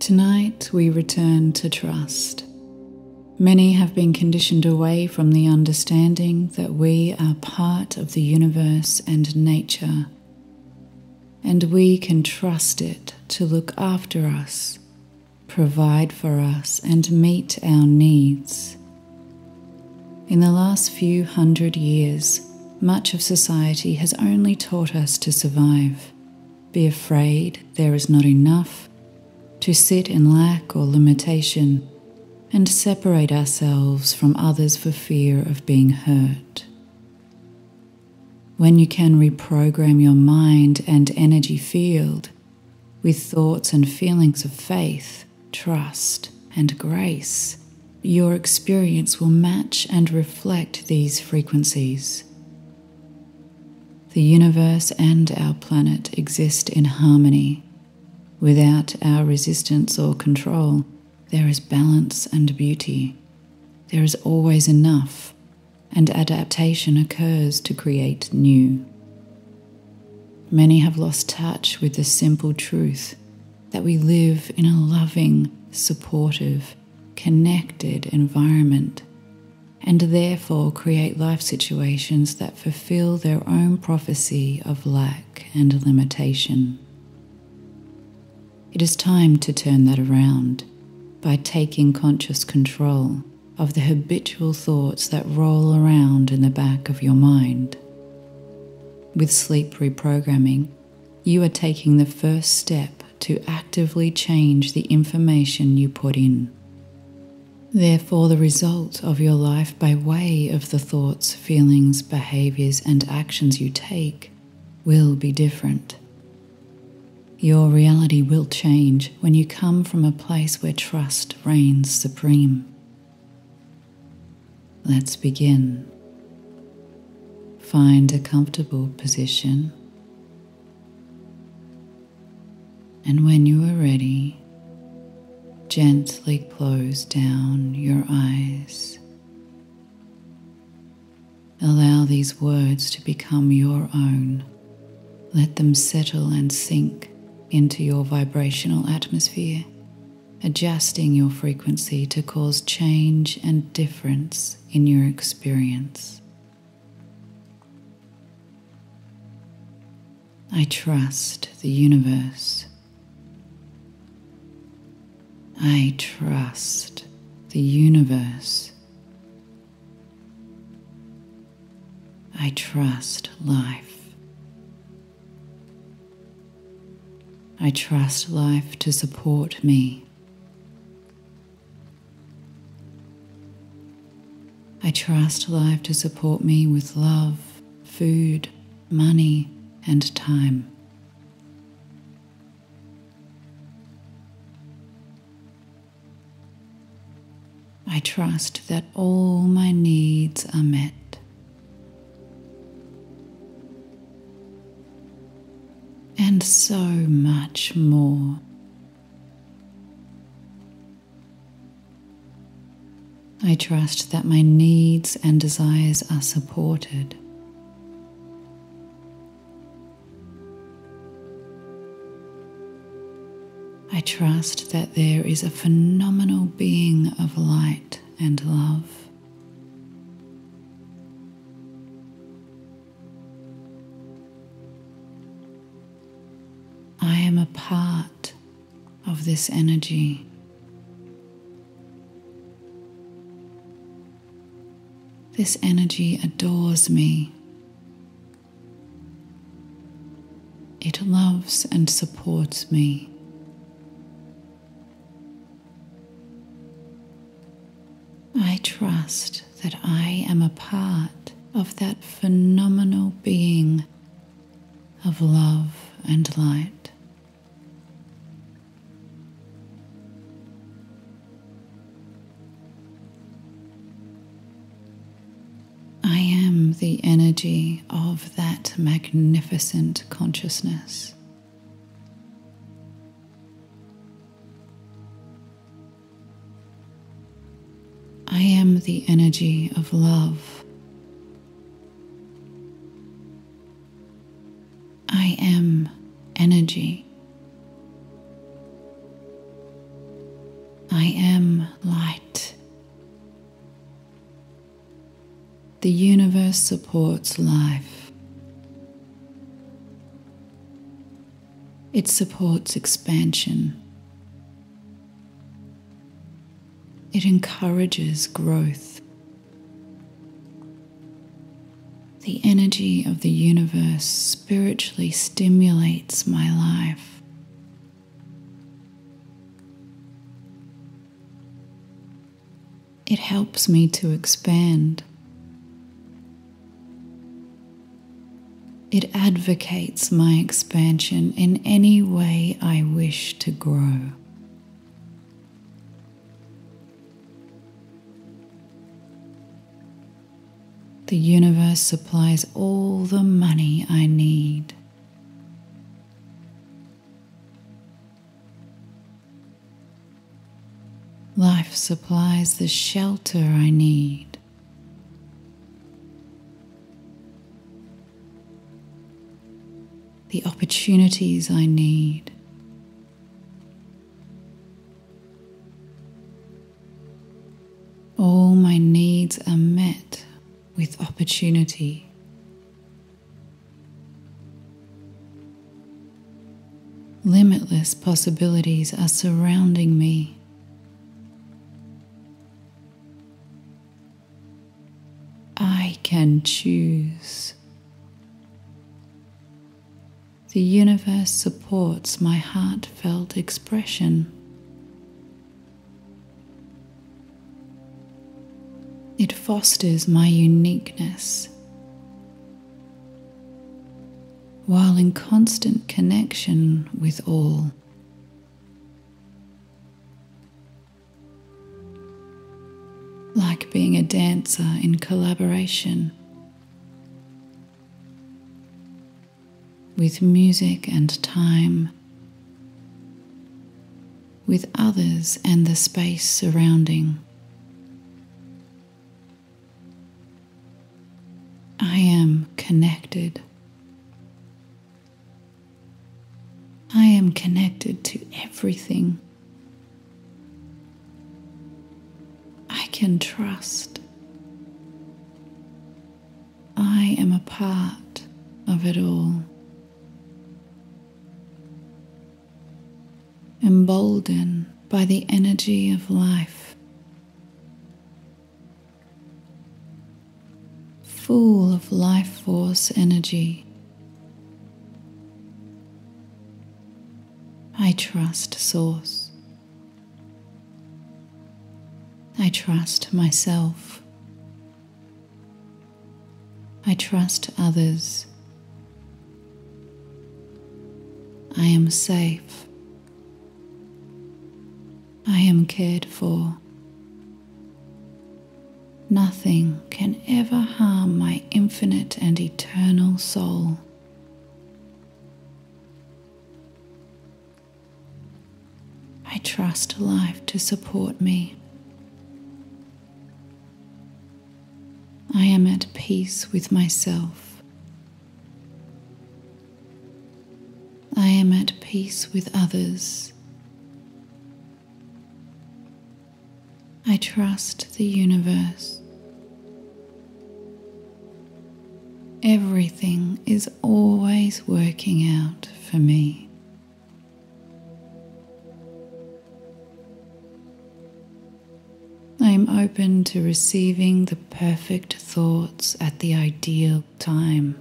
Tonight we return to trust. Many have been conditioned away from the understanding that we are part of the universe and nature, and we can trust it to look after us, provide for us, and meet our needs. In the last few hundred years, much of society has only taught us to survive, be afraid there is not enough, to sit in lack or limitation and separate ourselves from others for fear of being hurt. When you can reprogram your mind and energy field with thoughts and feelings of faith, trust, and grace, your experience will match and reflect these frequencies. The universe and our planet exist in harmony without our resistance or control there is balance and beauty. There is always enough, and adaptation occurs to create new. Many have lost touch with the simple truth that we live in a loving, supportive, connected environment and therefore create life situations that fulfill their own prophecy of lack and limitation. It is time to turn that around by taking conscious control of the habitual thoughts that roll around in the back of your mind. With sleep reprogramming, you are taking the first step to actively change the information you put in. Therefore, the result of your life by way of the thoughts, feelings, behaviors, and actions you take will be different. Your reality will change when you come from a place where trust reigns supreme. Let's begin. Find a comfortable position. And when you are ready, gently close down your eyes. Allow these words to become your own. Let them settle and sink into your vibrational atmosphere, adjusting your frequency to cause change and difference in your experience. I trust the universe. I trust the universe. I trust life. I trust life to support me. I trust life to support me with love, food, money, and time. I trust that all my needs are met. And so much more. I trust that my needs and desires are supported. I trust that there is a phenomenal being of light and love. Am a part of this energy. This energy adores me. It loves and supports me. I trust that I am a part of that phenomenal being of love and light. The energy of that magnificent consciousness. I am the energy of love. I am energy. I am light. The universe supports life. It supports expansion. It encourages growth. The energy of the universe spiritually stimulates my life. It helps me to expand. It advocates my expansion in any way I wish to grow. The universe supplies all the money I need. Life supplies the shelter I need. The opportunities I need. All my needs are met with opportunity. Limitless possibilities are surrounding me. I can choose. The universe supports my heartfelt expression. It fosters my uniqueness while in constant connection with all. Like being a dancer in collaboration with music and time, with others and the space surrounding. I am connected. I am connected to everything. I can trust. I am a part of it all. Emboldened by the energy of life. full of life force energy. I trust Source. I trust myself. I trust others. I am safe. I am cared for. Nothing can ever harm my infinite and eternal soul. I trust life to support me. I am at peace with myself. I am at peace with others. I trust the universe. Everything is always working out for me. I am open to receiving the perfect thoughts at the ideal time.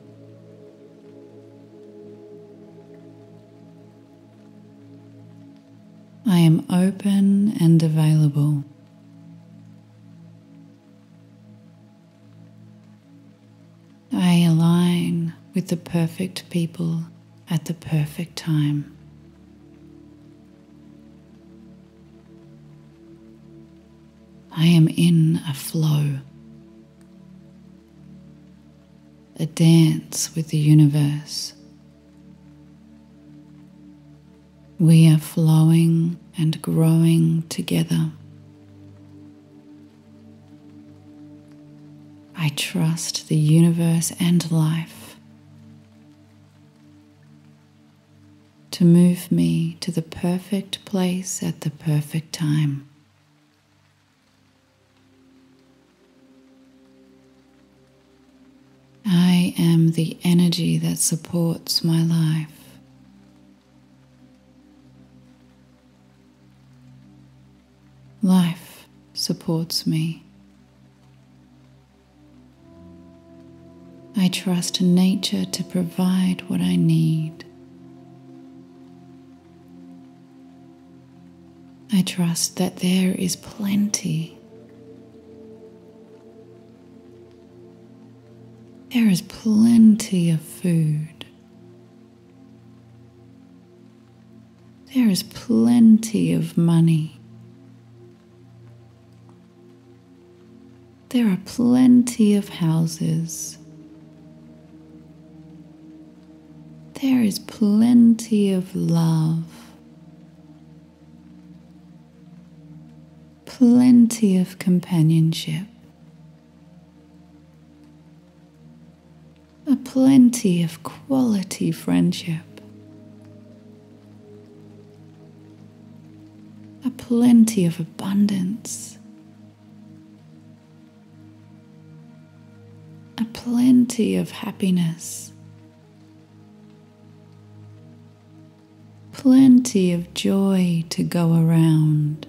I am open and available. I align with the perfect people at the perfect time. I am in a flow, a dance with the universe. We are flowing and growing together. I trust the universe and life to move me to the perfect place at the perfect time. I am the energy that supports my life. Life supports me. I trust nature to provide what I need. I trust that there is plenty. There is plenty of food. There is plenty of money. There are plenty of houses. There is plenty of love. Plenty of companionship. A plenty of quality friendship. A plenty of abundance. A plenty of happiness. Plenty of joy to go around.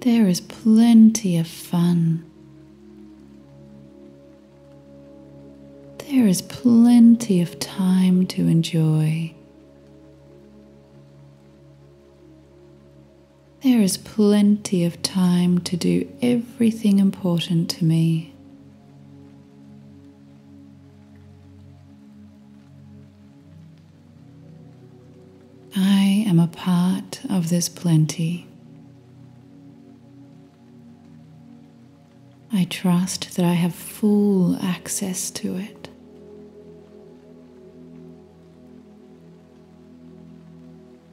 There is plenty of fun. There is plenty of time to enjoy. There is plenty of time to do everything important to me. I am a part of this plenty. I trust that I have full access to it.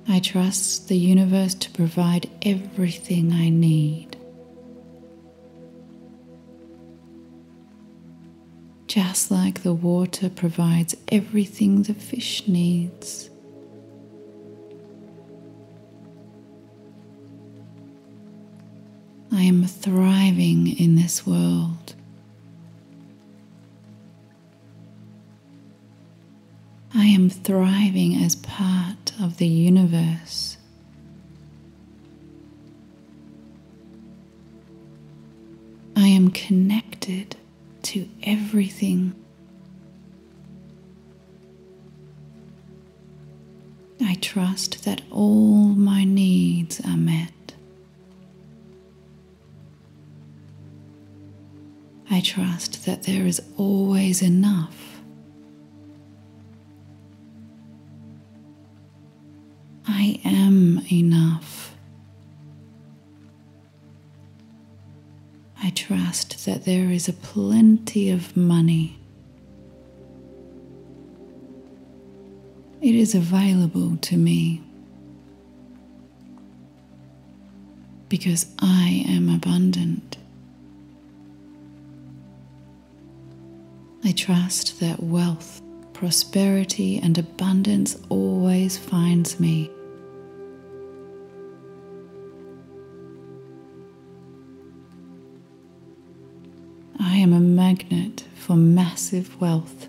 I trust the universe to provide everything I need. Just like the water provides everything the fish needs. I am thriving in this world. I am thriving as part of the universe. I am connected to everything. I trust that all my needs are met. I trust that there is always enough. I am enough. I trust that there is a plenty of money. It is available to me because I am abundant. I trust that wealth, prosperity, and abundance always finds me. I am a magnet for massive wealth.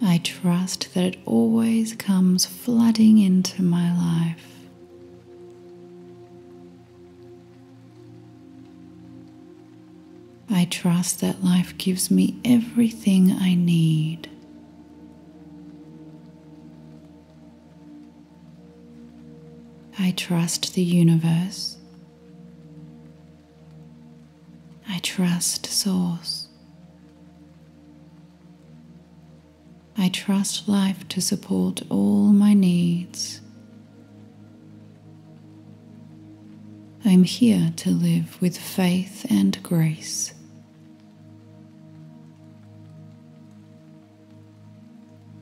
I trust that it always comes flooding into my life. I trust that life gives me everything I need. I trust the universe. I trust Source. I trust life to support all my needs. I'm here to live with faith and grace.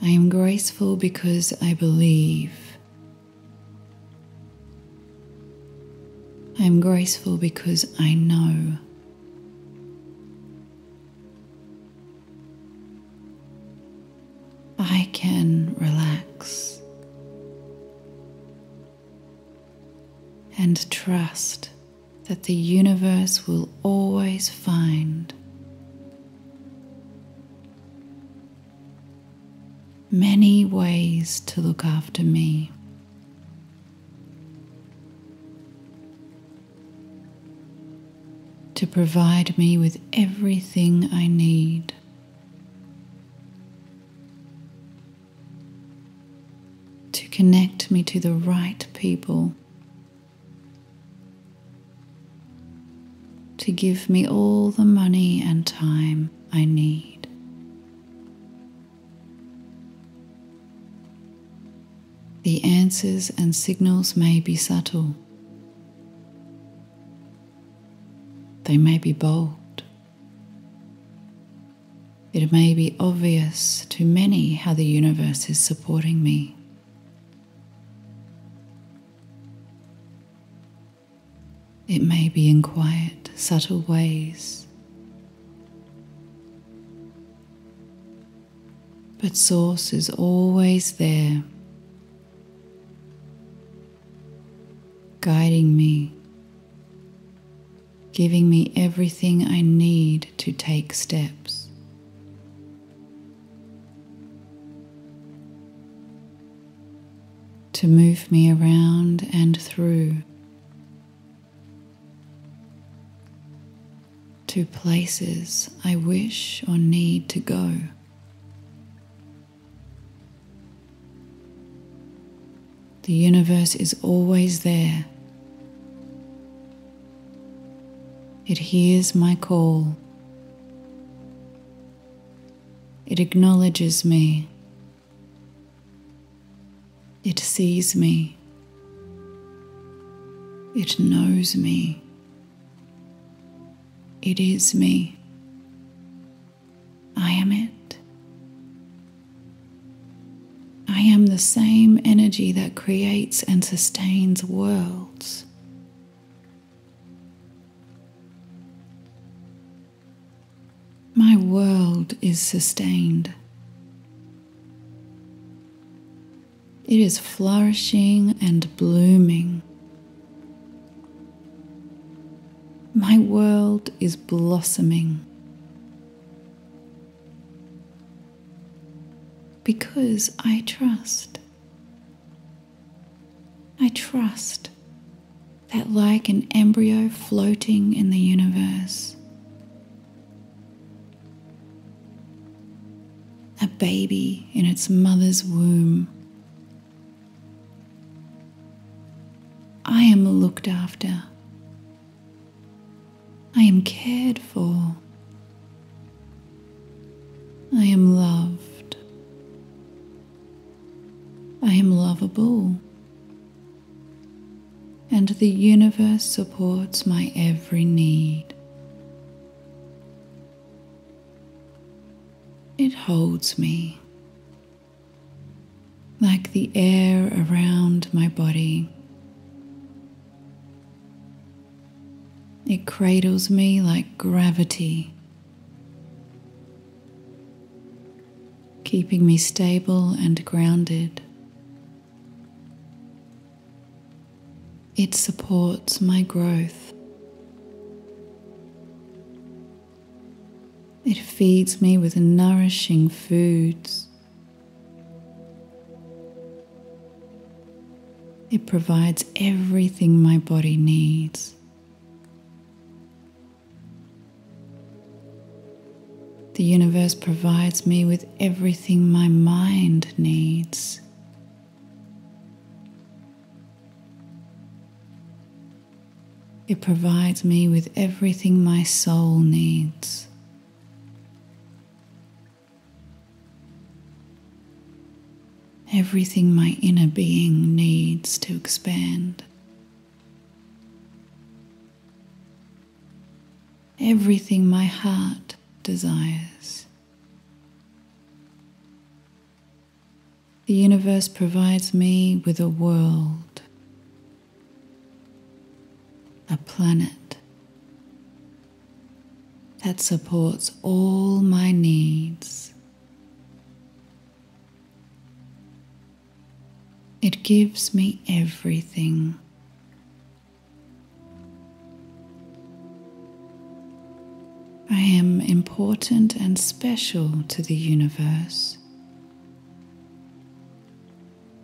I am graceful because I believe. I am graceful because I know. I can relax and trust that the universe will always find many ways to look after me. To provide me with everything I need. To connect me to the right people. To give me all the money and time I need. The answers and signals may be subtle. They may be bold. It may be obvious to many how the universe is supporting me. It may be in quiet, subtle ways. But Source is always there, guiding me giving me everything I need to take steps. To move me around and through to places I wish or need to go. The universe is always there It hears my call. It acknowledges me. It sees me. It knows me. It is me. I am it. I am the same energy that creates and sustains worlds. My world is sustained. It is flourishing and blooming. My world is blossoming. Because I trust. I trust that, like an embryo floating in the universe, a baby in its mother's womb. I am looked after. I am cared for. I am loved. I am lovable. And the universe supports my every need. It holds me like the air around my body. It cradles me like gravity, keeping me stable and grounded. It supports my growth. It feeds me with nourishing foods. It provides everything my body needs. The universe provides me with everything my mind needs. It provides me with everything my soul needs. Everything my inner being needs to expand. Everything my heart desires. The universe provides me with a world, a planet that supports all my needs. It gives me everything. I am important and special to the universe.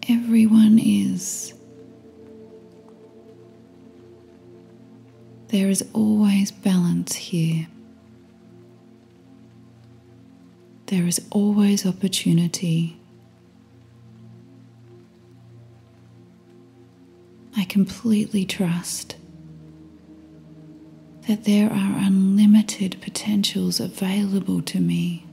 Everyone is. There is always balance here. There is always opportunity. I completely trust that there are unlimited potentials available to me.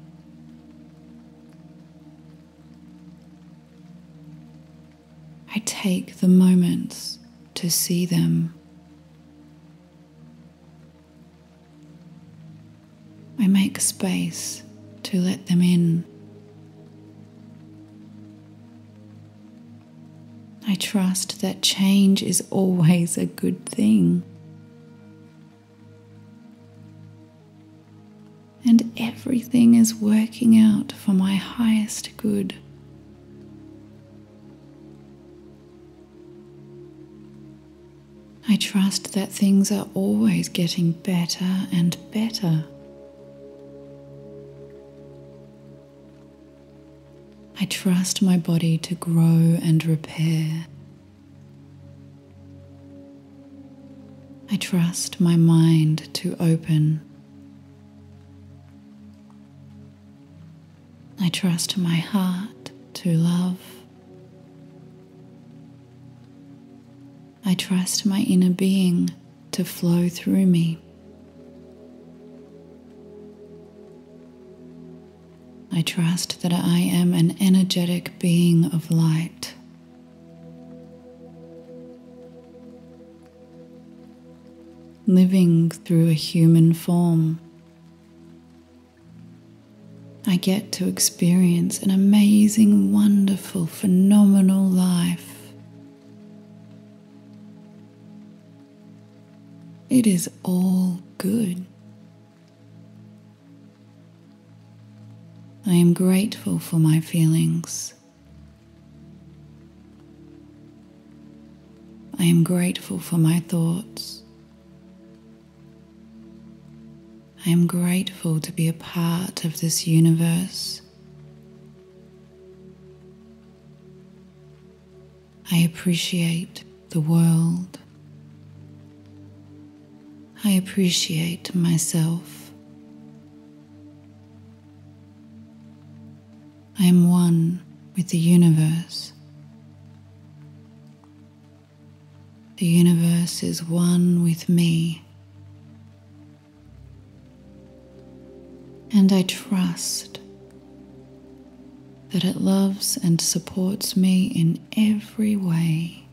I take the moments to see them. I make space to let them in. I trust that change is always a good thing. And everything is working out for my highest good. I trust that things are always getting better and better. I trust my body to grow and repair. I trust my mind to open. I trust my heart to love. I trust my inner being to flow through me. I trust that I am an energetic being of light. Living through a human form, I get to experience an amazing, wonderful, phenomenal life. It is all good. I am grateful for my feelings. I am grateful for my thoughts. I am grateful to be a part of this universe. I appreciate the world. I appreciate myself. I am one with the universe. The universe is one with me. And I trust that it loves and supports me in every way.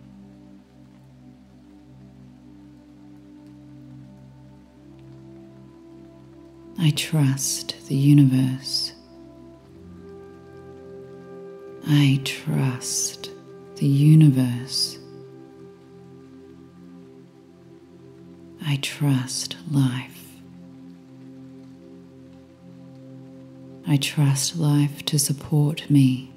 I trust the universe. I trust the universe. I trust life. I trust life to support me.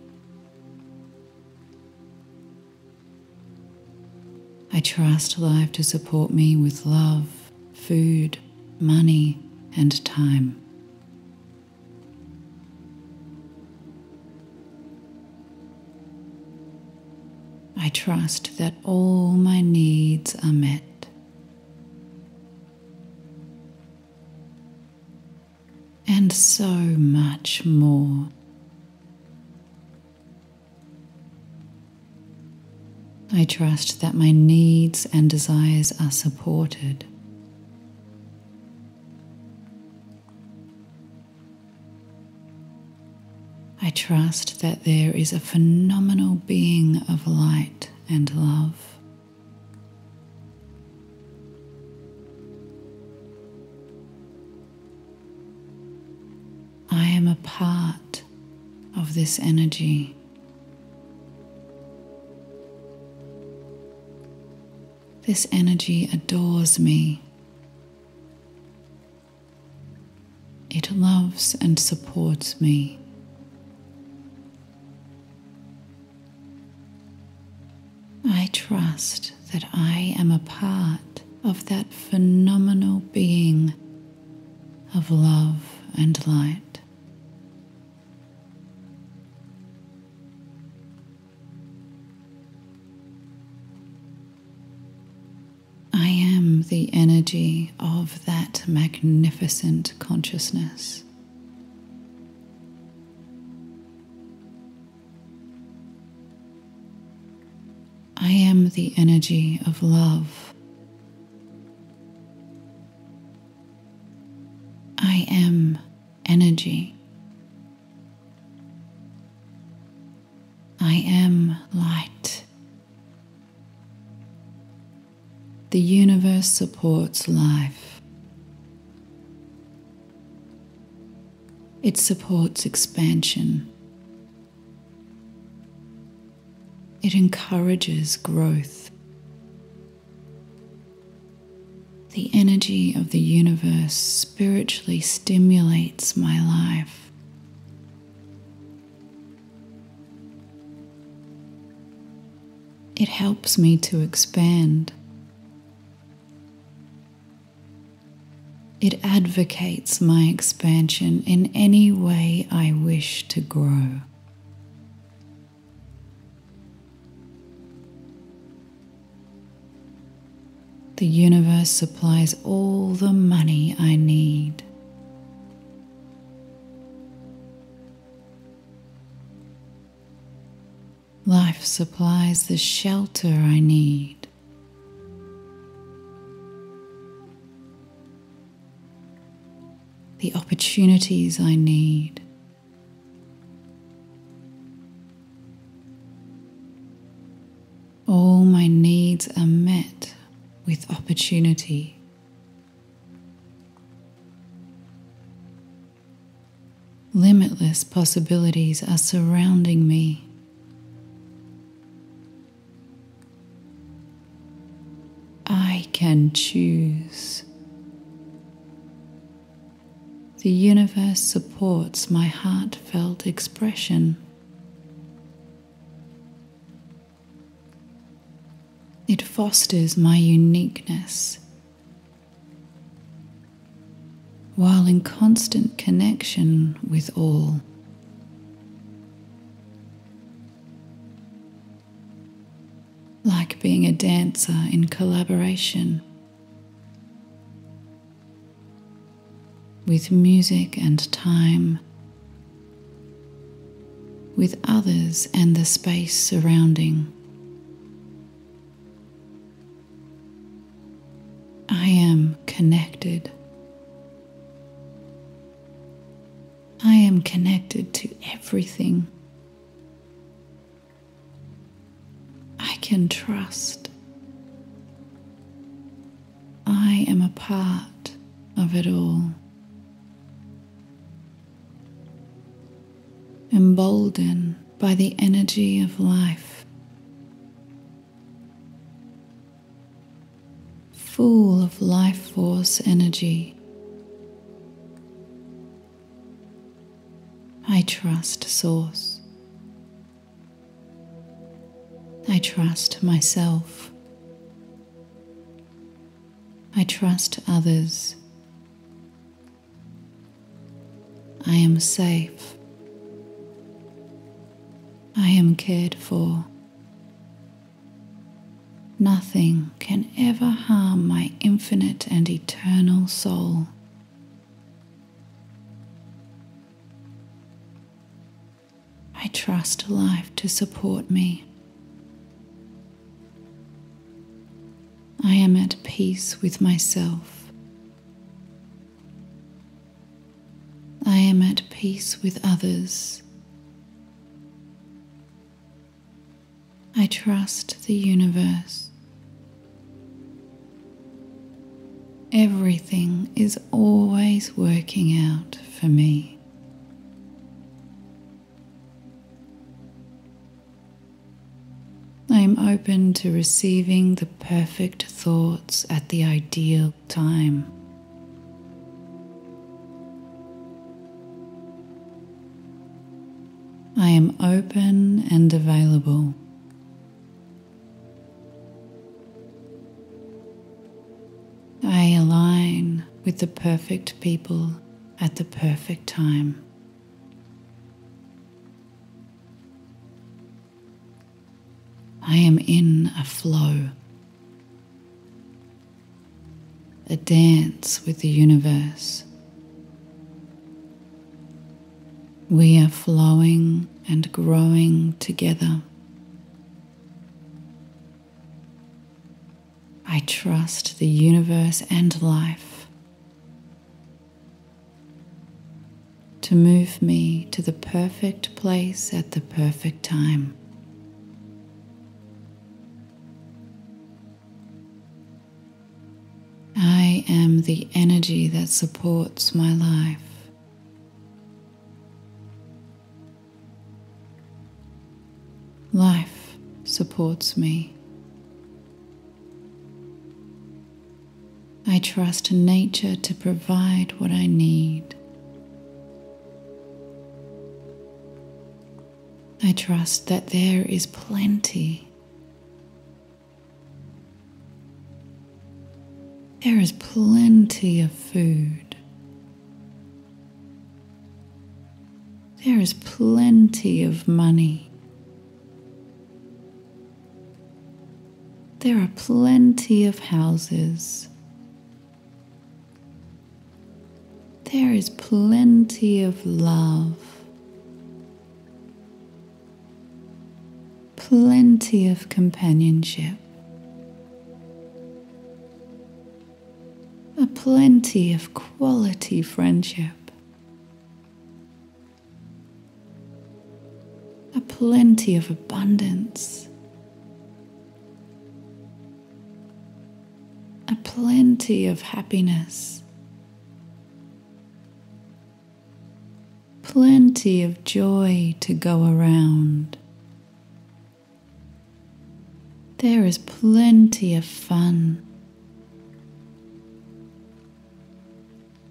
I trust life to support me with love, food, money, and time. I trust that all my needs are met. And so much more. I trust that my needs and desires are supported. I trust that there is a phenomenal being of light and love. I am a part of this energy. This energy adores me. It loves and supports me. I trust that I am a part of that phenomenal being of love and light. I am the energy of that magnificent consciousness. I am the energy of love. I am energy. I am light. The universe supports life. It supports expansion. It encourages growth. The energy of the universe spiritually stimulates my life. It helps me to expand. It advocates my expansion in any way I wish to grow. The universe supplies all the money I need. Life supplies the shelter I need. The opportunities I need. All my needs are met with opportunity. Limitless possibilities are surrounding me. I can choose. The universe supports my heartfelt expression. It fosters my uniqueness while in constant connection with all. Like being a dancer in collaboration with music and time, with others and the space surrounding. I am connected. I am connected to everything. I can trust. I am a part of it all. Emboldened by the energy of life. Full of life force energy. I trust Source. I trust myself. I trust others. I am safe. I am cared for. Nothing can ever harm my infinite and eternal soul. I trust life to support me. I am at peace with myself. I am at peace with others. I trust the universe. Everything is always working out for me. I am open to receiving the perfect thoughts at the ideal time. I am open and available. With with the perfect people at the perfect time. I am in a flow, a dance with the universe. We are flowing and growing together. I trust the universe and life to move me to the perfect place at the perfect time. I am the energy that supports my life. Life supports me. I trust nature to provide what I need. I trust that there is plenty. There is plenty of food. There is plenty of money. There are plenty of houses. There is plenty of love, plenty of companionship, a plenty of quality friendship, a plenty of abundance. a plenty of happiness, plenty of joy to go around. There is plenty of fun.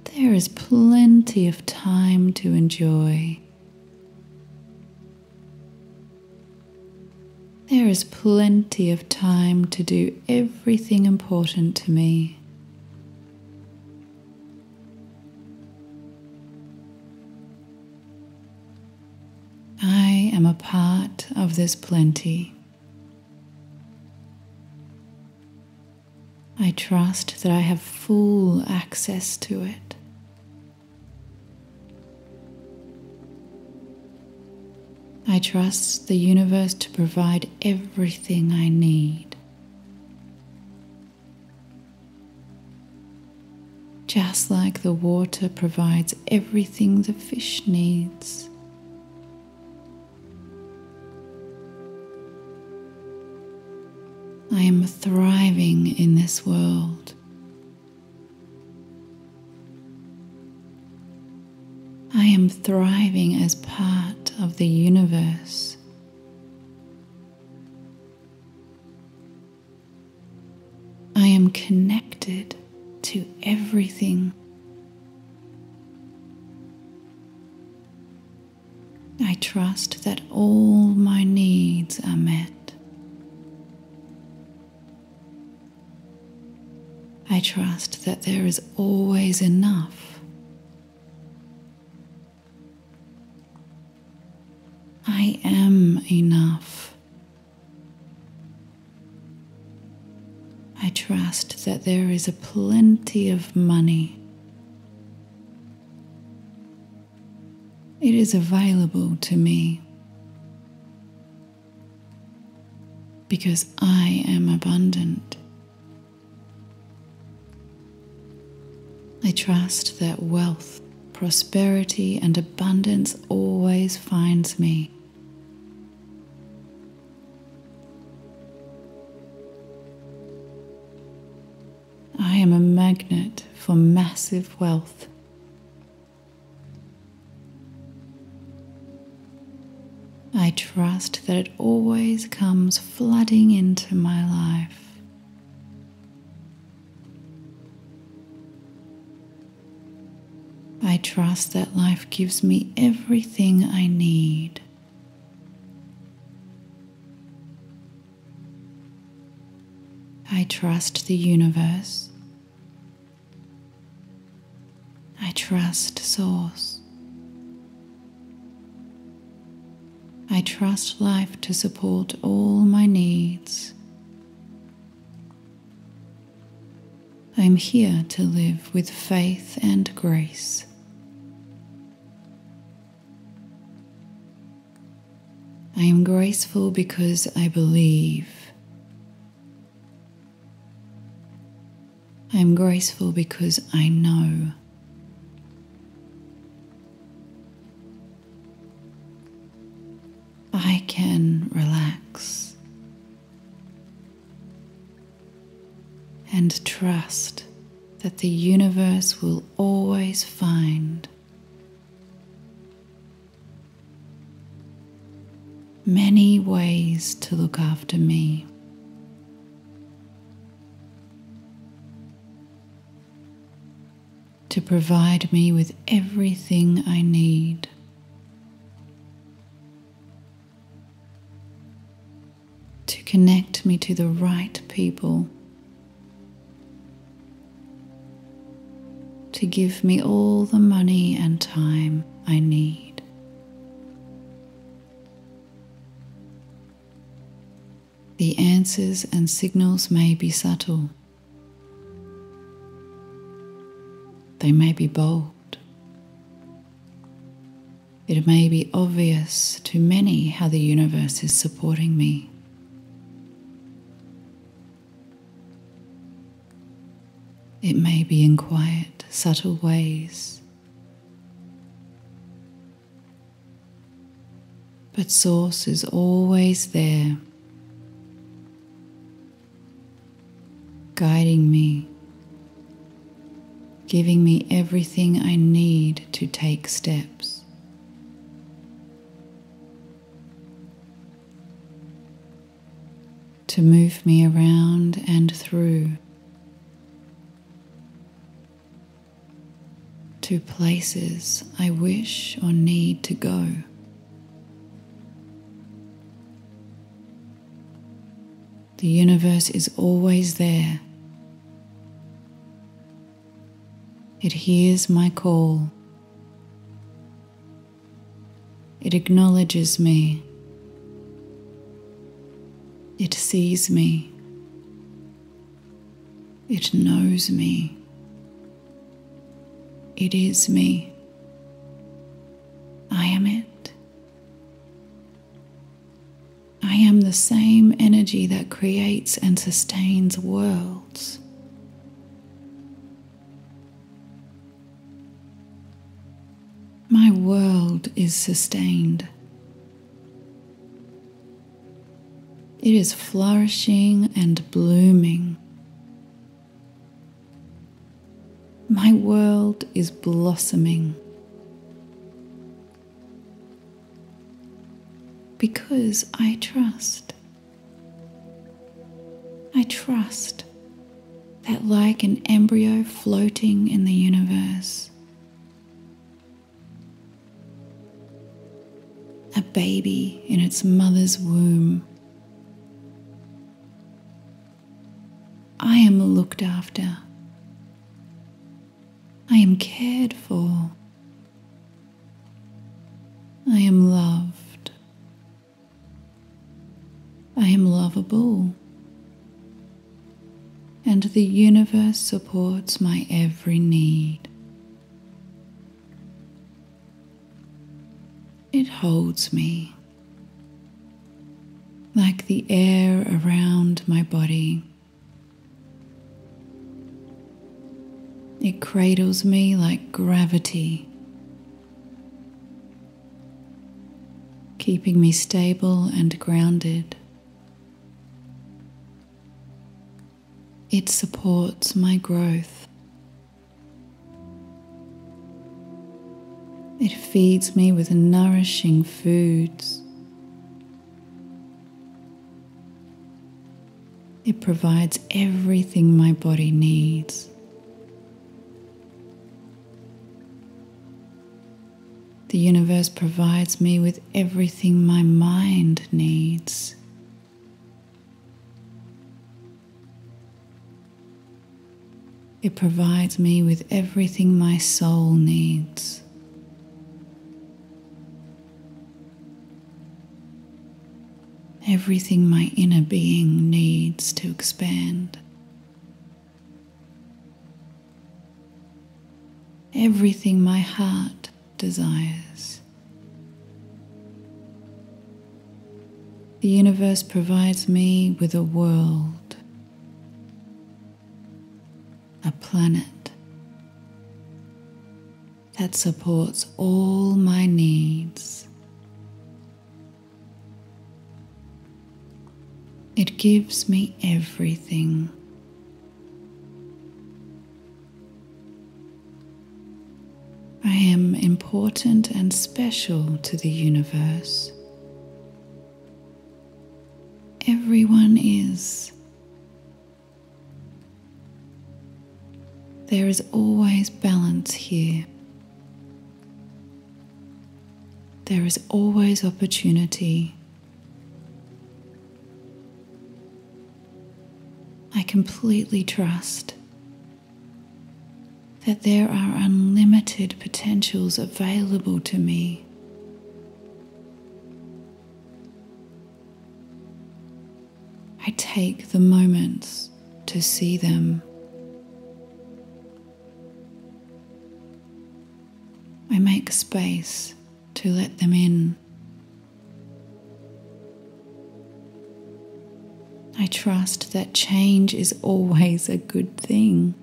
There is plenty of time to enjoy. There is plenty of time to do everything important to me. Of this plenty. I trust that I have full access to it. I trust the universe to provide everything I need. Just like the water provides everything the fish needs. I am thriving in this world. I am thriving as part of the universe. Plenty of money. It is available to me because I am abundant. I trust that wealth, prosperity, and abundance always finds me. Magnet for massive wealth. I trust that it always comes flooding into my life. I trust that life gives me everything I need. I trust the universe. Trust Source. I trust life to support all my needs. I am here to live with faith and grace. I am graceful because I believe. I am graceful because I know. Trust that the universe will always find many ways to look after me. To provide me with everything I need. To connect me to the right people. To give me all the money and time I need. The answers and signals may be subtle. They may be bold. It may be obvious to many how the universe is supporting me. It may be in quiet, subtle ways. But Source is always there guiding me, giving me everything I need to take steps. To move me around and through to places I wish or need to go. The universe is always there It hears my call. It acknowledges me. It sees me. It knows me. It is me. I am it. I am the same energy that creates and sustains worlds. My world is sustained. It is flourishing and blooming. My world is blossoming. Because I trust. I trust that, like an embryo floating in the universe, a baby in its mother's womb. I am looked after. I am cared for. I am loved. I am lovable. And the universe supports my every need. It holds me like the air around my body. It cradles me like gravity, keeping me stable and grounded. It supports my growth. It feeds me with nourishing foods. It provides everything my body needs. The universe provides me with everything my mind needs. It provides me with everything my soul needs. Everything my inner being needs to expand. Everything my heart desires. The universe provides me with a world, a planet that supports all my needs. It gives me everything. I am important and special to the universe. Everyone is. There is always balance here. There is always opportunity. I completely trust that there are unlimited potentials available to me. I take the moments to see them. I make space to let them in. I trust that change is always a good thing.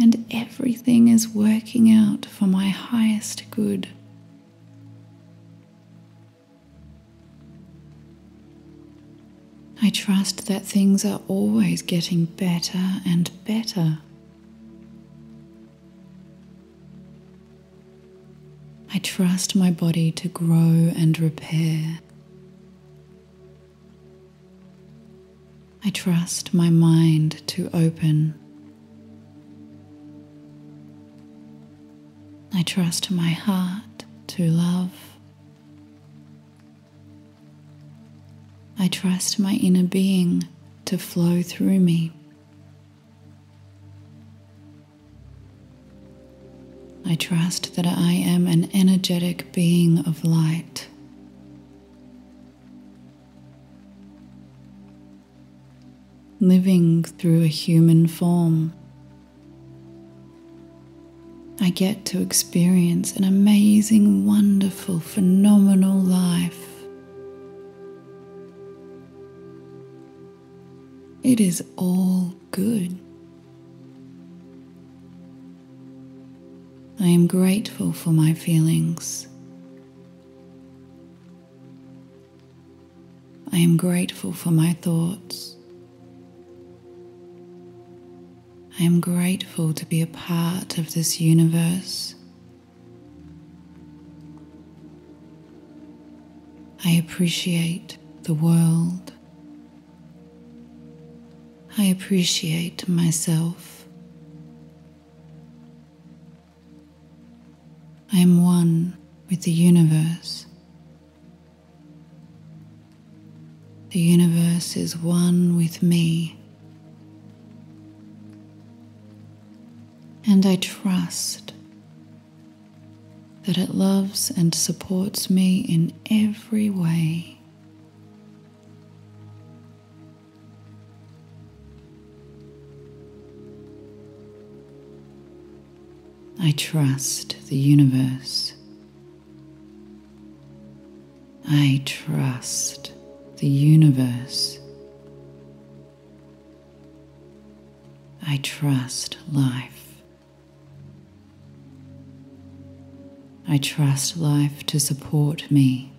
And everything is working out for my highest good. I trust that things are always getting better and better. I trust my body to grow and repair. I trust my mind to open. I trust my heart to love. I trust my inner being to flow through me. I trust that I am an energetic being of light. Living through a human form, I get to experience an amazing, wonderful, phenomenal life. It is all good. I am grateful for my feelings. I am grateful for my thoughts. I am grateful to be a part of this universe. I appreciate the world. I appreciate myself. I am one with the universe. The universe is one with me. And I trust that it loves and supports me in every way. I trust the universe. I trust the universe. I trust life. I trust life to support me.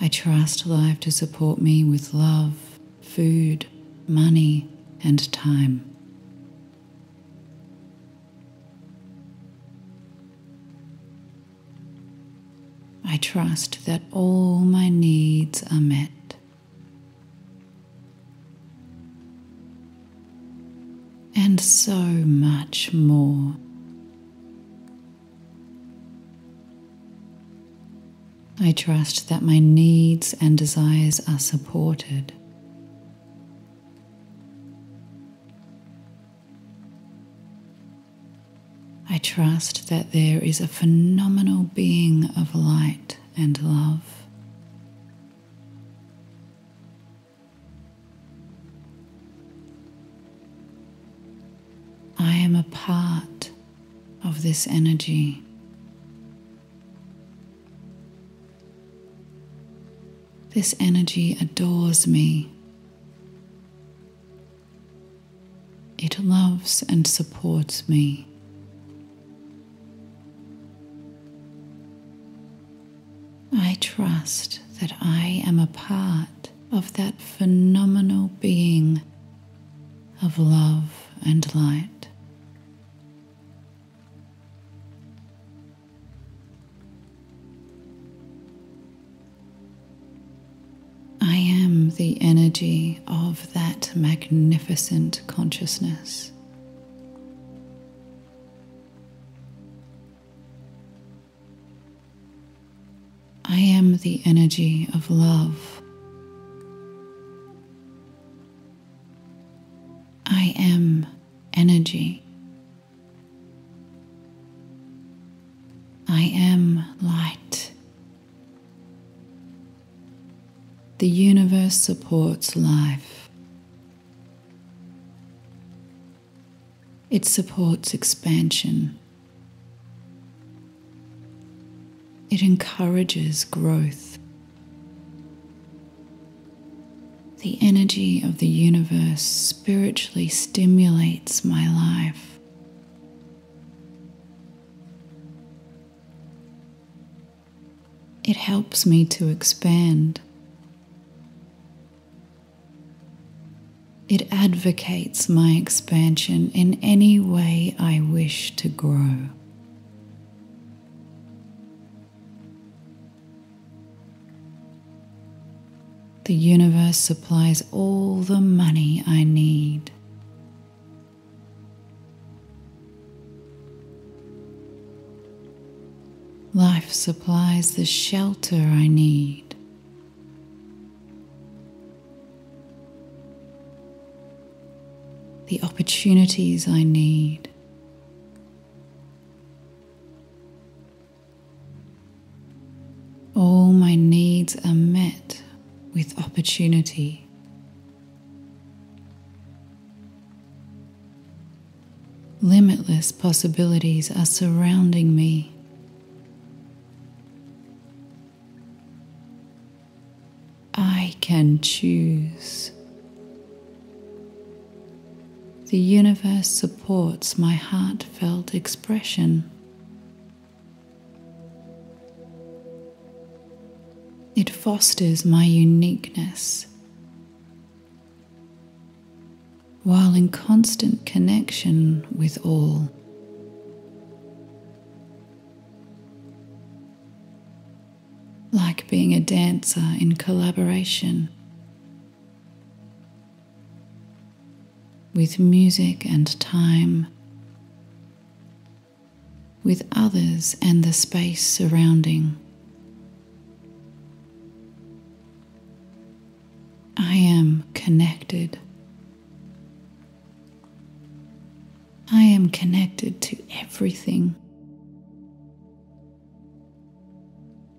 I trust life to support me with love, food, money, and time. I trust that all my needs are met. And so much more. I trust that my needs and desires are supported. I trust that there is a phenomenal being of light and love. I am a part of this energy. This energy adores me. It loves and supports me. I trust that I am a part of that phenomenal being of love and light. I am the energy of that magnificent consciousness. I am the energy of love. I am energy. I am light. The universe supports life. It supports expansion. It encourages growth. The energy of the universe spiritually stimulates my life. It helps me to expand. It advocates my expansion in any way I wish to grow. The universe supplies all the money I need. Life supplies the shelter I need. The opportunities I need. All my needs are met with opportunity. Limitless possibilities are surrounding me. I can choose. The universe supports my heartfelt expression. It fosters my uniqueness while in constant connection with all. Like being a dancer in collaboration with music and time, with others and the space surrounding. I am connected. I am connected to everything.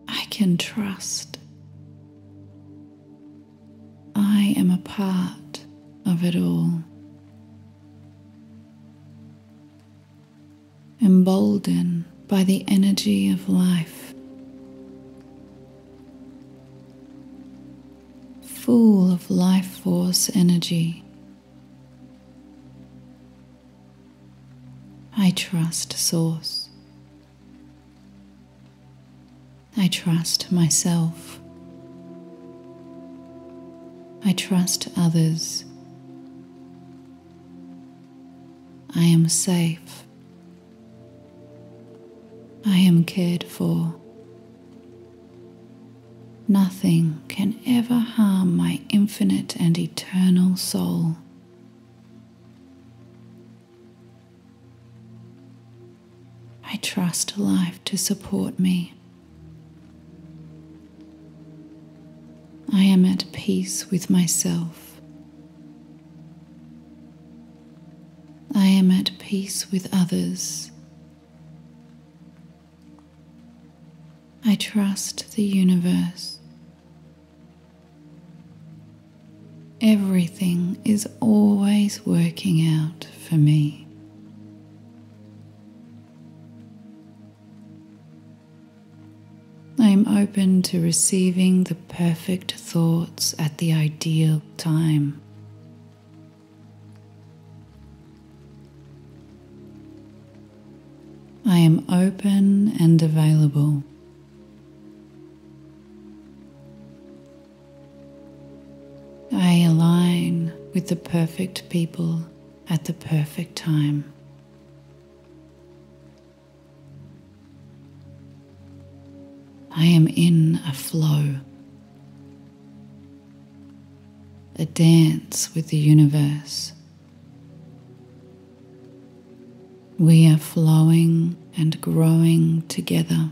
I can trust. I am a part of it all. Emboldened by the energy of life. Full of life force energy. I trust Source. I trust myself. I trust others. I am safe. I am cared for. Nothing can ever harm my infinite and eternal soul. I trust life to support me. I am at peace with myself. I am at peace with others. I trust the universe. Everything is always working out for me. I am open to receiving the perfect thoughts at the ideal time. I am open and available. With the perfect people at the perfect time. I am in a flow, a dance with the universe. We are flowing and growing together.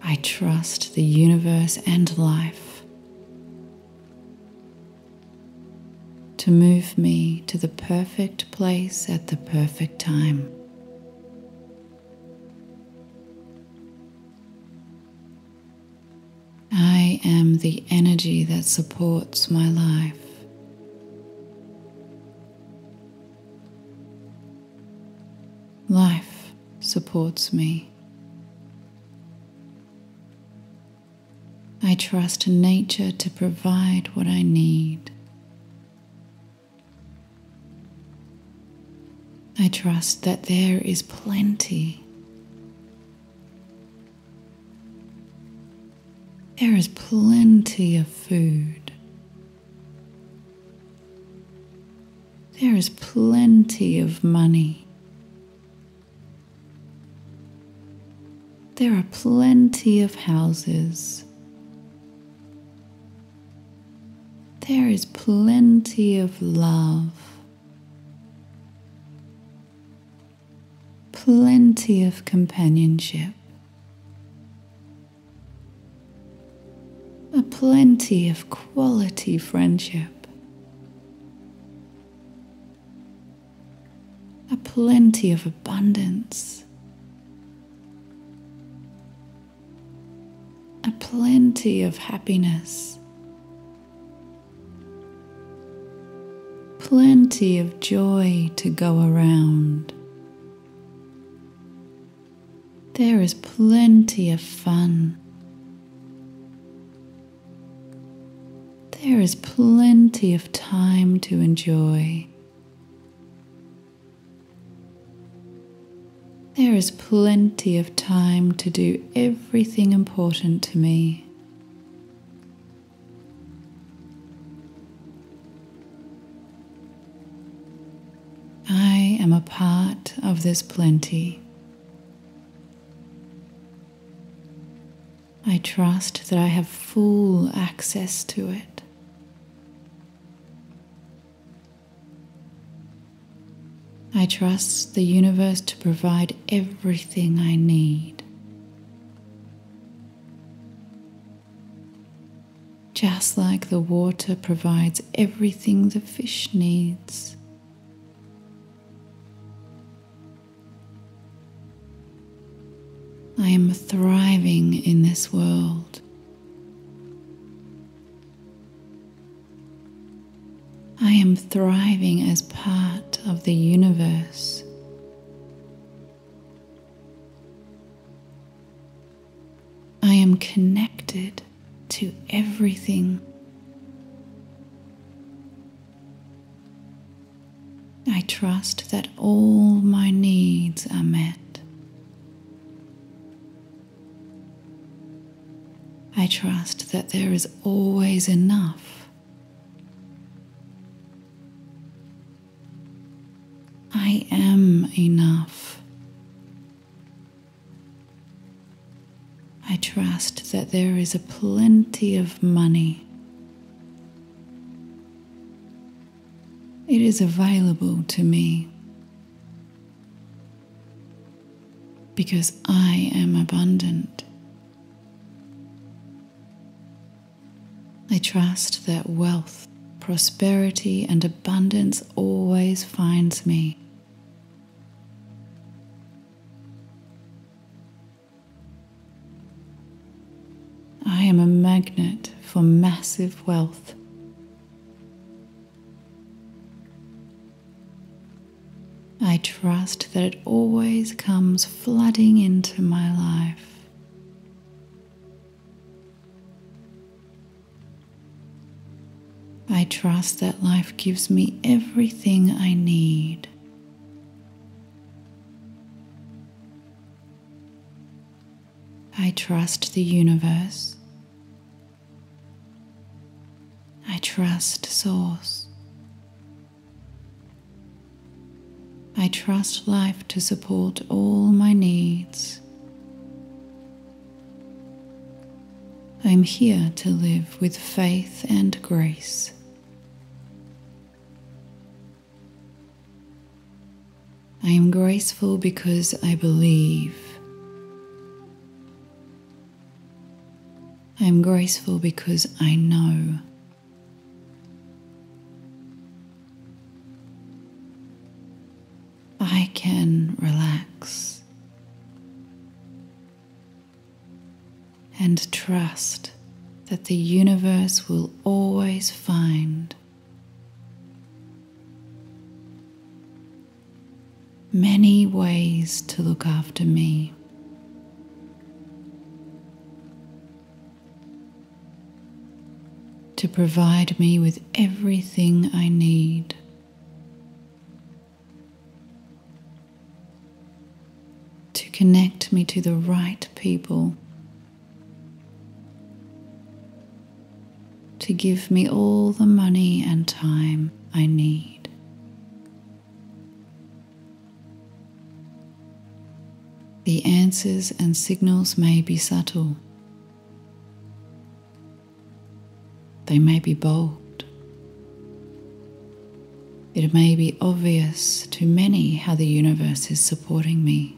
I trust the universe and life to move me to the perfect place at the perfect time. I am the energy that supports my life. Life supports me. I trust nature to provide what I need. I trust that there is plenty. There is plenty of food. There is plenty of money. There are plenty of houses. There is plenty of love, plenty of companionship, a plenty of quality friendship, a plenty of abundance. A plenty of happiness. plenty of joy to go around. There is plenty of fun. There is plenty of time to enjoy. There is plenty of time to do everything important to me. I am a part of this plenty. I trust that I have full access to it. I trust the universe to provide everything I need. Just like the water provides everything the fish needs. I am thriving in this world. I am thriving as part of the universe. I am connected to everything. I trust that all my needs are met. I trust that there is always enough. I am enough. I trust that there is a plenty of money. It is available to me because I am abundant. I trust that wealth, prosperity, and abundance always finds me. I am a magnet for massive wealth. I trust that it always comes flooding into my life. I trust that life gives me everything I need. I trust the universe. I trust Source. I trust life to support all my needs. I'm here to live with faith and grace. I am graceful because I believe. I am graceful because I know. I can relax and trust that the universe will always find many ways to look after me. To provide me with everything I need. To connect me to the right people. To give me all the money and time I need. The answers and signals may be subtle. They may be bold. It may be obvious to many how the universe is supporting me.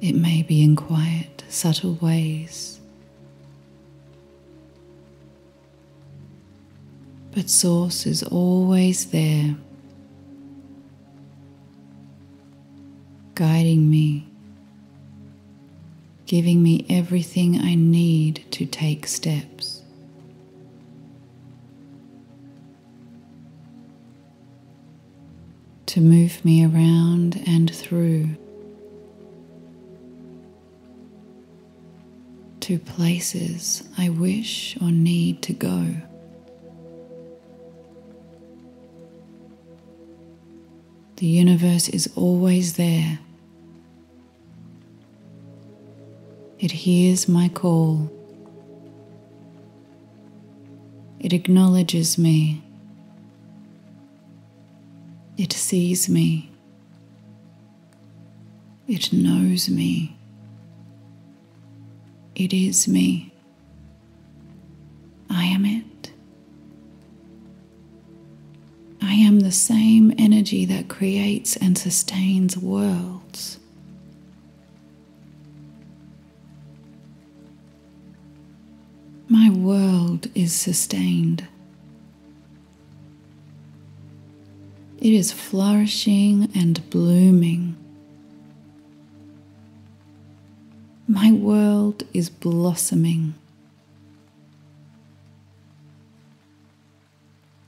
It may be in quiet, subtle ways. But Source is always there guiding me, giving me everything I need to take steps. To move me around and through to places I wish or need to go. The universe is always there It hears my call. It acknowledges me. It sees me. It knows me. It is me. I am it. I am the same energy that creates and sustains worlds. My world is sustained. It is flourishing and blooming. My world is blossoming.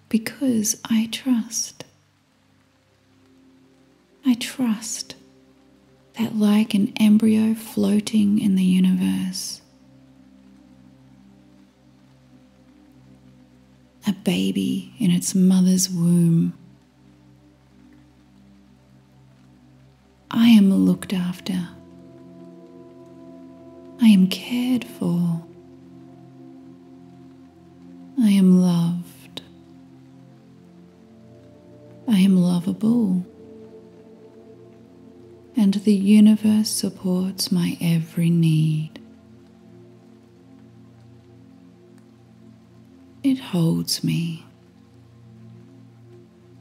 Because I trust. I trust that, like an embryo floating in the universe, a baby in its mother's womb. I am looked after. I am cared for. I am loved. I am lovable. And the universe supports my every need. It holds me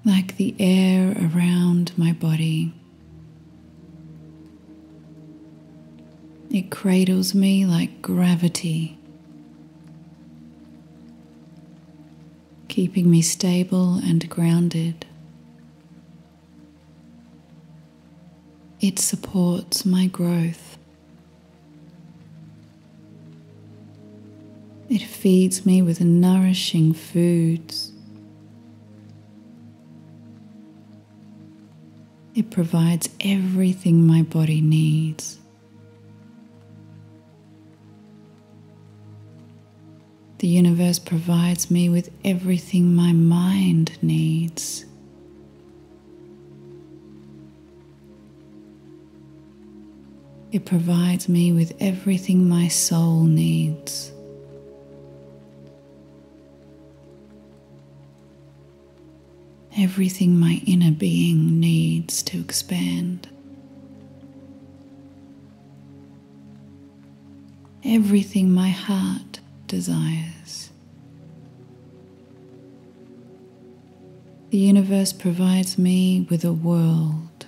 like the air around my body. It cradles me like gravity, keeping me stable and grounded. It supports my growth. It feeds me with nourishing foods. It provides everything my body needs. The universe provides me with everything my mind needs. It provides me with everything my soul needs. Everything my inner being needs to expand. Everything my heart desires. The universe provides me with a world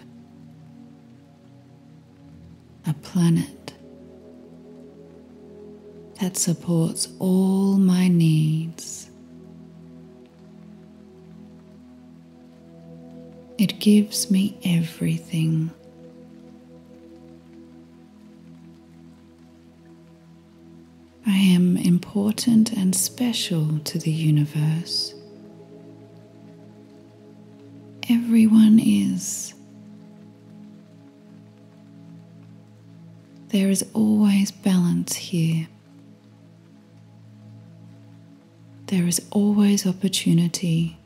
a planet that supports all my needs. It gives me everything. I am important and special to the universe. Everyone is. There is always balance here. There is always opportunity.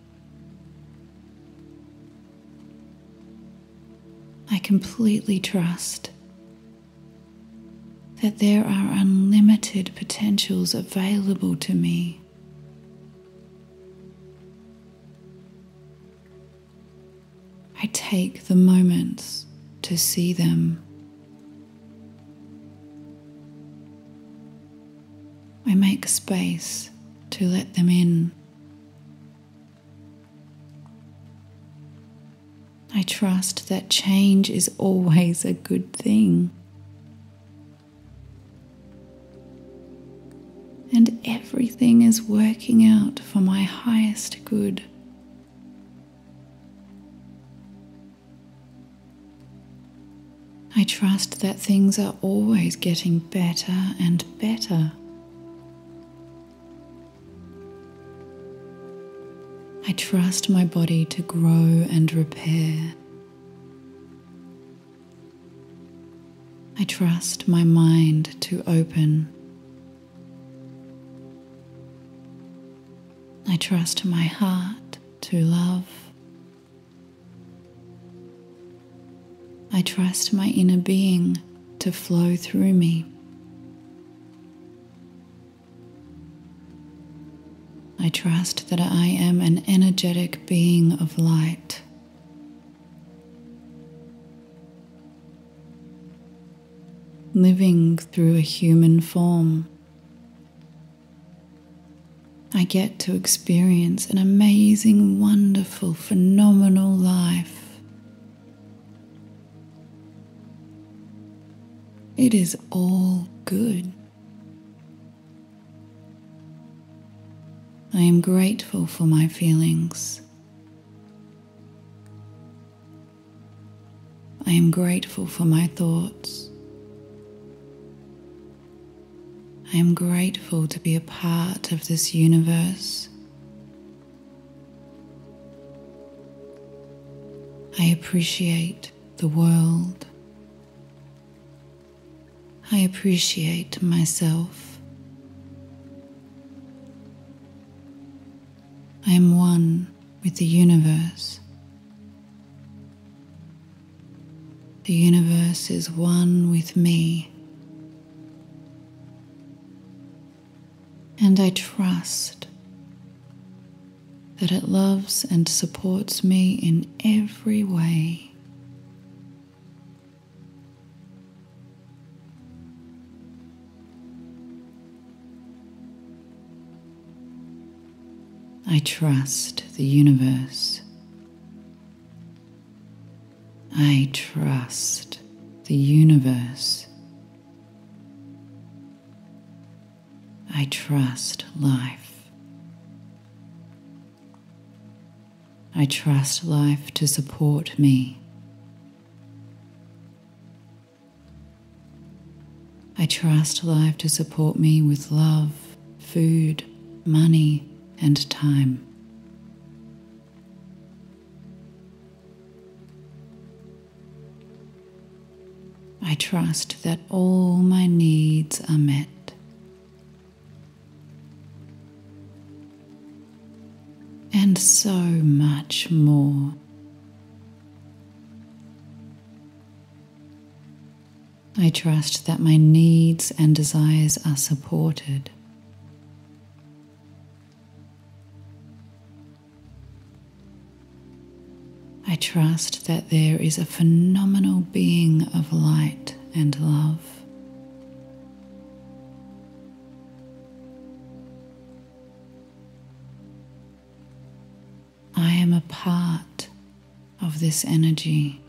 I completely trust that there are unlimited potentials available to me. I take the moments to see them. I make space to let them in. I trust that change is always a good thing. And everything is working out for my highest good. I trust that things are always getting better and better. I trust my body to grow and repair. I trust my mind to open. I trust my heart to love. I trust my inner being to flow through me. I trust that I am an energetic being of light. Living through a human form, I get to experience an amazing, wonderful, phenomenal life. It is all good. I am grateful for my feelings. I am grateful for my thoughts. I am grateful to be a part of this universe. I appreciate the world. I appreciate myself. Am one with the universe. The universe is one with me. And I trust that it loves and supports me in every way. I trust the universe. I trust the universe. I trust life. I trust life to support me. I trust life to support me with love, food, money, and time. I trust that all my needs are met. And so much more. I trust that my needs and desires are supported. I trust that there is a phenomenal being of light and love. I am a part of this energy.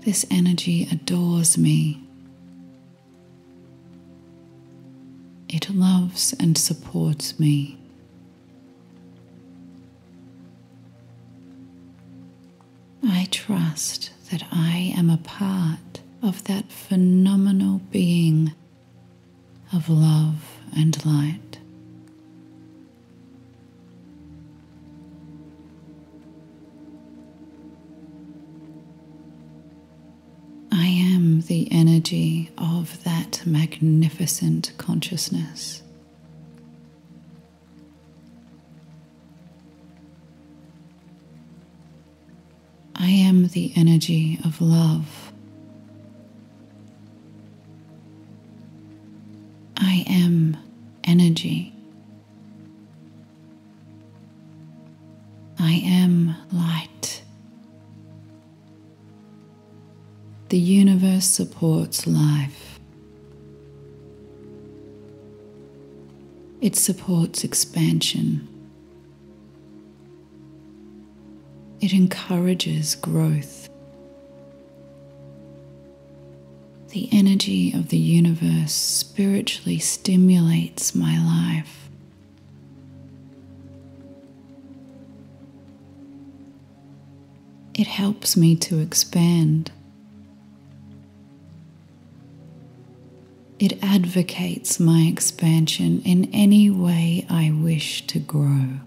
This energy adores me. It loves and supports me. Trust that I am a part of that phenomenal being of love and light. I am the energy of that magnificent consciousness. The energy of love. I am energy. I am light. The universe supports life. It supports expansion. It encourages growth. The energy of the universe spiritually stimulates my life. It helps me to expand. It advocates my expansion in any way I wish to grow.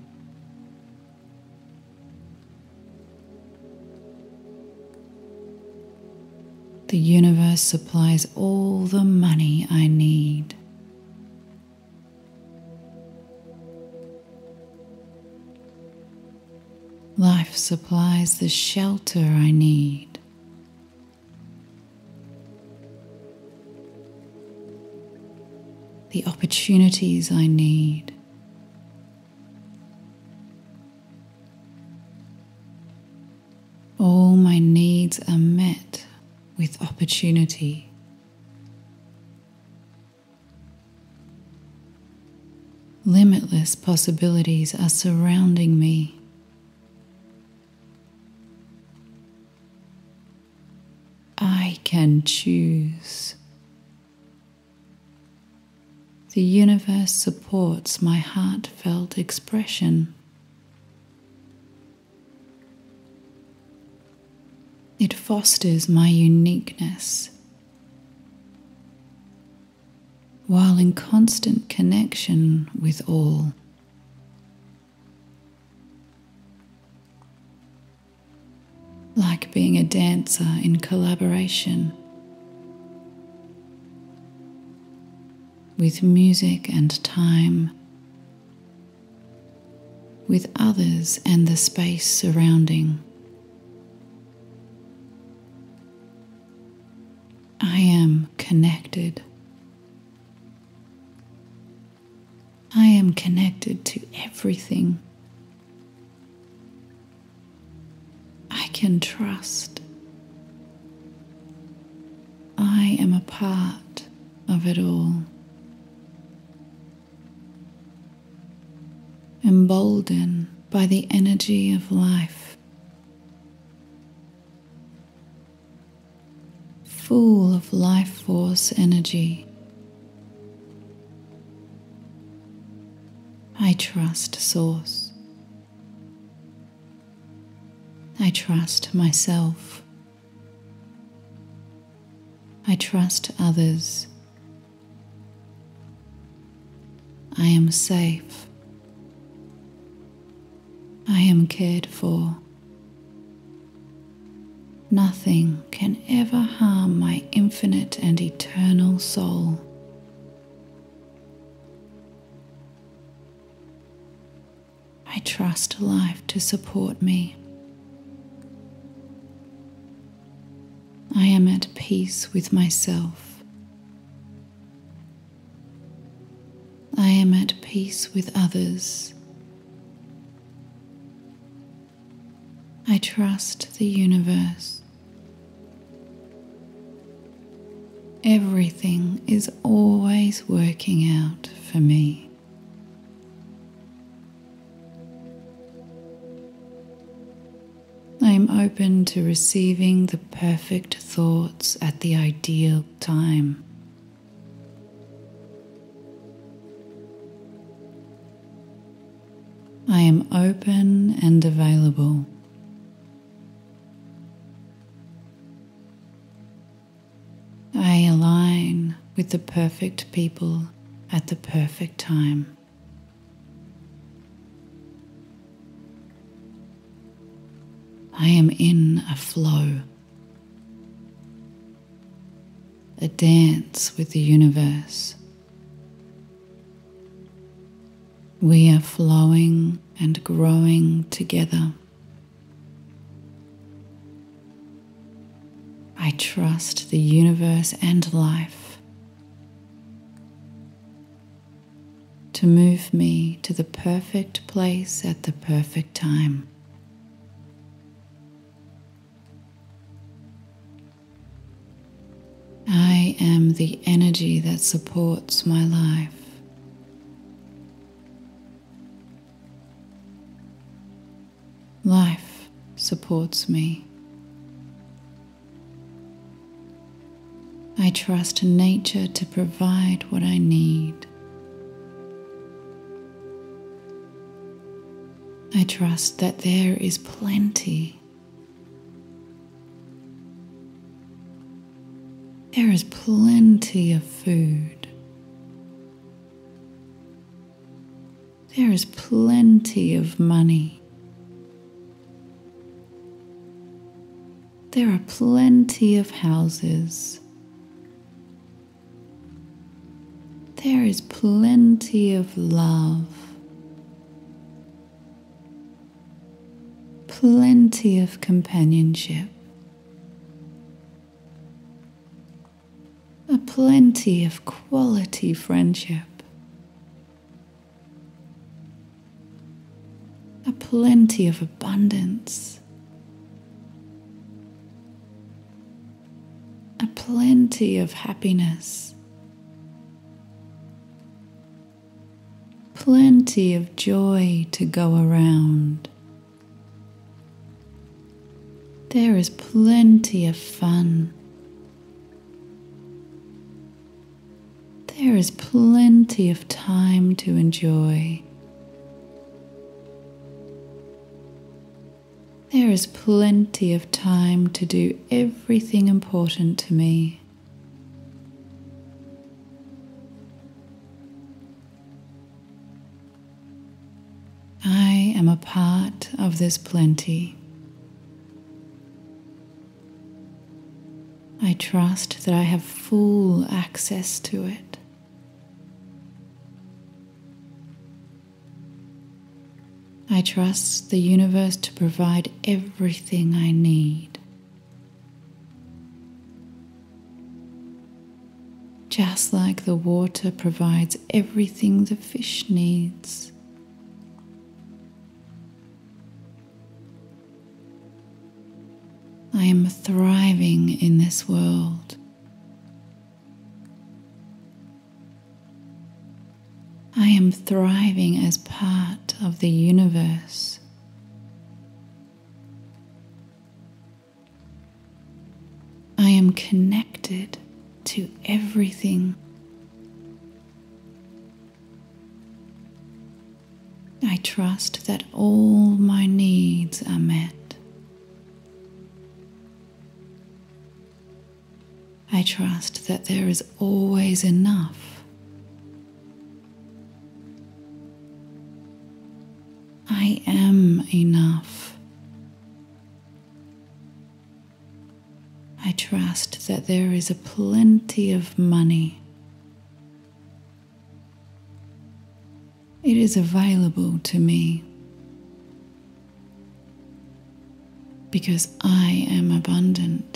The universe supplies all the money I need. Life supplies the shelter I need. The opportunities I need. Opportunity. Limitless possibilities are surrounding me. I can choose. The universe supports my heartfelt expression. Fosters my uniqueness while in constant connection with all. Like being a dancer in collaboration with music and time, with others and the space surrounding. Am connected. I am connected to everything. I can trust. I am a part of it all. Emboldened by the energy of life. Full of life force energy. I trust Source. I trust myself. I trust others. I am safe. I am cared for. Nothing can ever harm my infinite and eternal soul. I trust life to support me. I am at peace with myself. I am at peace with others. I trust the universe. Everything is always working out for me. I am open to receiving the perfect thoughts at the ideal time. I am open and available. I align with the perfect people at the perfect time. I am in a flow, a dance with the universe. We are flowing and growing together. I trust the universe and life to move me to the perfect place at the perfect time. I am the energy that supports my life. Life supports me. I trust nature to provide what I need. I trust that there is plenty There is plenty of food. There is plenty of money. There are plenty of houses. There is plenty of love. Plenty of companionship. a plenty of quality friendship, a plenty of abundance, a plenty of happiness, plenty of joy to go around. There is plenty of fun. There is plenty of time to enjoy. There is plenty of time to do everything important to me. I am a part of this plenty. I trust that I have full access to it. I trust the universe to provide everything I need. Just like the water provides everything the fish needs. I am thriving in this world. I am thriving as part of the universe. I am connected to everything. I trust that all my needs are met. I trust that there is always enough. I am enough. I trust that there is a plenty of money. It is available to me because I am abundant.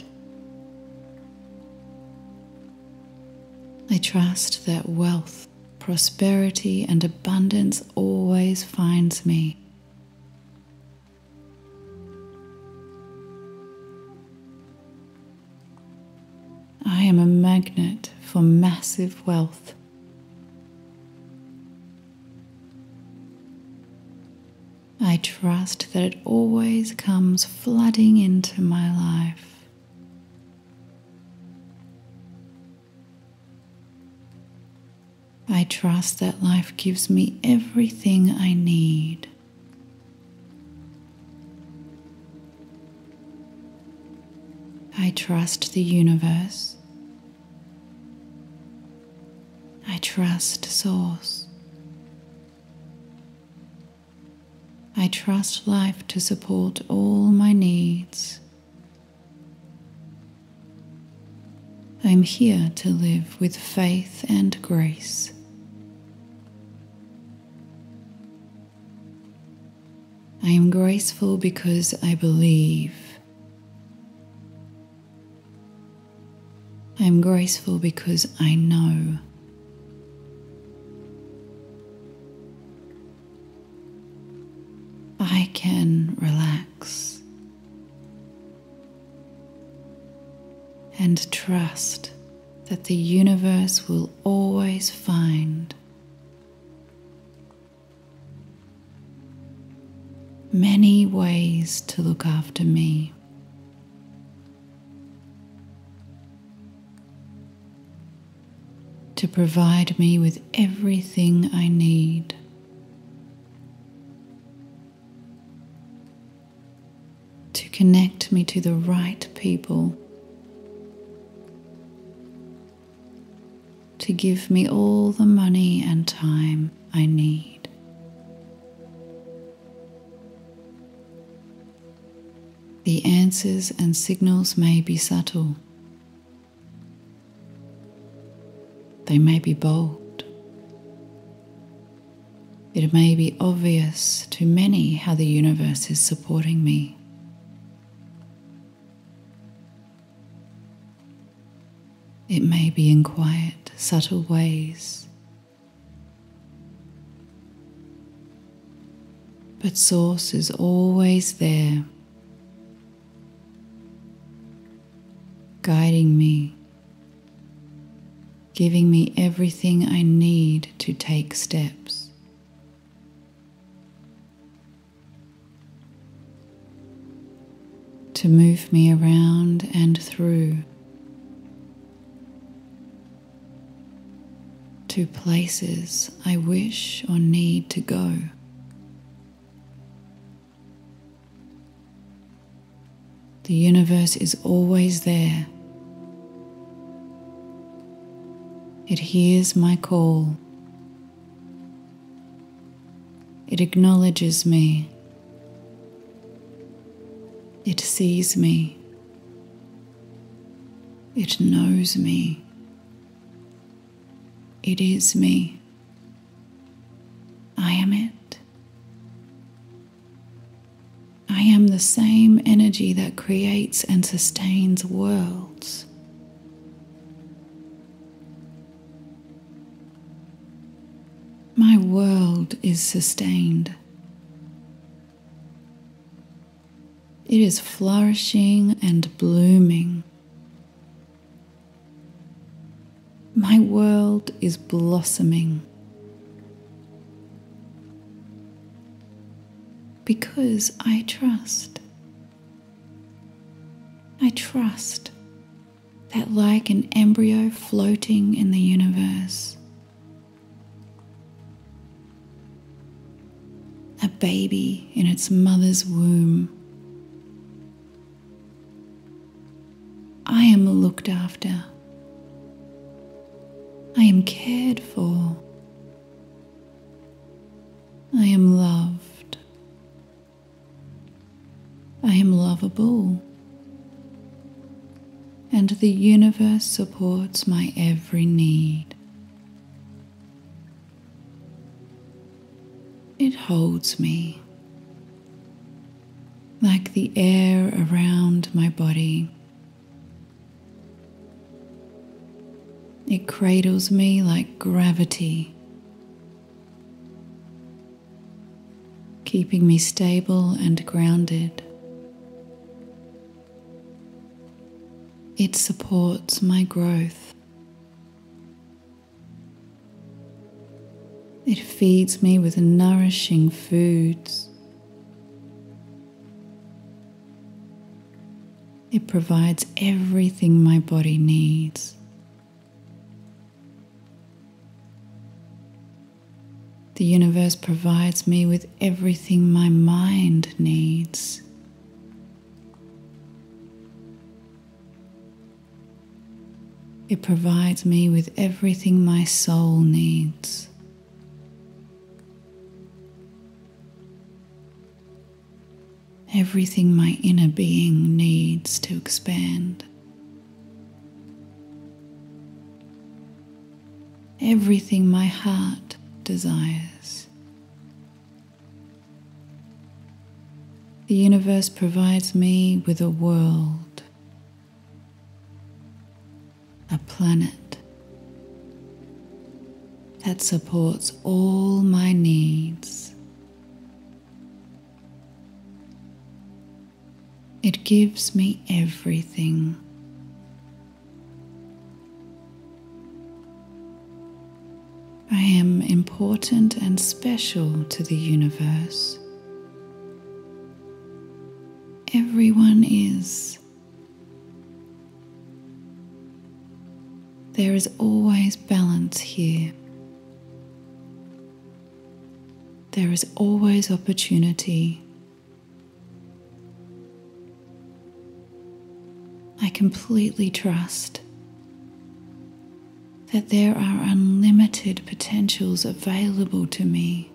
I trust that wealth, prosperity, and abundance always finds me. I am a magnet for massive wealth. I trust that it always comes flooding into my life. I trust that life gives me everything I need. I trust the universe. I trust Source. I trust life to support all my needs. I'm here to live with faith and grace. I am graceful because I believe. I am graceful because I know. I can relax and trust that the universe will always find many ways to look after me. To provide me with everything I need. To connect me to the right people. To give me all the money and time I need. The answers and signals may be subtle. They may be bold. It may be obvious to many how the universe is supporting me. It may be in quiet, subtle ways. But Source is always there guiding me, giving me everything I need to take steps. To move me around and through to places I wish or need to go. The universe is always there It hears my call. It acknowledges me. It sees me. It knows me. It is me. I am it. I am the same energy that creates and sustains worlds. My world is sustained. It is flourishing and blooming. My world is blossoming. Because I trust. I trust that, like an embryo floating in the universe, baby in its mother's womb, I am looked after. I am cared for. I am loved. I am lovable. And the universe supports my every need. Holds me like the air around my body. It cradles me like gravity, keeping me stable and grounded. It supports my growth. Feeds me with nourishing foods. It provides everything my body needs. The universe provides me with everything my mind needs. It provides me with everything my soul needs. Everything my inner being needs to expand. Everything my heart desires. The universe provides me with a world, a planet that supports all my needs. It gives me everything. I am important and special to the universe. Everyone is. There is always balance here. There is always opportunity. Completely trust that there are unlimited potentials available to me.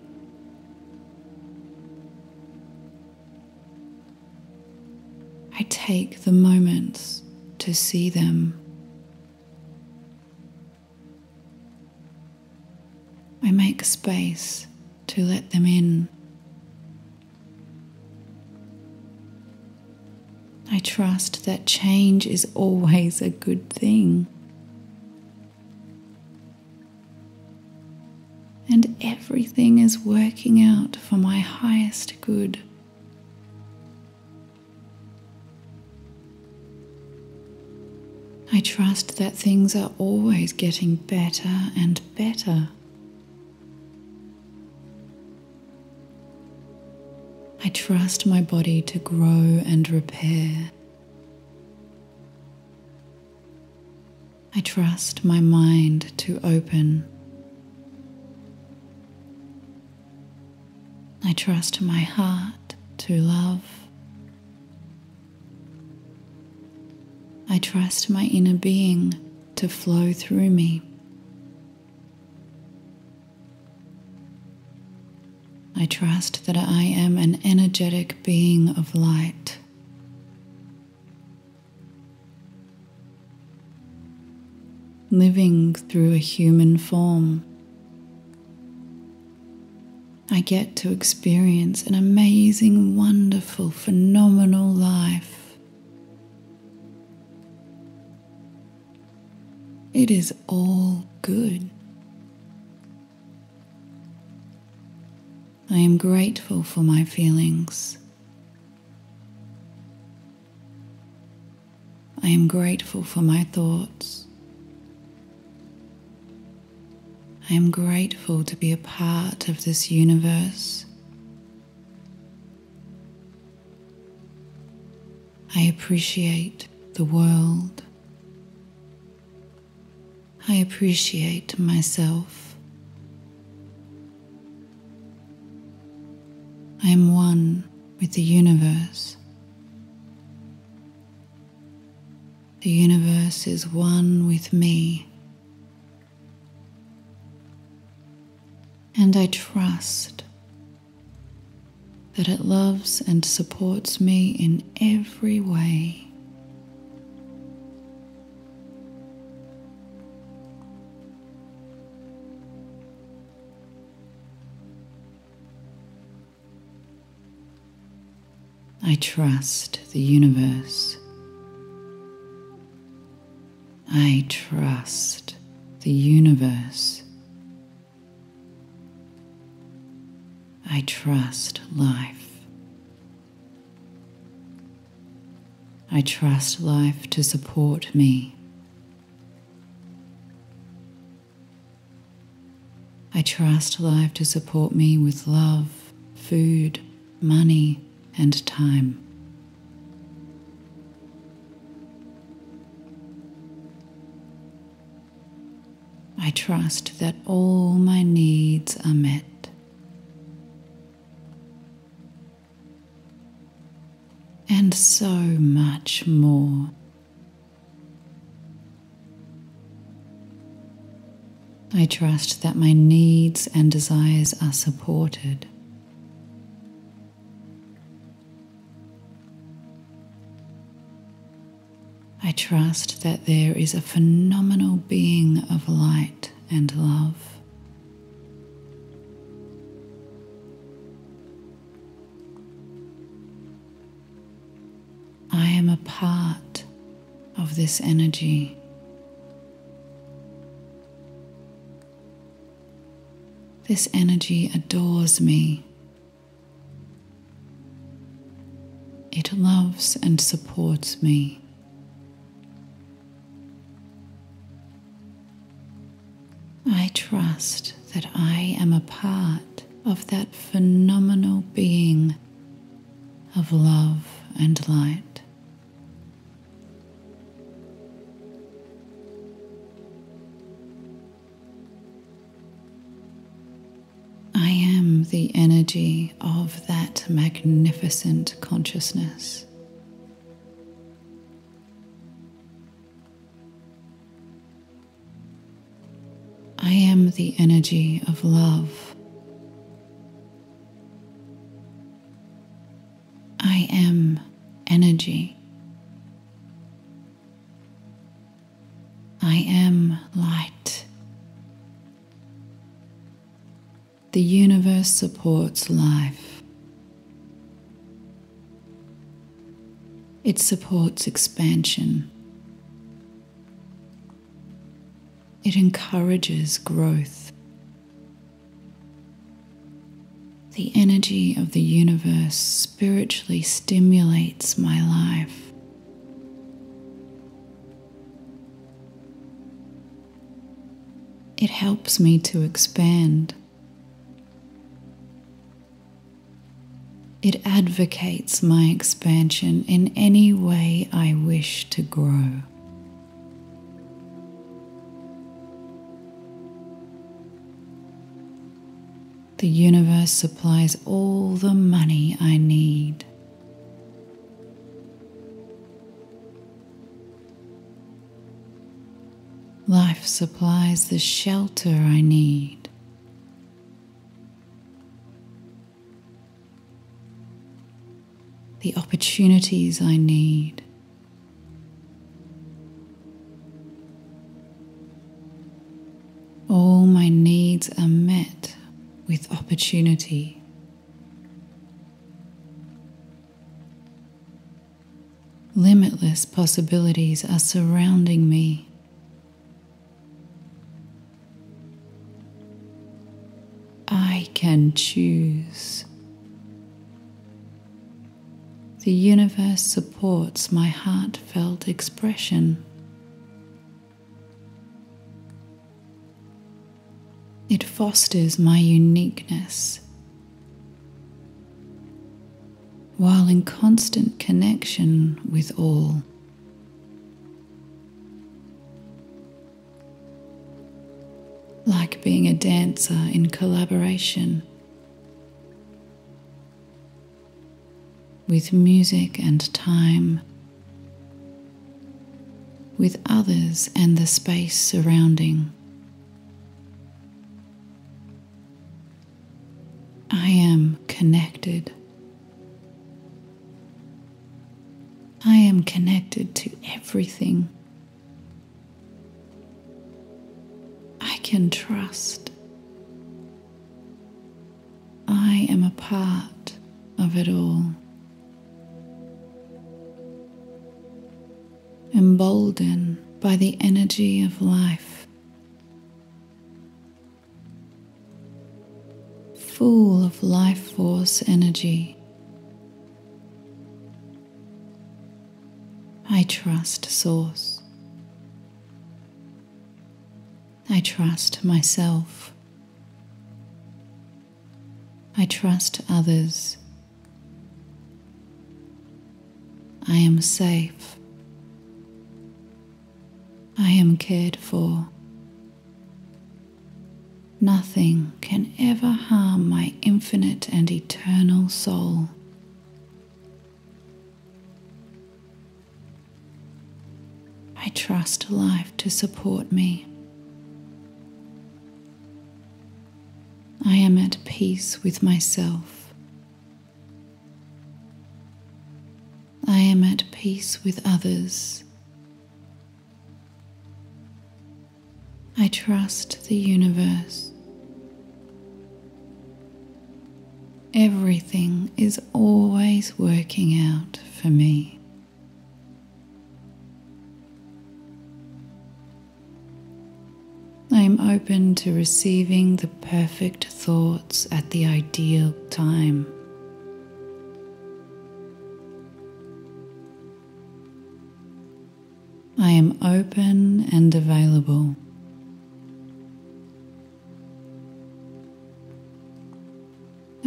I take the moments to see them. I make space to let them in. I trust that change is always a good thing. and everything is working out for my highest good. I trust that things are always getting better and better. I trust my body to grow and repair. I trust my mind to open. I trust my heart to love. I trust my inner being to flow through me. I trust that I am an energetic being of light. Living through a human form. I get to experience an amazing, wonderful, phenomenal life. It is all good. I am grateful for my feelings. I am grateful for my thoughts. I am grateful to be a part of this universe. I appreciate the world. I appreciate myself. I am one with the universe. The universe is one with me. And I trust that it loves and supports me in every way. I trust the universe. I trust the universe. I trust life. I trust life to support me. I trust life to support me with love, food, money, and time. I trust that all my needs are met. And so much more. I trust that my needs and desires are supported. I trust that there is a phenomenal being of light and love. I am a part of this energy. This energy adores me. It loves and supports me. I trust that I am a part of that phenomenal being of love and light. I am the energy of that magnificent consciousness. I am the energy of love. I am energy. I am light. The universe supports life. It supports expansion. It encourages growth. The energy of the universe spiritually stimulates my life. It helps me to expand. It advocates my expansion in any way I wish to grow. The universe supplies all the money I need. Life supplies the shelter I need. The opportunities I need. All my needs are met with opportunity. Limitless possibilities are surrounding me. I can choose. The universe supports my heartfelt expression. It fosters my uniqueness while in constant connection with all. like being a dancer in collaboration with music and time, with others and the space surrounding. I am connected. I am connected to everything. I can trust. I am a part of it all. emboldened by the energy of life, full of life force energy. I trust Source. I trust myself. I trust others. I am safe. I am cared for. Nothing can ever harm my infinite and eternal soul. I trust life to support me. I am at peace with myself. I am at peace with others. I trust the universe. Everything is always working out for me. I am open to receiving the perfect thoughts at the ideal time. I am open and available.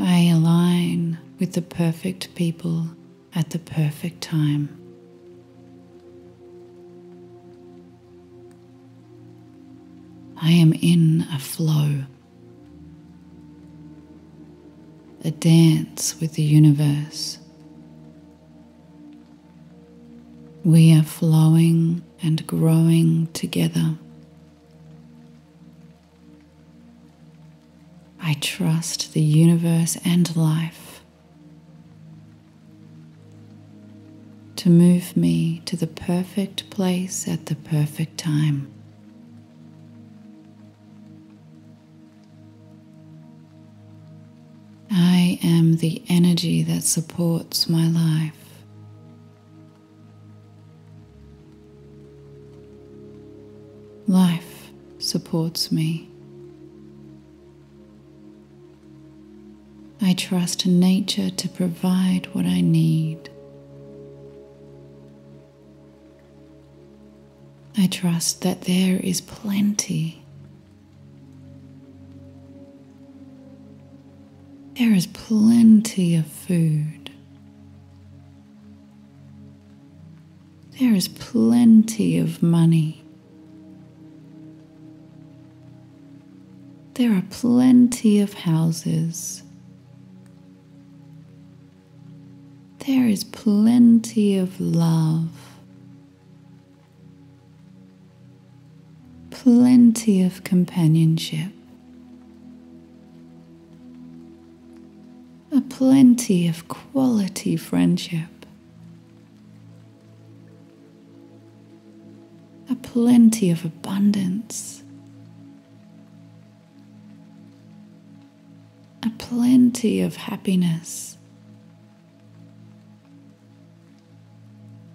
I align with the perfect people at the perfect time. I am in a flow, a dance with the universe. We are flowing and growing together. I trust the universe and life to move me to the perfect place at the perfect time. I am the energy that supports my life. Life supports me. I trust nature to provide what I need. I trust that there is plenty. There is plenty of food. There is plenty of money. There are plenty of houses. There is plenty of love, plenty of companionship, a plenty of quality friendship. A plenty of abundance, a plenty of happiness.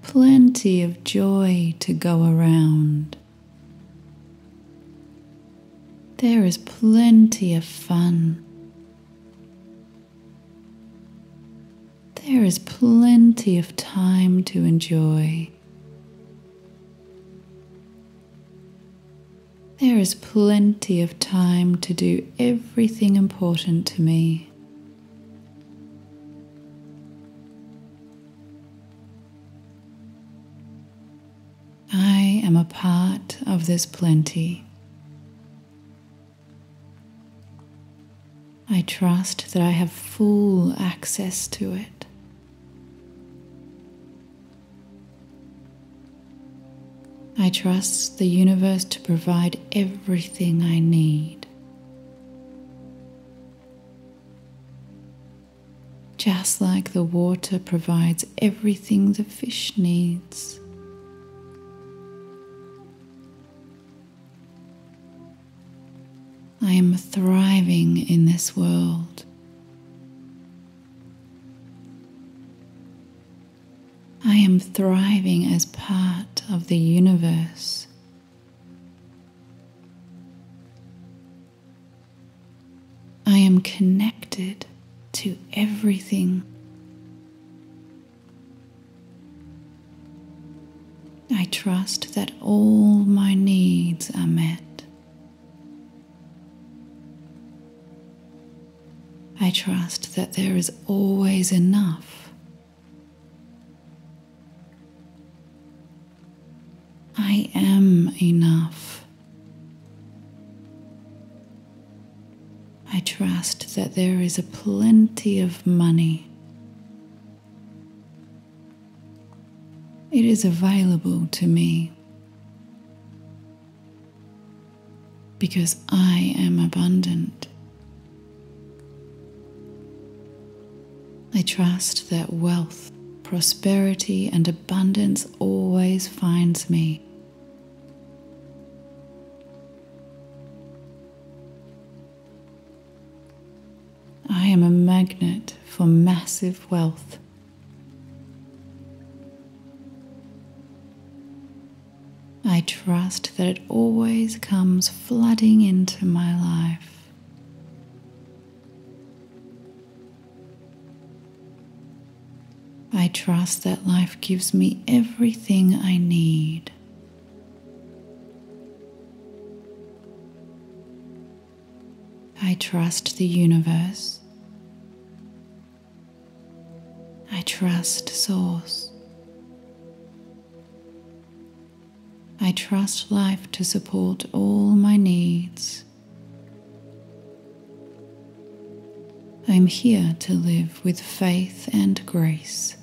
Plenty of joy to go around. There is plenty of fun. There is plenty of time to enjoy. There is plenty of time to do everything important to me. Am a part of this plenty. I trust that I have full access to it. I trust the universe to provide everything I need. Just like the water provides everything the fish needs. I am thriving in this world. I am thriving as part of the universe. I am connected to everything. I trust that all my needs are met. I trust that there is always enough. I am enough. I trust that there is a plenty of money. It is available to me because I am abundant. I trust that wealth, prosperity, and abundance always finds me. I am a magnet for massive wealth. I trust that it always comes flooding into my life. I trust that life gives me everything I need. I trust the universe. I trust Source. I trust life to support all my needs. I'm here to live with faith and grace.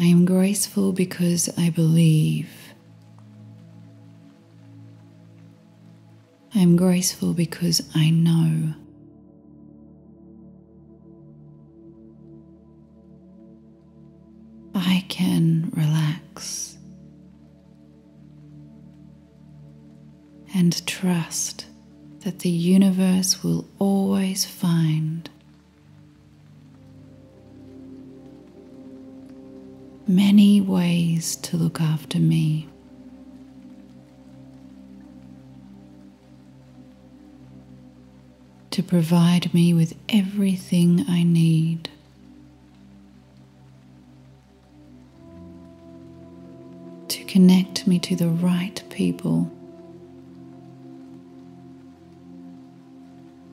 I am graceful because I believe. I am graceful because I know. I can relax and trust that the universe will always find many ways to look after me. To provide me with everything I need. To connect me to the right people.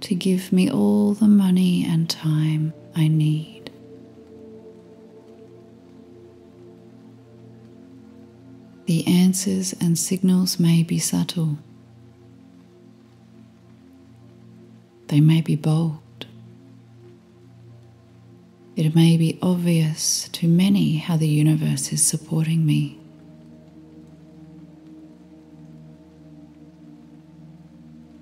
To give me all the money and time I need. The answers and signals may be subtle. They may be bold. It may be obvious to many how the universe is supporting me.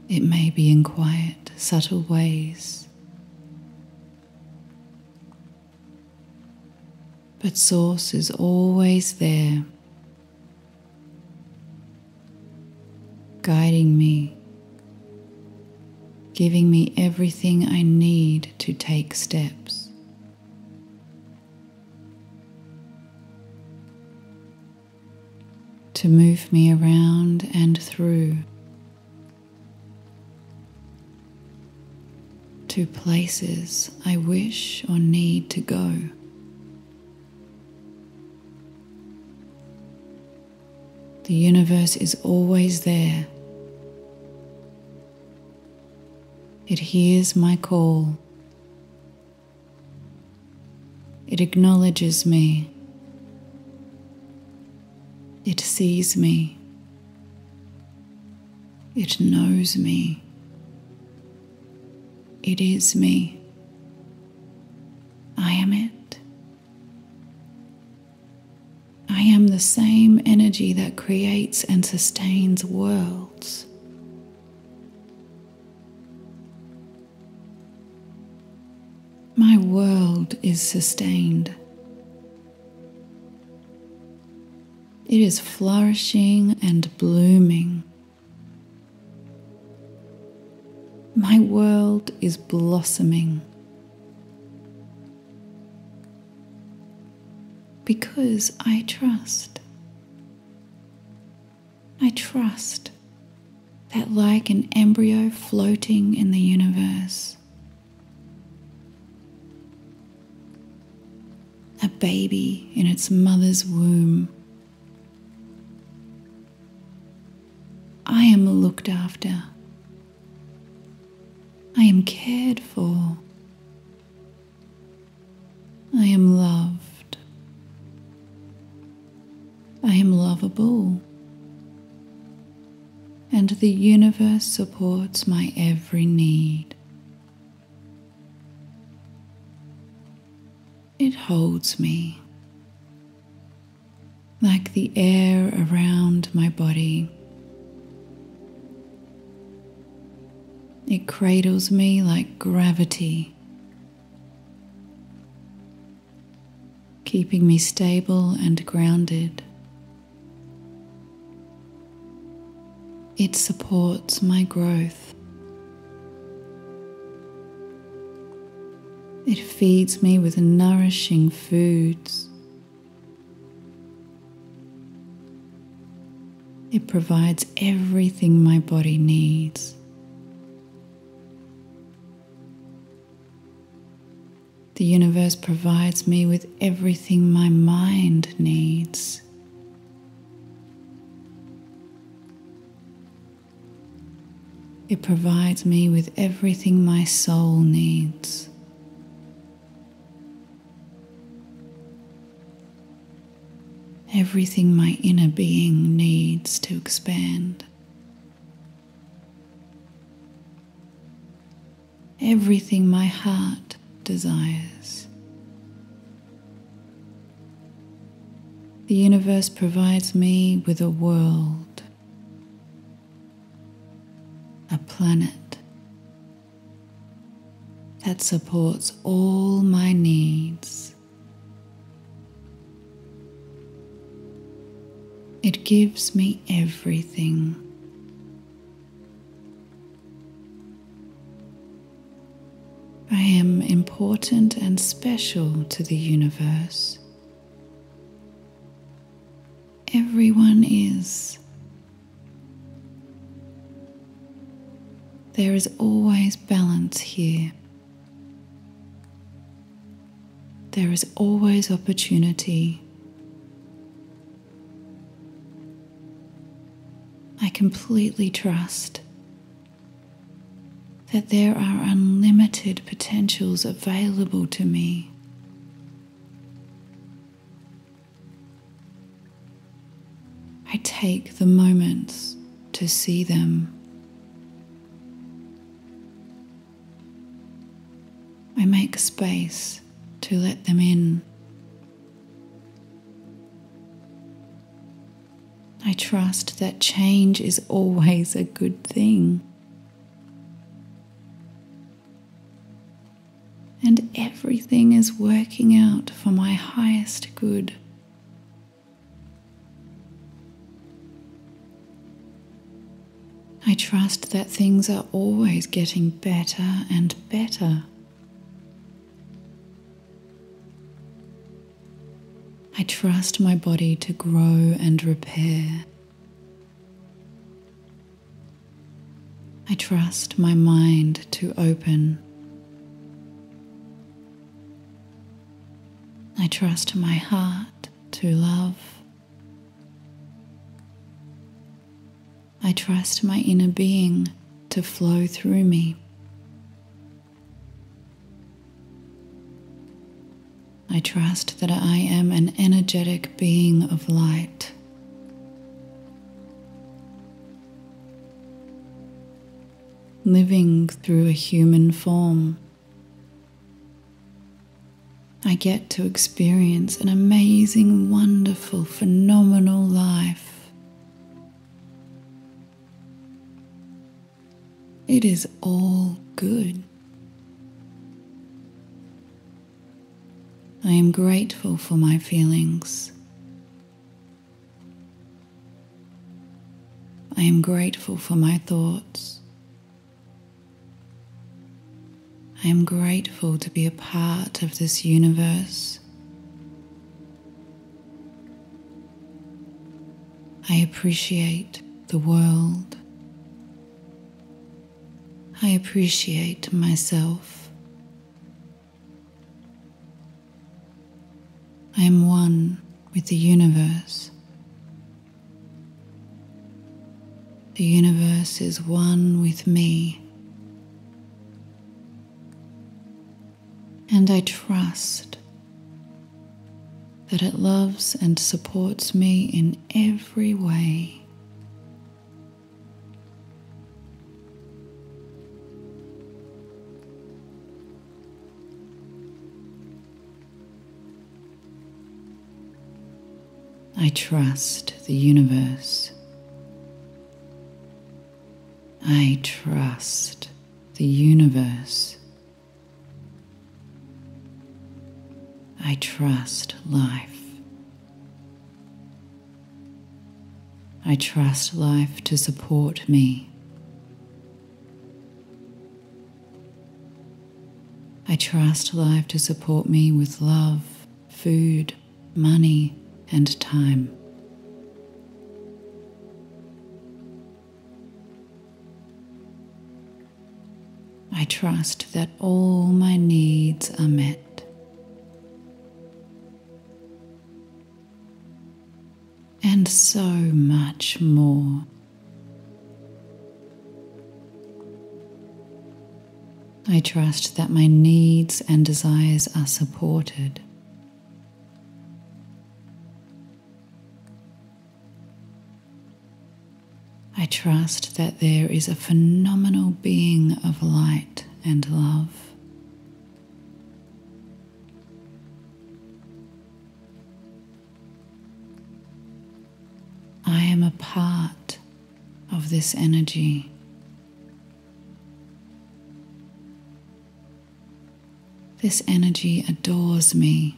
It may be in quiet, subtle ways. But Source is always there guiding me, giving me everything I need to take steps. To move me around and through to places I wish or need to go. The universe is always there It hears my call. It acknowledges me. It sees me. It knows me. It is me. I am it. I am the same energy that creates and sustains worlds. My world is sustained. It is flourishing and blooming. My world is blossoming. Because I trust. I trust that, like an embryo floating in the universe, a baby in its mother's womb, I am looked after. I am cared for. I am loved. I am lovable. And the universe supports my every need. It holds me like the air around my body. It cradles me like gravity, keeping me stable and grounded. It supports my growth. It feeds me with nourishing foods. It provides everything my body needs. The universe provides me with everything my mind needs. It provides me with everything my soul needs. Everything my inner being needs to expand. Everything my heart desires. The universe provides me with a world, a planet that supports all my needs. It gives me everything. I am important and special to the universe. Everyone is. There is always balance here. There is always opportunity. I completely trust that there are unlimited potentials available to me. I take the moments to see them. I make space to let them in. I trust that change is always a good thing. and everything is working out for my highest good. I trust that things are always getting better and better. I trust my body to grow and repair. I trust my mind to open. I trust my heart to love. I trust my inner being to flow through me. I trust that I am an energetic being of light. living through a human form. I get to experience an amazing, wonderful, phenomenal life. It is all good. I am grateful for my feelings. I am grateful for my thoughts. I am grateful to be a part of this universe. I appreciate the world. I appreciate myself. I am one with the universe. The universe is one with me. And I trust that it loves and supports me in every way. I trust the universe. I trust the universe. I trust life. I trust life to support me. I trust life to support me with love, food, money, and time. I trust that all my needs are met. And so much more. I trust that my needs and desires are supported. I trust that there is a phenomenal being of light and love. I am a part of this energy. This energy adores me.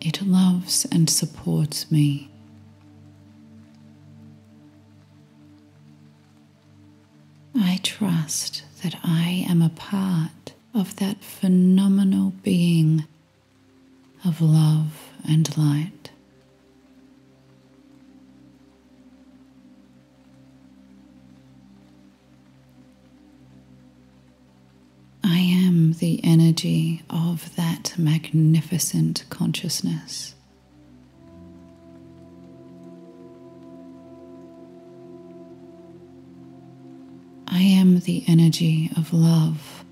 It loves and supports me. I trust that I am a part of that phenomenal being of love and light. I am the energy of that magnificent consciousness. I am the energy of love.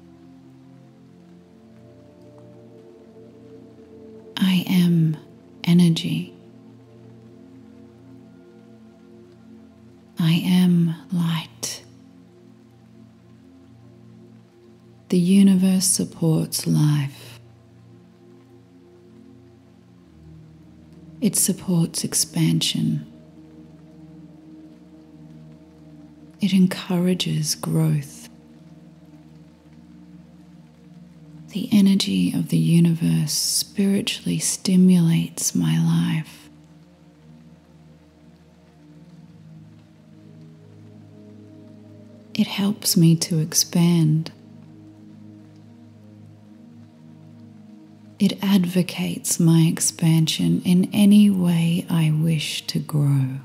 I am energy. I am light. The universe supports life. It supports expansion. It encourages growth. The energy of the universe spiritually stimulates my life. It helps me to expand. It advocates my expansion in any way I wish to grow.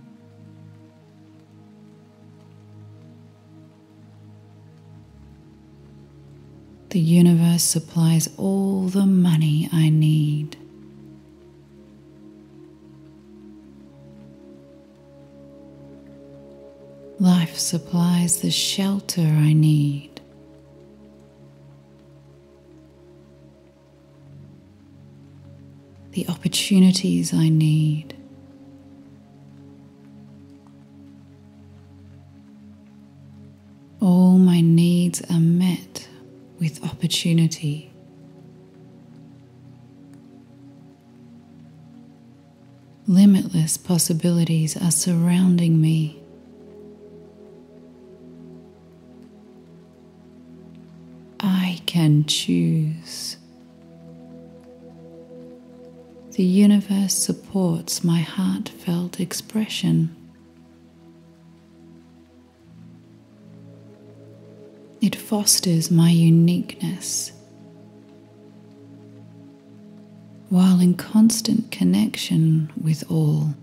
The universe supplies all the money I need. Life supplies the shelter I need. The opportunities I need. All my needs are met with opportunity. Limitless possibilities are surrounding me. I can choose. The universe supports my heartfelt expression. It fosters my uniqueness while in constant connection with all.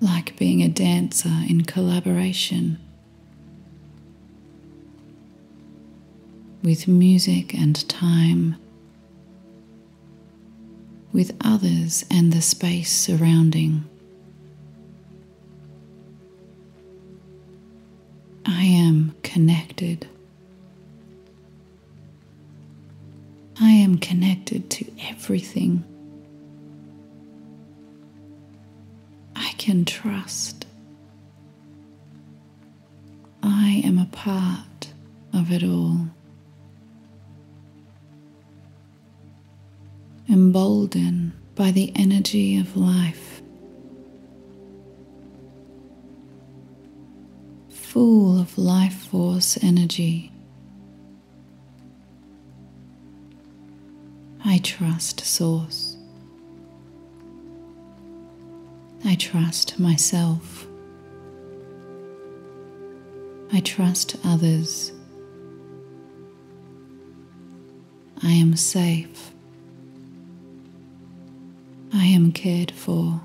Like being a dancer in collaboration with music and time, with others and the space surrounding. I am connected. I am connected to everything. I can trust. I am a part of it all. Emboldened by the energy of life, full of life force energy. I trust Source. I trust myself. I trust others. I am safe. I am cared for.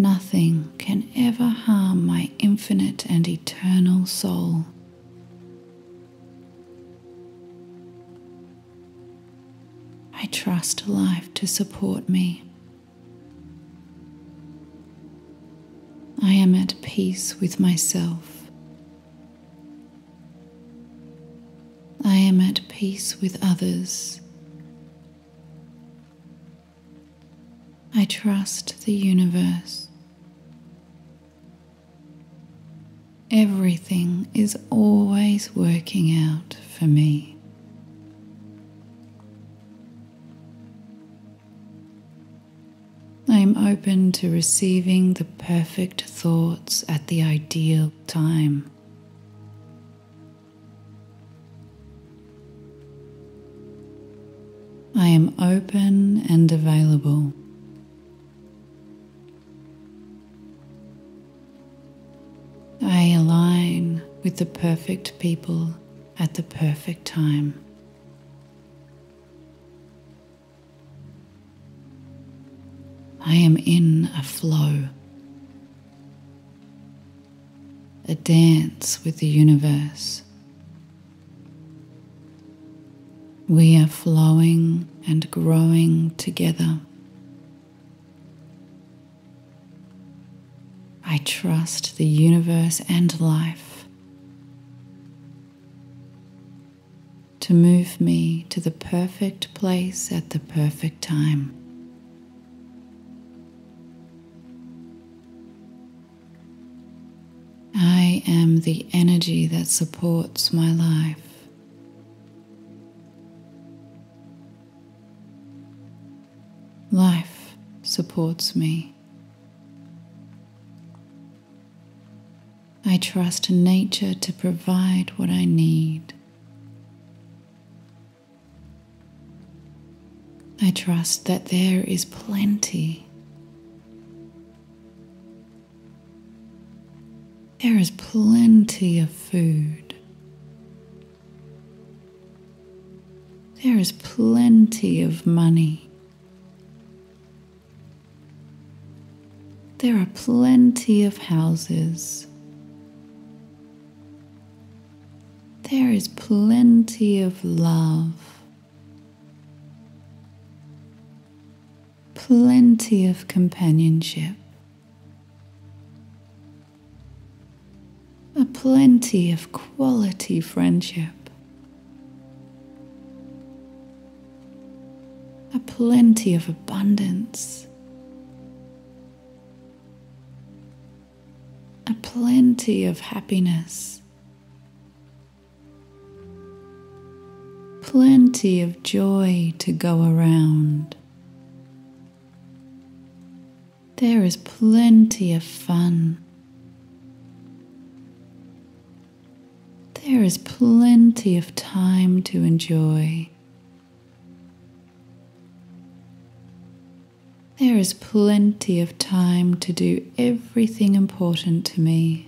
Nothing can ever harm my infinite and eternal soul. I trust life to support me. I am at peace with myself. I am at peace with others. I trust the universe. Everything is always working out for me. I am open to receiving the perfect thoughts at the ideal time. I am open and available. I align with the perfect people at the perfect time. I am in a flow, a dance with the universe. We are flowing and growing together. I trust the universe and life to move me to the perfect place at the perfect time. I am the energy that supports my life. Life supports me. I trust nature to provide what I need. I trust that there is plenty. There is plenty of food. There is plenty of money. There are plenty of houses. There is plenty of love, plenty of companionship, a plenty of quality friendship, a plenty of abundance, a plenty of happiness, plenty of joy to go around. There is plenty of fun. There is plenty of time to enjoy. There is plenty of time to do everything important to me.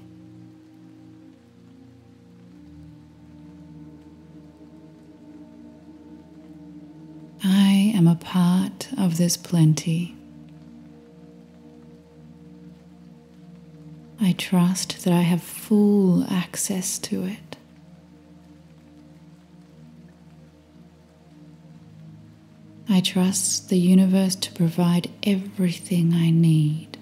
I am a part of this plenty. I trust that I have full access to it. I trust the universe to provide everything I need.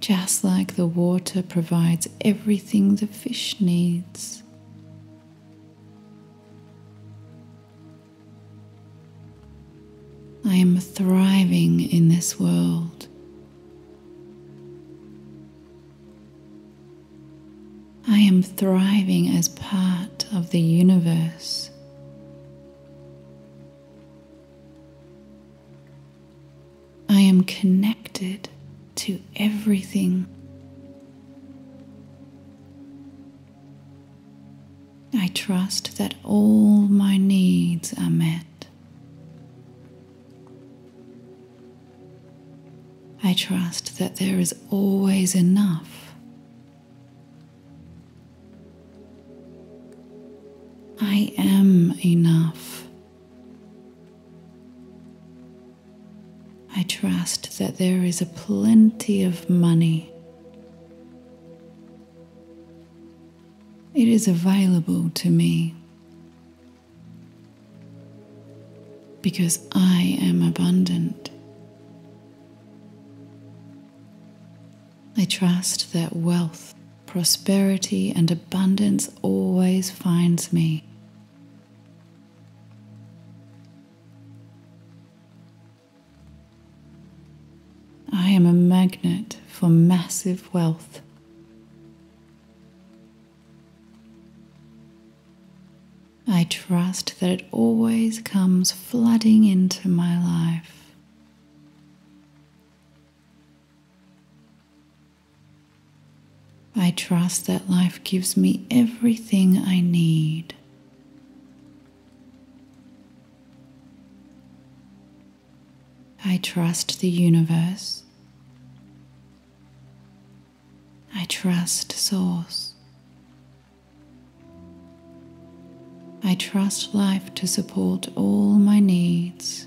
Just like the water provides everything the fish needs. I am thriving in this world. I am thriving as part of the universe. I am connected to everything. I trust that all my needs are met. I trust that there is always enough. I am enough. I trust that there is a plenty of money. It is available to me because I am abundant. I trust that wealth, prosperity, and abundance always finds me. I am a magnet for massive wealth. I trust that it always comes flooding into my life. I trust that life gives me everything I need. I trust the universe. I trust Source. I trust life to support all my needs.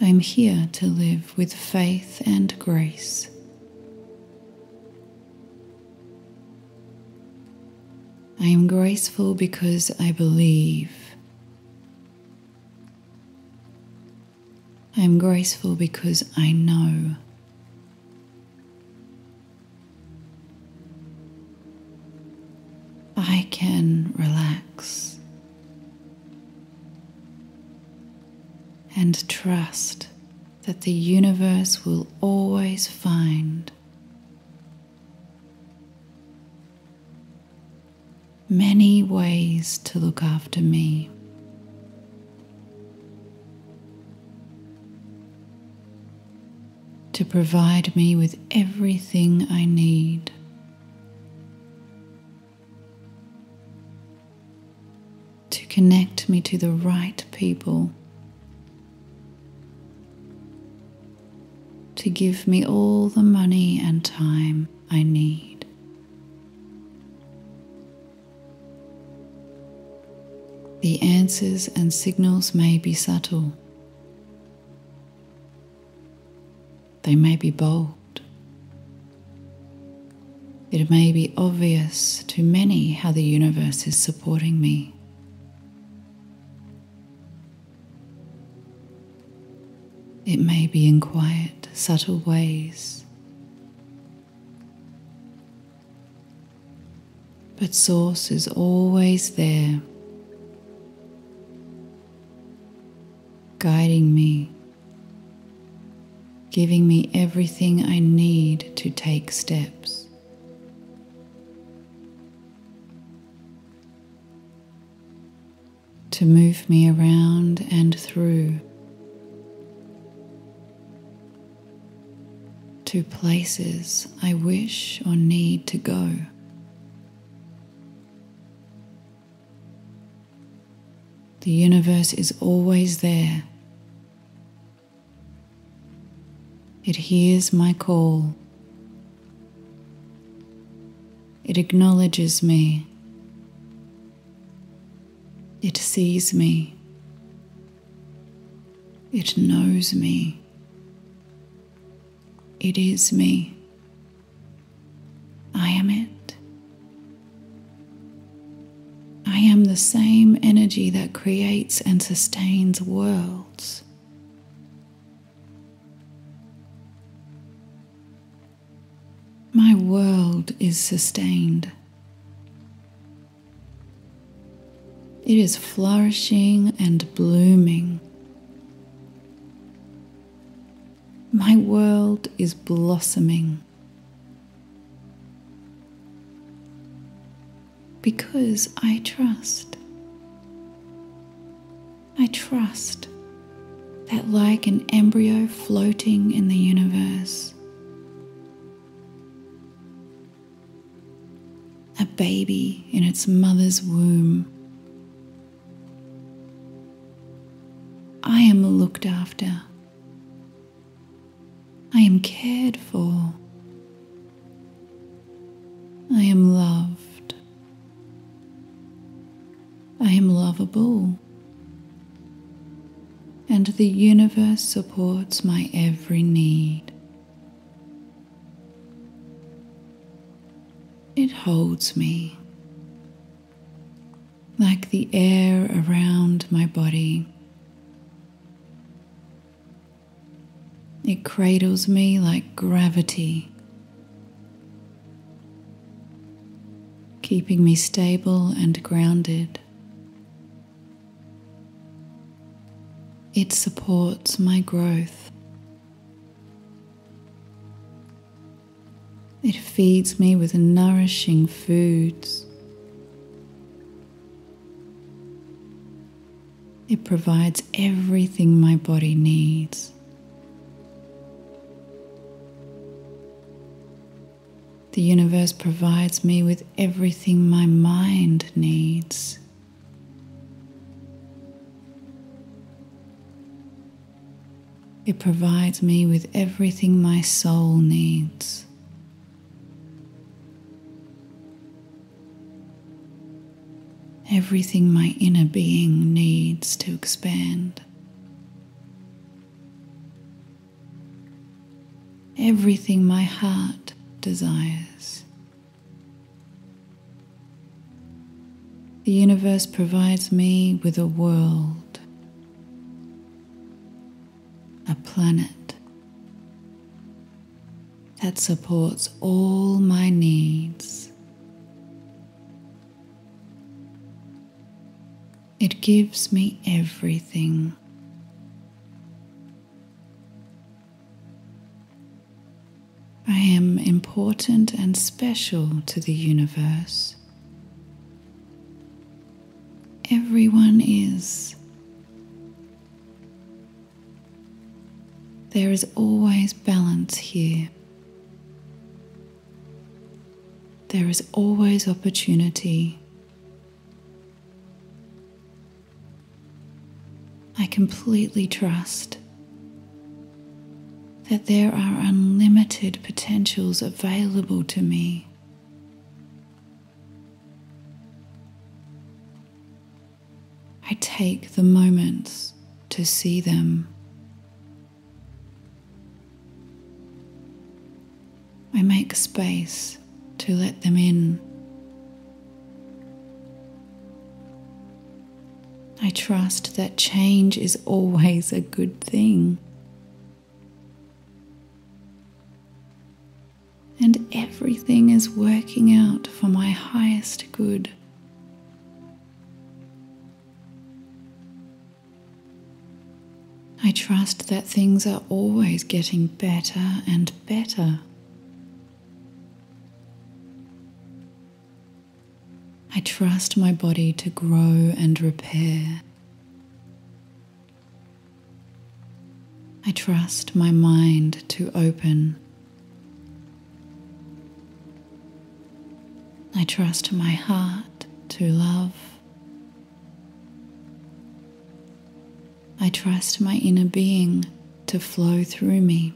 I'm here to live with faith and grace. I am graceful because I believe. I am graceful because I know. I can relax and trust that the universe will always find many ways to look after me. To provide me with everything I need. To connect me to the right people. To give me all the money and time I need. The answers and signals may be subtle. They may be bold. It may be obvious to many how the universe is supporting me. It may be in quiet, subtle ways. But Source is always there guiding me giving me everything I need to take steps. To move me around and through to places I wish or need to go. The universe is always there. It hears my call. It acknowledges me. It sees me. It knows me. It is me. I am it. I am the same energy that creates and sustains worlds. My world is sustained. It is flourishing and blooming. My world is blossoming. Because I trust. I trust that, like an embryo floating in the universe, a baby in its mother's womb, I am looked after. I am cared for. I am loved. I am lovable. And the universe supports my every need. It holds me like the air around my body. It cradles me like gravity, keeping me stable and grounded. It supports my growth. It feeds me with nourishing foods. It provides everything my body needs. The universe provides me with everything my mind needs. It provides me with everything my soul needs. Everything my inner being needs to expand. Everything my heart desires. The universe provides me with a world, a planet that supports all my needs. It gives me everything. I am important and special to the universe. Everyone is. There is always balance here. There is always opportunity I completely trust that there are unlimited potentials available to me. I take the moments to see them. I make space to let them in. I trust that change is always a good thing. And everything is working out for my highest good. I trust that things are always getting better and better. I trust my body to grow and repair. I trust my mind to open. I trust my heart to love. I trust my inner being to flow through me.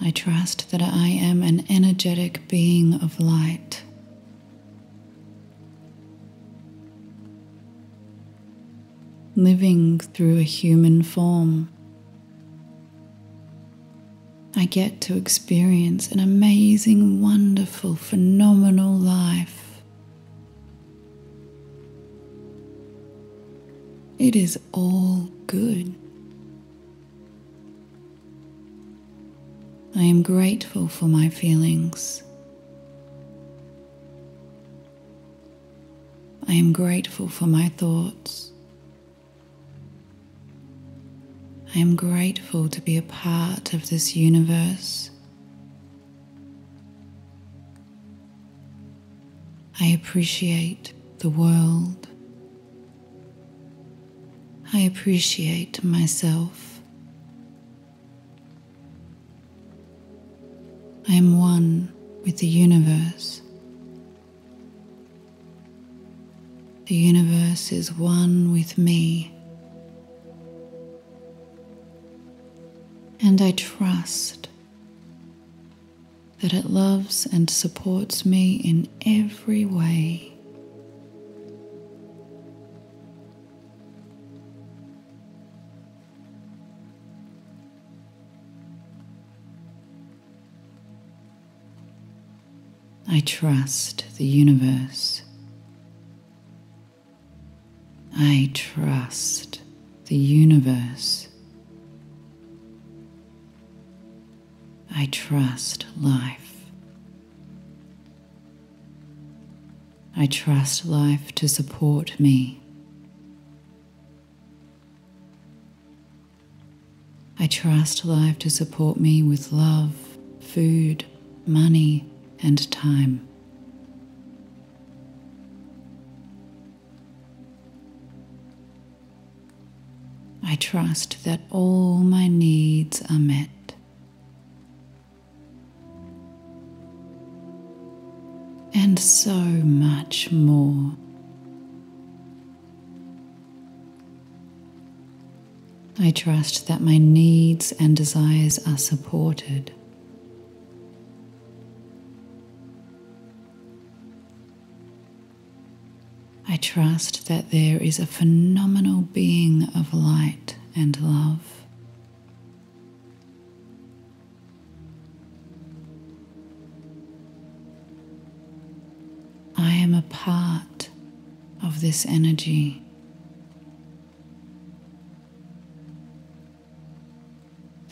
I trust that I am an energetic being of light. Living through a human form, I get to experience an amazing, wonderful, phenomenal life. It is all good. I am grateful for my feelings. I am grateful for my thoughts. I am grateful to be a part of this universe. I appreciate the world. I appreciate myself. I am one with the universe. The universe is one with me. And I trust that it loves and supports me in every way. I trust the universe. I trust the universe. I trust life. I trust life to support me. I trust life to support me with love, food, money, and time. I trust that all my needs are met. And so much more. I trust that my needs and desires are supported. Trust that there is a phenomenal being of light and love. I am a part of this energy.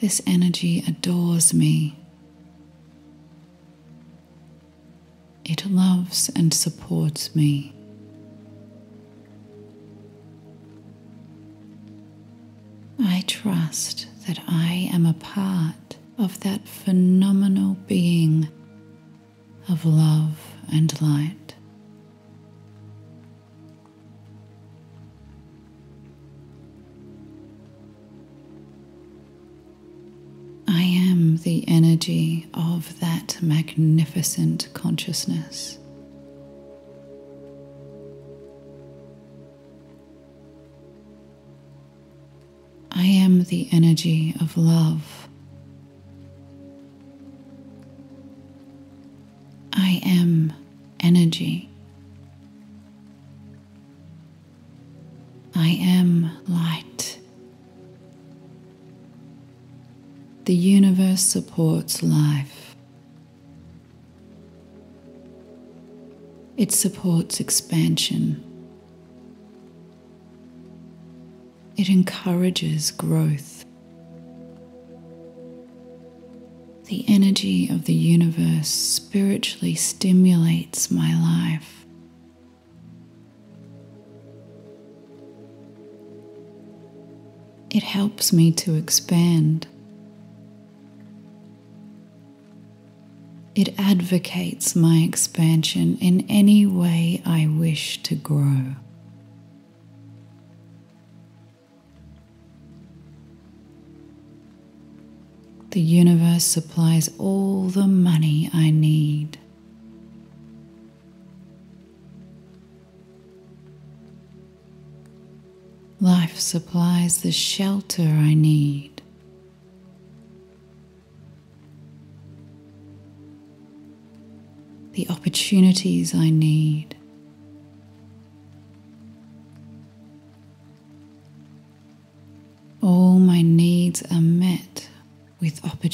This energy adores me. It loves and supports me. Part of that phenomenal being of love and light. I am the energy of that magnificent consciousness. Energy of love. I am energy. I am light. The universe supports life. It supports expansion. It encourages growth. The energy of the universe spiritually stimulates my life. It helps me to expand. It advocates my expansion in any way I wish to grow. The universe supplies all the money I need. Life supplies the shelter I need. The opportunities I need.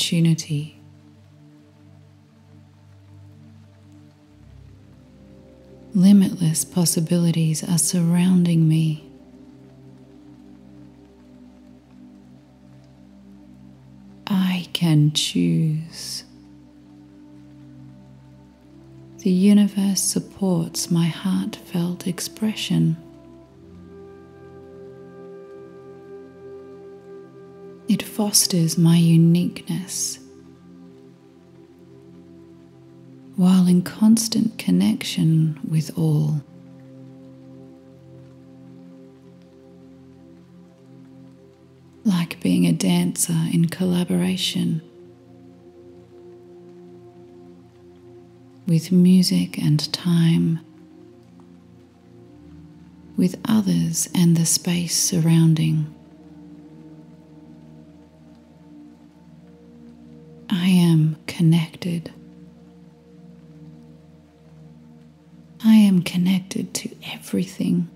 Opportunity. Limitless possibilities are surrounding me. I can choose. The universe supports my heartfelt expression. Fosters my uniqueness while in constant connection with all. Like being a dancer in collaboration with music and time, with others and the space surrounding. Everything.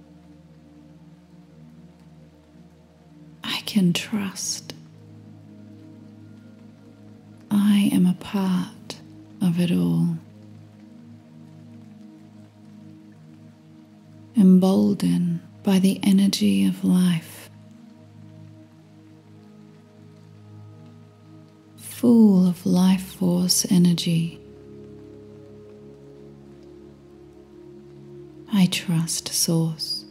I can trust. I am a part of it all. Emboldened by the energy of life. Full of life force energy. Trust Source.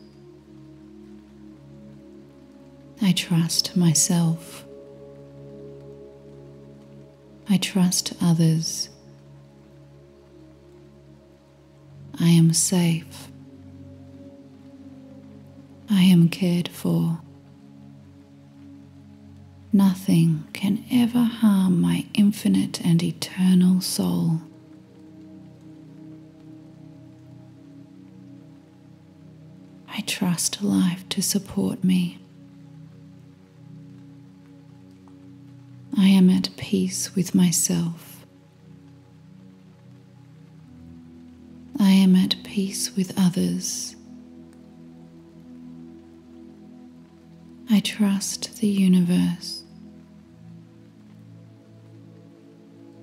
I trust myself. I trust others. I am safe. I am cared for. Nothing can ever harm my infinite and eternal soul. Trust life to support me. I am at peace with myself. I am at peace with others. I trust the universe.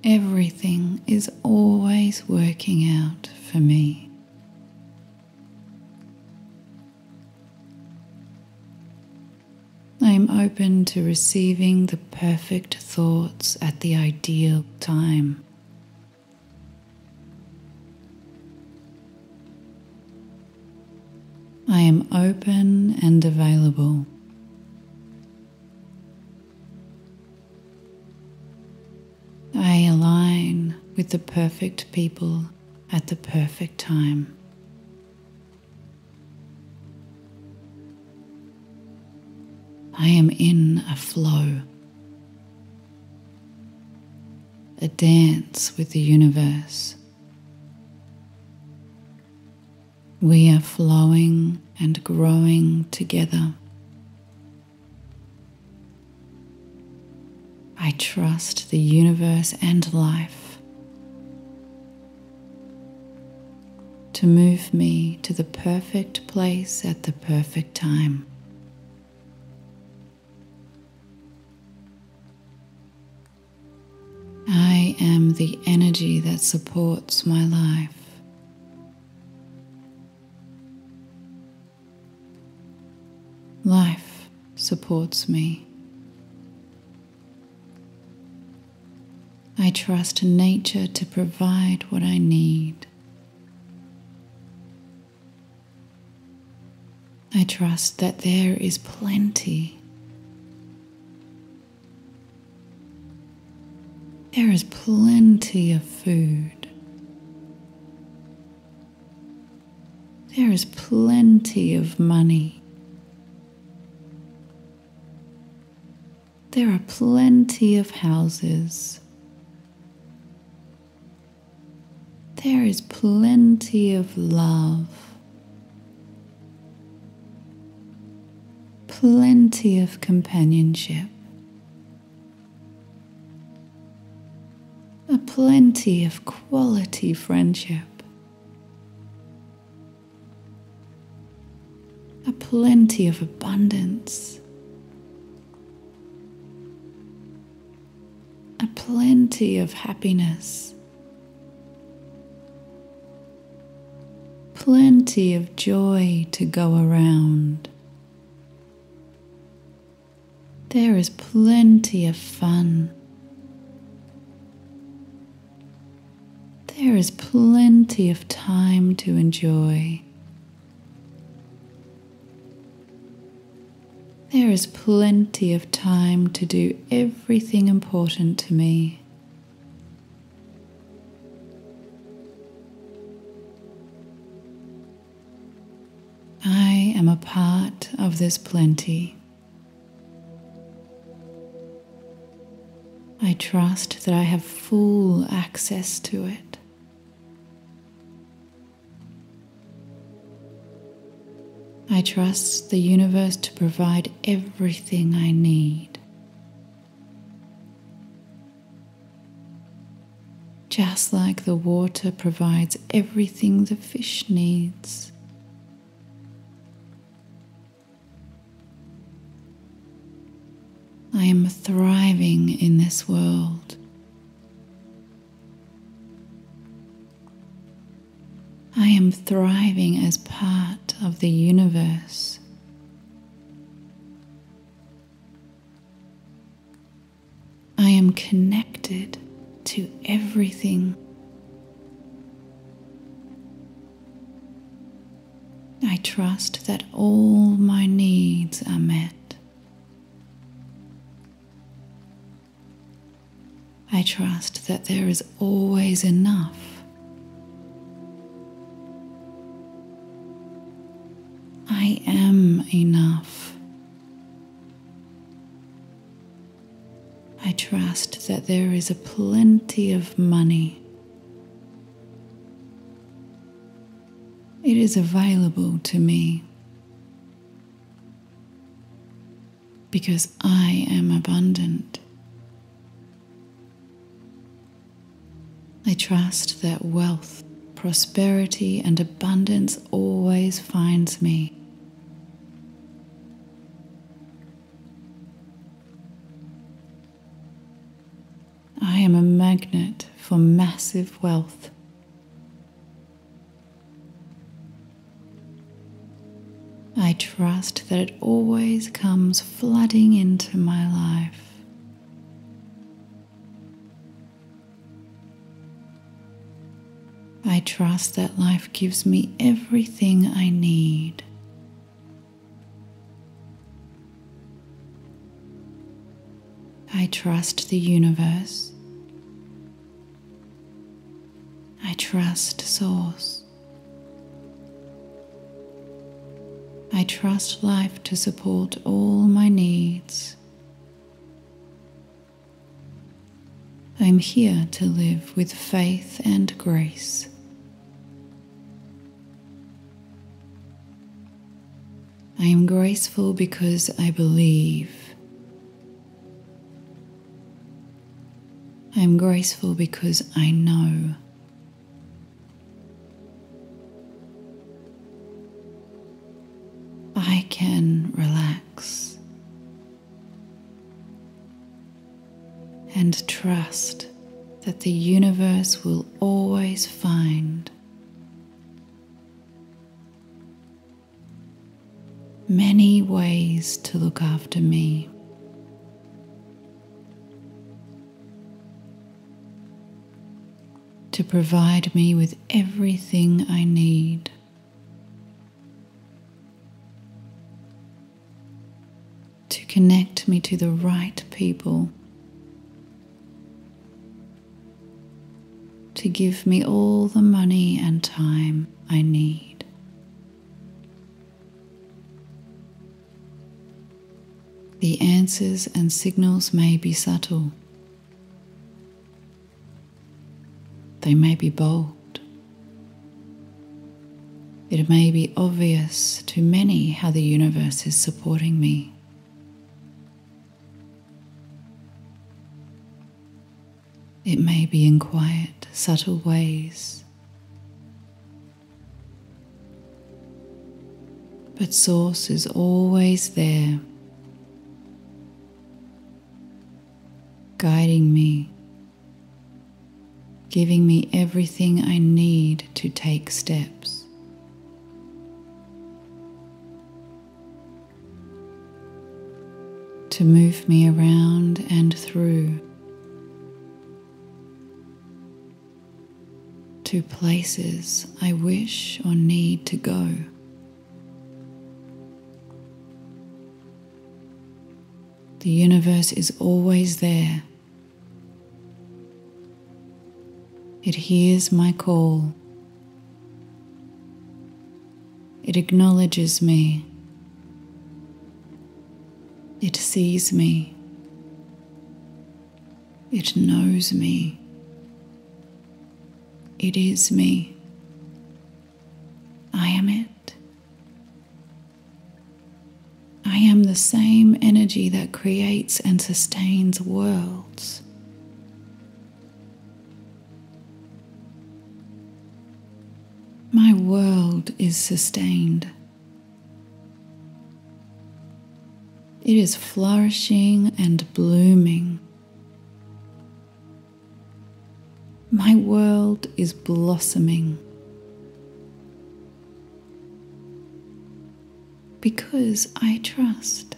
Everything is always working out for me. Open to receiving the perfect thoughts at the ideal time. I am open and available. I align with the perfect people at the perfect time. I am in a flow, a dance with the universe. We are flowing and growing together. I trust the universe and life to move me to the perfect place at the perfect time. Am the energy that supports my life. Life supports me. I trust nature to provide what I need. I trust that there is plenty There is plenty of food. There is plenty of money. There are plenty of houses. There is plenty of love. Plenty of companionship. Plenty of quality friendship. A plenty of abundance. A plenty of happiness. Plenty of joy to go around. There is plenty of fun. Plenty of time to enjoy. There is plenty of time to do everything important to me. I am a part of this plenty. I trust that I have full access to it. I trust the universe to provide everything I need. Just like the water provides everything the fish needs. I am thriving in this world. I am thriving as part of the universe. I am connected to everything. I trust that all my needs are met. I trust that there is always enough. I am enough. I trust that there is a plenty of money. It is available to me because I am abundant. I trust that wealth, prosperity, and abundance always finds me. A magnet for massive wealth. I trust that it always comes flooding into my life. I trust that life gives me everything I need. I trust the universe. I trust Source. I trust life to support all my needs. I'm here to live with faith and grace. I am graceful because I believe. I am graceful because I know. Trust that the universe will always find many ways to look after me. To provide me with everything I need. To connect me to the right people. To give me all the money and time I need. The answers and signals may be subtle. They may be bold. It may be obvious to many how the universe is supporting me. It may be in quiet, subtle ways. But Source is always there, guiding me, giving me everything I need to take steps. to move me around and through to places I wish or need to go. The universe is always there. It hears my call. It acknowledges me. It sees me. It knows me. It is me. I am it. I am the same energy that creates and sustains worlds. My world is sustained. It is flourishing and blooming. My world is blossoming. Because I trust.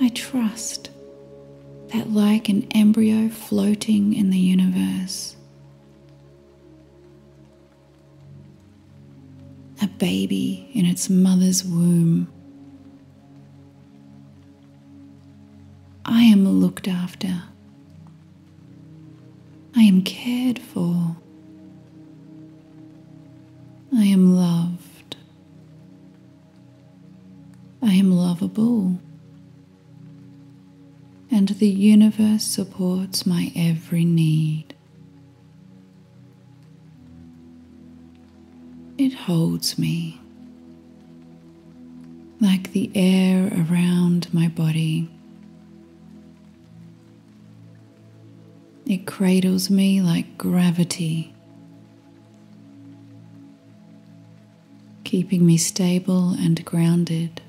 I trust that, like an embryo floating in the universe, a baby in its mother's womb I am looked after. I am cared for. I am loved. I am lovable. And the universe supports my every need. It holds me like the air around my body. It cradles me like gravity, keeping me stable and grounded.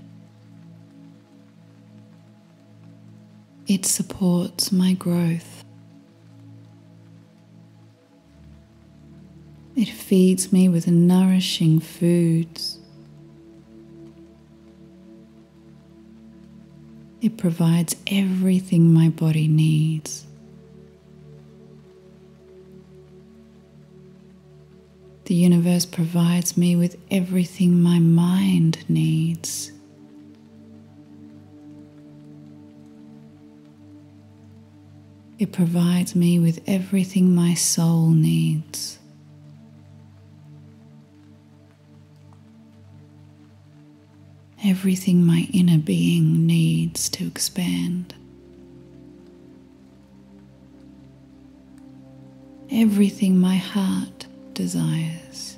It supports my growth. It feeds me with nourishing foods. It provides everything my body needs. The universe provides me with everything my mind needs. It provides me with everything my soul needs. Everything my inner being needs to expand. Everything my heart desires.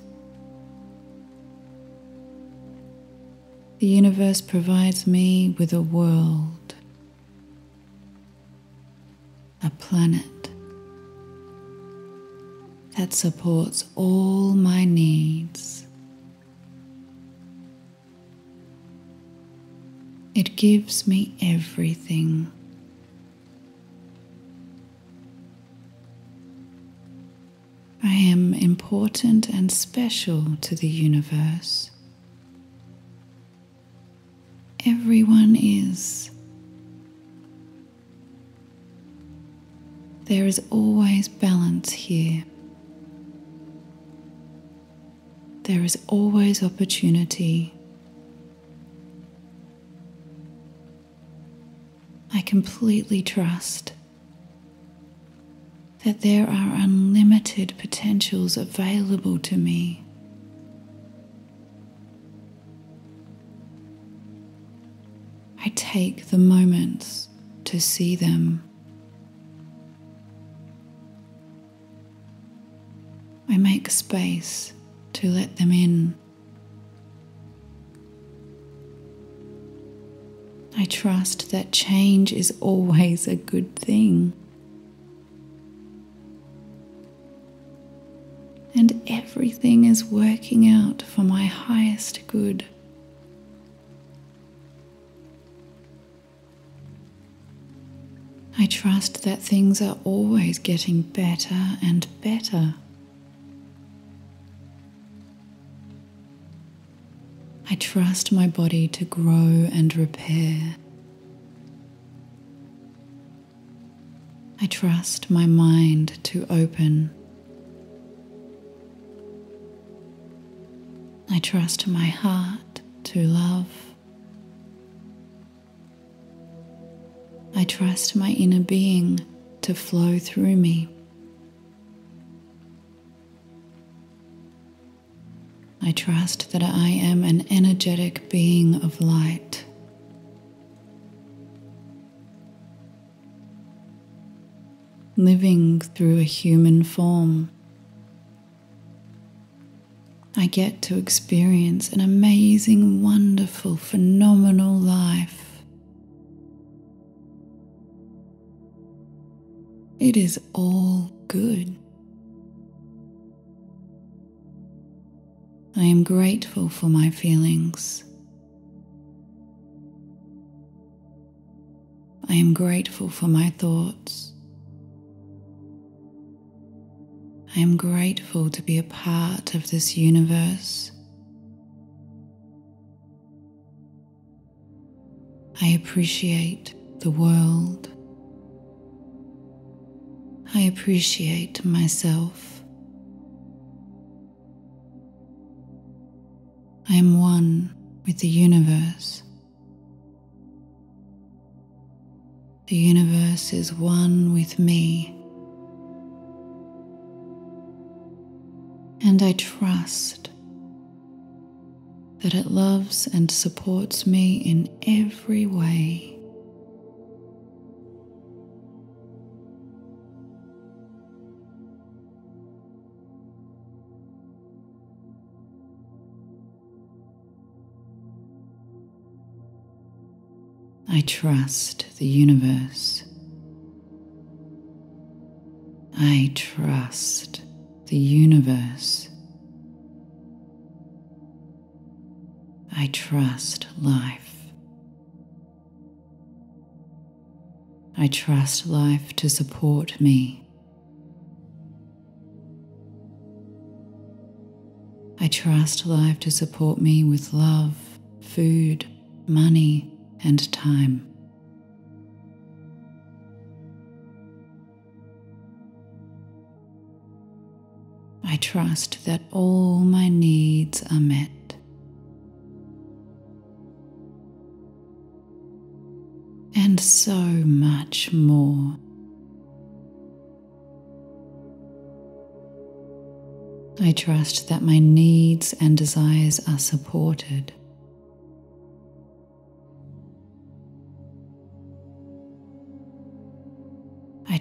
The universe provides me with a world, a planet that supports all my needs. It gives me everything. I am important and special to the universe. Everyone is. There is always balance here. There is always opportunity. I completely trust that there are unlimited potentials available to me. I take the moments to see them. I make space to let them in. I trust that change is always a good thing. And everything is working out for my highest good. I trust that things are always getting better and better. I trust my body to grow and repair. I trust my mind to open. I trust my heart to love. I trust my inner being to flow through me. I trust that I am an energetic being of light. Living through a human form, I get to experience an amazing, wonderful, phenomenal life. It is all good. I am grateful for my feelings. I am grateful for my thoughts. I am grateful to be a part of this universe. I appreciate the world. I appreciate myself. I am one with the universe. The universe is one with me. And I trust that it loves and supports me in every way. I trust the universe. I trust the universe. I trust life. I trust life to support me. I trust life to support me with love, food, money, and time. I trust that all my needs are met. And so much more. I trust that my needs and desires are supported.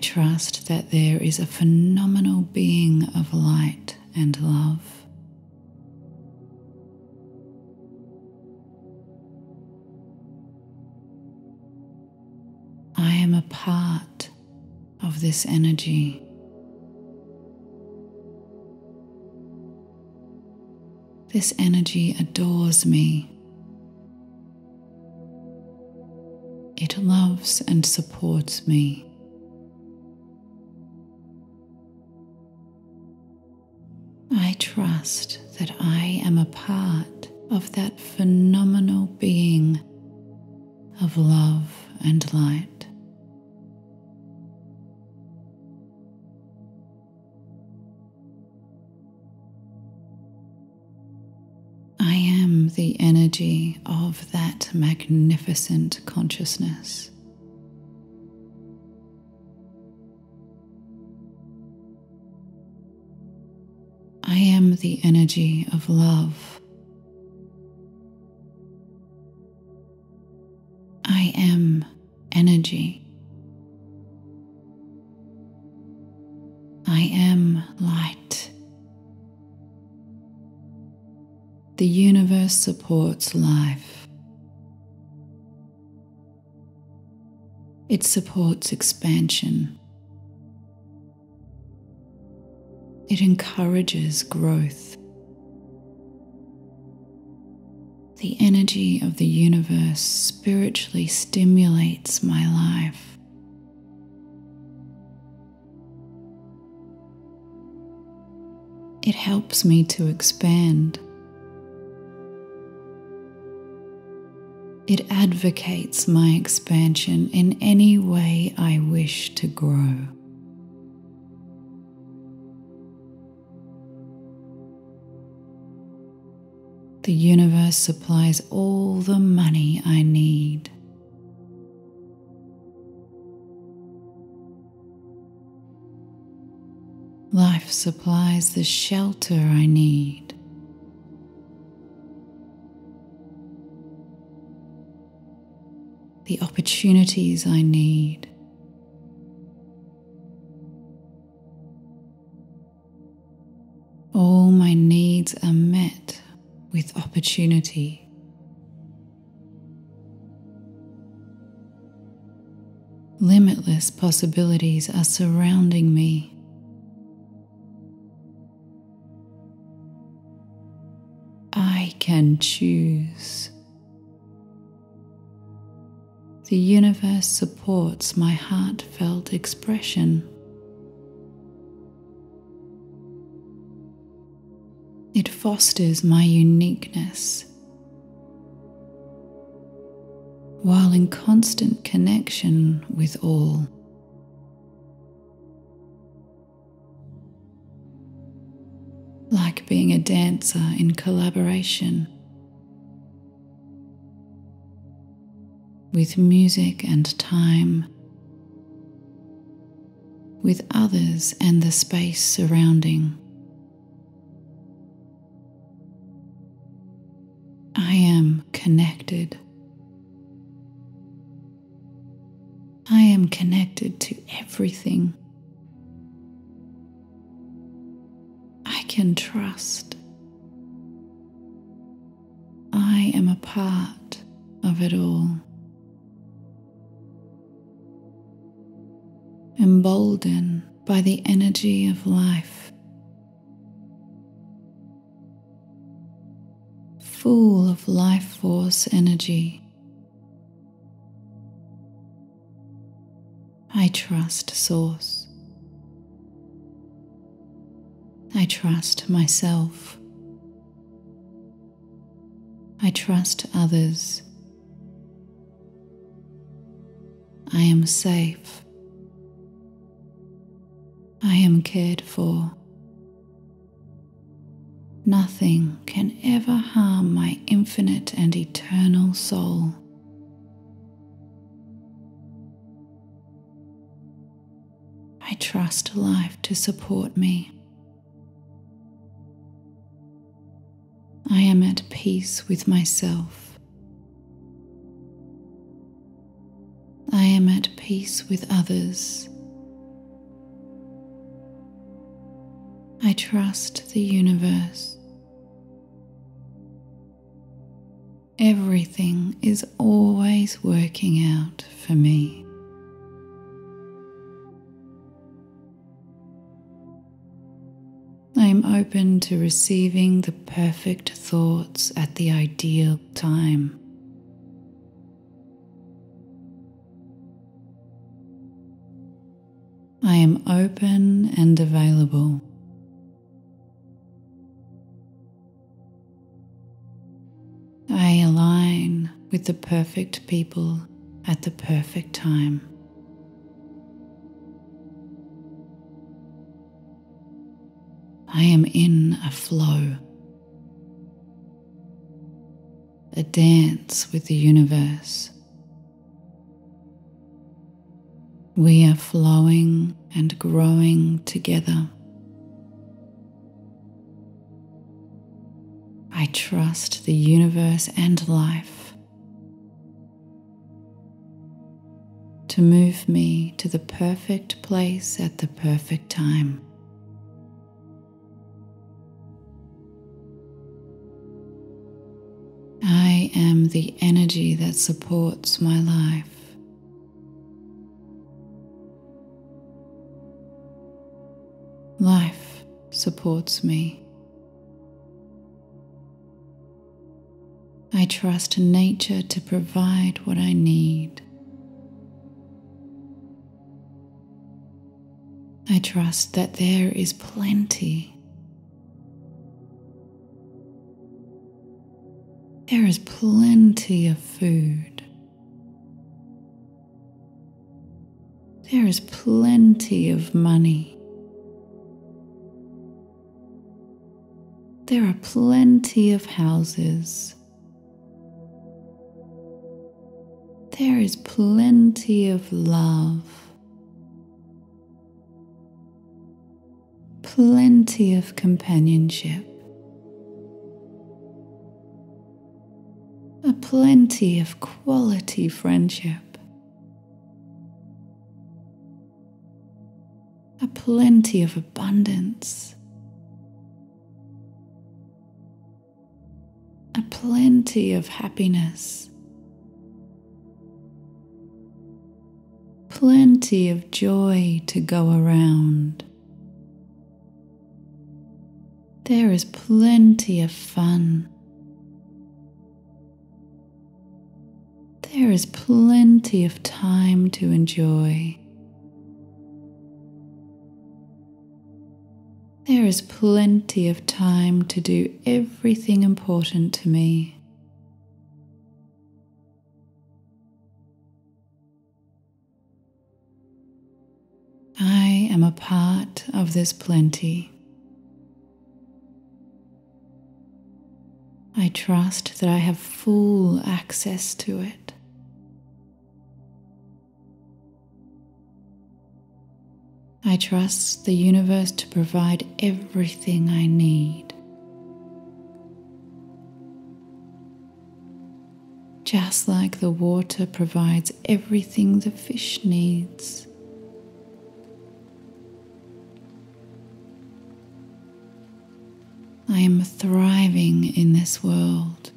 Trust that there is a phenomenal being of light and love. I am a part of this energy. This energy adores me. It loves and supports me. Trust that I am a part of that phenomenal being of love and light. I am the energy of that magnificent consciousness. The energy of love. I am energy. I am light. The universe supports life. It supports expansion. It encourages growth. The energy of the universe spiritually stimulates my life. It helps me to expand. It advocates my expansion in any way I wish to grow. The universe supplies all the money I need. Life supplies the shelter I need. The opportunities I need. Opportunity. Limitless possibilities are surrounding me. I can choose. The universe supports my heartfelt expression. Fosters my uniqueness while in constant connection with all. Like being a dancer in collaboration with music and time, with others and the space surrounding. Connected. I am connected to everything. I can trust. I am a part of it all. Emboldened by the energy of life, life force energy. I trust Source. I trust myself. I trust others. I am safe. I am cared for. Nothing can ever harm my infinite and eternal soul. I trust life to support me. I am at peace with myself. I am at peace with others. I trust the universe. Everything is always working out for me. I am open to receiving the perfect thoughts at the ideal time. I am open and available. With the perfect people at the perfect time. I am in a flow, a dance with the universe. We are flowing and growing together. I trust the universe and life to move me to the perfect place at the perfect time. I am the energy that supports my life. Life supports me. I trust nature to provide what I need. I trust that there is plenty. There is plenty of food. There is plenty of money. There are plenty of houses. There is plenty of love. Plenty of companionship. A plenty of quality friendship. A plenty of abundance. A plenty of happiness. plenty of joy to go around. There is plenty of fun. There is plenty of time to enjoy. There is plenty of time to do everything important to me. I am a part of this plenty. I trust that I have full access to it. I trust the universe to provide everything I need. Just like the water provides everything the fish needs. I am thriving in this world.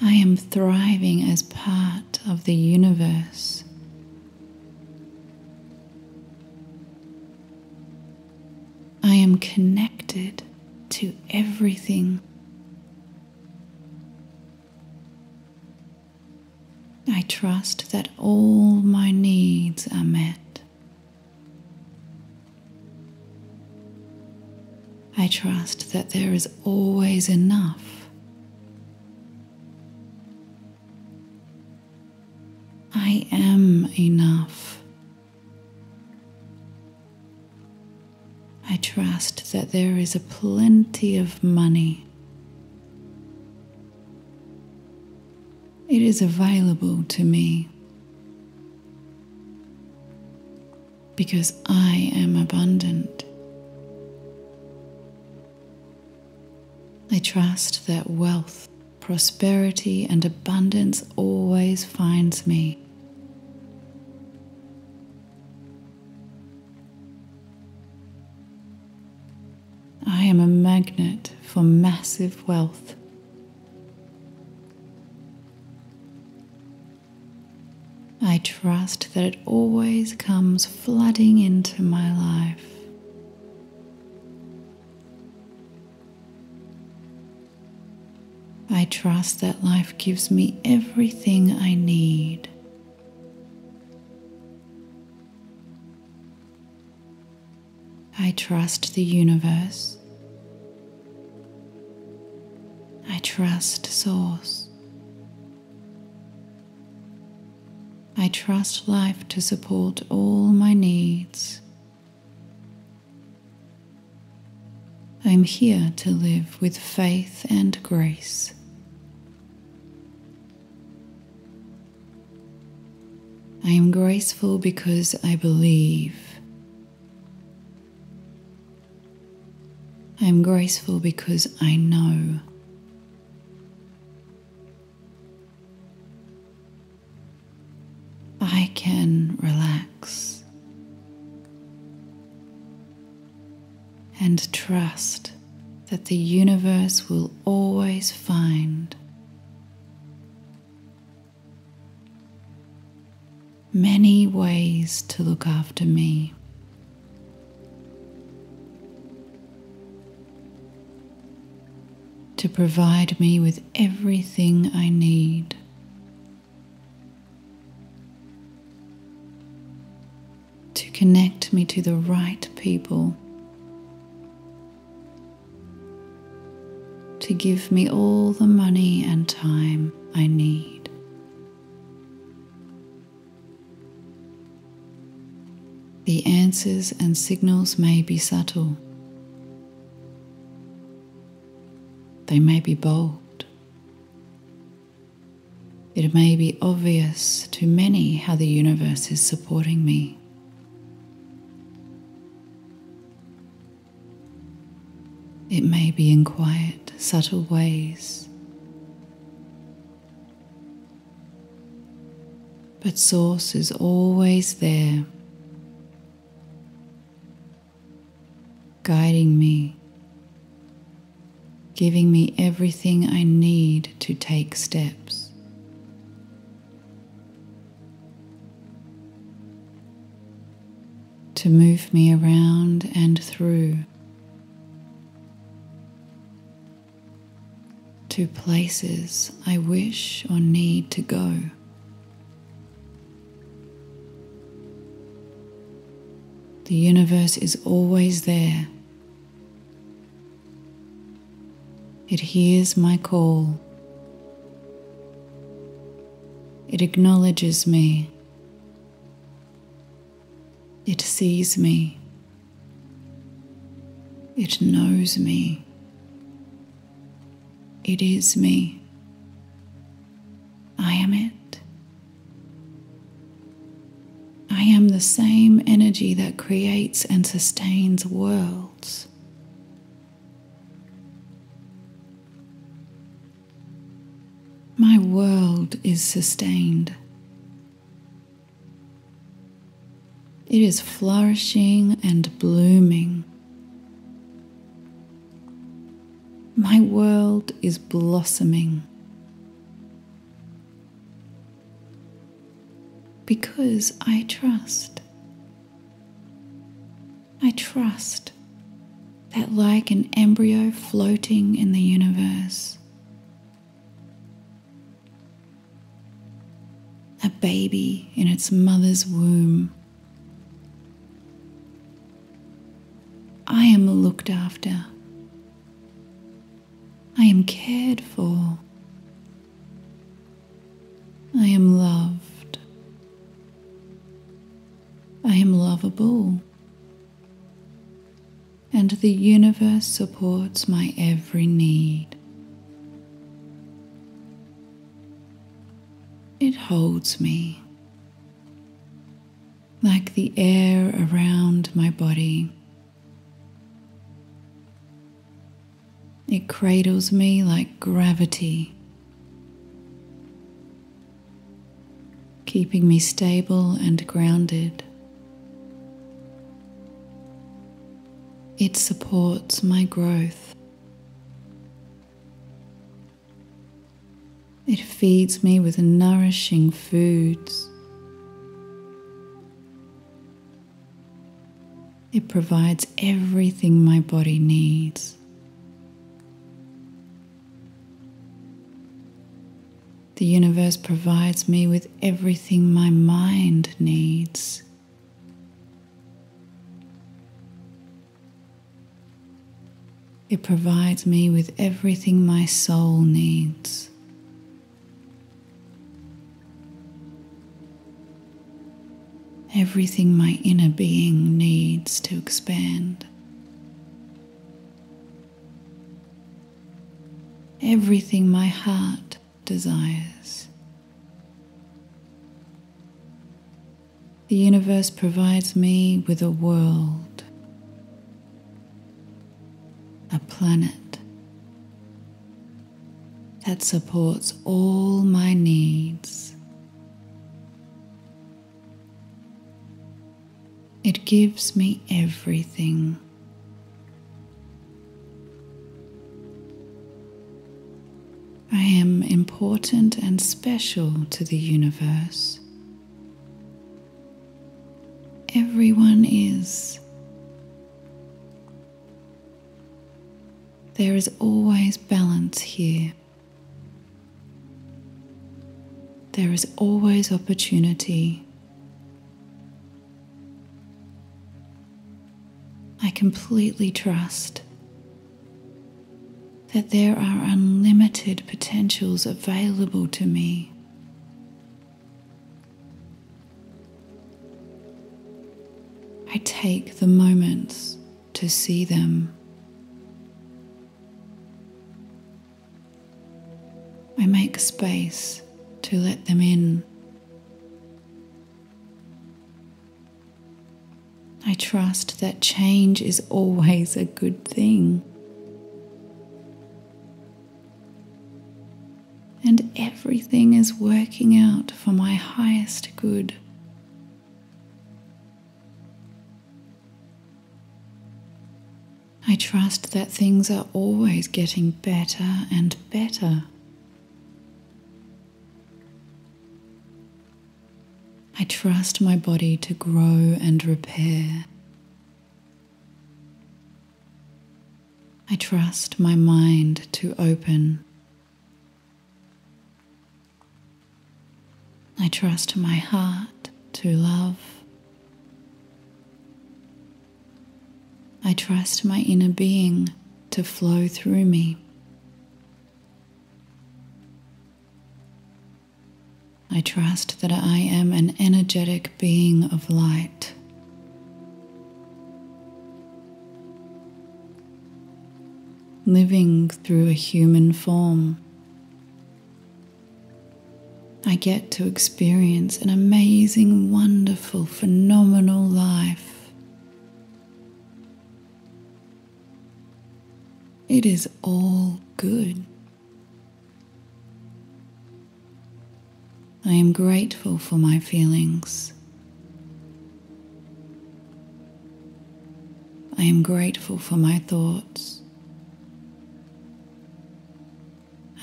I am thriving as part of the universe. I am connected to everything. I trust that all my needs are met. I trust that there is always enough. I am enough. I trust that there is a plenty of money. It is available to me because I am abundant. I trust that wealth, prosperity, and abundance always finds me. I am a magnet for massive wealth. I trust that it always comes flooding into my life. I trust that life gives me everything I need. I trust the universe. I trust Source. I trust life to support all my needs. I'm here to live with faith and grace. I am graceful because I believe. I am graceful because I know. I can relax and trust that the universe will always find many ways to look after me. To provide me with everything I need. To connect me to the right people. To give me all the money and time I need. The answers and signals may be subtle. They may be bold. It may be obvious to many how the universe is supporting me. It may be in quiet, subtle ways. But Source is always there, guiding me giving me everything I need to take steps. To move me around and through to places I wish or need to go. The universe is always there It hears my call. It acknowledges me. It sees me. It knows me. It is me. I am it. I am the same energy that creates and sustains worlds. My world is sustained. It is flourishing and blooming. My world is blossoming. Because I trust. I trust that, like an embryo floating in the universe, a baby in its mother's womb. I am looked after. I am cared for. I am loved. I am lovable. And the universe supports my every need. It holds me like the air around my body. It cradles me like gravity, keeping me stable and grounded. It supports my growth. It feeds me with nourishing foods. It provides everything my body needs. The universe provides me with everything my mind needs. It provides me with everything my soul needs. Everything my inner being needs to expand. Everything my heart desires. The universe provides me with a world, a planet that supports all my needs. It gives me everything. I am important and special to the universe. Everyone is. There is always balance here. There is always opportunity. I completely trust that there are unlimited potentials available to me. I take the moments to see them. I make space to let them in. I trust that change is always a good thing. And everything is working out for my highest good. I trust that things are always getting better and better. I trust my body to grow and repair. I trust my mind to open. I trust my heart to love. I trust my inner being to flow through me. I trust that I am an energetic being of light. Living through a human form, I get to experience an amazing, wonderful, phenomenal life. It is all good. I am grateful for my feelings. I am grateful for my thoughts.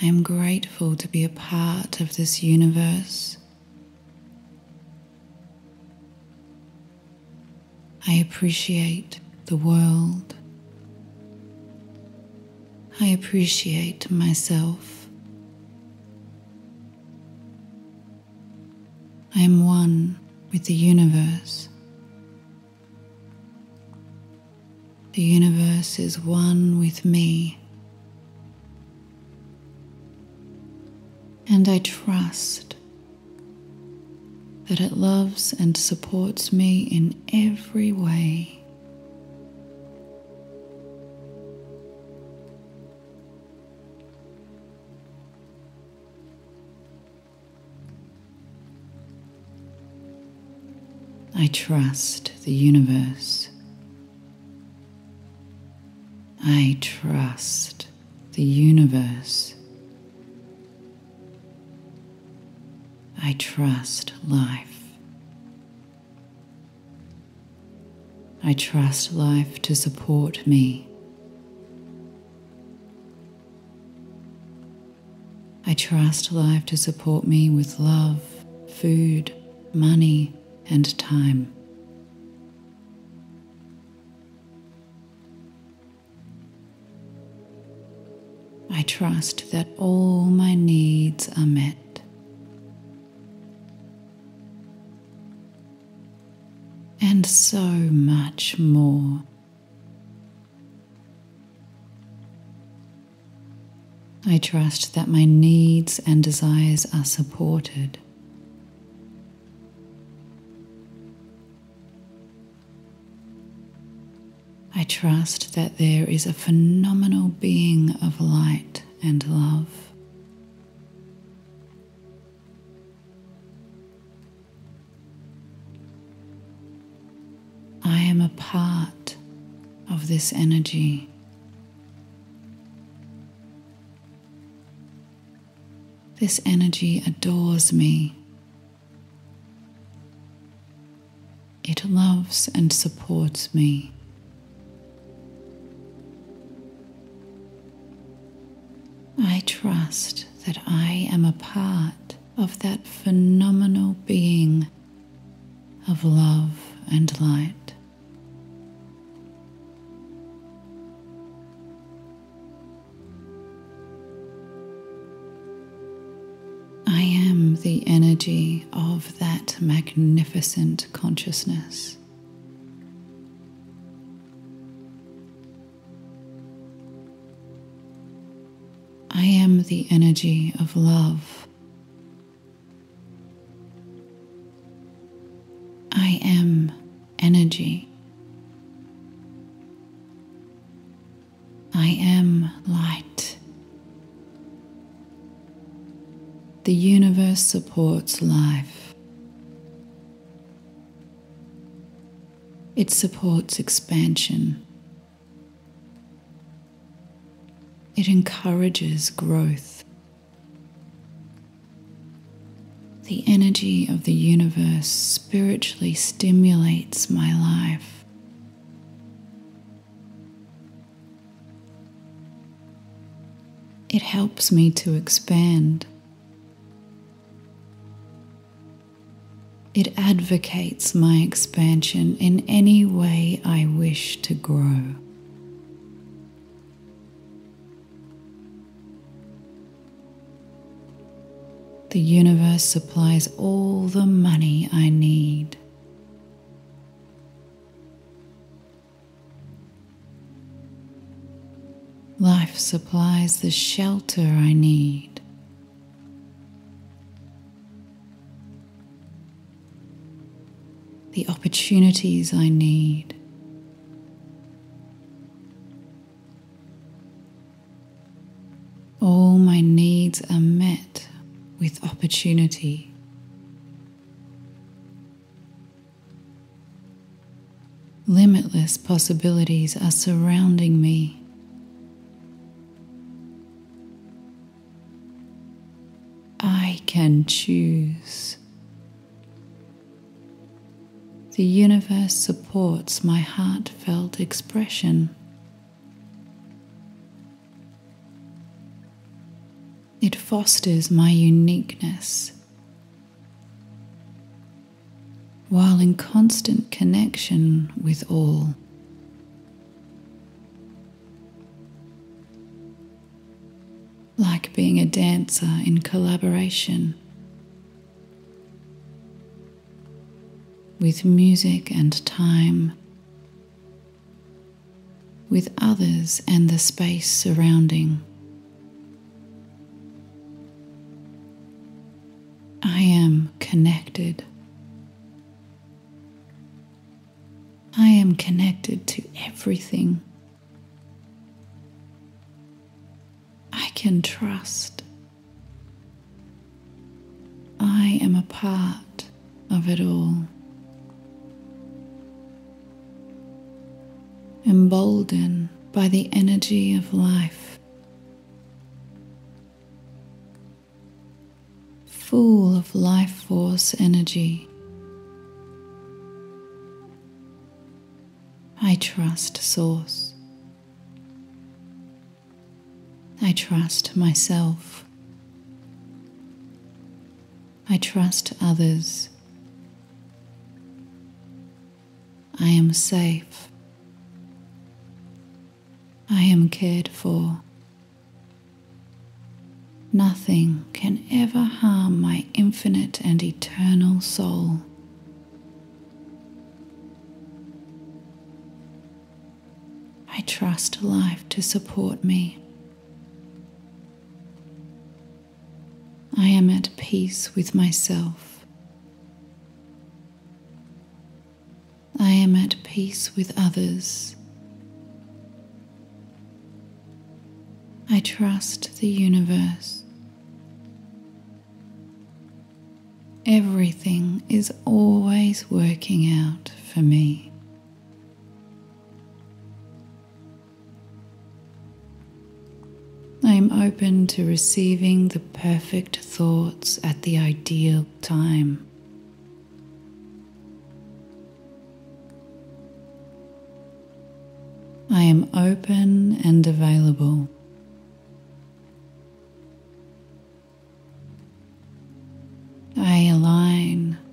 I am grateful to be a part of this universe. I appreciate the world. I appreciate myself. I am one with the universe. The universe is one with me. And I trust that it loves and supports me in every way. I trust the universe. I trust the universe. I trust life. I trust life to support me. I trust life to support me with love, food, money, and time. I trust that all my needs are met. And so much more. I trust that my needs and desires are supported. I trust that there is a phenomenal being of light and love. I am a part of this energy. This energy adores me. It loves and supports me. I trust that I am a part of that phenomenal being of love and light. I am the energy of that magnificent consciousness. I am the energy of love. I am energy. I am light. The universe supports life. It supports expansion. It encourages growth. The energy of the universe spiritually stimulates my life. It helps me to expand. It advocates my expansion in any way I wish to grow. The universe supplies all the money I need. Life supplies the shelter I need. The opportunities I need. All my needs are met with opportunity. Limitless possibilities are surrounding me. I can choose. The universe supports my heartfelt expression. It fosters my uniqueness while in constant connection with all. Like being a dancer in collaboration with music and time, with others and the space surrounding. I am connected. I am connected to everything. I can trust. I am a part of it all. Emboldened by the energy of life, full of life force energy. I trust Source. I trust myself. I trust others. I am safe. I am cared for. Nothing can ever harm my infinite and eternal soul. I trust life to support me. I am at peace with myself. I am at peace with others. I trust the universe. Everything is always working out for me. I am open to receiving the perfect thoughts at the ideal time. I am open and available.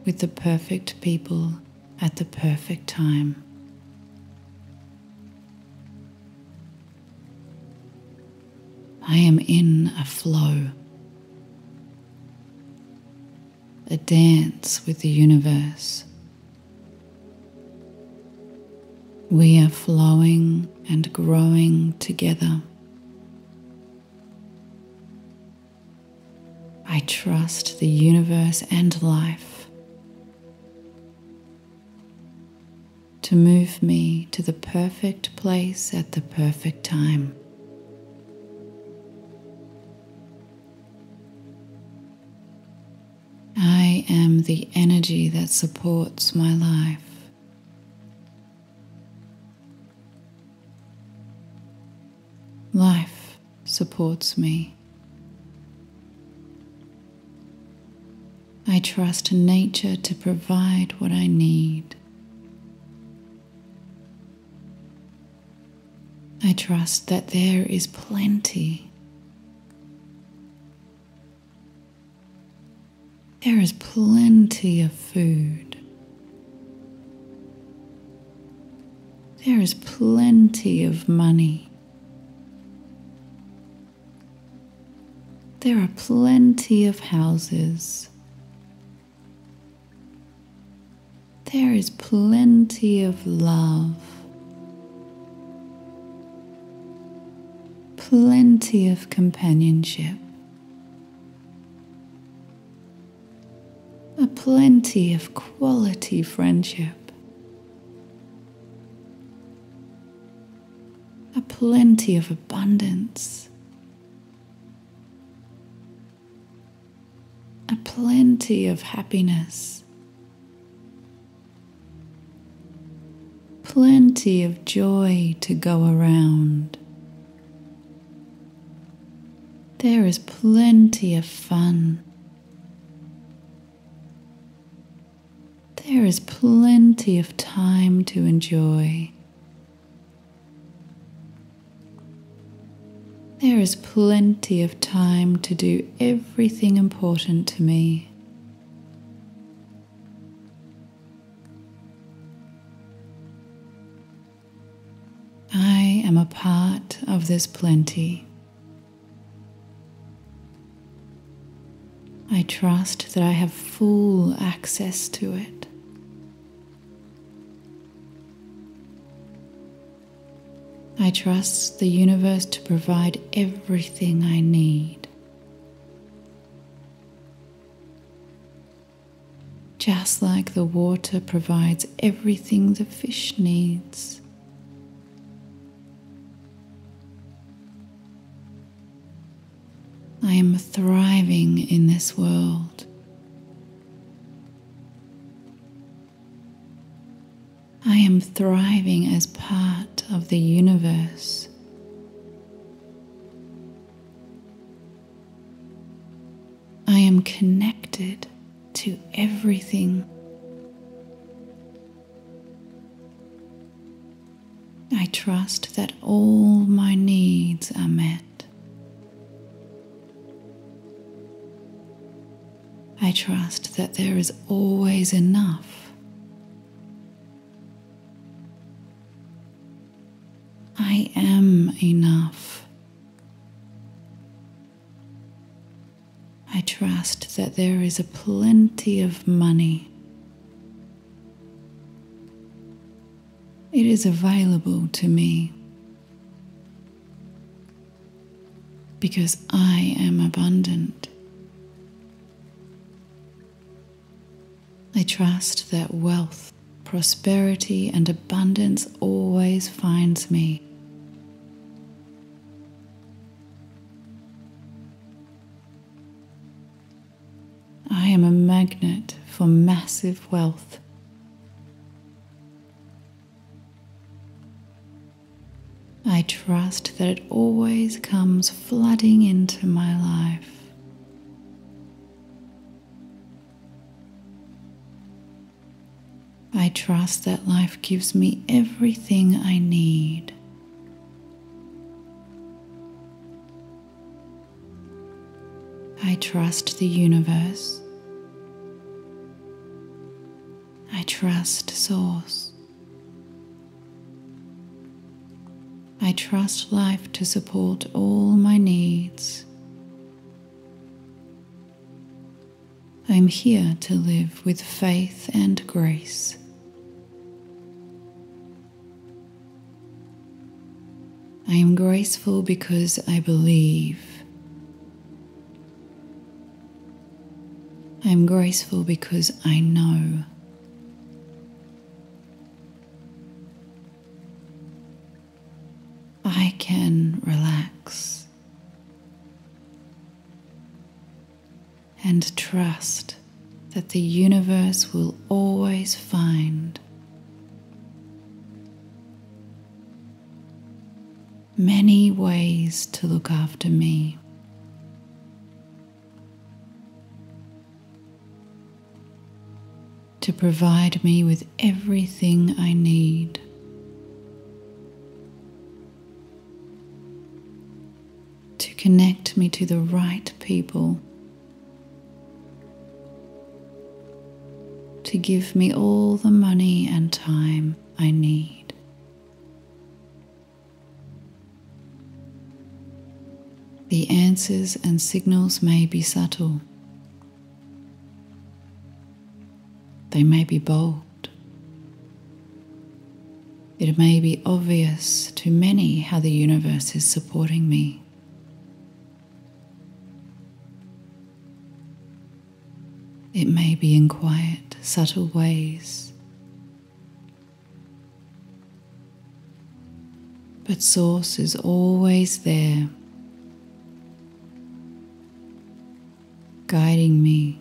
With the perfect people at the perfect time. I am in a flow, a dance with the universe. We are flowing and growing together. I trust the universe and life to move me to the perfect place at the perfect time. I am the energy that supports my life. Life supports me. I trust nature to provide what I need. I trust that there is plenty. There is plenty of food. There is plenty of money. There are plenty of houses. There is plenty of love, plenty of companionship, a plenty of quality friendship, a plenty of abundance. A plenty of happiness. plenty of joy to go around. There is plenty of fun. There is plenty of time to enjoy. There is plenty of time to do everything important to me. I am a part of this plenty. I trust that I have full access to it. I trust the universe to provide everything I need. Just like the water provides everything the fish needs. I am thriving in this world. I am thriving as part of the universe. I am connected to everything. I trust that all my needs are met. I trust that there is always enough. I am enough. I trust that there is a plenty of money. It is available to me because I am abundant. I trust that wealth, prosperity, and abundance always finds me. I am a magnet for massive wealth. I trust that it always comes flooding into my life. I trust that life gives me everything I need. I trust the universe. I trust Source. I trust life to support all my needs. I'm here to live with faith and grace. I am graceful because I believe. I am graceful because I know. I can relax and trust that the universe will always find many ways to look after me. To provide me with everything I need. To connect me to the right people. To give me all the money and time I need. The answers and signals may be subtle. They may be bold. It may be obvious to many how the universe is supporting me. It may be in quiet, subtle ways. But Source is always there guiding me,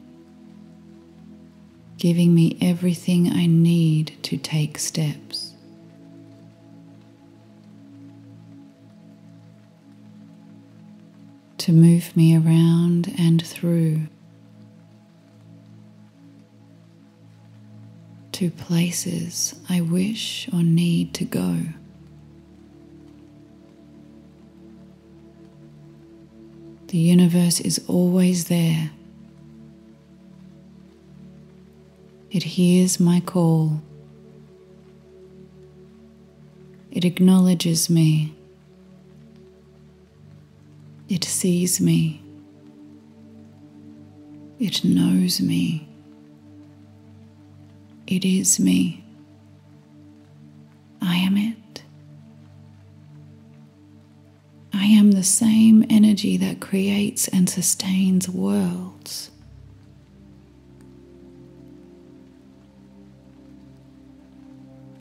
giving me everything I need to take steps. To move me around and through to places I wish or need to go. The universe is always there It hears my call. It acknowledges me. It sees me. It knows me. It is me. I am it. I am the same energy that creates and sustains worlds.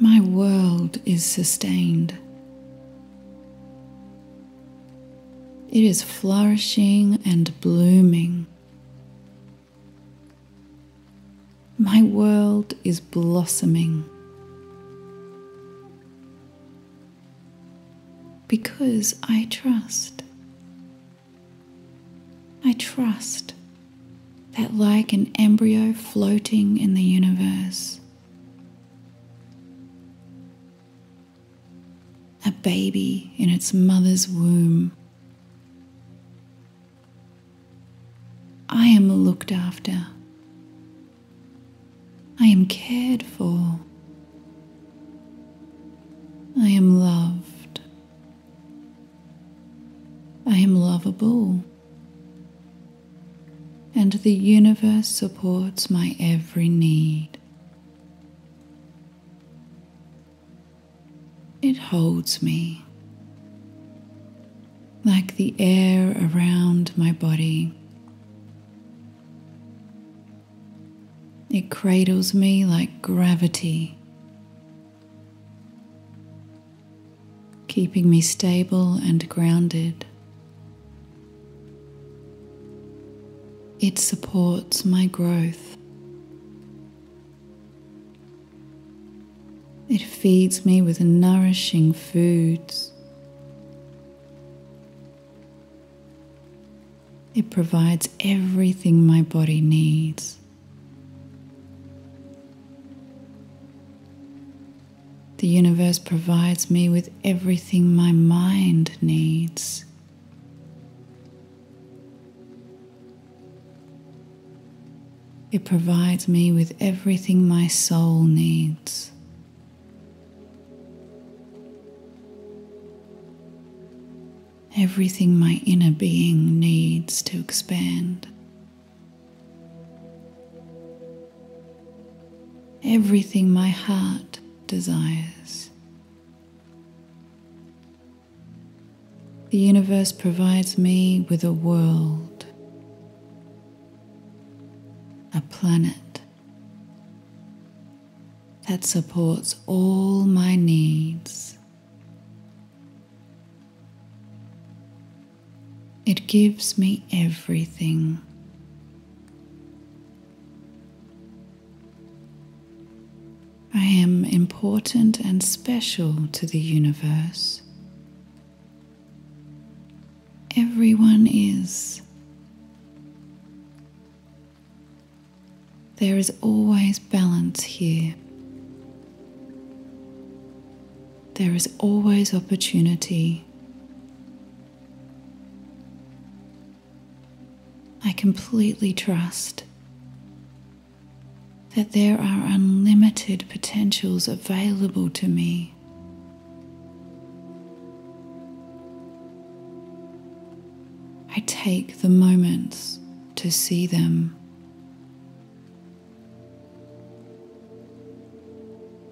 My world is sustained. It is flourishing and blooming. My world is blossoming. Because I trust. I trust that, like an embryo floating in the universe, a baby in its mother's womb. I am looked after. I am cared for. I am loved. I am lovable. And the universe supports my every need. It holds me like the air around my body. It cradles me like gravity, keeping me stable and grounded. It supports my growth. It feeds me with nourishing foods. It provides everything my body needs. The universe provides me with everything my mind needs. It provides me with everything my soul needs. Everything my inner being needs to expand. Everything my heart desires. The universe provides me with a world, a planet that supports all my needs. It gives me everything. I am important and special to the universe. Everyone is. There is always balance here. There is always opportunity I completely trust that there are unlimited potentials available to me. I take the moments to see them.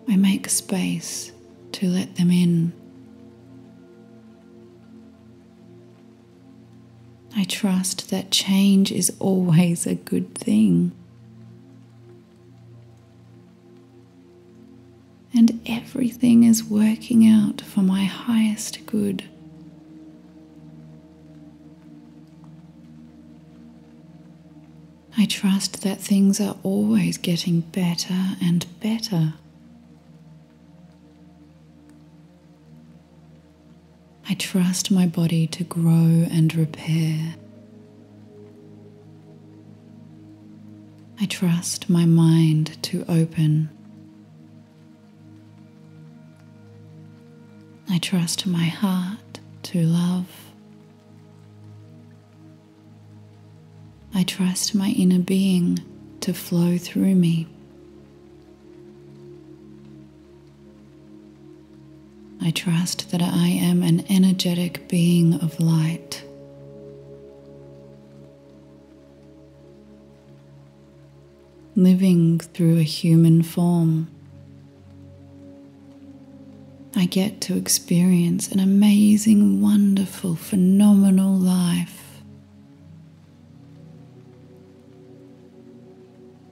I make space to let them in. I trust that change is always a good thing. And everything is working out for my highest good. I trust that things are always getting better and better. I trust my body to grow and repair. I trust my mind to open. I trust my heart to love. I trust my inner being to flow through me. I trust that I am an energetic being of light. Living through a human form, I get to experience an amazing, wonderful, phenomenal life.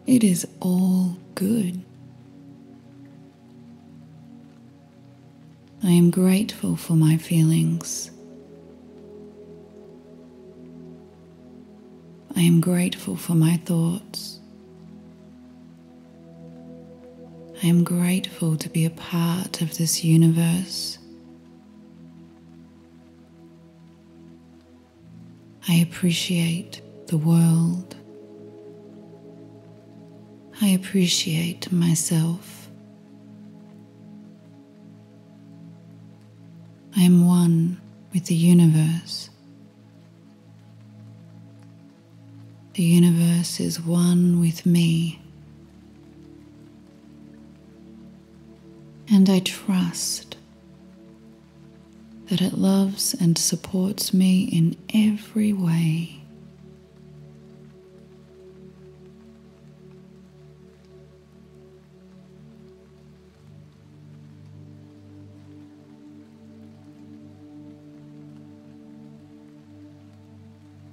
It is all good. I am grateful for my feelings. I am grateful for my thoughts. I am grateful to be a part of this universe. I appreciate the world. I appreciate myself. I am one with the universe. The universe is one with me. And I trust that it loves and supports me in every way.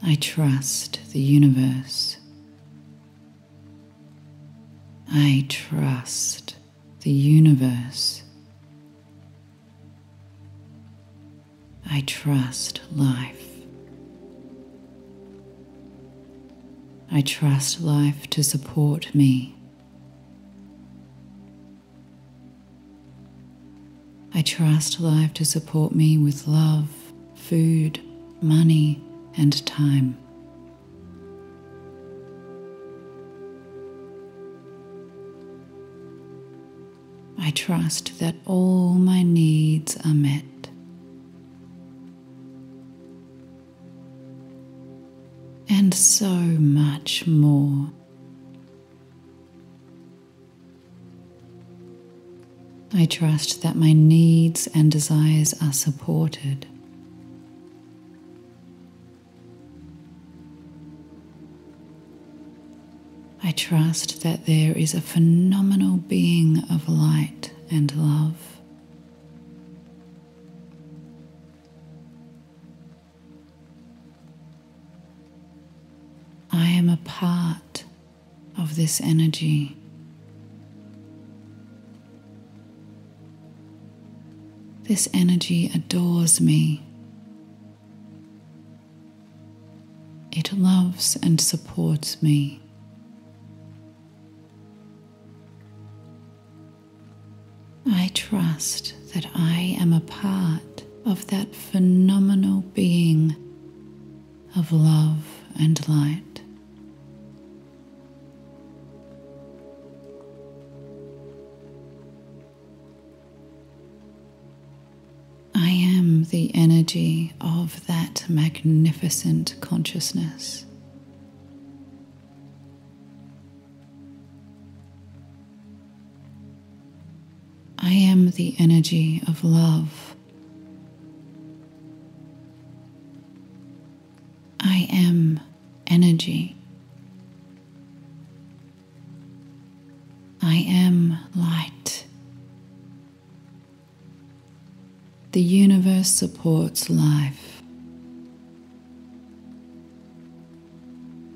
I trust the universe. I trust the universe. I trust life. I trust life to support me. I trust life to support me with love, food, money, and time. I trust that all my needs are met. And so much more. I trust that my needs and desires are supported. I trust that there is a phenomenal being of light and love. I am a part of this energy. This energy adores me. It loves and supports me. I trust that I am a part of that phenomenal being of love and light. I am the energy of that magnificent consciousness. I am the energy of love. I am energy. I am light. The universe supports life.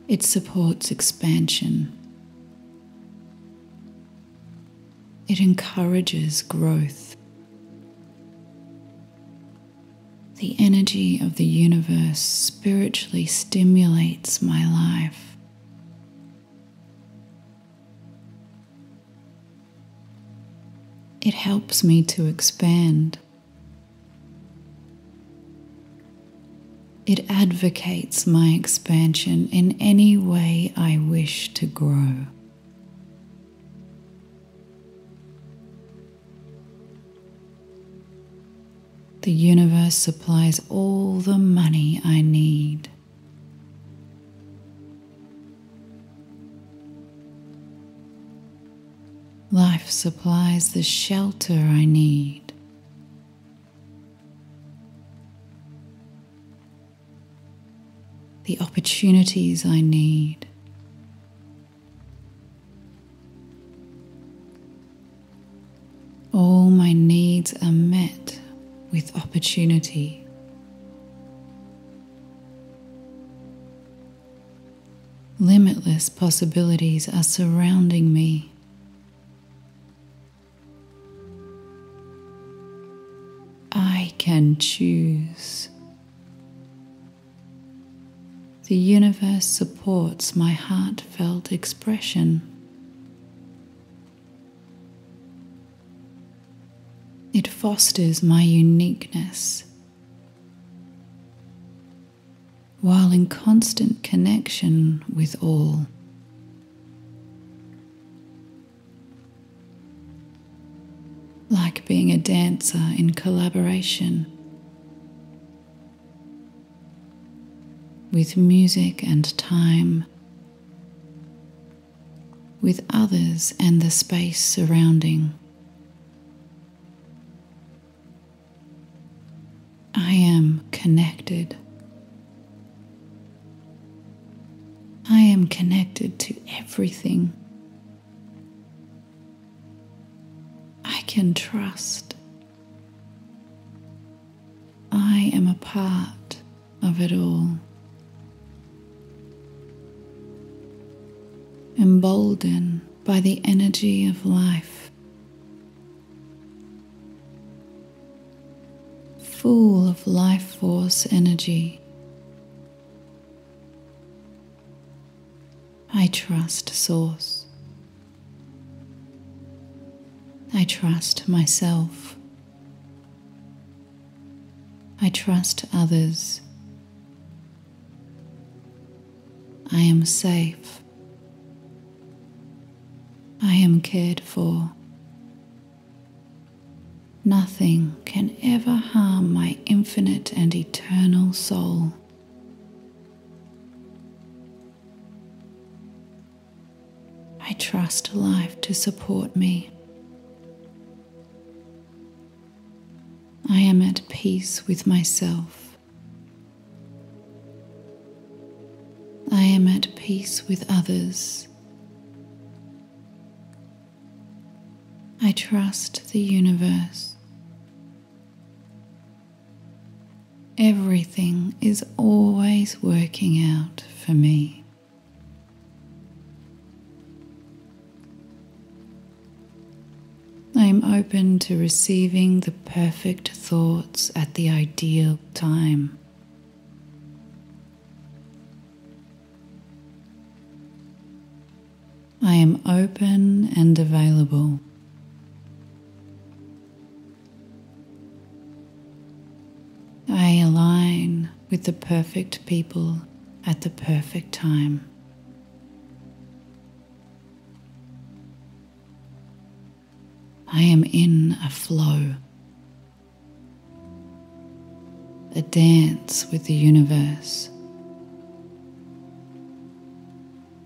It supports expansion. It encourages growth. The energy of the universe spiritually stimulates my life. It helps me to expand. It advocates my expansion in any way I wish to grow. The universe supplies all the money I need. Life supplies the shelter I need. The opportunities I need. All my needs are met with opportunity. Limitless possibilities are surrounding me. I can choose. The universe supports my heartfelt expression. It fosters my uniqueness while in constant connection with all. Like being a dancer in collaboration with music and time, with others and the space surrounding. I am connected. I am connected to everything. I can trust. I am a part of it all. Emboldened by the energy of life, full of life force energy. I trust Source. I trust myself. I trust others. I am safe. I am cared for. Nothing can ever harm my infinite and eternal soul. I trust life to support me. I am at peace with myself. I am at peace with others. I trust the universe. Everything is always working out for me. I am open to receiving the perfect thoughts at the ideal time. I am open and available. I align with the perfect people at the perfect time. I am in a flow, a dance with the universe.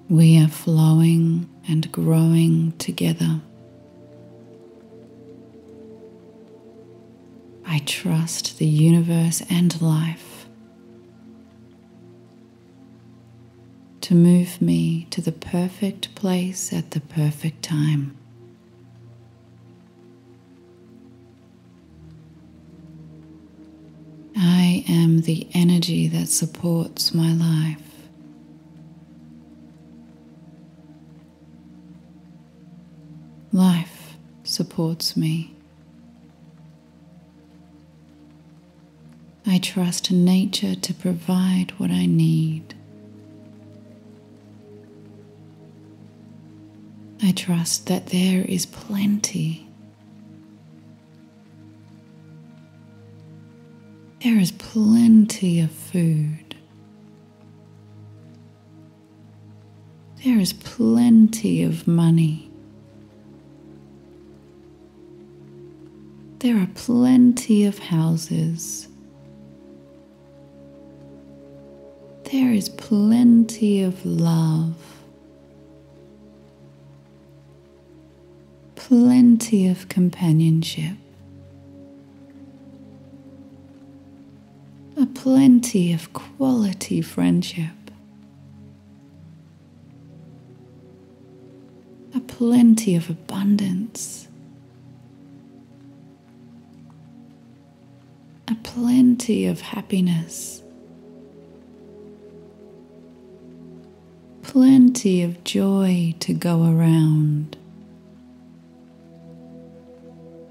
We are flowing and growing together. I trust the universe and life to move me to the perfect place at the perfect time. I am the energy that supports my life. Life supports me. I trust nature to provide what I need. I trust that there is plenty. There is plenty of food. There is plenty of money. There are plenty of houses. There is plenty of love, plenty of companionship, a plenty of quality friendship, a plenty of abundance. A plenty of happiness. Plenty of joy to go around.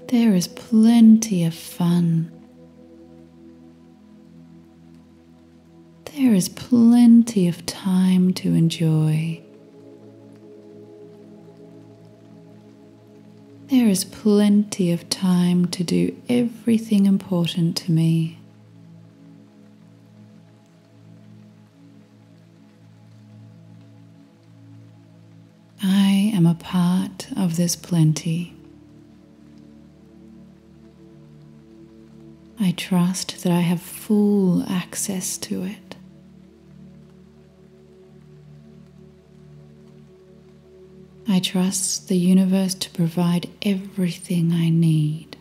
There is plenty of fun. There is plenty of time to enjoy. There is plenty of time to do everything important to me. I am a part of this plenty. I trust that I have full access to it. I trust the universe to provide everything I need.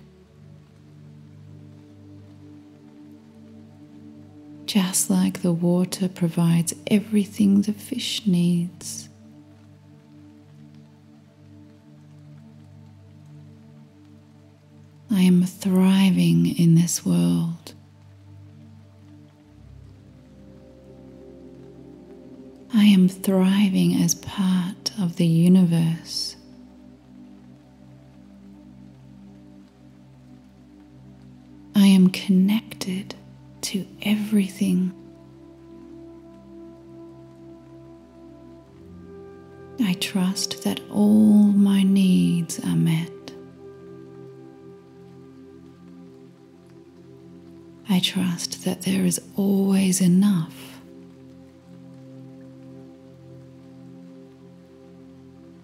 Just like the water provides everything the fish needs. I am thriving in this world. I am thriving as part of the universe. I am connected to everything. I trust that all my needs are met. I trust that there is always enough.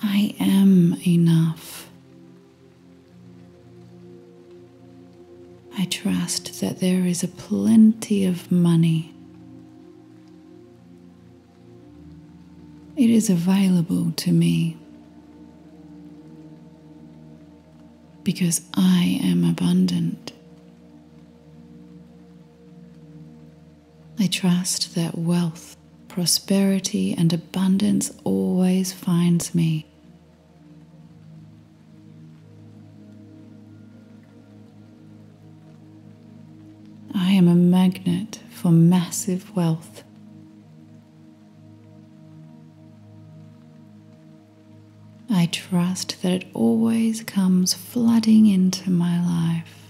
I am enough. I trust that there is a plenty of money. It is available to me because I am abundant. I trust that wealth, prosperity, and abundance always finds me. I am a magnet for massive wealth. I trust that it always comes flooding into my life.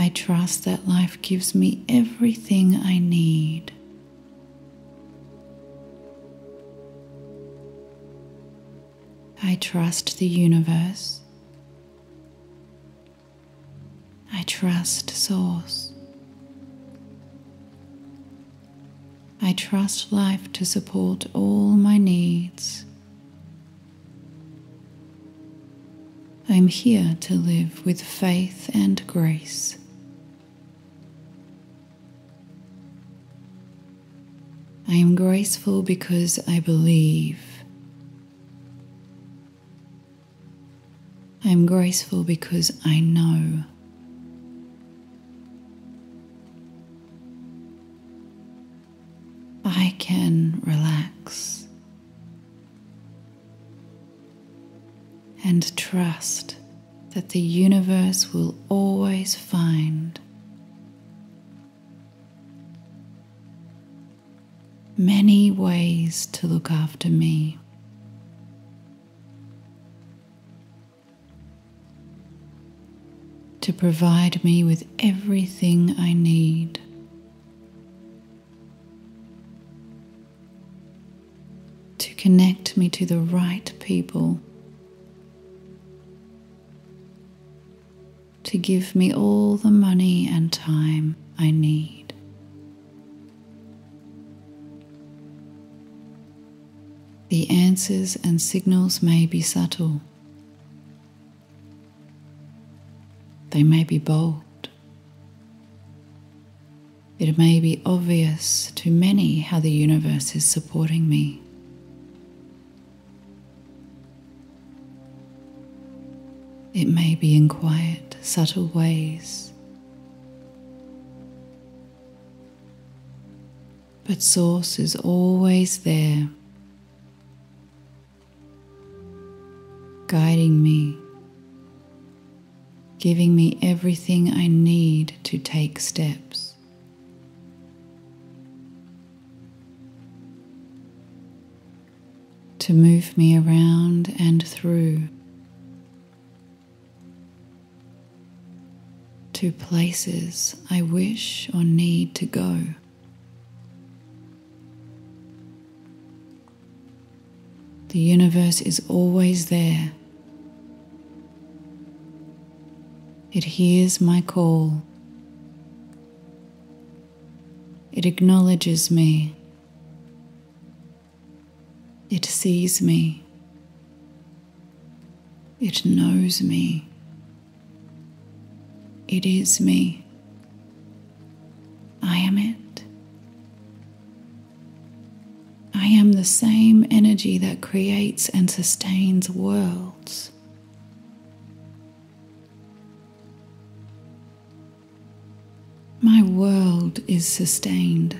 I trust that life gives me everything I need. I trust the universe. I trust Source. I trust life to support all my needs. I'm here to live with faith and grace. I am graceful because I believe. I am graceful because I know. I can relax and trust that the universe will always find many ways to look after me. To provide me with everything I need. To connect me to the right people. To give me all the money and time I need. The answers and signals may be subtle. They may be bold. It may be obvious to many how the universe is supporting me. It may be in quiet, subtle ways. But Source is always there, guiding me giving me everything I need to take steps. To move me around and through to places I wish or need to go. The universe is always there It hears my call. It acknowledges me. It sees me. It knows me. It is me. I am it. I am the same energy that creates and sustains worlds. My world is sustained.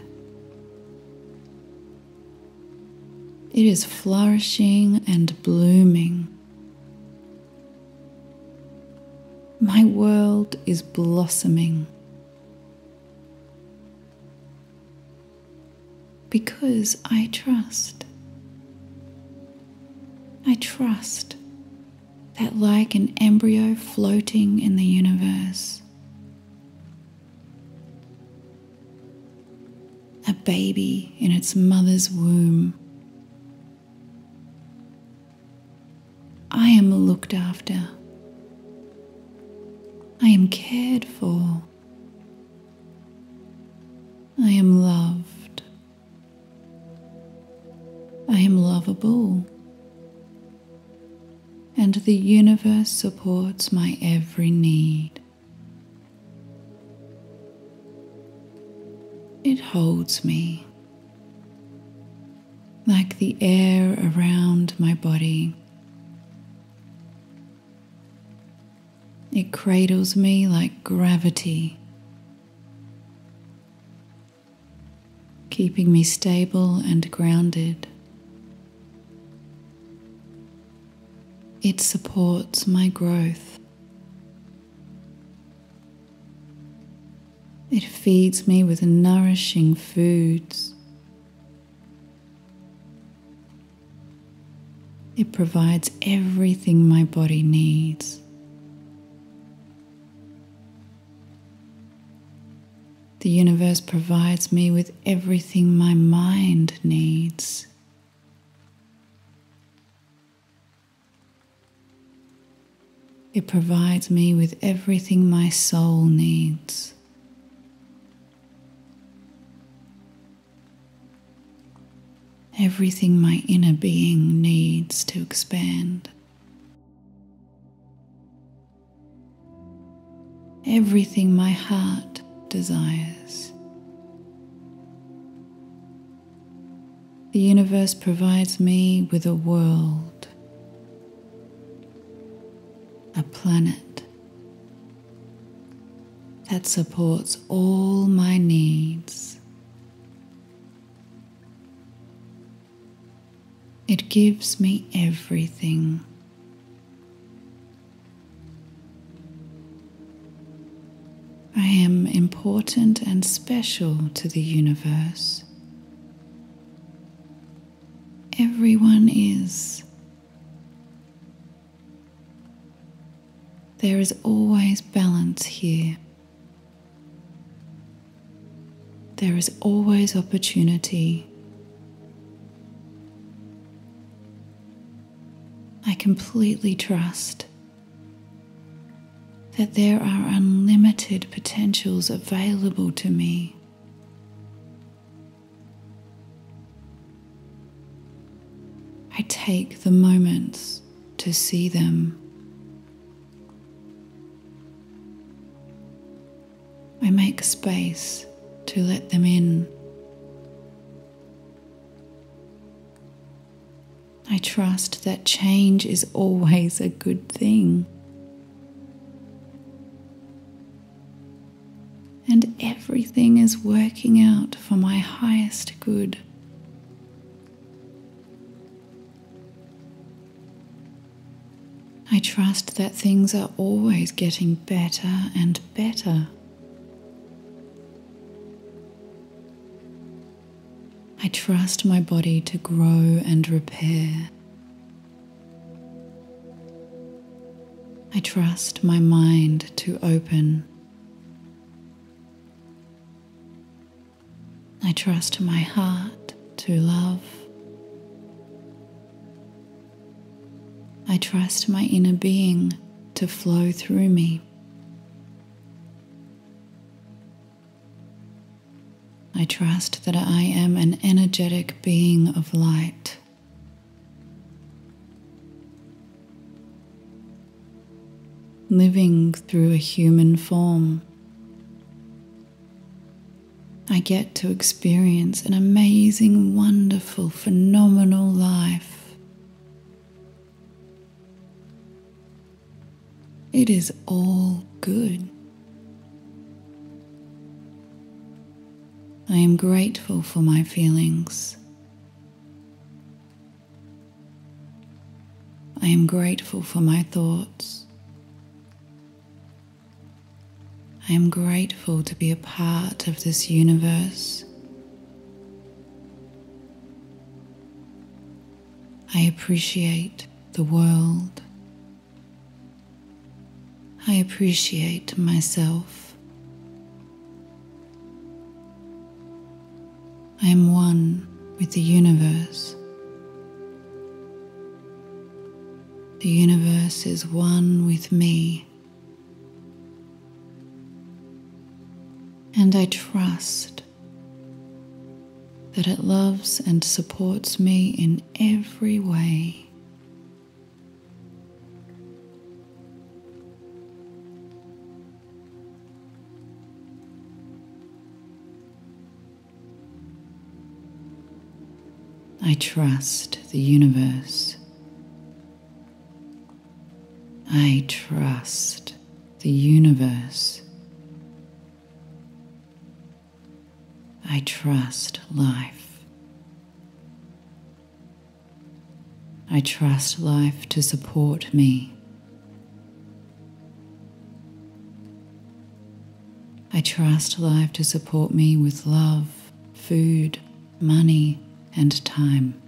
It is flourishing and blooming. My world is blossoming. Because I trust. I trust that, like an embryo floating in the universe, a baby in its mother's womb. I am looked after. I am cared for. I am loved. I am lovable. And the universe supports my every need. It holds me like the air around my body. It cradles me like gravity, keeping me stable and grounded. It supports my growth. It feeds me with nourishing foods. It provides everything my body needs. The universe provides me with everything my mind needs. It provides me with everything my soul needs. Everything my inner being needs to expand. Everything my heart desires. The universe provides me with a world, a planet that supports all my needs. It gives me everything. I am important and special to the universe. Everyone is. There is always balance here. There is always opportunity. Completely trust that there are unlimited potentials available to me. I take the moments to see them. I make space to let them in. I trust that change is always a good thing. And everything is working out for my highest good. I trust that things are always getting better and better. I trust my body to grow and repair. I trust my mind to open. I trust my heart to love. I trust my inner being to flow through me. I trust that I am an energetic being of light. Living through a human form, I get to experience an amazing, wonderful, phenomenal life. It is all good. I am grateful for my feelings. I am grateful for my thoughts. I am grateful to be a part of this universe. I appreciate the world. I appreciate myself. I am one with the universe. The universe is one with me. And I trust that it loves and supports me in every way. I trust the universe. I trust the universe. I trust life. I trust life to support me. I trust life to support me with love, food, money, and time.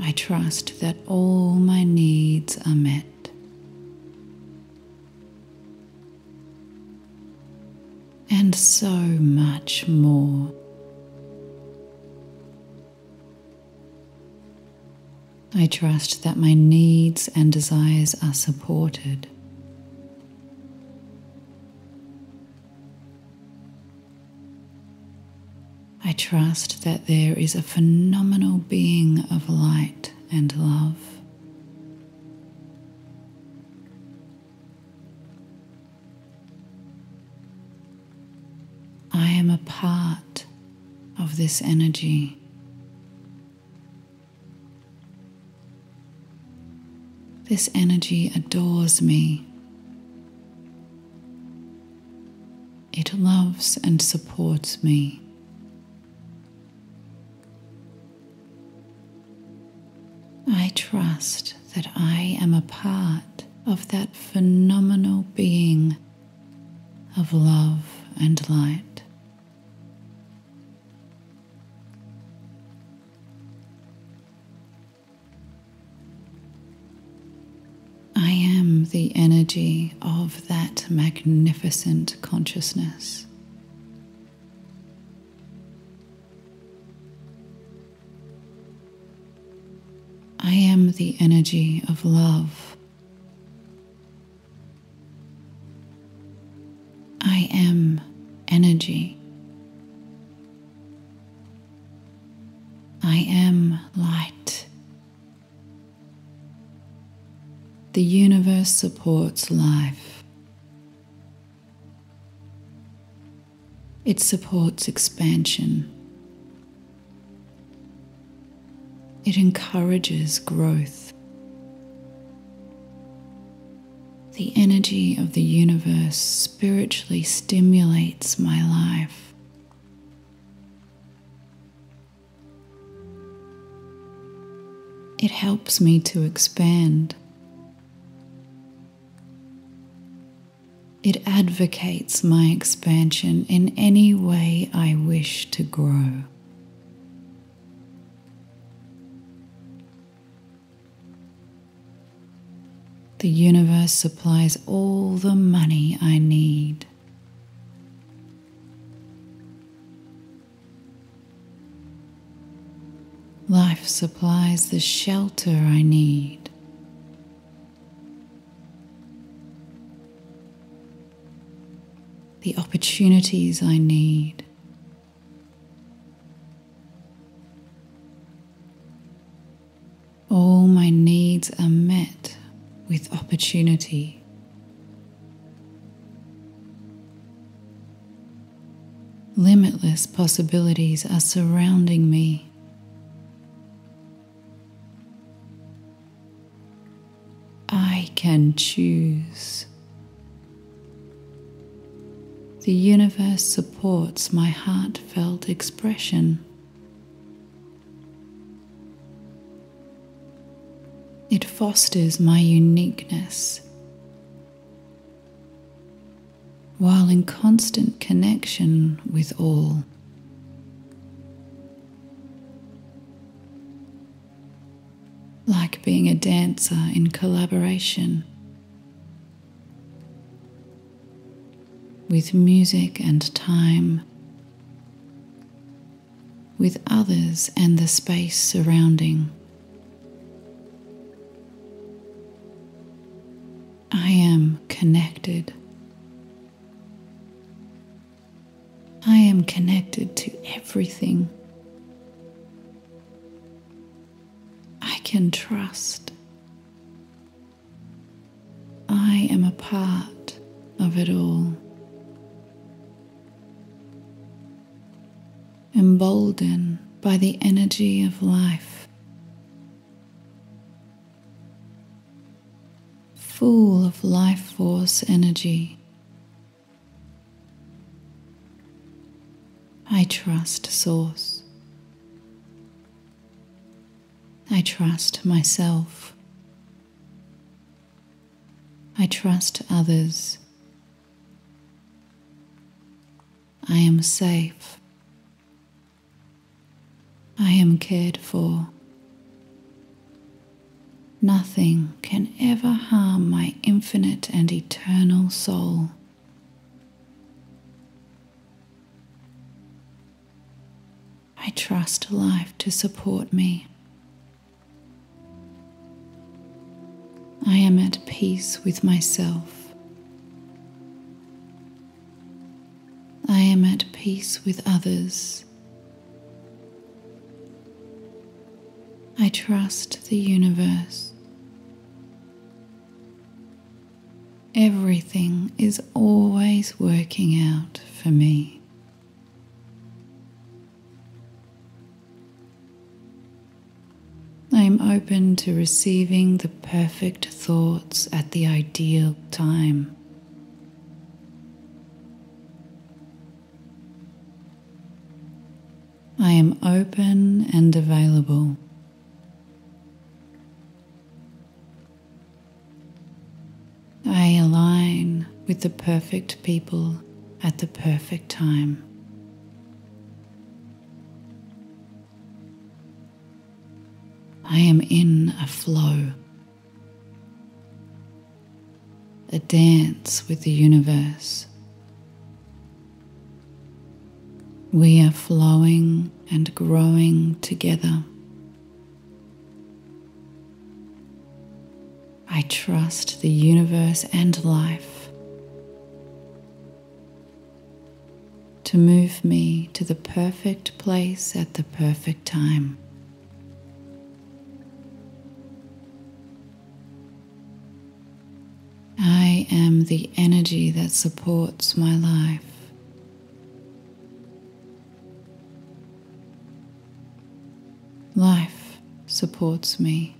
I trust that all my needs are met. And so much more. I trust that my needs and desires are supported. I trust that there is a phenomenal being of light and love. I am a part of this energy. This energy adores me. It loves and supports me. I trust that I am a part of that phenomenal being of love and light. I am the energy of that magnificent consciousness. I am the energy of love. I am energy. I am light. The universe supports life. It supports expansion. It encourages growth. The energy of the universe spiritually stimulates my life. It helps me to expand. It advocates my expansion in any way I wish to grow. The universe supplies all the money I need. Life supplies the shelter I need. The opportunities I need. All my needs are met with opportunity. Limitless possibilities are surrounding me. I can choose. The universe supports my heartfelt expression. It fosters my uniqueness while in constant connection with all. Like being a dancer in collaboration with music and time, with others and the space surrounding. I am connected. I am connected to everything. I can trust. I am a part of it all. Emboldened by the energy of life. Full of life force energy. I trust Source. I trust myself. I trust others. I am safe. I am cared for. Nothing can ever harm my infinite and eternal soul. I trust life to support me. I am at peace with myself. I am at peace with others. I trust the universe. Everything is always working out for me. I am open to receiving the perfect thoughts at the ideal time. I am open and available. I align with the perfect people at the perfect time. I am in a flow, a dance with the universe. We are flowing and growing together. I trust the universe and life to move me to the perfect place at the perfect time. I am the energy that supports my life. Life supports me.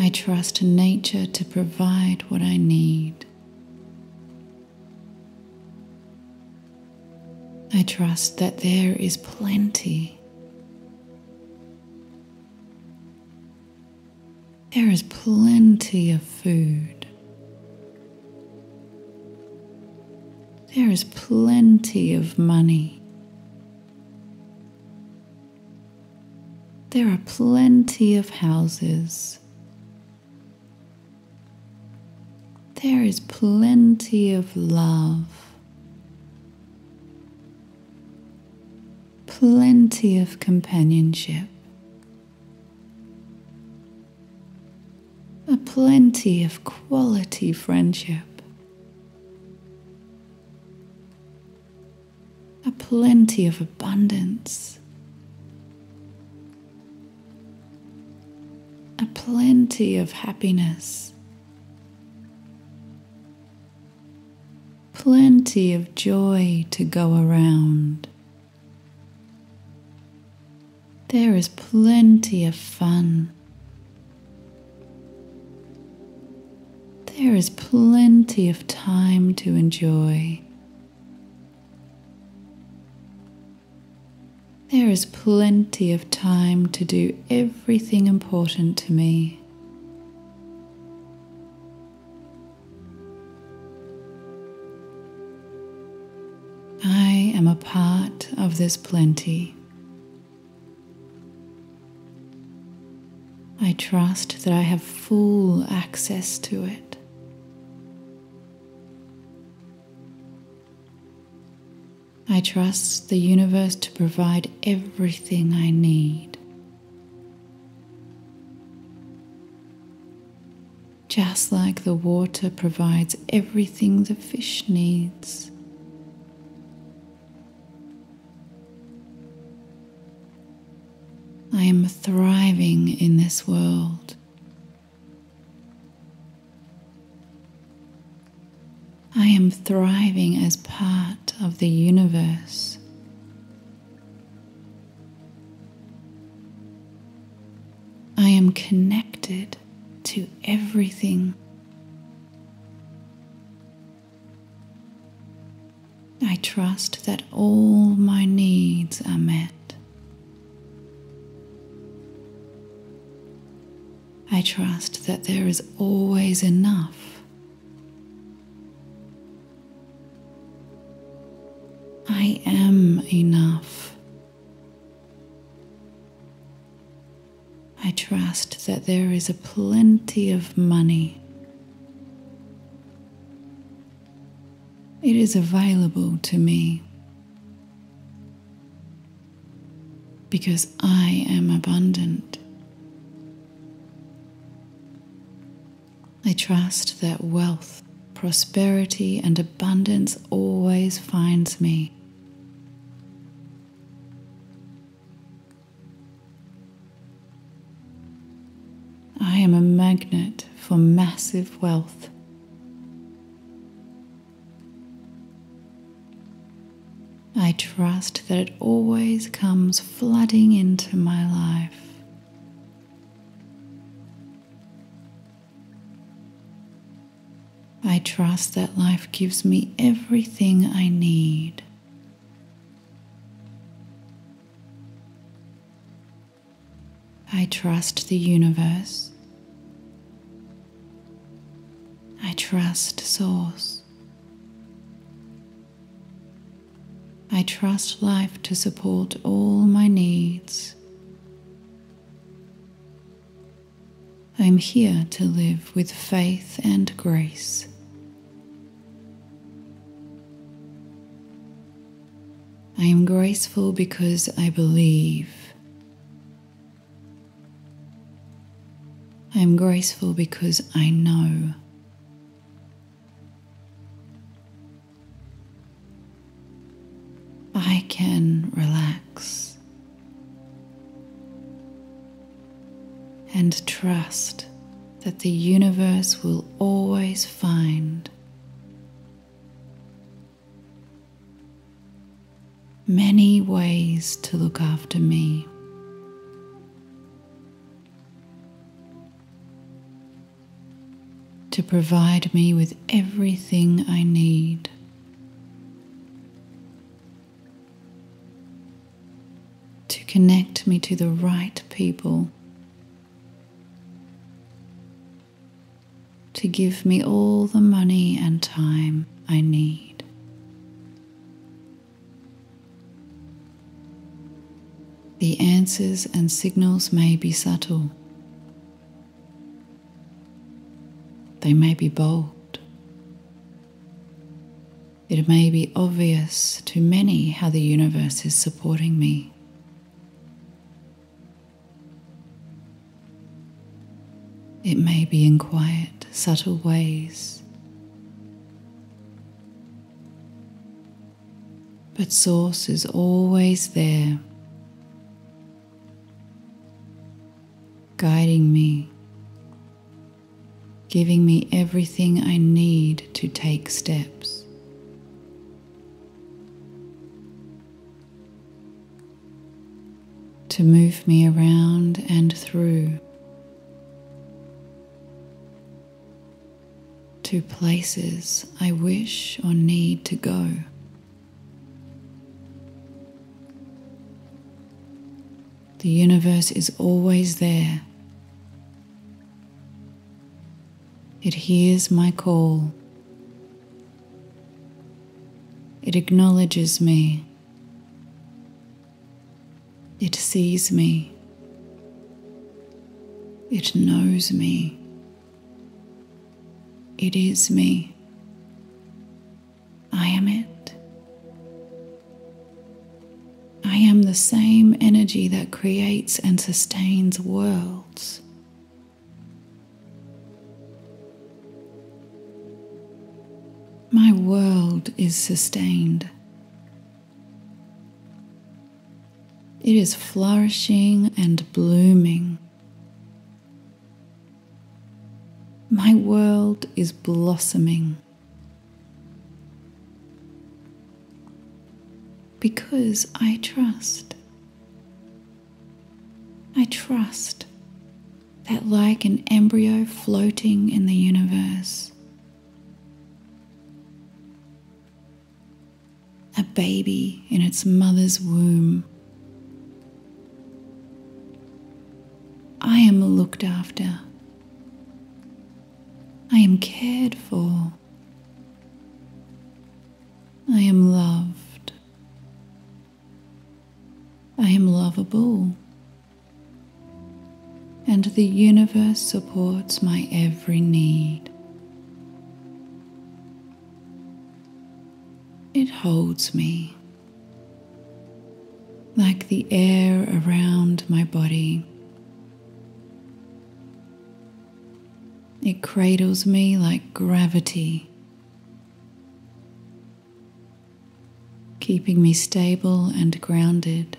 I trust nature to provide what I need. I trust that there is plenty There is plenty of food. There is plenty of money. There are plenty of houses. There is plenty of love. Plenty of companionship. a plenty of quality friendship, a plenty of abundance, a plenty of happiness, plenty of joy to go around. There is plenty of fun. There is plenty of time to enjoy. There is plenty of time to do everything important to me. I am a part of this plenty. I trust that I have full access to it. I trust the universe to provide everything I need. Just like the water provides everything the fish needs. I am thriving in this world. I am thriving as part of the universe. I am connected to everything. I trust that all my needs are met. I trust that there is always enough. I am enough. I trust that there is a plenty of money. It is available to me because I am abundant. I trust that wealth, prosperity, and abundance always finds me. I am a magnet for massive wealth. I trust that it always comes flooding into my life. I trust that life gives me everything I need. I trust the universe. I trust Source. I trust life to support all my needs. I'm here to live with faith and grace. I am graceful because I believe. I am graceful because I know. I can relax and trust that the universe will always find many ways to look after me. To provide me with everything I need. To connect me to the right people. To give me all the money and time I need. The answers and signals may be subtle. They may be bold. It may be obvious to many how the universe is supporting me. It may be in quiet, subtle ways. But Source is always there guiding me, giving me everything I need to take steps. To move me around and through to places I wish or need to go. The universe is always there It hears my call. It acknowledges me. It sees me. It knows me. It is me. I am it. I am the same energy that creates and sustains worlds. My world is sustained. It is flourishing and blooming. My world is blossoming. because I trust. I trust that, like an embryo floating in the universe, a baby in its mother's womb, I am looked after. I am cared for. I am loved. I am lovable. And the universe supports my every need. It holds me like the air around my body. It cradles me like gravity, keeping me stable and grounded.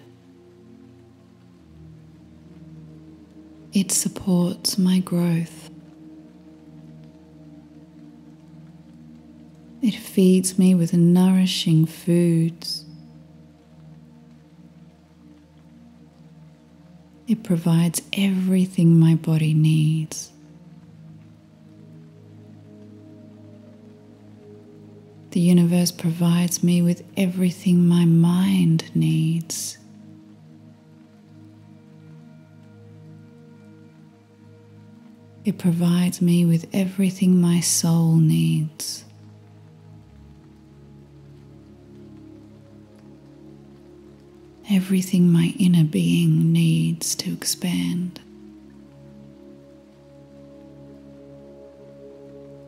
It supports my growth. It feeds me with nourishing foods. It provides everything my body needs. The universe provides me with everything my mind needs. It provides me with everything my soul needs. Everything my inner being needs to expand.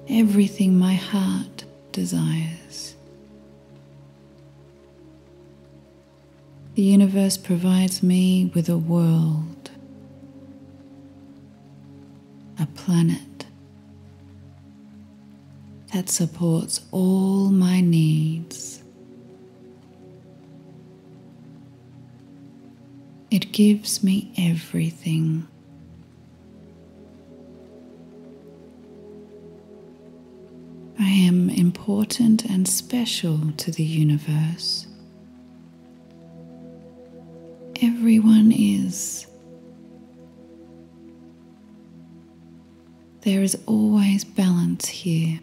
Everything my heart desires. The universe provides me with a world, a planet that supports all my needs. It gives me everything. I am important and special to the universe. Everyone is. There is always balance here.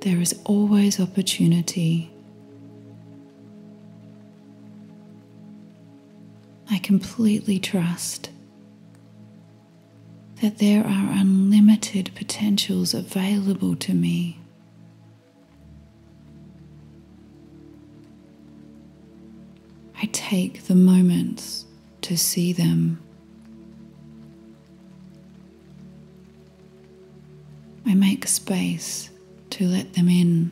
There is always opportunity. I completely trust that there are unlimited potentials available to me. I take the moments to see them. I make space to let them in.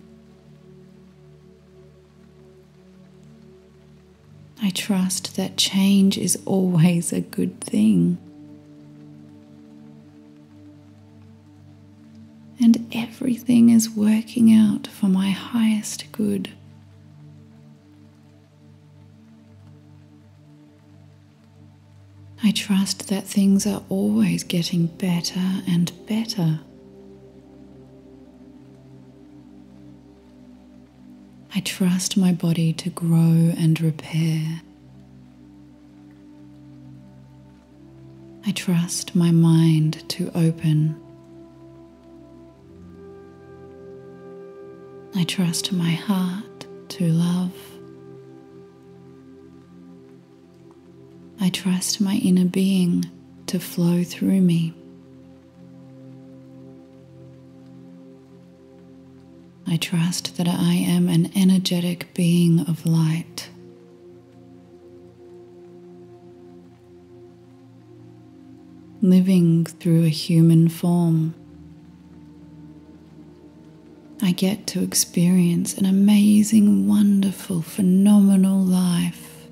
I trust that change is always a good thing. and everything is working out for my highest good. I trust that things are always getting better and better. I trust my body to grow and repair. I trust my mind to open. I trust my heart to love. I trust my inner being to flow through me. I trust that I am an energetic being of light. Living through a human form. I get to experience an amazing, wonderful, phenomenal life.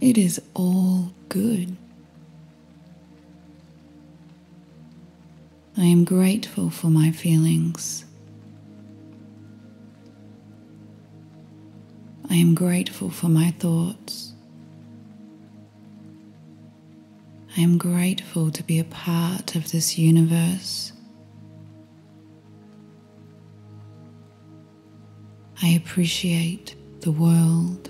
It is all good. I am grateful for my feelings. I am grateful for my thoughts. I am grateful to be a part of this universe. I appreciate the world.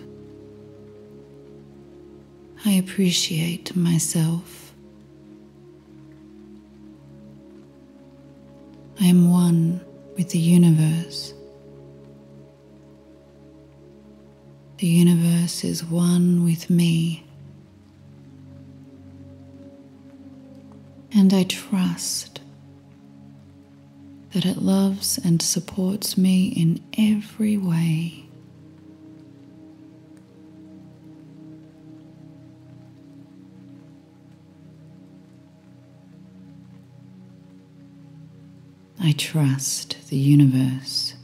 I appreciate myself. I am one with the universe. The universe is one with me. And I trust that it loves and supports me in every way. I trust the universe.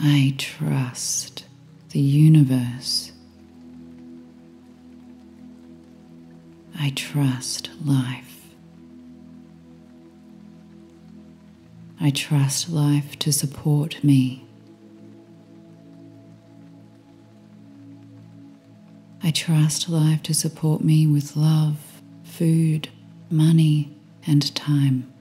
I trust the universe. I trust life. I trust life to support me. I trust life to support me with love, food, money, and time.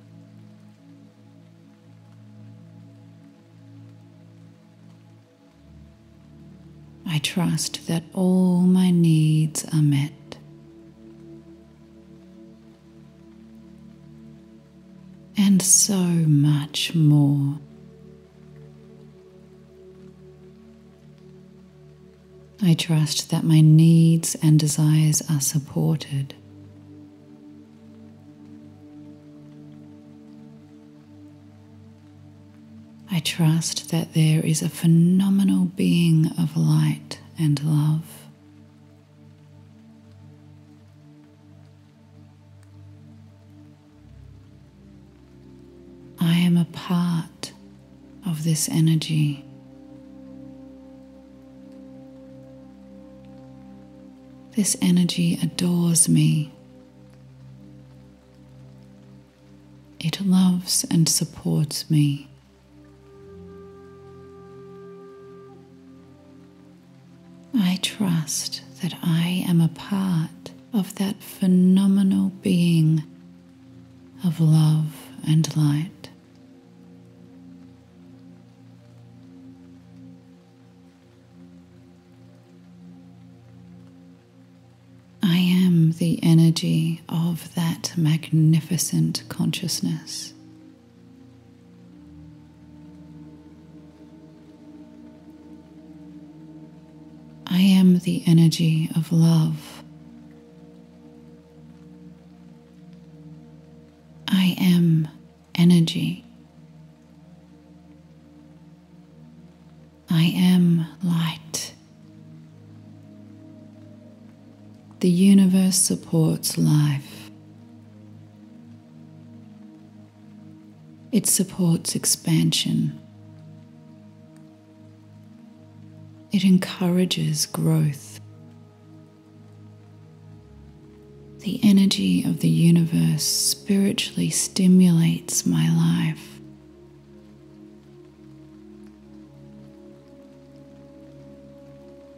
I trust that all my needs are met. And so much more. I trust that my needs and desires are supported. I trust that there is a phenomenal being of light and love. I am a part of this energy. This energy adores me. It loves and supports me. I trust that I am a part of that phenomenal being of love and light. I am the energy of that magnificent consciousness. I am the energy of love. I am energy. I am light. The universe supports life. It supports expansion. It encourages growth. The energy of the universe spiritually stimulates my life.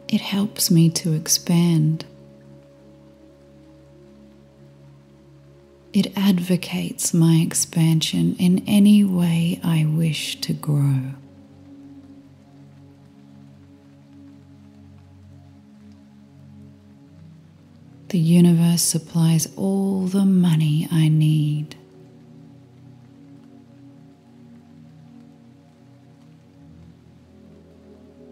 It helps me to expand. It advocates my expansion in any way I wish to grow. The universe supplies all the money I need.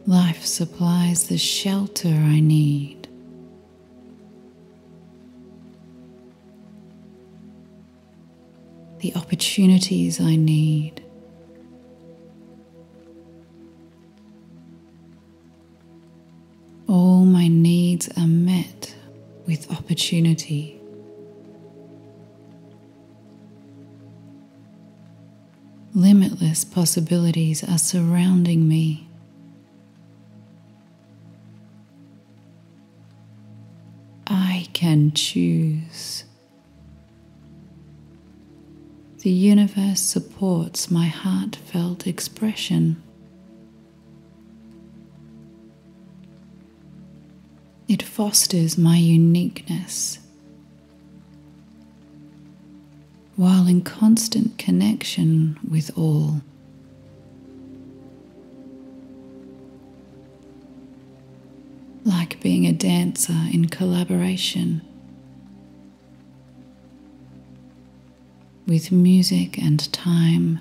Life supplies the shelter I need. The opportunities I need. All my needs are met with opportunity. Limitless possibilities are surrounding me. I can choose. The universe supports my heartfelt expression. It fosters my uniqueness. While in constant connection with all, like being a dancer in collaboration with music and time,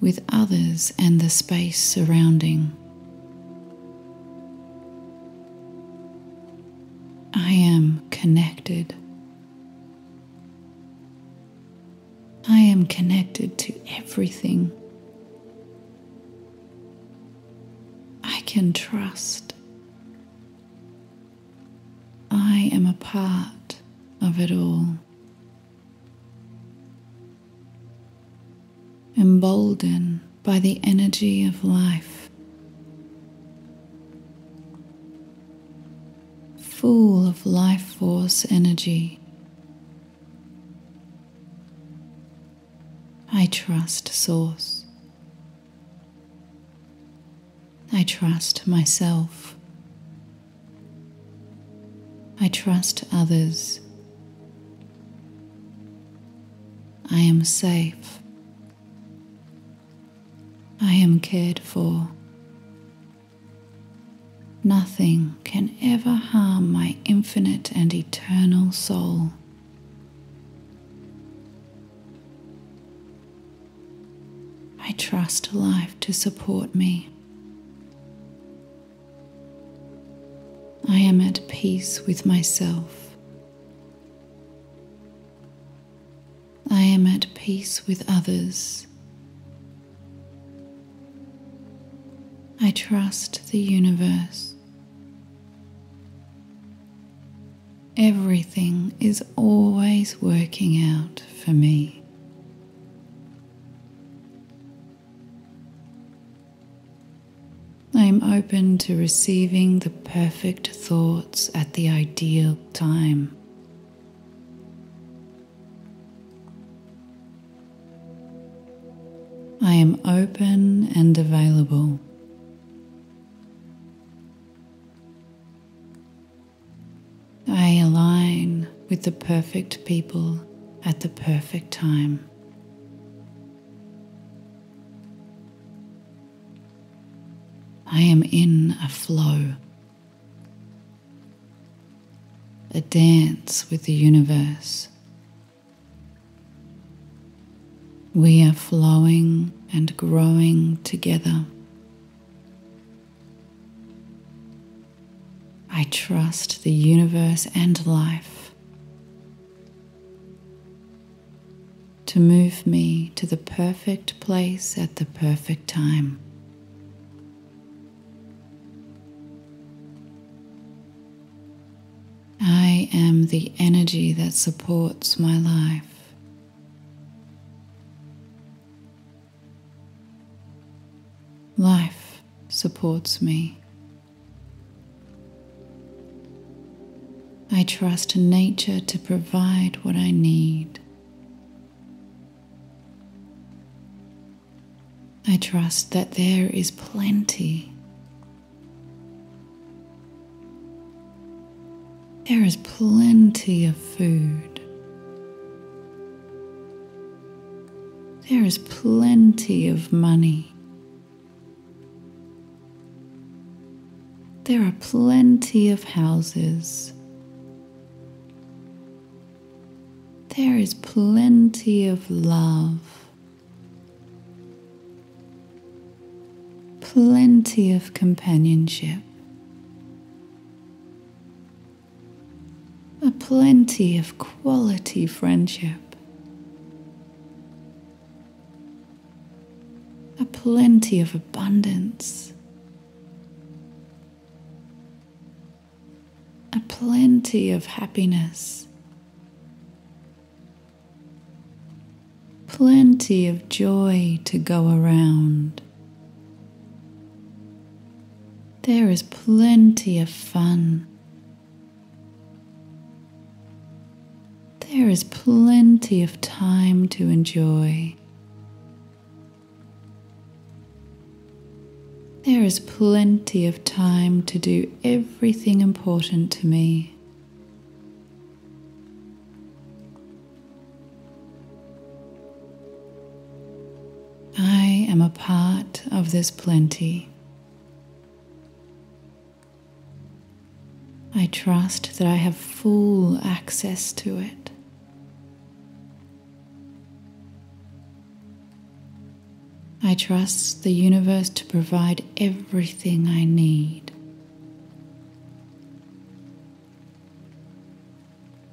with others and the space surrounding. I am connected. I am connected to everything. I can trust. I am a part of it all. Emboldened by the energy of life, full of life force energy. I trust Source. I trust myself. I trust others. I am safe. I am cared for. Nothing can ever harm my infinite and eternal soul. I trust life to support me. I am at peace with myself. I am at peace with others. I trust the universe. Everything is always working out for me. I am open to receiving the perfect thoughts at the ideal time. I am open and available. I align with the perfect people at the perfect time. I am in a flow, a dance with the universe. We are flowing and growing together. I trust the universe and life to move me to the perfect place at the perfect time. I am the energy that supports my life. Life supports me. I trust nature to provide what I need. I trust that there is plenty. There is plenty of food. There is plenty of money. There are plenty of houses. There is plenty of love, plenty of companionship, a plenty of quality friendship, a plenty of abundance. A plenty of happiness. Plenty of joy to go around. There is plenty of fun. There is plenty of time to enjoy. There is plenty of time to do everything important to me. I this plenty. trust that I have full access to it. I trust the universe to provide everything I need.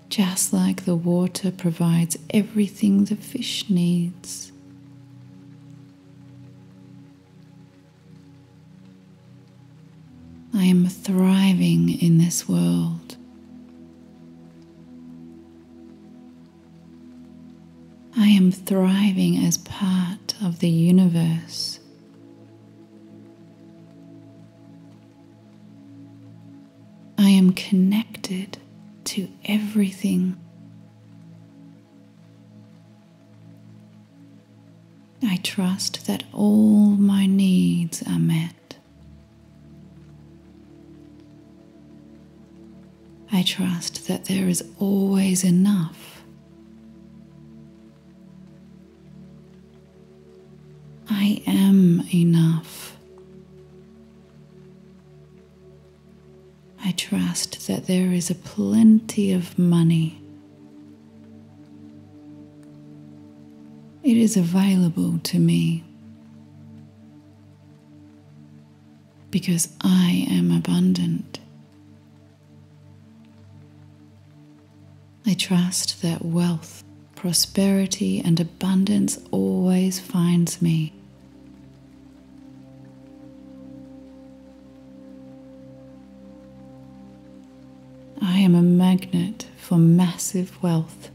Just like the water provides everything the fish needs. I am thriving in this world. I am thriving as part of the universe. I am connected to everything. I trust that all my needs are met. I trust that there is always enough. I am enough. I trust that there is a plenty of money. It is available to me because I am abundant. I trust that wealth, prosperity, and abundance always finds me. I am a magnet for massive wealth.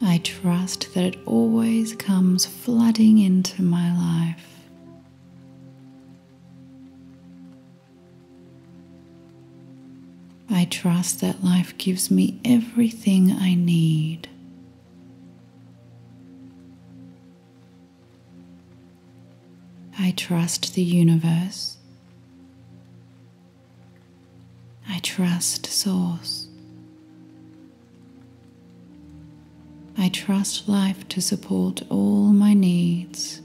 I trust that it always comes flooding into my life. I trust that life gives me everything I need. I trust the universe. I trust Source. I trust life to support all my needs.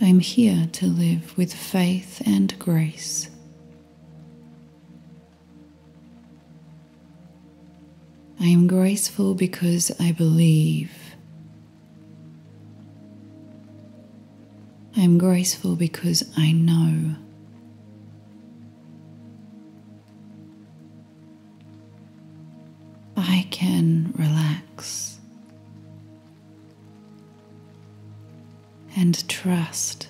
I'm here to live with faith and grace. I am graceful because I believe. I am graceful because I know. I can relax and trust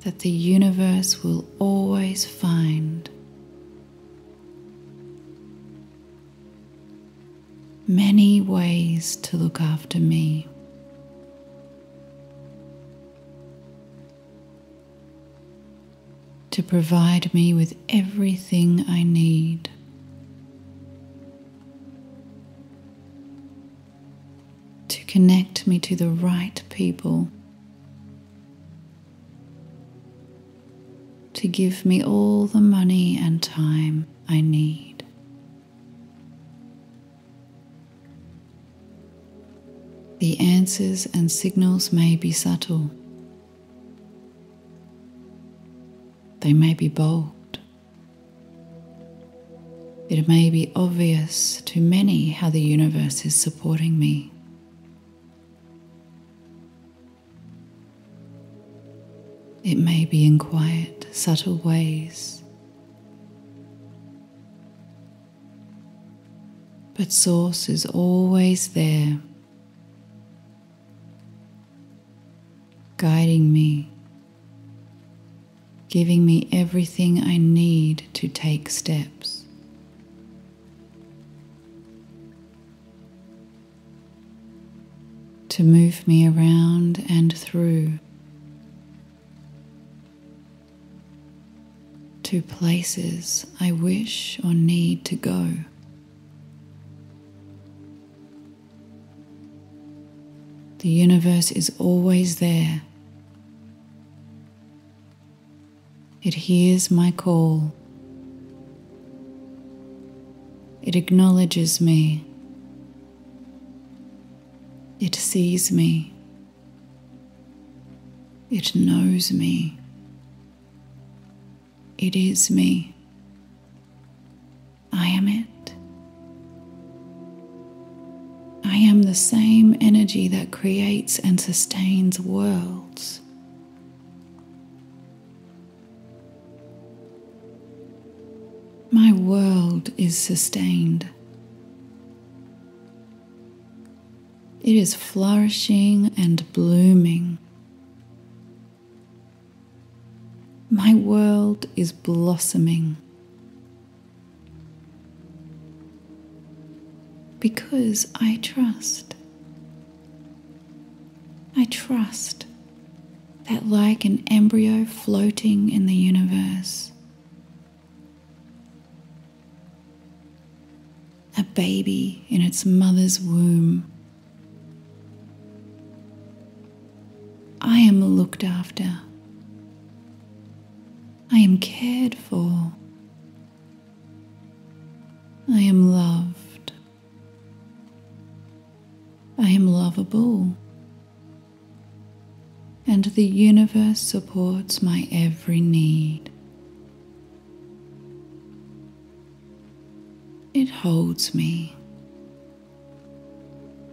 that the universe will always find many ways to look after me. To provide me with everything I need. To connect me to the right people. To give me all the money and time I need. The answers and signals may be subtle. They may be bold. It may be obvious to many how the universe is supporting me. It may be in quiet, subtle ways. But Source is always there guiding me, giving me everything I need to take steps. To move me around and through to places I wish or need to go. The universe is always there It hears my call. It acknowledges me. It sees me. It knows me. It is me. I am it. I am the same energy that creates and sustains worlds. My world is sustained. It is flourishing and blooming. My world is blossoming. Because I trust. I trust that, like an embryo floating in the universe, a baby in its mother's womb, I am looked after. I am cared for. I am loved. I am lovable. And the universe supports my every need. It holds me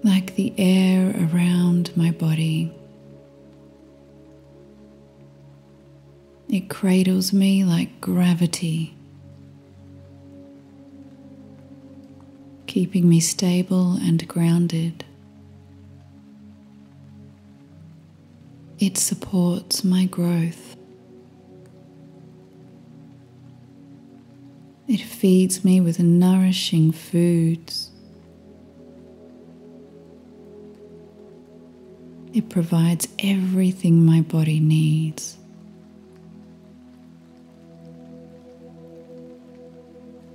like the air around my body. It cradles me like gravity, keeping me stable and grounded. It supports my growth. It feeds me with nourishing foods. It provides everything my body needs.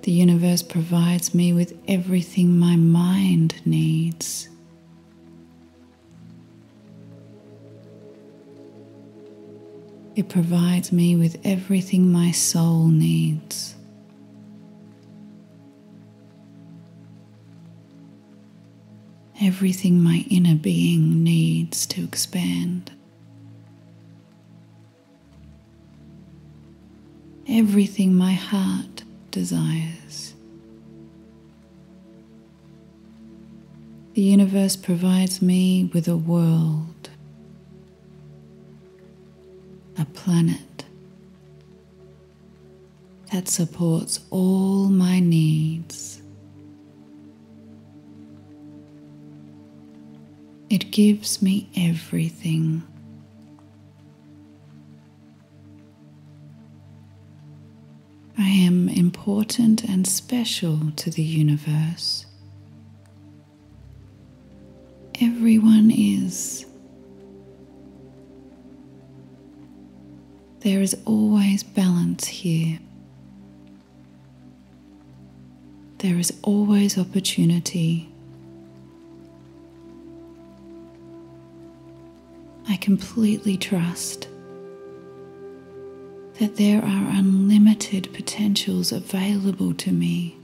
The universe provides me with everything my mind needs. It provides me with everything my soul needs. Everything my inner being needs to expand. Everything my heart desires. The universe provides me with a world, a planet that supports all my needs. It gives me everything. I am important and special to the universe. Everyone is. There is always balance here. There is always opportunity. I completely trust that there are unlimited potentials available to me.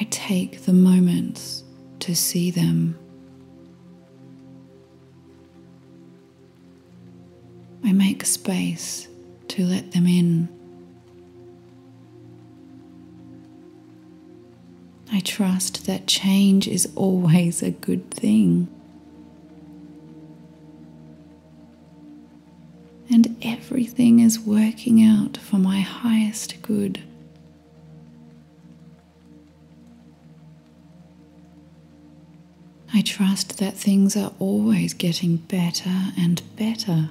I take the moments to see them. I make space to let them in. I trust that change is always a good thing. and everything is working out for my highest good. I trust that things are always getting better and better.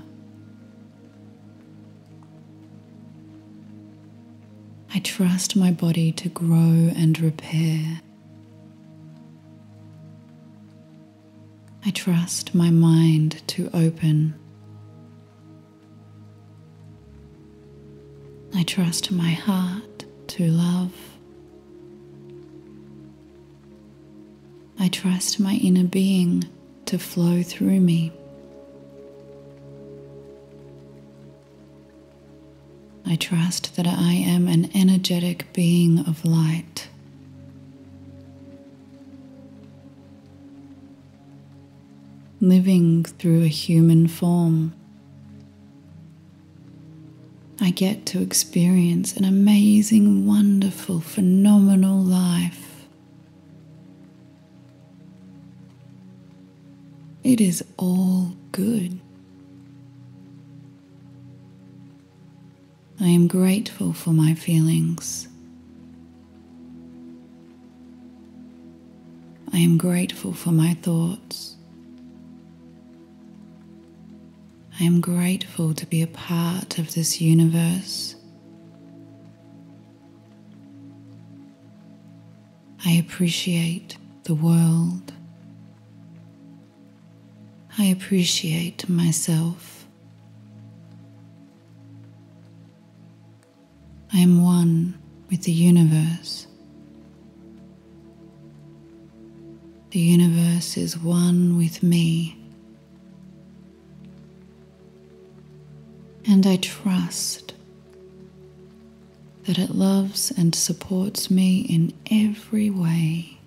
I trust my body to grow and repair. I trust my mind to open. I trust my heart to love. I trust my inner being to flow through me. I trust that I am an energetic being of light. living through a human form. I get to experience an amazing, wonderful, phenomenal life. It is all good. I am grateful for my feelings. I am grateful for my thoughts. I am grateful to be a part of this universe. I appreciate the world. I appreciate myself. I am one with the universe. The universe is one with me. And I trust that it loves and supports me in every way.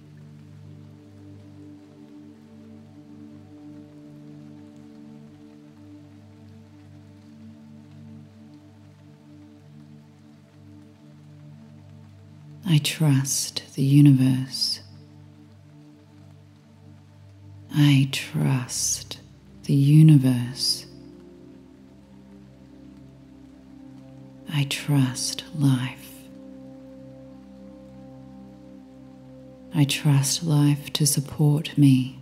I trust the universe. I trust the universe. I trust life. I trust life to support me.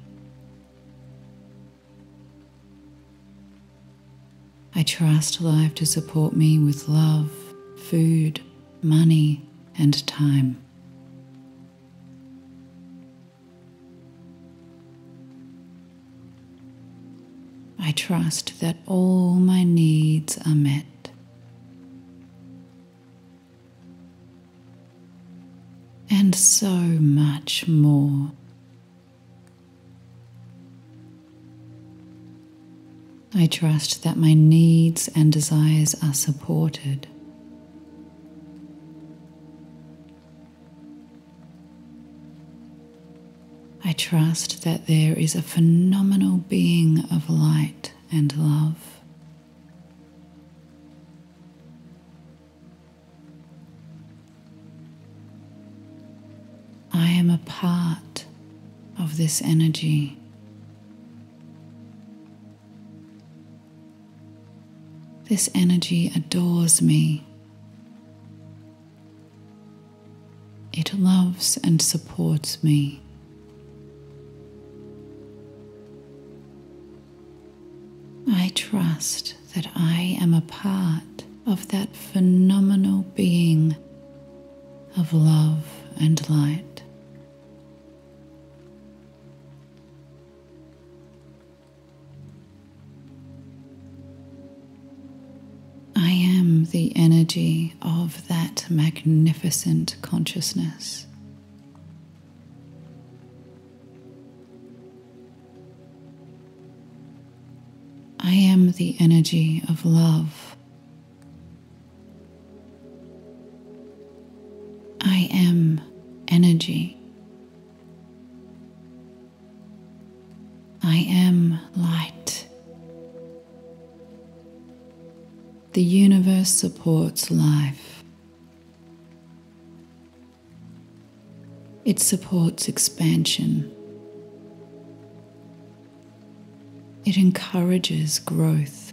I trust life to support me with love, food, money, and time. I trust that all my needs are met. And so much more. I trust that my needs and desires are supported. I trust that there is a phenomenal being of light and love. I am a part of this energy. This energy adores me. It loves and supports me. I trust that I am a part of that phenomenal being of love and light. I am the energy of that magnificent consciousness. I am the energy of love. I am energy. I am light. The universe supports life. It supports expansion. It encourages growth.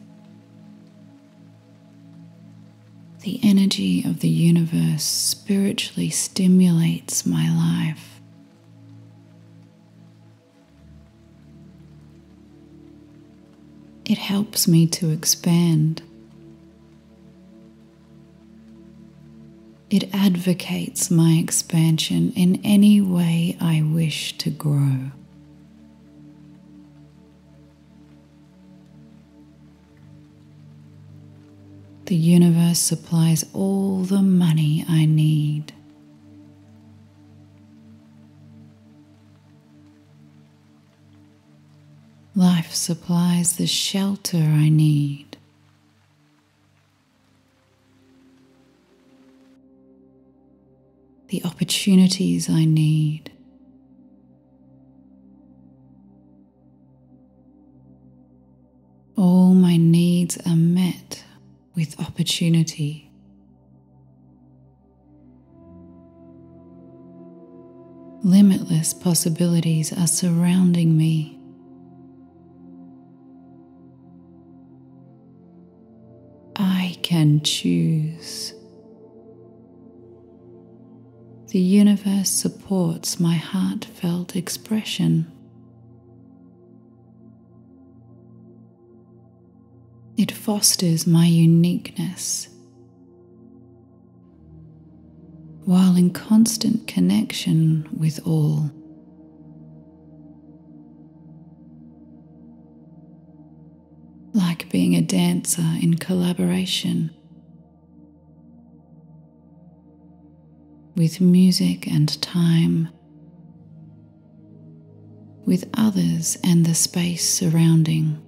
The energy of the universe spiritually stimulates my life. It helps me to expand. It advocates my expansion in any way I wish to grow. The universe supplies all the money I need. Life supplies the shelter I need. The opportunities I need. All my needs are met with opportunity. Limitless possibilities are surrounding me. I can choose. The universe supports my heartfelt expression. It fosters my uniqueness while in constant connection with all. Like being a dancer in collaboration with music and time, with others and the space surrounding.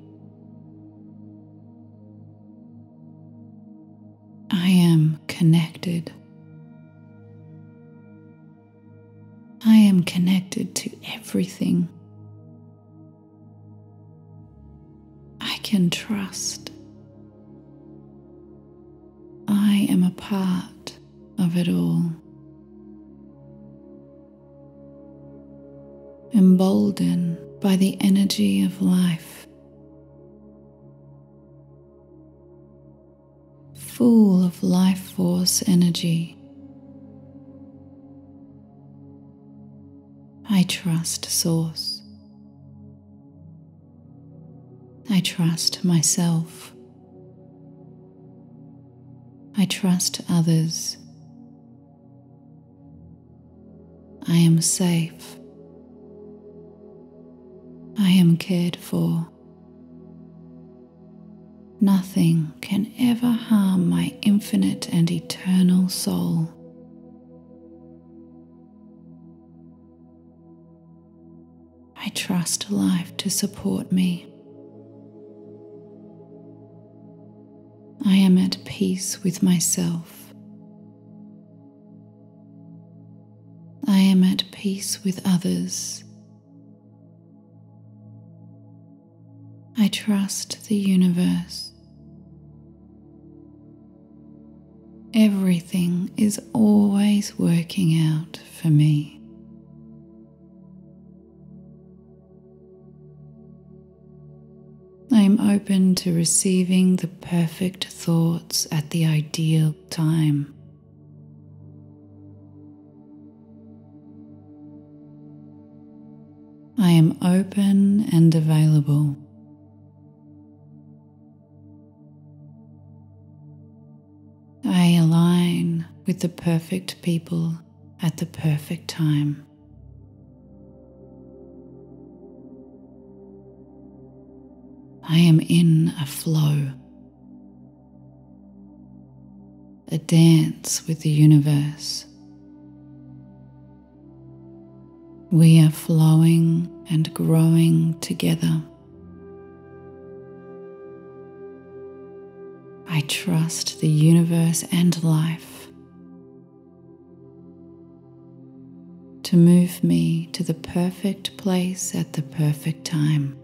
I am connected. I am connected to everything. I can trust. I am a part of it all. Emboldened by the energy of life, full of life force energy. I trust Source. I trust myself. I trust others. I am safe. I am cared for. Nothing can ever harm my infinite and eternal soul. I trust life to support me. I am at peace with myself. I am at peace with others. I trust the universe. Everything is always working out for me. I am open to receiving the perfect thoughts at the ideal time. I am open and available. I align with the perfect people at the perfect time. I am in a flow, a dance with the universe. We are flowing and growing together. I trust the universe and life to move me to the perfect place at the perfect time.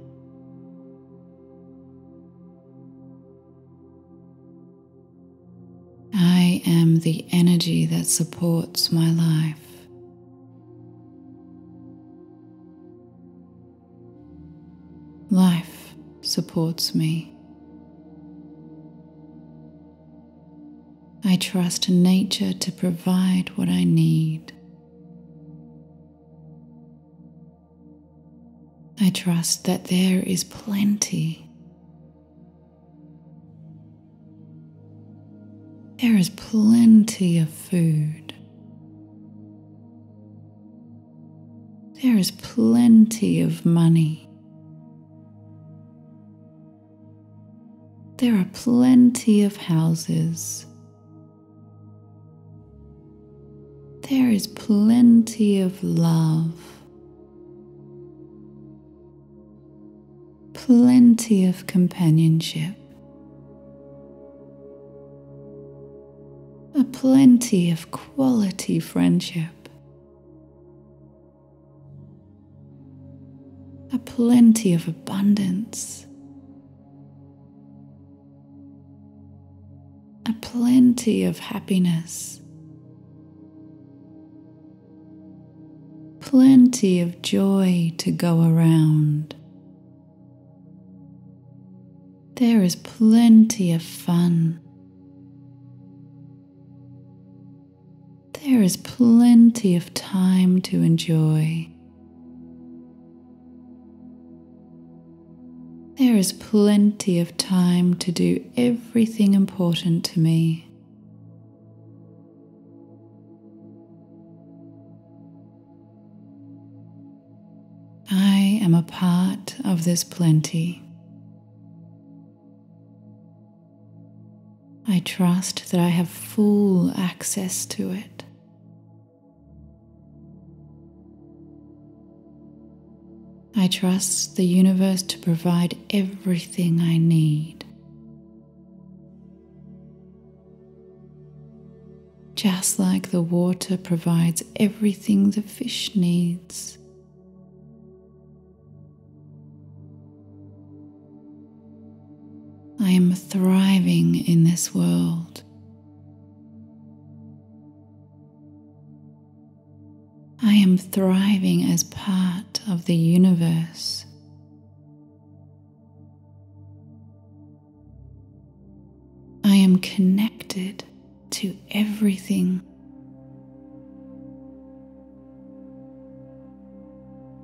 I am the energy that supports my life. Life supports me. I trust nature to provide what I need. I trust that there is plenty There is plenty of food. There is plenty of money. There are plenty of houses. There is plenty of love. Plenty of companionship. a plenty of quality friendship, a plenty of abundance, a plenty of happiness, plenty of joy to go around. There is plenty of fun. There is plenty of time to enjoy. There is plenty of time to do everything important to me. Am a part of this plenty. I trust that I have full access to it. I trust the universe to provide everything I need. Just like the water provides everything the fish needs. I am thriving in this world. I am thriving as part of the universe. I am connected to everything.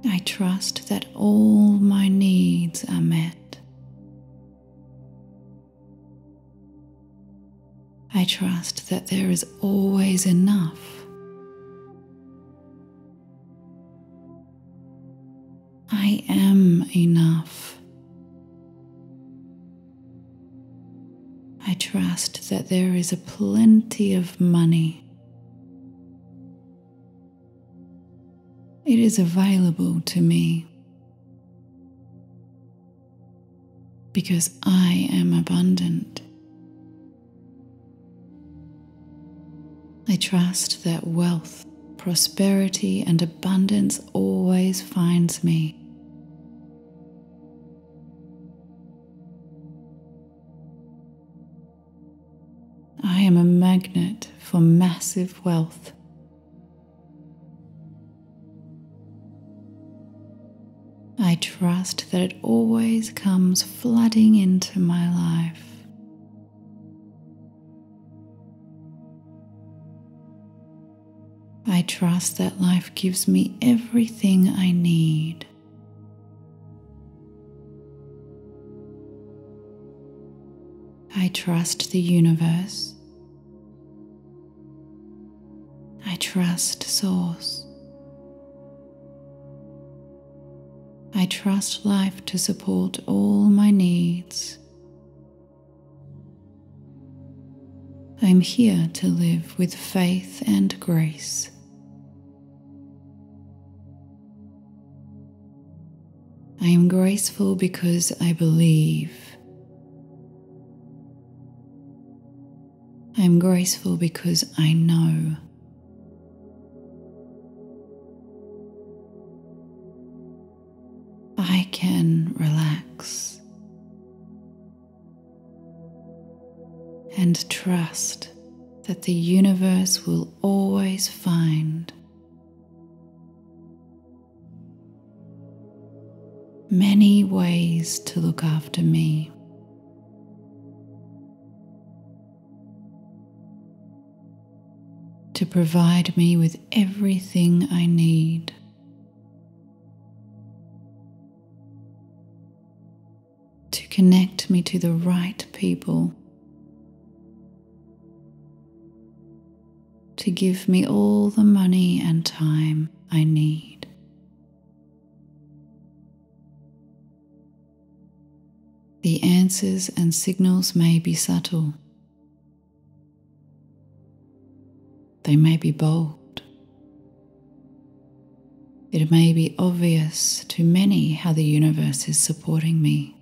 I trust that all my needs are met. I trust that there is always enough. I am enough. I trust that there is a plenty of money. It is available to me because I am abundant. I trust that wealth, prosperity, and abundance always finds me. I am a magnet for massive wealth. I trust that it always comes flooding into my life. I trust that life gives me everything I need. I trust the universe. I trust Source. I trust life to support all my needs. I'm here to live with faith and grace. I am graceful because I believe. I am graceful because I know. I can relax and trust that the universe will always find many ways to look after me. To provide me with everything I need. To connect me to the right people. To give me all the money and time I need. The answers and signals may be subtle. They may be bold. It may be obvious to many how the universe is supporting me.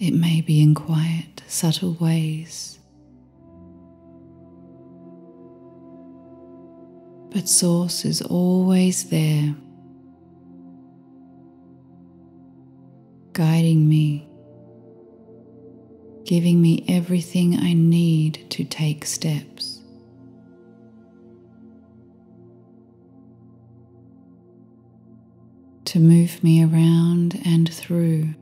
It may be in quiet, subtle ways. But Source is always there guiding me, giving me everything I need to take steps. To move me around and through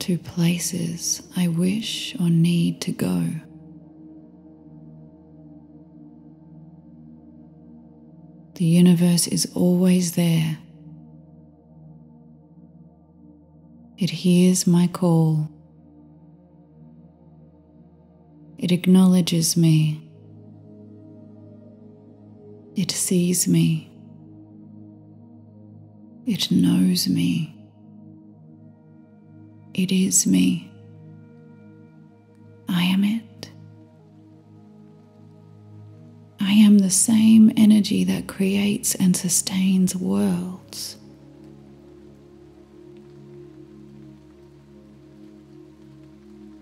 to places I wish or need to go. The universe is always there. It hears my call. It acknowledges me. It sees me. It knows me. It is me. I am it. I am the same energy that creates and sustains worlds.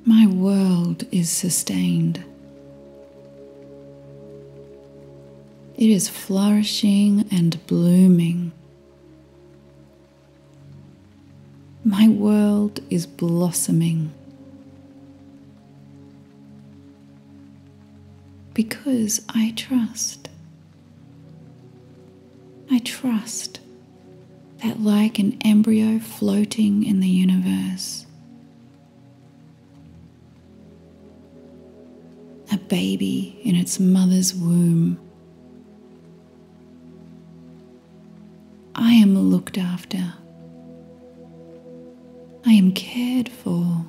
My world is sustained. It is flourishing and blooming. My world is blossoming. Because I trust. I trust that, like an embryo floating in the universe, a baby in its mother's womb, I am looked after. I am cared for.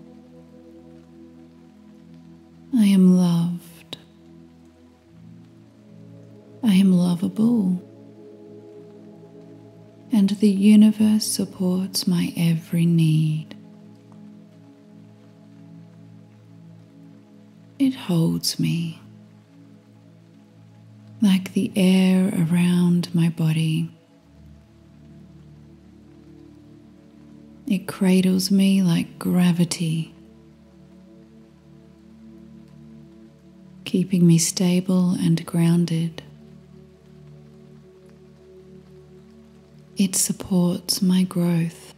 I am loved. I am lovable. And the universe supports my every need. It holds me like the air around my body. It cradles me like gravity, keeping me stable and grounded. It supports my growth.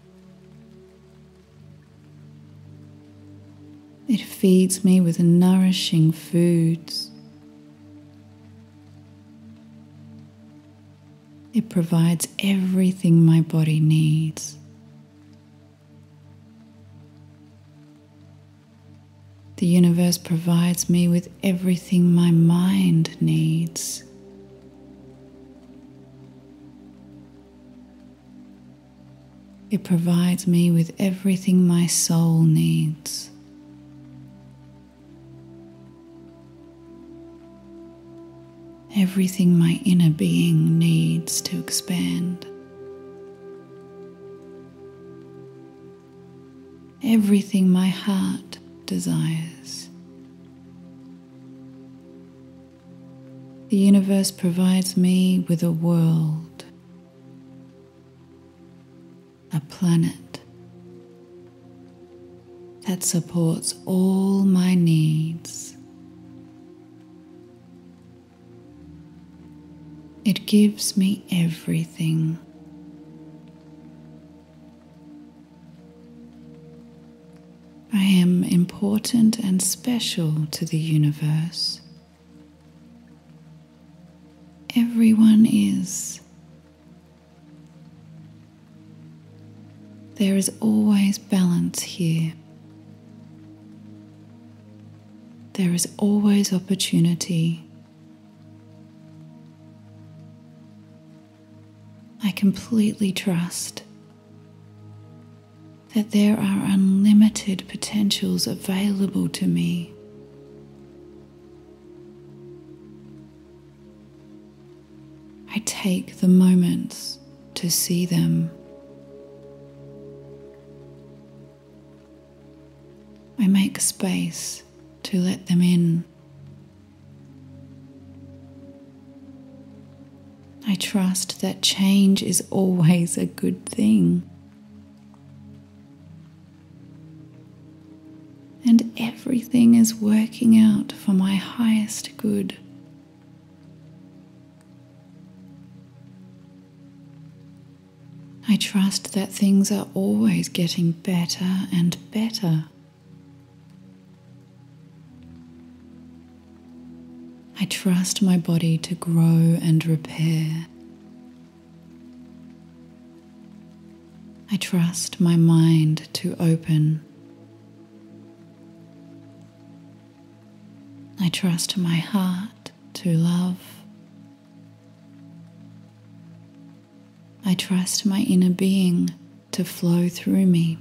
It feeds me with nourishing foods. It provides everything my body needs. The universe provides me with everything my mind needs. It provides me with everything my soul needs. Everything my inner being needs to expand. Everything my heart desires. The universe provides me with a world, a planet that supports all my needs. It gives me everything. I am important and special to the universe. Everyone is. There is always balance here. There is always opportunity. I completely trust that there are unlimited potentials available to me. I take the moments to see them. I make space to let them in. I trust that change is always a good thing. and everything is working out for my highest good. I trust that things are always getting better and better. I trust my body to grow and repair. I trust my mind to open. I trust my heart to love. I trust my inner being to flow through me.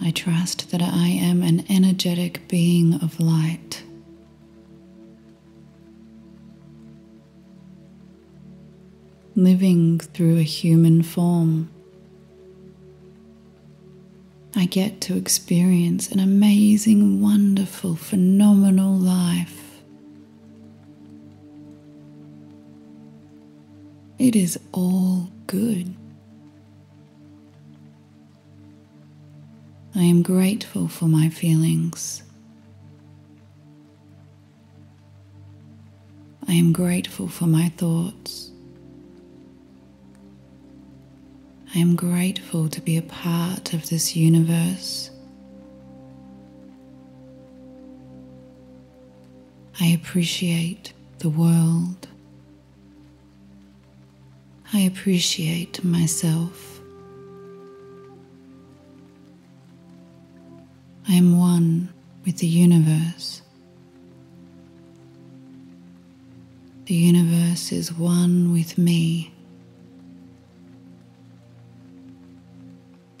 I trust that I am an energetic being of light. Living through a human form, I get to experience an amazing, wonderful, phenomenal life. It is all good. I am grateful for my feelings. I am grateful for my thoughts. I am grateful to be a part of this universe. I appreciate the world. I appreciate myself. I am one with the universe. The universe is one with me.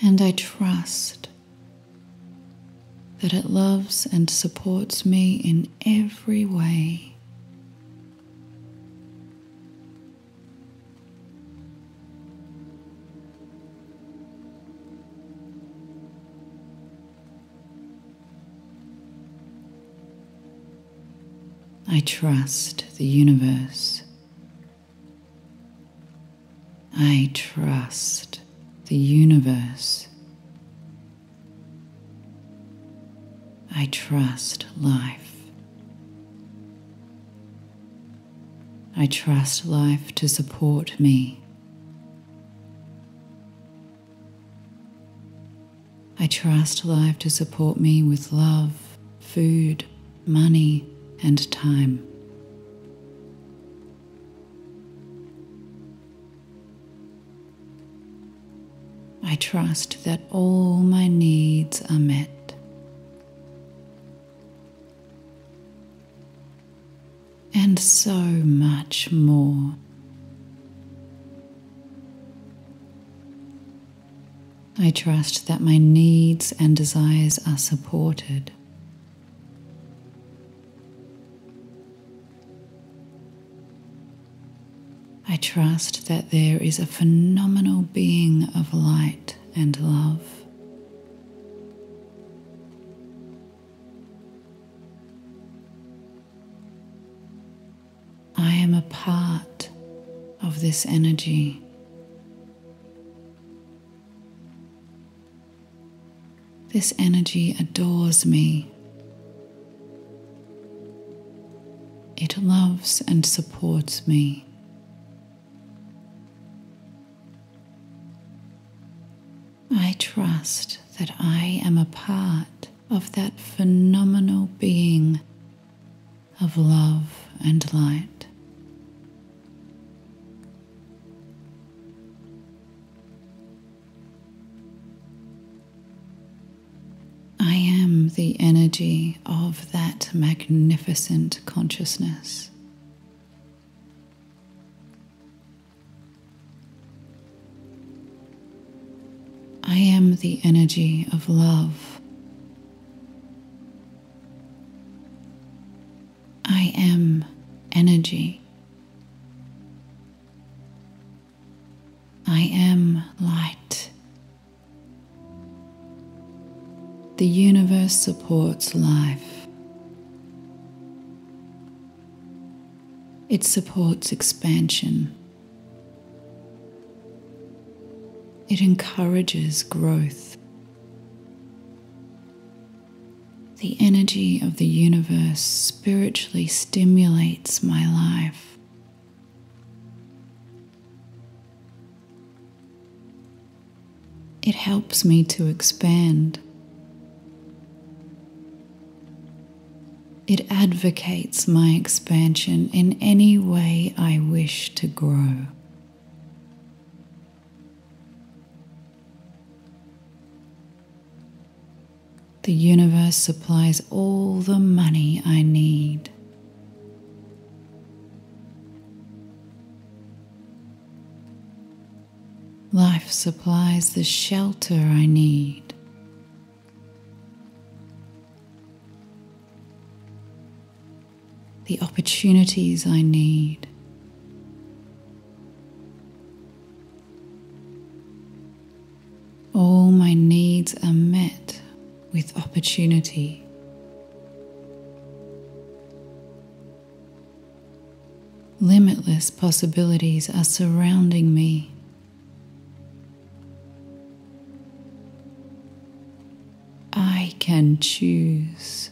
And I trust that it loves and supports me in every way. I trust the universe. I trust the universe. I trust life. I trust life to support me. I trust life to support me with love, food, money, and time. I trust that all my needs are met. And so much more. I trust that my needs and desires are supported. I trust that there is a phenomenal being of light and love. I am a part of this energy. This energy adores me. It loves and supports me. I trust that I am a part of that phenomenal being of love and light. I am the energy of that magnificent consciousness. I am the energy of love. I am energy. I am light. The universe supports life. It supports expansion. It encourages growth. The energy of the universe spiritually stimulates my life. It helps me to expand. It advocates my expansion in any way I wish to grow. The universe supplies all the money I need. Life supplies the shelter I need. The opportunities I need. All my needs are met with opportunity. Limitless possibilities are surrounding me. I can choose.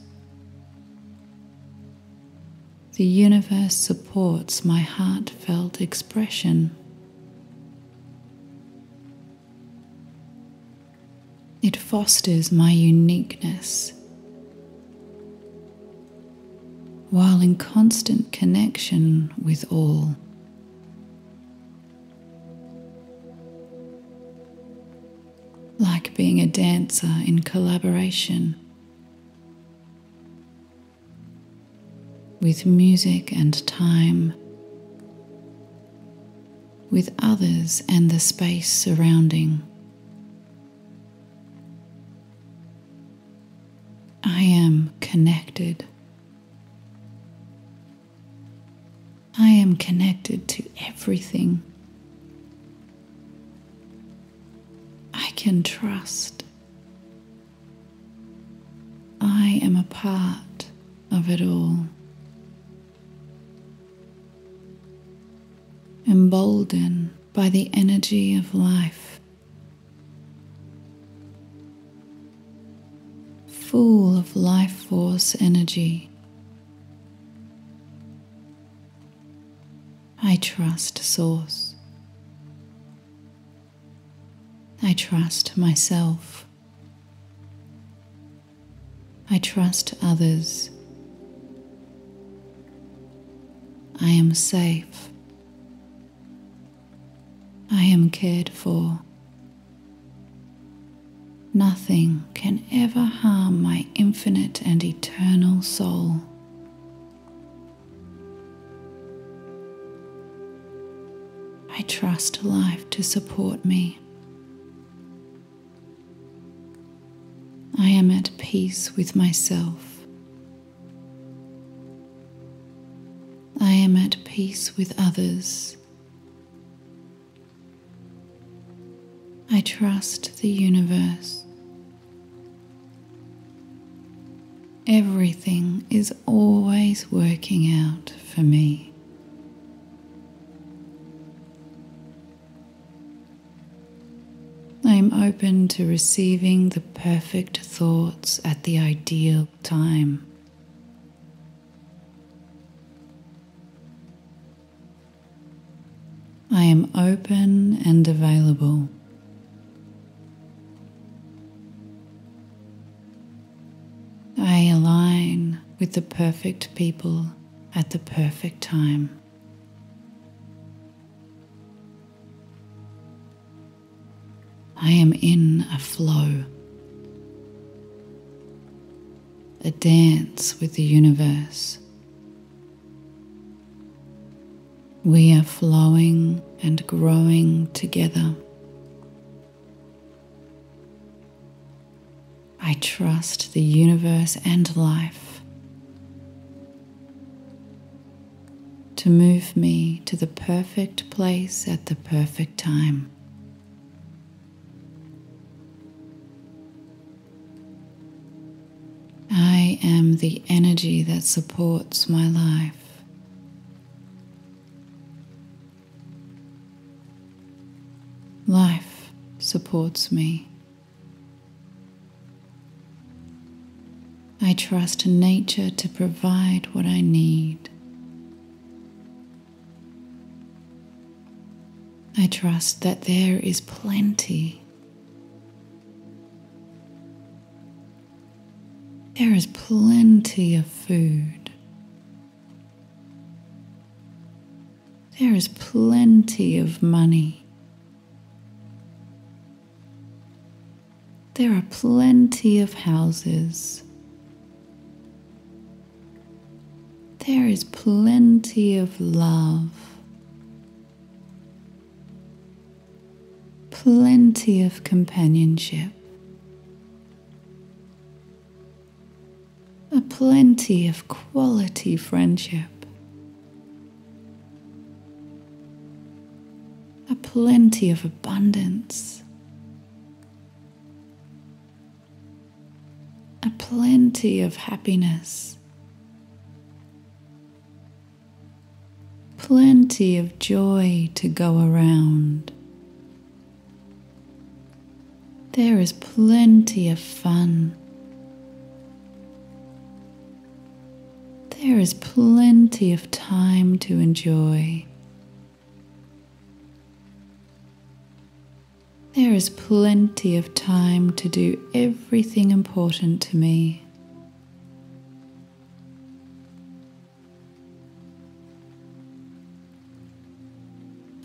The universe supports my heartfelt expression. It fosters my uniqueness while in constant connection with all. Like being a dancer in collaboration with music and time, with others and the space surrounding. I am connected. I am connected to everything. I can trust. I am a part of it all. Emboldened by the energy of life. Full of life force energy. I trust Source. I trust myself. I trust others. I am safe. I am cared for. Nothing can ever harm my infinite and eternal soul. I trust life to support me. I am at peace with myself. I am at peace with others. I trust the universe. Everything is always working out for me. I am open to receiving the perfect thoughts at the ideal time. I am open and available. I align with the perfect people at the perfect time. I am in a flow, a dance with the universe. We are flowing and growing together. I trust the universe and life to move me to the perfect place at the perfect time. I am the energy that supports my life. Life supports me. I trust nature to provide what I need. I trust that there is plenty. There is plenty of food. There is plenty of money. There are plenty of houses. There is plenty of love. Plenty of companionship. A plenty of quality friendship. A plenty of abundance. A plenty of happiness. Plenty of joy to go around. There is plenty of fun. There is plenty of time to enjoy. There is plenty of time to do everything important to me.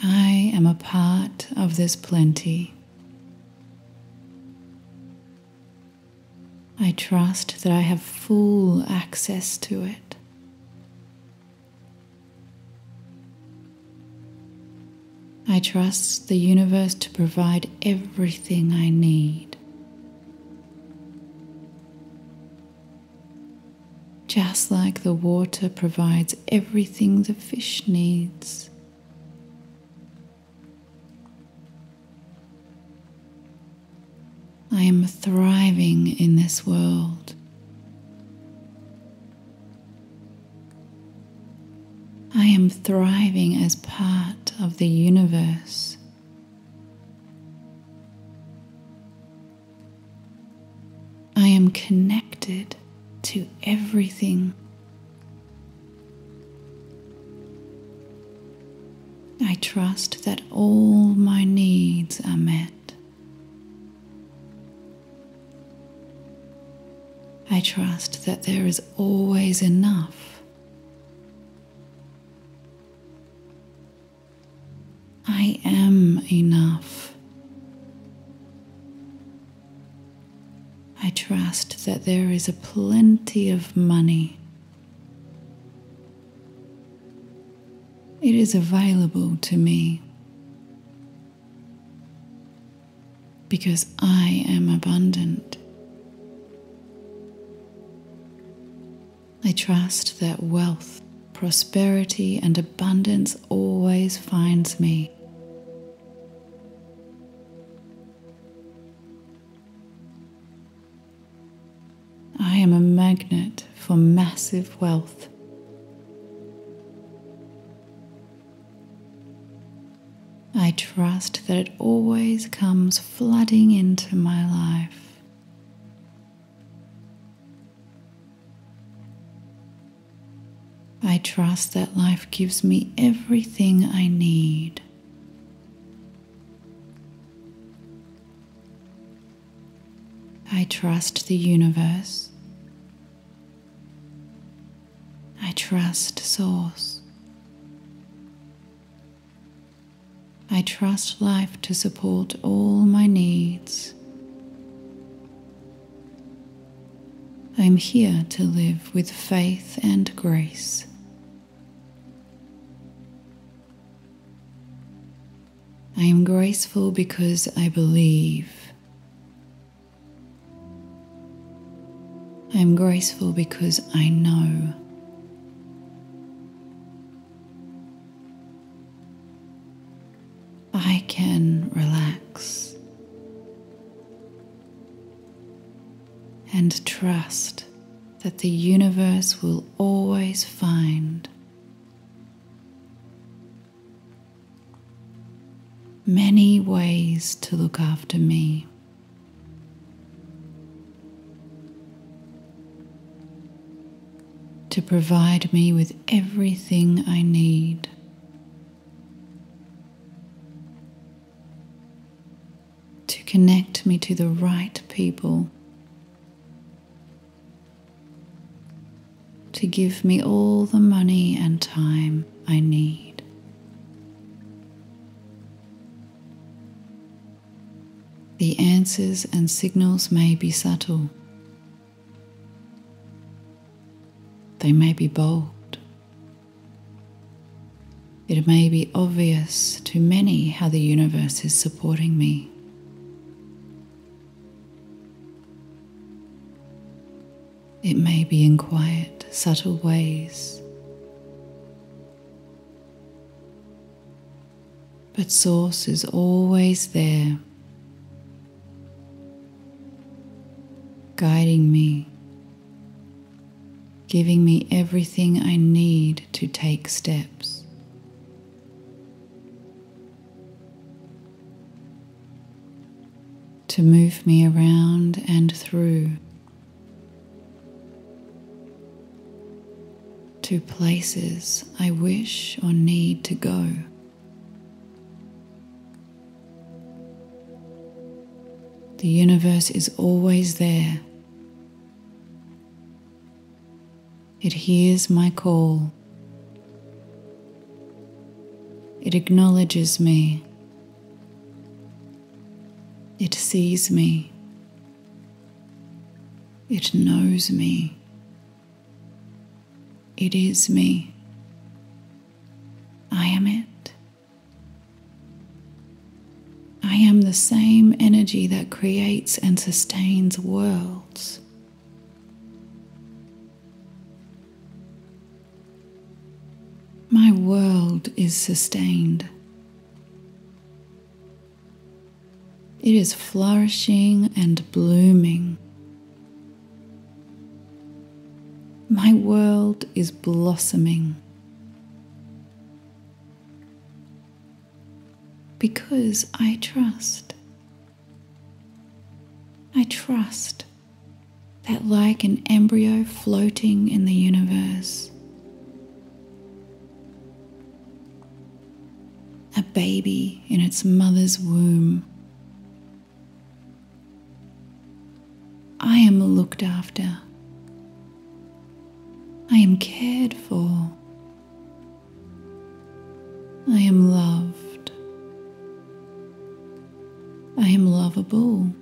I am a part of this plenty. I trust that I have full access to it. I trust the universe to provide everything I need. Just like the water provides everything the fish needs. I am thriving in this world. I am thriving as part of the universe. I am connected to everything. I trust that all my needs are met. I trust that there is always enough. I am enough. I trust that there is a plenty of money. It is available to me because I am abundant. I trust that wealth, prosperity, and abundance always finds me. I am a magnet for massive wealth. I trust that it always comes flooding into my life. I trust that life gives me everything I need. I trust the universe. I trust Source. I trust life to support all my needs. I am here to live with faith and grace. I am graceful because I believe. I am graceful because I know. I can relax and trust that the universe will always find many ways to look after me. To provide me with everything I need. To connect me to the right people. to give me all the money and time I need. The answers and signals may be subtle. They may be bold. It may be obvious to many how the universe is supporting me. It may be in quiet, subtle ways. But Source is always there, guiding me, giving me everything I need to take steps. to move me around and through to places I wish or need to go. The universe is always there. It hears my call. It acknowledges me. It sees me. It knows me. It is me. I am it. I am the same energy that creates and sustains worlds. My world is sustained. It is flourishing and blooming. My world is blossoming. Because I trust. I trust that, like an embryo floating in the universe, a baby in its mother's womb I am looked after. I am cared for. I am loved. I am lovable.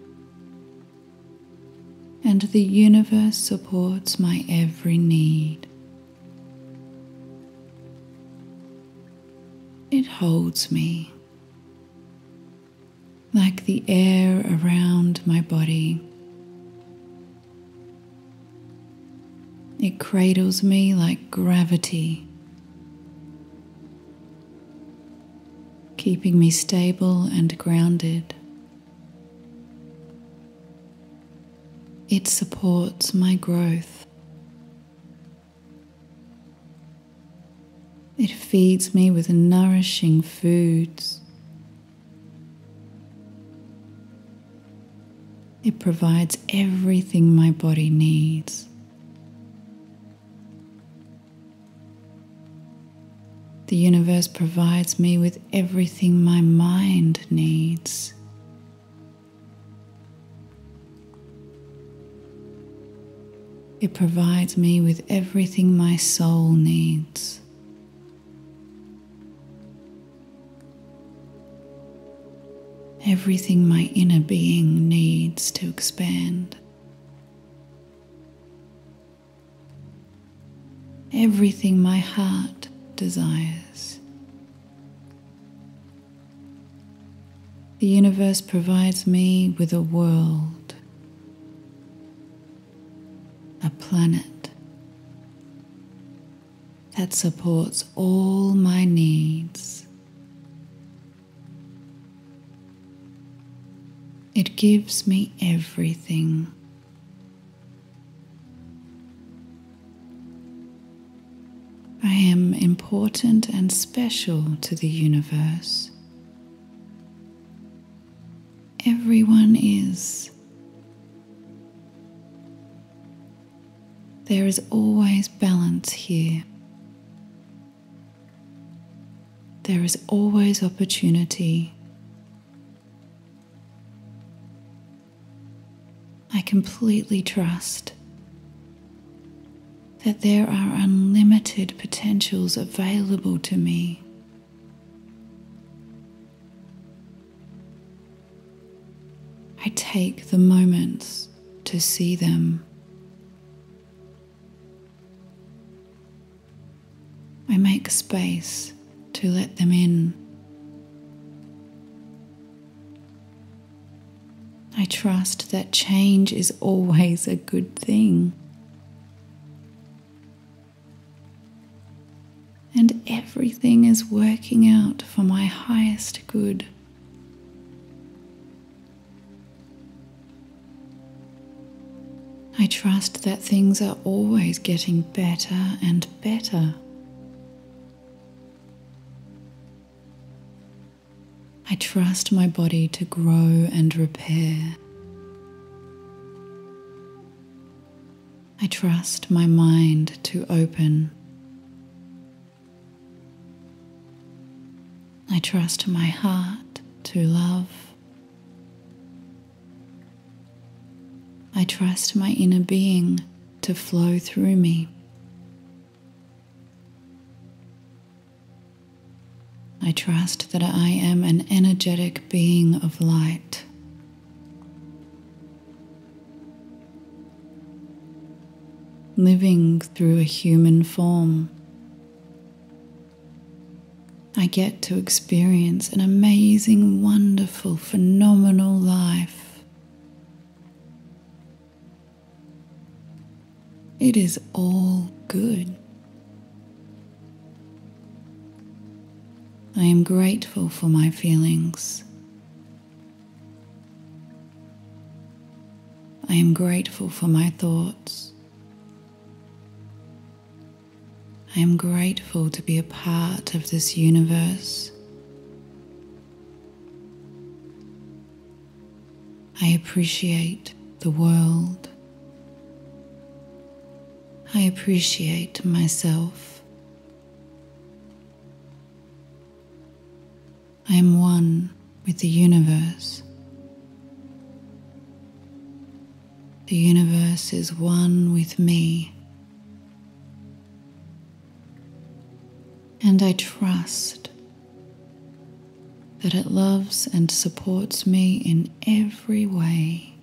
And the universe supports my every need. It holds me like the air around my body. It cradles me like gravity, keeping me stable and grounded. It supports my growth. Feeds me with nourishing foods. It provides everything my body needs. The universe provides me with everything my mind needs. It provides me with everything my soul needs. Everything my inner being needs to expand. Everything my heart desires. The universe provides me with a world, a planet that supports all my needs. It gives me everything. I am important and special to the universe. Everyone is. There is always balance here. There is always opportunity. I completely trust that there are unlimited potentials available to me. I take the moments to see them. I make space to let them in. I trust that change is always a good thing. And everything is working out for my highest good. I trust that things are always getting better and better. I trust my body to grow and repair. I trust my mind to open. I trust my heart to love. I trust my inner being to flow through me. I trust that I am an energetic being of light. Living through a human form, I get to experience an amazing, wonderful, phenomenal life. It is all good. I am grateful for my feelings. I am grateful for my thoughts. I am grateful to be a part of this universe. I appreciate the world. I appreciate myself. I am one with the universe. The universe is one with me. And I trust that it loves and supports me in every way.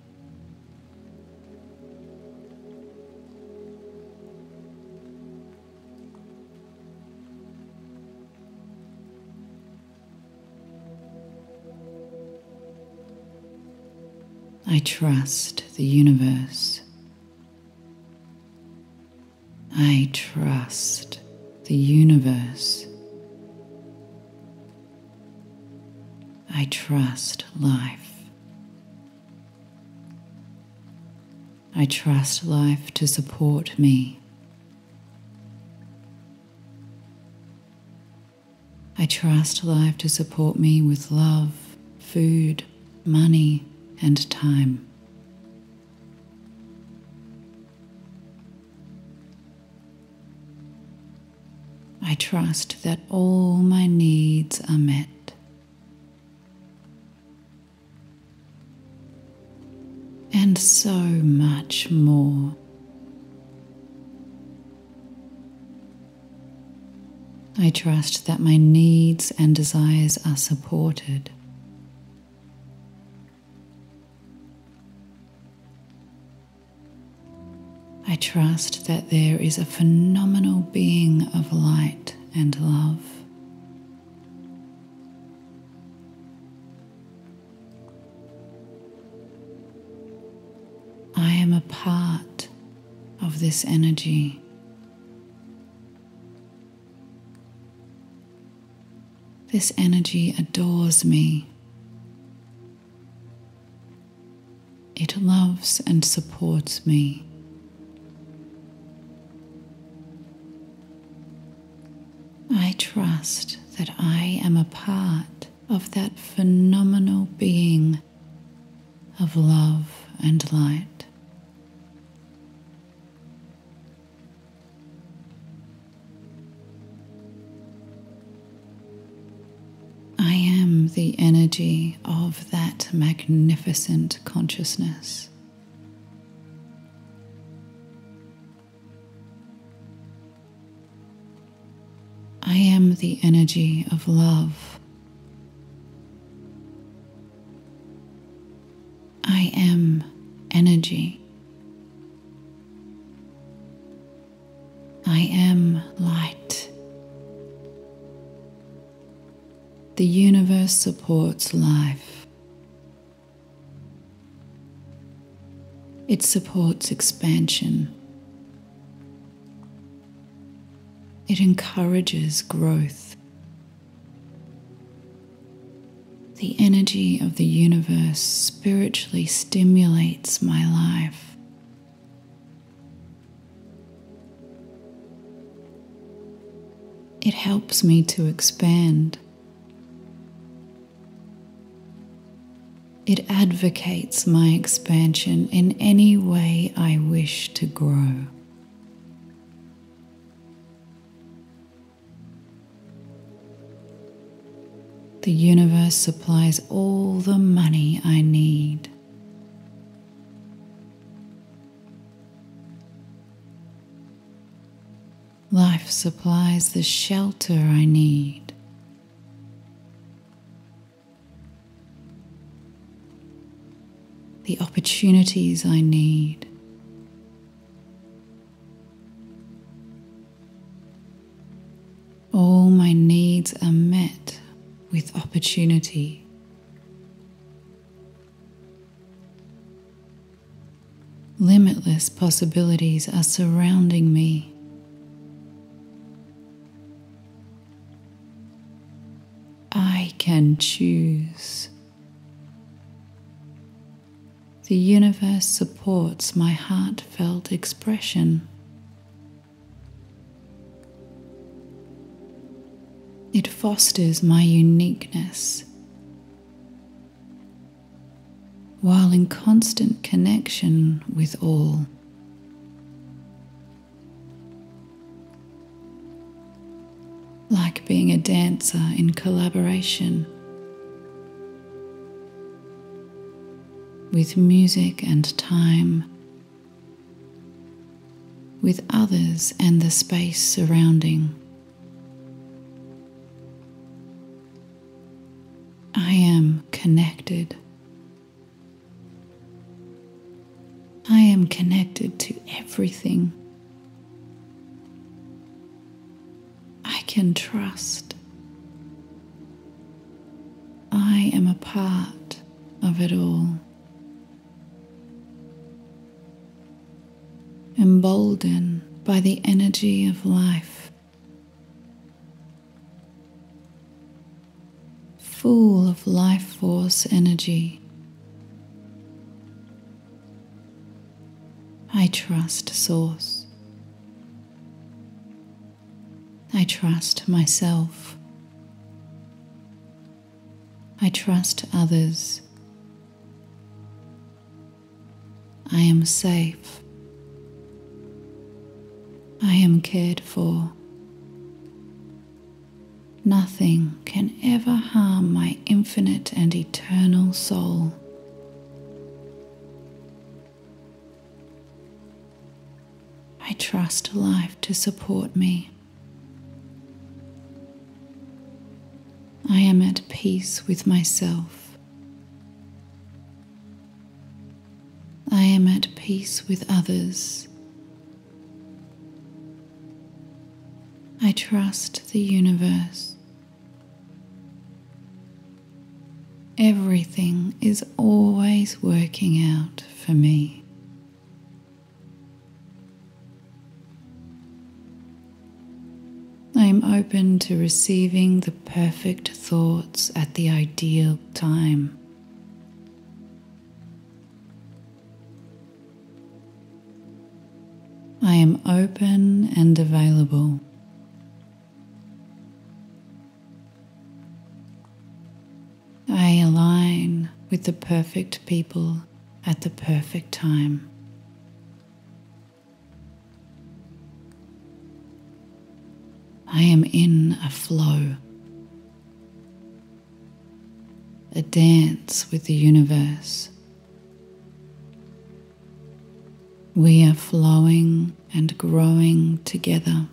I trust the universe. I trust the universe. I trust life. I trust life to support me. I trust life to support me with love, food, money, and time. I trust that all my needs are met. And so much more. I trust that my needs and desires are supported. I trust that there is a phenomenal being of light and love. I am a part of this energy. This energy adores me. It loves and supports me. I trust that I am a part of that phenomenal being of love and light. I am the energy of that magnificent consciousness. I am the energy of love. I am energy. I am light. The universe supports life. It supports expansion. It encourages growth. The energy of the universe spiritually stimulates my life. It helps me to expand. It advocates my expansion in any way I wish to grow. The universe supplies all the money I need. Life supplies the shelter I need. The opportunities I need. All my needs are met with opportunity. Limitless possibilities are surrounding me. I can choose. The universe supports my heartfelt expression. It fosters my uniqueness while in constant connection with all. Like being a dancer in collaboration with music and time, with others and the space surrounding. I am connected. I am connected to everything. I can trust. I am a part of it all. Emboldened by the energy of life. Full of life force energy. I trust Source. I trust myself. I trust others. I am safe. I am cared for. Nothing can ever harm my infinite and eternal soul. I trust life to support me. I am at peace with myself. I am at peace with others. I trust the universe. Everything is always working out for me. I am open to receiving the perfect thoughts at the ideal time. I am open and available. I align with the perfect people at the perfect time. I am in a flow, a dance with the universe. We are flowing and growing together.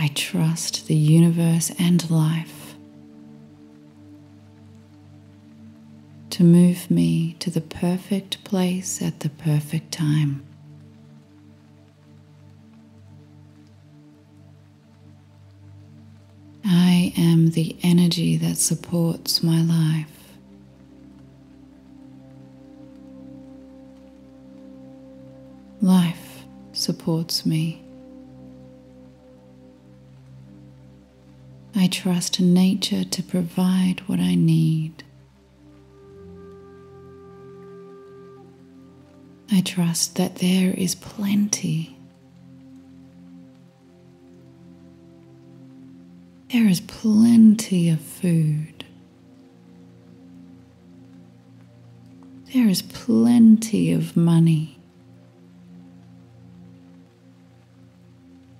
I trust the universe and life to move me to the perfect place at the perfect time. I am the energy that supports my life. Life supports me. I trust nature to provide what I need. I trust that there is plenty. There is plenty of food. There is plenty of money.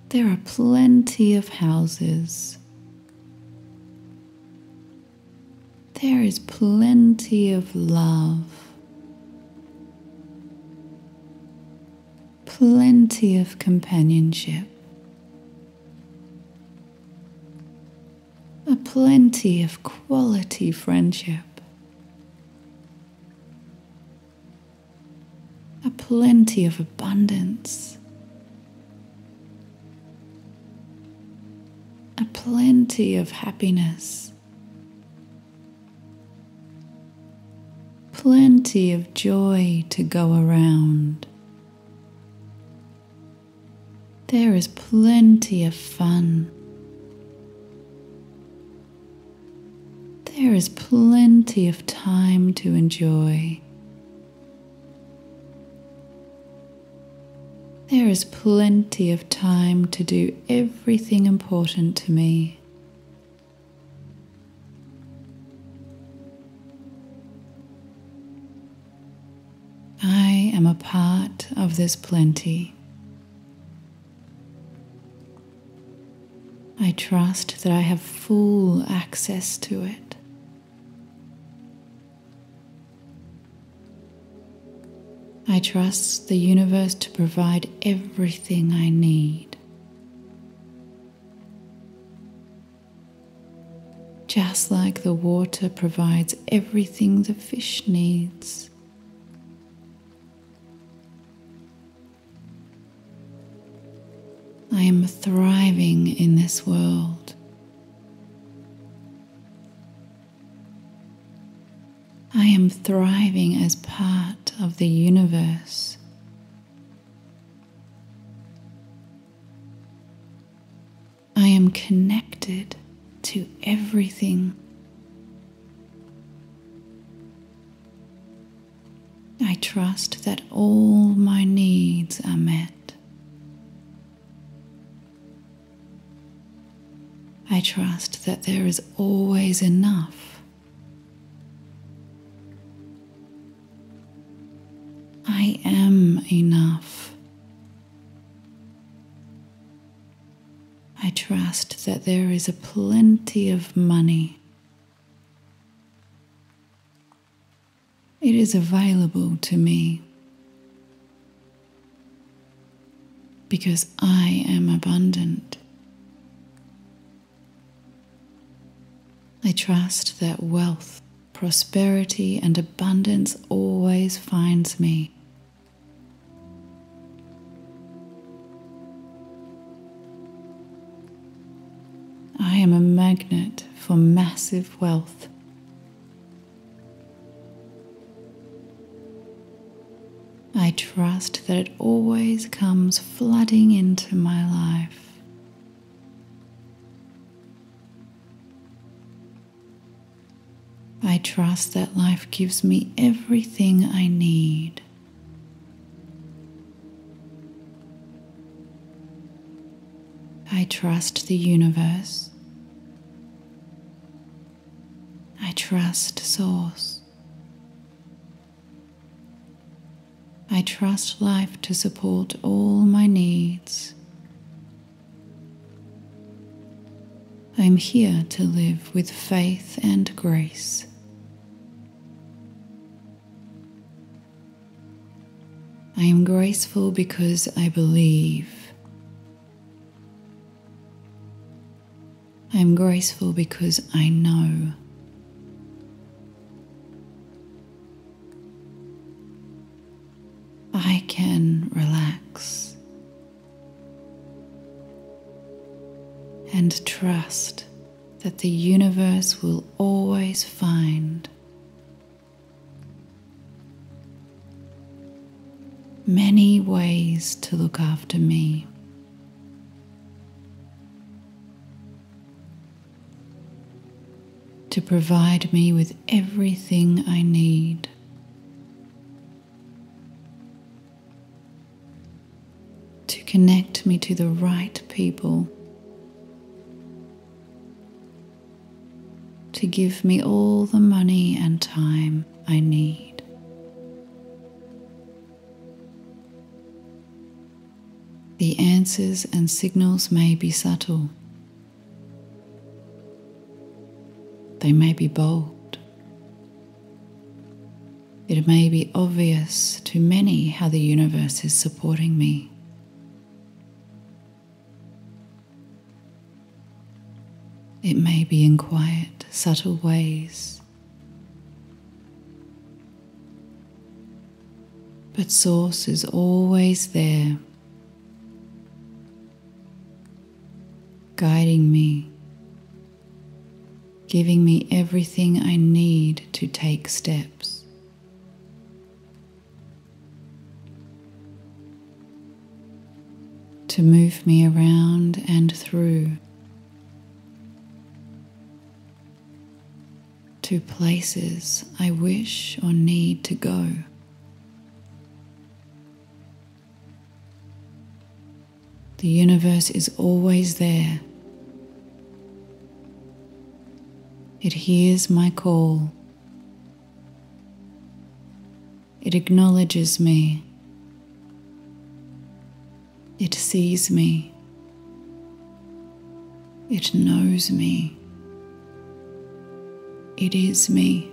There are plenty of houses. There is plenty of love, plenty of companionship, a plenty of quality friendship, a plenty of abundance. A plenty of happiness. Plenty of joy to go around. There is plenty of fun. There is plenty of time to enjoy. There is plenty of time to do everything important to me. Am a part of this plenty. I trust that I have full access to it. I trust the universe to provide everything I need. Just like the water provides everything the fish needs. I am thriving in this world. I am thriving as part of the universe. I am connected to everything. I trust that all my needs are met. I trust that there is always enough. I am enough. I trust that there is a plenty of money. It is available to me because I am abundant. I trust that wealth, prosperity, and abundance always finds me. I am a magnet for massive wealth. I trust that it always comes flooding into my life. I trust that life gives me everything I need. I trust the universe. I trust Source. I trust life to support all my needs. I'm here to live with faith and grace. I am graceful because I believe. I'm graceful because I know. I can relax and trust that the universe will always find many ways to look after me. To provide me with everything I need. To connect me to the right people. To give me all the money and time I need. The answers and signals may be subtle. They may be bold. It may be obvious to many how the universe is supporting me. It may be in quiet, subtle ways. But Source is always there guiding me, giving me everything I need to take steps. To move me around and through to places I wish or need to go. The universe is always there It hears my call. It acknowledges me. It sees me. It knows me. It is me.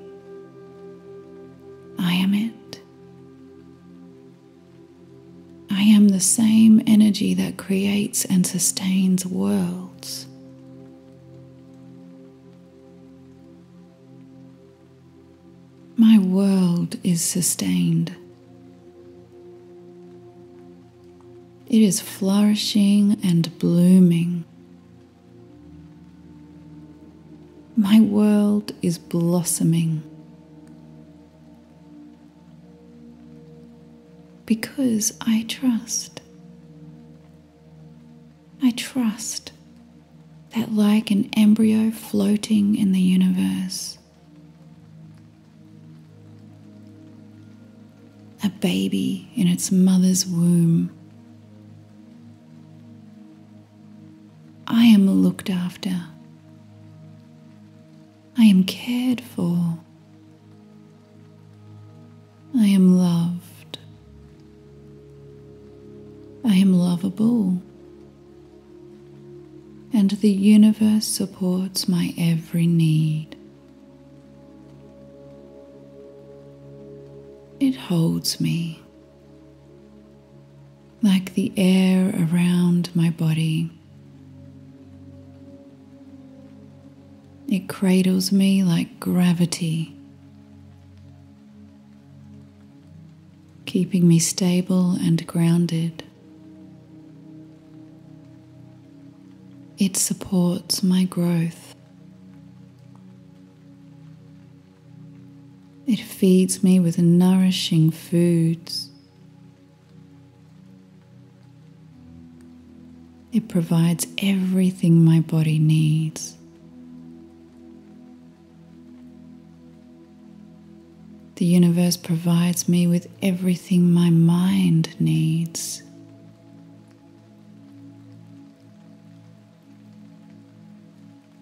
I am it. I am the same energy that creates and sustains worlds. My world is sustained. It is flourishing and blooming. My world is blossoming. Because I trust. I trust that, like an embryo floating in the universe, a baby in its mother's womb. I am looked after. I am cared for. I am loved. I am lovable. And the universe supports my every need. It holds me like the air around my body. It cradles me like gravity, keeping me stable and grounded. It supports my growth. It feeds me with nourishing foods. It provides everything my body needs. The universe provides me with everything my mind needs.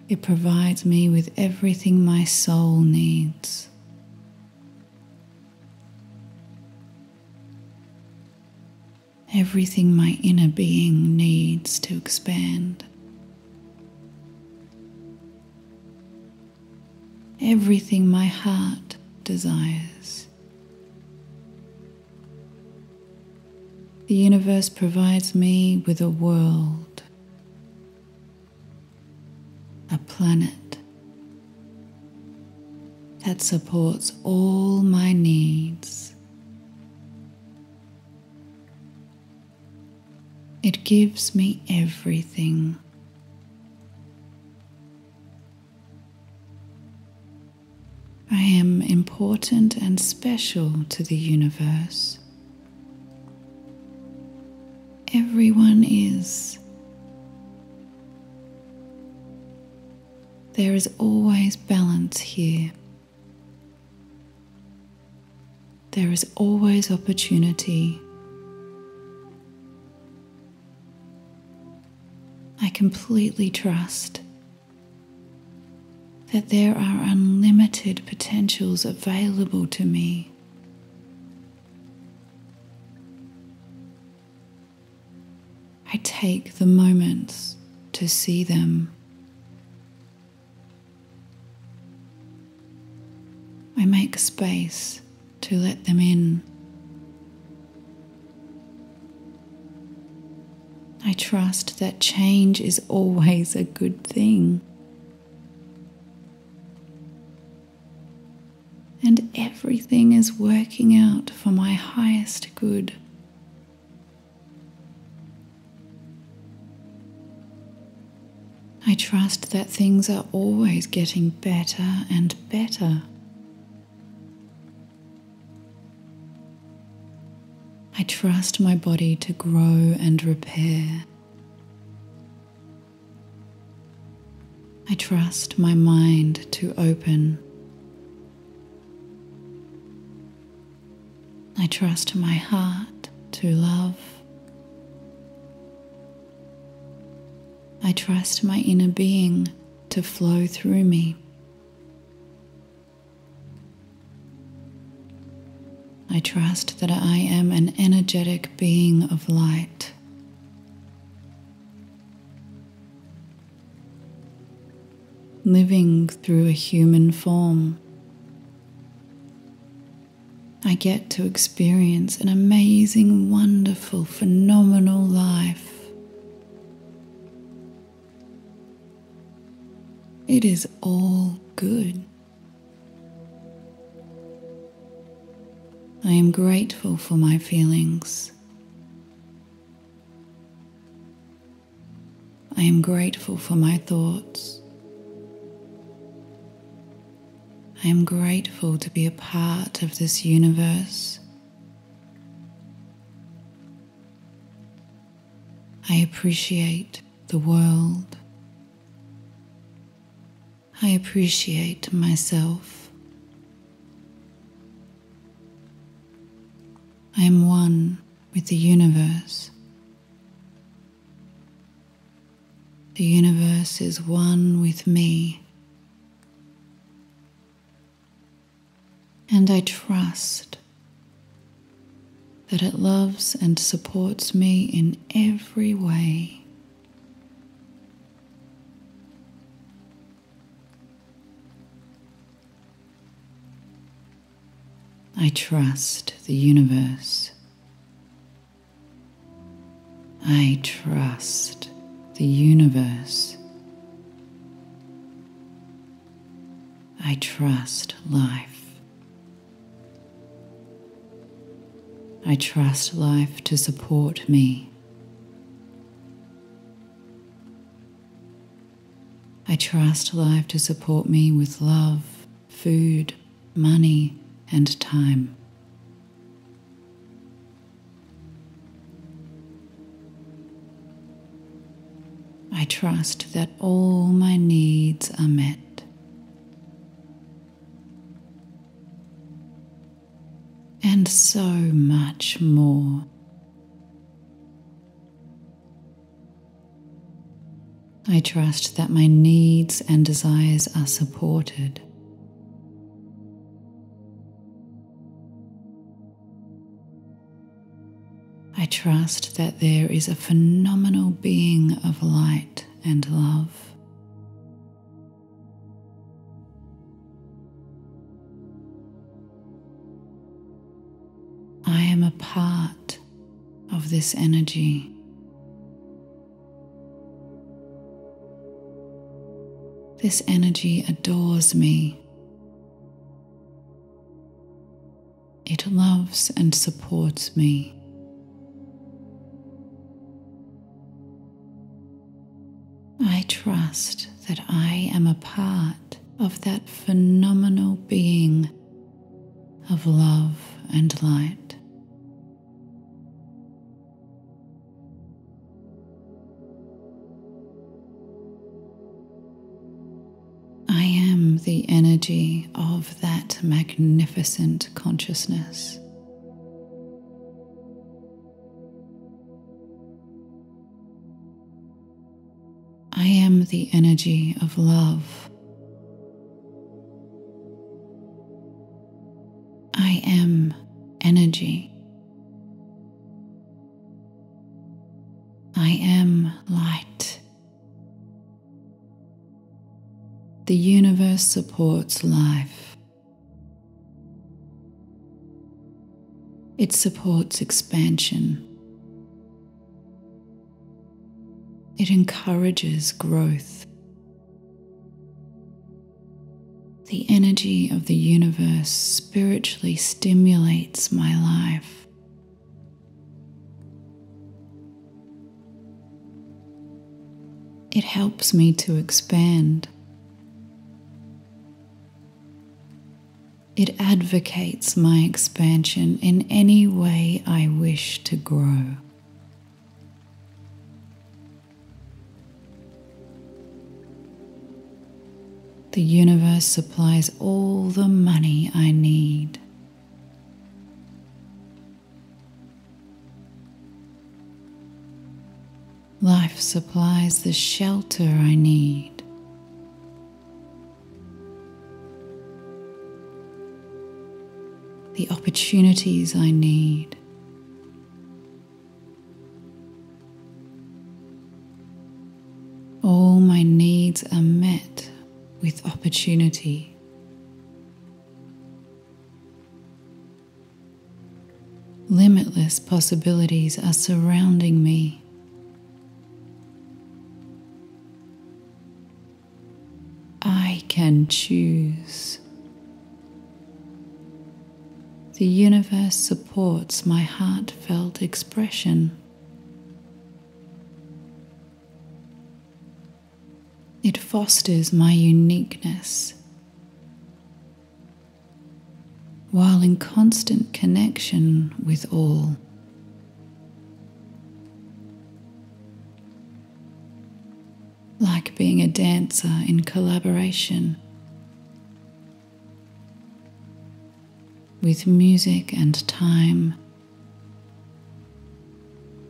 It provides me with everything my soul needs. Everything my inner being needs to expand. Everything my heart desires. The universe provides me with a world, a planet that supports all my needs. It gives me everything. I am important and special to the universe. Everyone is. There is always balance here. There is always opportunity. I completely trust that there are unlimited potentials available to me. I take the moments to see them. I make space to let them in. I trust that change is always a good thing. And everything is working out for my highest good. I trust that things are always getting better and better. I trust my body to grow and repair. I trust my mind to open. I trust my heart to love. I trust my inner being to flow through me. I trust that I am an energetic being of light. Living through a human form, I get to experience an amazing, wonderful, phenomenal life. It is all good. I am grateful for my feelings. I am grateful for my thoughts. I am grateful to be a part of this universe. I appreciate the world. I appreciate myself. I am one with the universe. The universe is one with me. And I trust that it loves and supports me in every way. I trust the universe. I trust the universe. I trust life. I trust life to support me. I trust life to support me with love, food, money, and time. I trust that all my needs are met. And so much more. I trust that my needs and desires are supported. I trust that there is a phenomenal being of light and love. I am a part of this energy. This energy adores me. It loves and supports me. Trust that I am a part of that phenomenal being of love and light. I am the energy of that magnificent consciousness. I am the energy of love. I am energy. I am light. The universe supports life. It supports expansion. It encourages growth. The energy of the universe spiritually stimulates my life. It helps me to expand. It advocates my expansion in any way I wish to grow. The universe supplies all the money I need. Life supplies the shelter I need. The opportunities I need. All my needs are opportunity. Limitless possibilities are surrounding me. I can choose. The universe supports my heartfelt expression. Fosters my uniqueness while in constant connection with all. Like being a dancer in collaboration with music and time,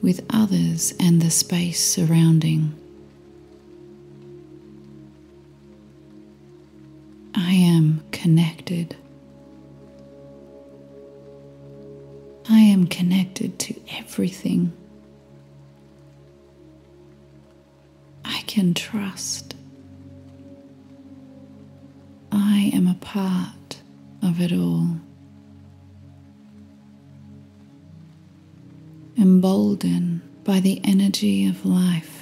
with others and the space surrounding. Connected. I am connected to everything. I can trust. I am a part of it all. Emboldened by the energy of life.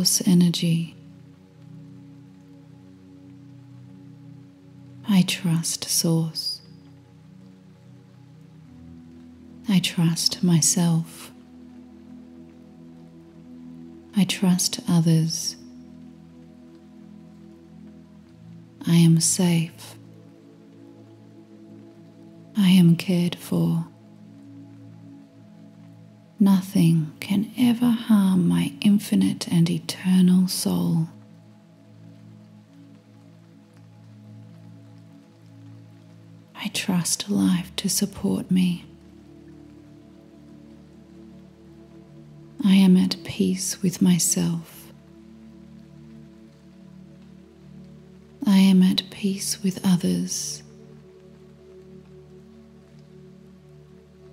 Force energy. I trust Source. I trust myself. I trust others. I am safe. I am cared for. Nothing can ever harm my infinite and eternal soul. I trust life to support me. I am at peace with myself. I am at peace with others.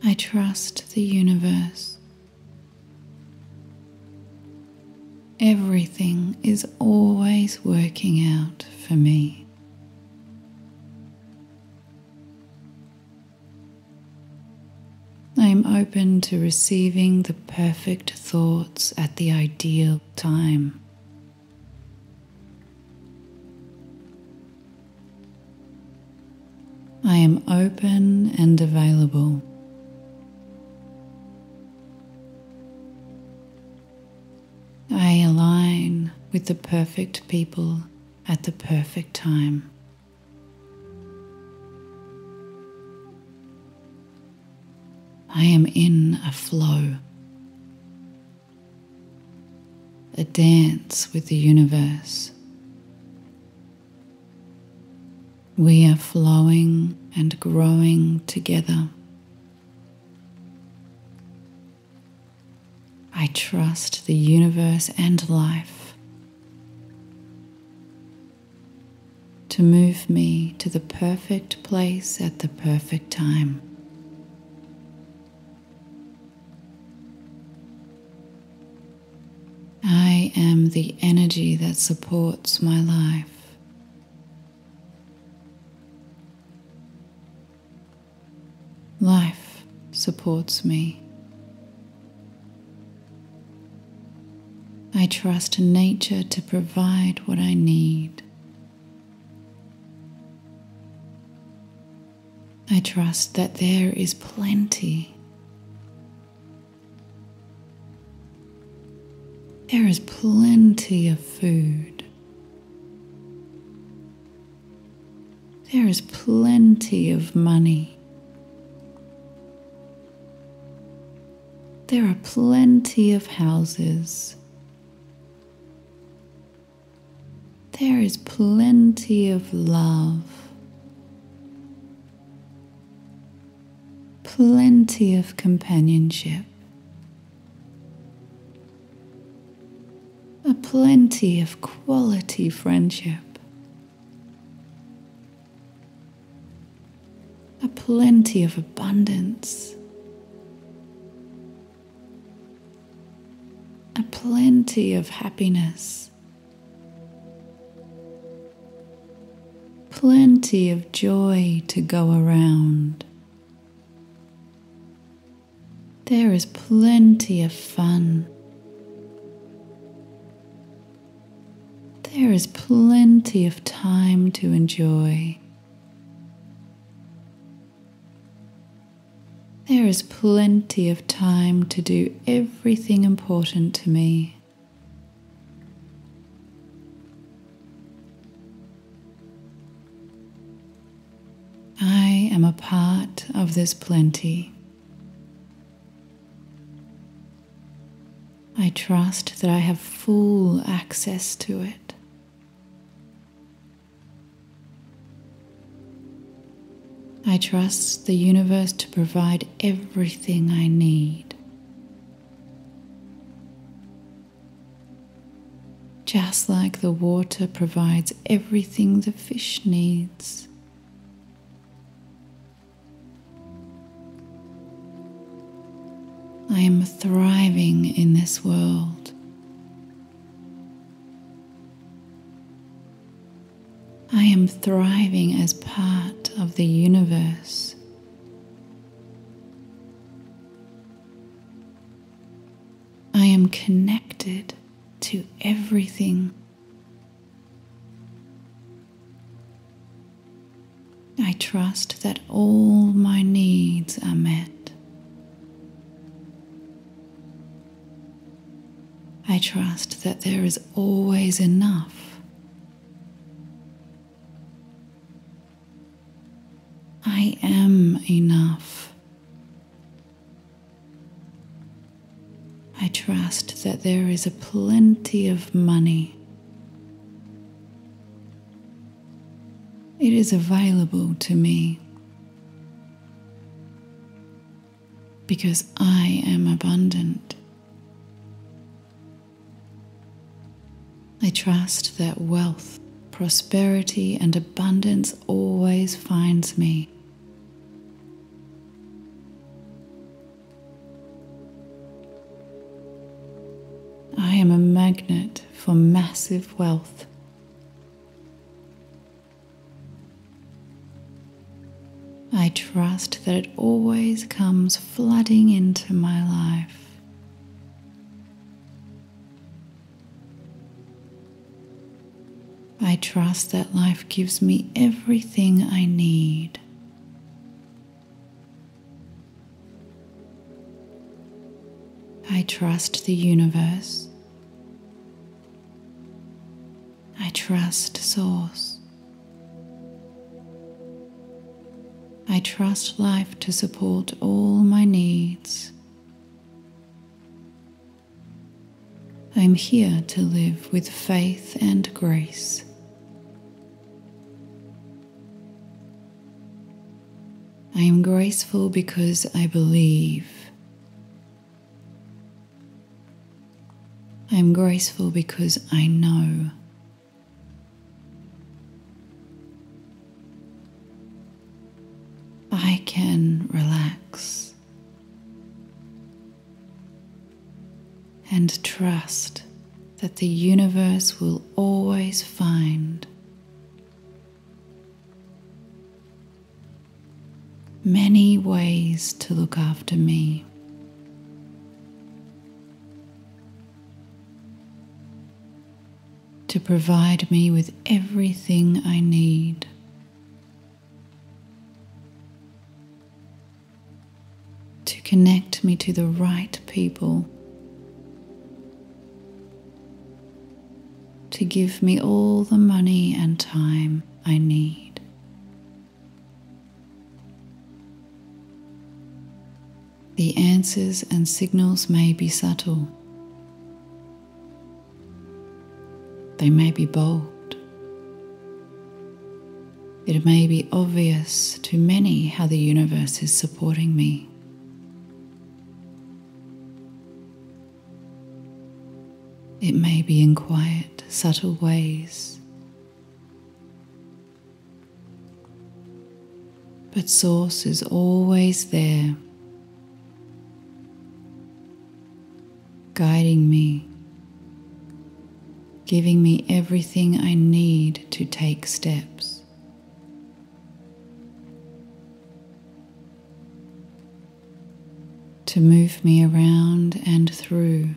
I trust the universe. Everything is always working out for me. I am open to receiving the perfect thoughts at the ideal time. I am open and available. The perfect people at the perfect time. I am in a flow, a dance with the universe. We are flowing and growing together. I trust the universe and life to move me to the perfect place at the perfect time. I am the energy that supports my life. Life supports me. I trust nature to provide what I need. I trust that there is plenty. There is plenty of food. There is plenty of money. There are plenty of houses. There is plenty of love, plenty of companionship, a plenty of quality friendship, a plenty of abundance. A plenty of happiness. plenty of joy to go around. There is plenty of fun. There is plenty of time to enjoy. There is plenty of time to do everything important to me. I am a part of this plenty. I trust that I have full access to it. I trust the universe to provide everything I need. Just like the water provides everything the fish needs. I am thriving in this world. I am thriving as part of the universe. I am connected to everything. I trust that all my needs are met. I trust that there is always enough. I am enough. I trust that there is a plenty of money. It is available to me because I am abundant. I trust that wealth, prosperity, and abundance always finds me. I am a magnet for massive wealth. I trust that it always comes flooding into my life. I trust that life gives me everything I need. I trust the universe. I trust Source. I trust life to support all my needs. I'm here to live with faith and grace. I am graceful because I believe. I am graceful because I know. I can relax and trust that the universe will always find many ways to look after me. To provide me with everything I need. To connect me to the right people. To give me all the money and time I need. The answers and signals may be subtle. They may be bold. It may be obvious to many how the universe is supporting me. It may be in quiet, subtle ways. But Source is always there guiding me, giving me everything I need to take steps. To move me around and through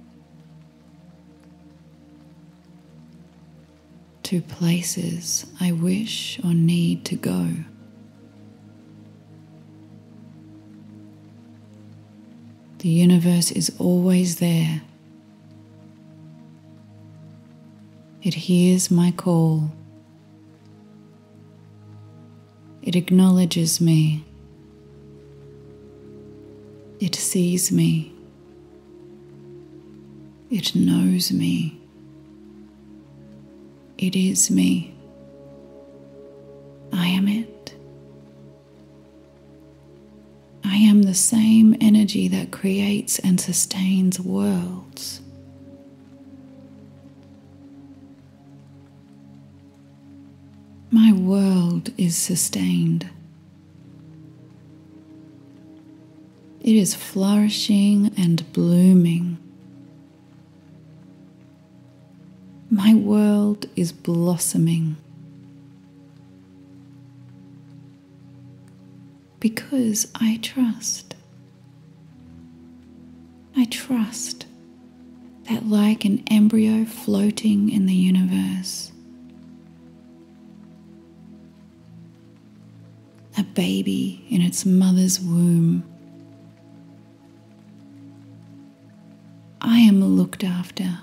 to places I wish or need to go. The universe is always there It hears my call. It acknowledges me. It sees me. It knows me. It is me. I am it. I am the same energy that creates and sustains worlds. My world is sustained. It is flourishing and blooming. My world is blossoming. Because I trust. I trust that, like an embryo floating in the universe, a baby in its mother's womb. I am looked after.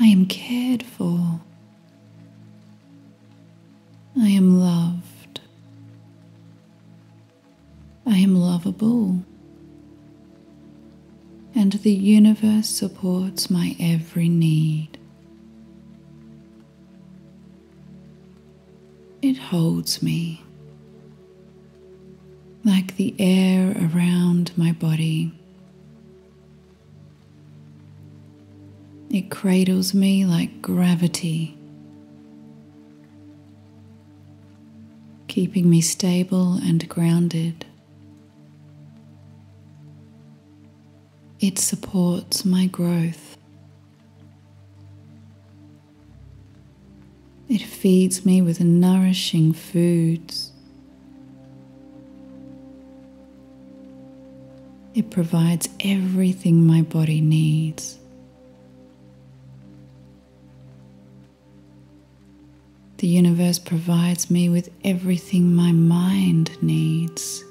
I am cared for. I am loved. I am lovable. And the universe supports my every need. It holds me like the air around my body. It cradles me like gravity, keeping me stable and grounded. It supports my growth. It feeds me with nourishing foods. It provides everything my body needs. The universe provides me with everything my mind needs.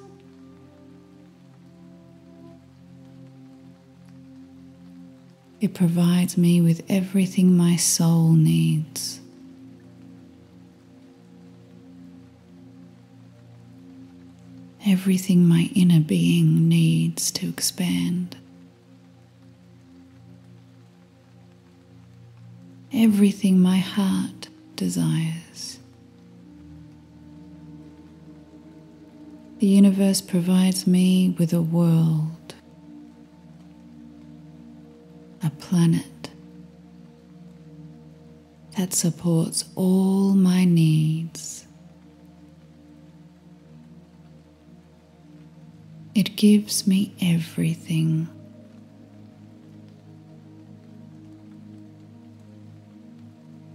It provides me with everything my soul needs. Everything my inner being needs to expand. Everything my heart desires. The universe provides me with a world, a planet that supports all my needs. It gives me everything.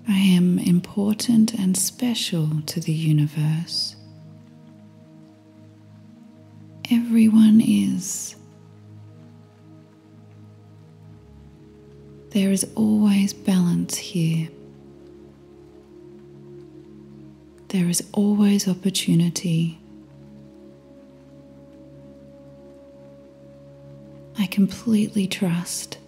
I am important and special to the universe. Everyone is. There is always balance here. There is always opportunity. I completely trust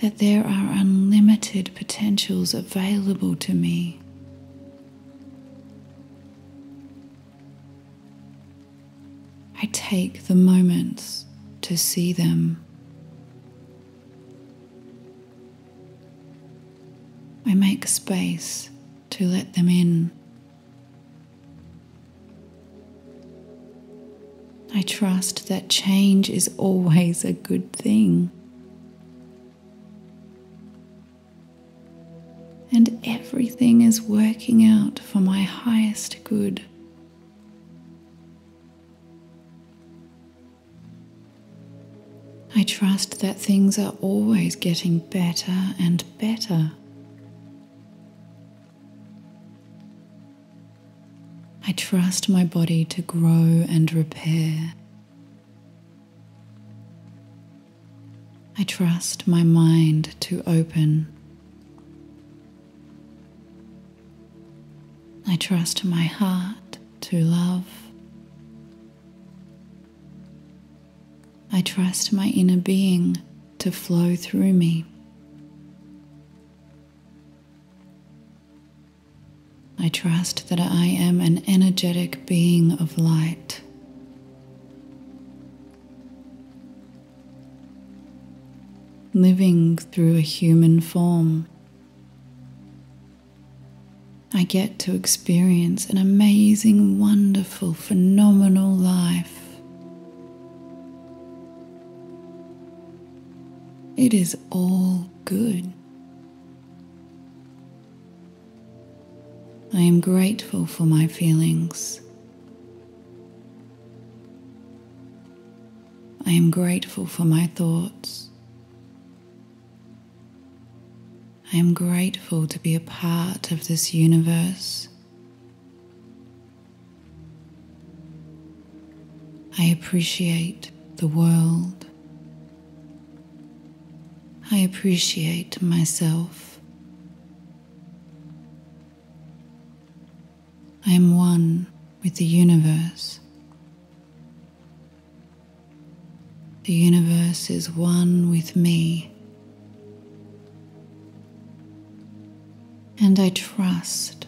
that there are unlimited potentials available to me. I take the moments to see them. I make space to let them in. I trust that change is always a good thing. and everything is working out for my highest good. I trust that things are always getting better and better. I trust my body to grow and repair. I trust my mind to open. I trust my heart to love. I trust my inner being to flow through me. I trust that I am an energetic being of light. Living through a human form. I get to experience an amazing, wonderful, phenomenal life. It is all good. I am grateful for my feelings. I am grateful for my thoughts. I am grateful to be a part of this universe. I appreciate the world. I appreciate myself. I am one with the universe. The universe is one with me. And I trust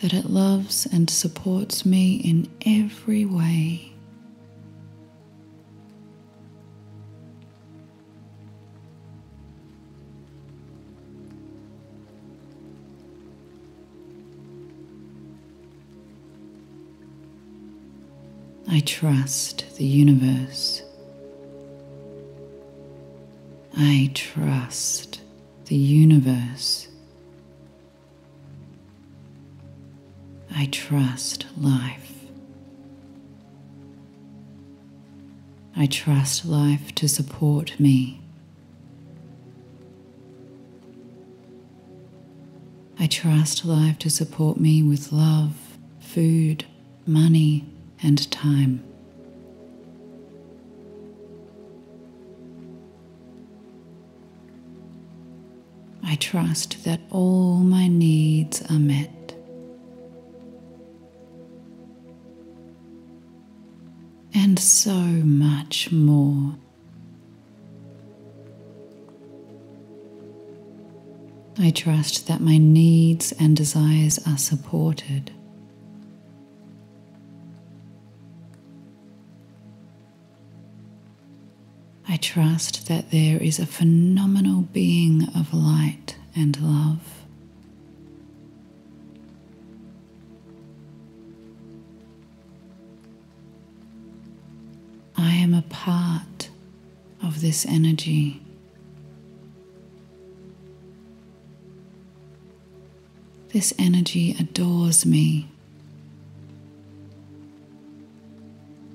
that it loves and supports me in every way. I trust the universe. I trust the universe. I trust life. I trust life to support me. I trust life to support me with love, food, money, and time. I trust that all my needs are met. And so much more. I trust that my needs and desires are supported. Trust that there is a phenomenal being of light and love. I am a part of this energy. This energy adores me.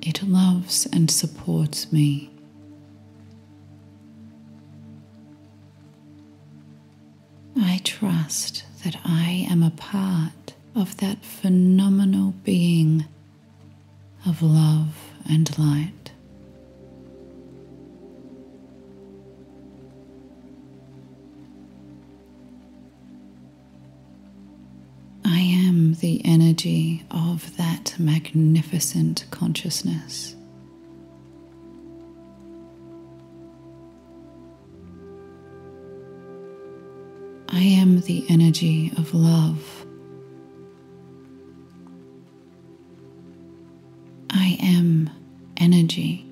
It loves and supports me. Trust that I am a part of that phenomenal being of love and light. I am the energy of that magnificent consciousness. The energy of love. I am energy.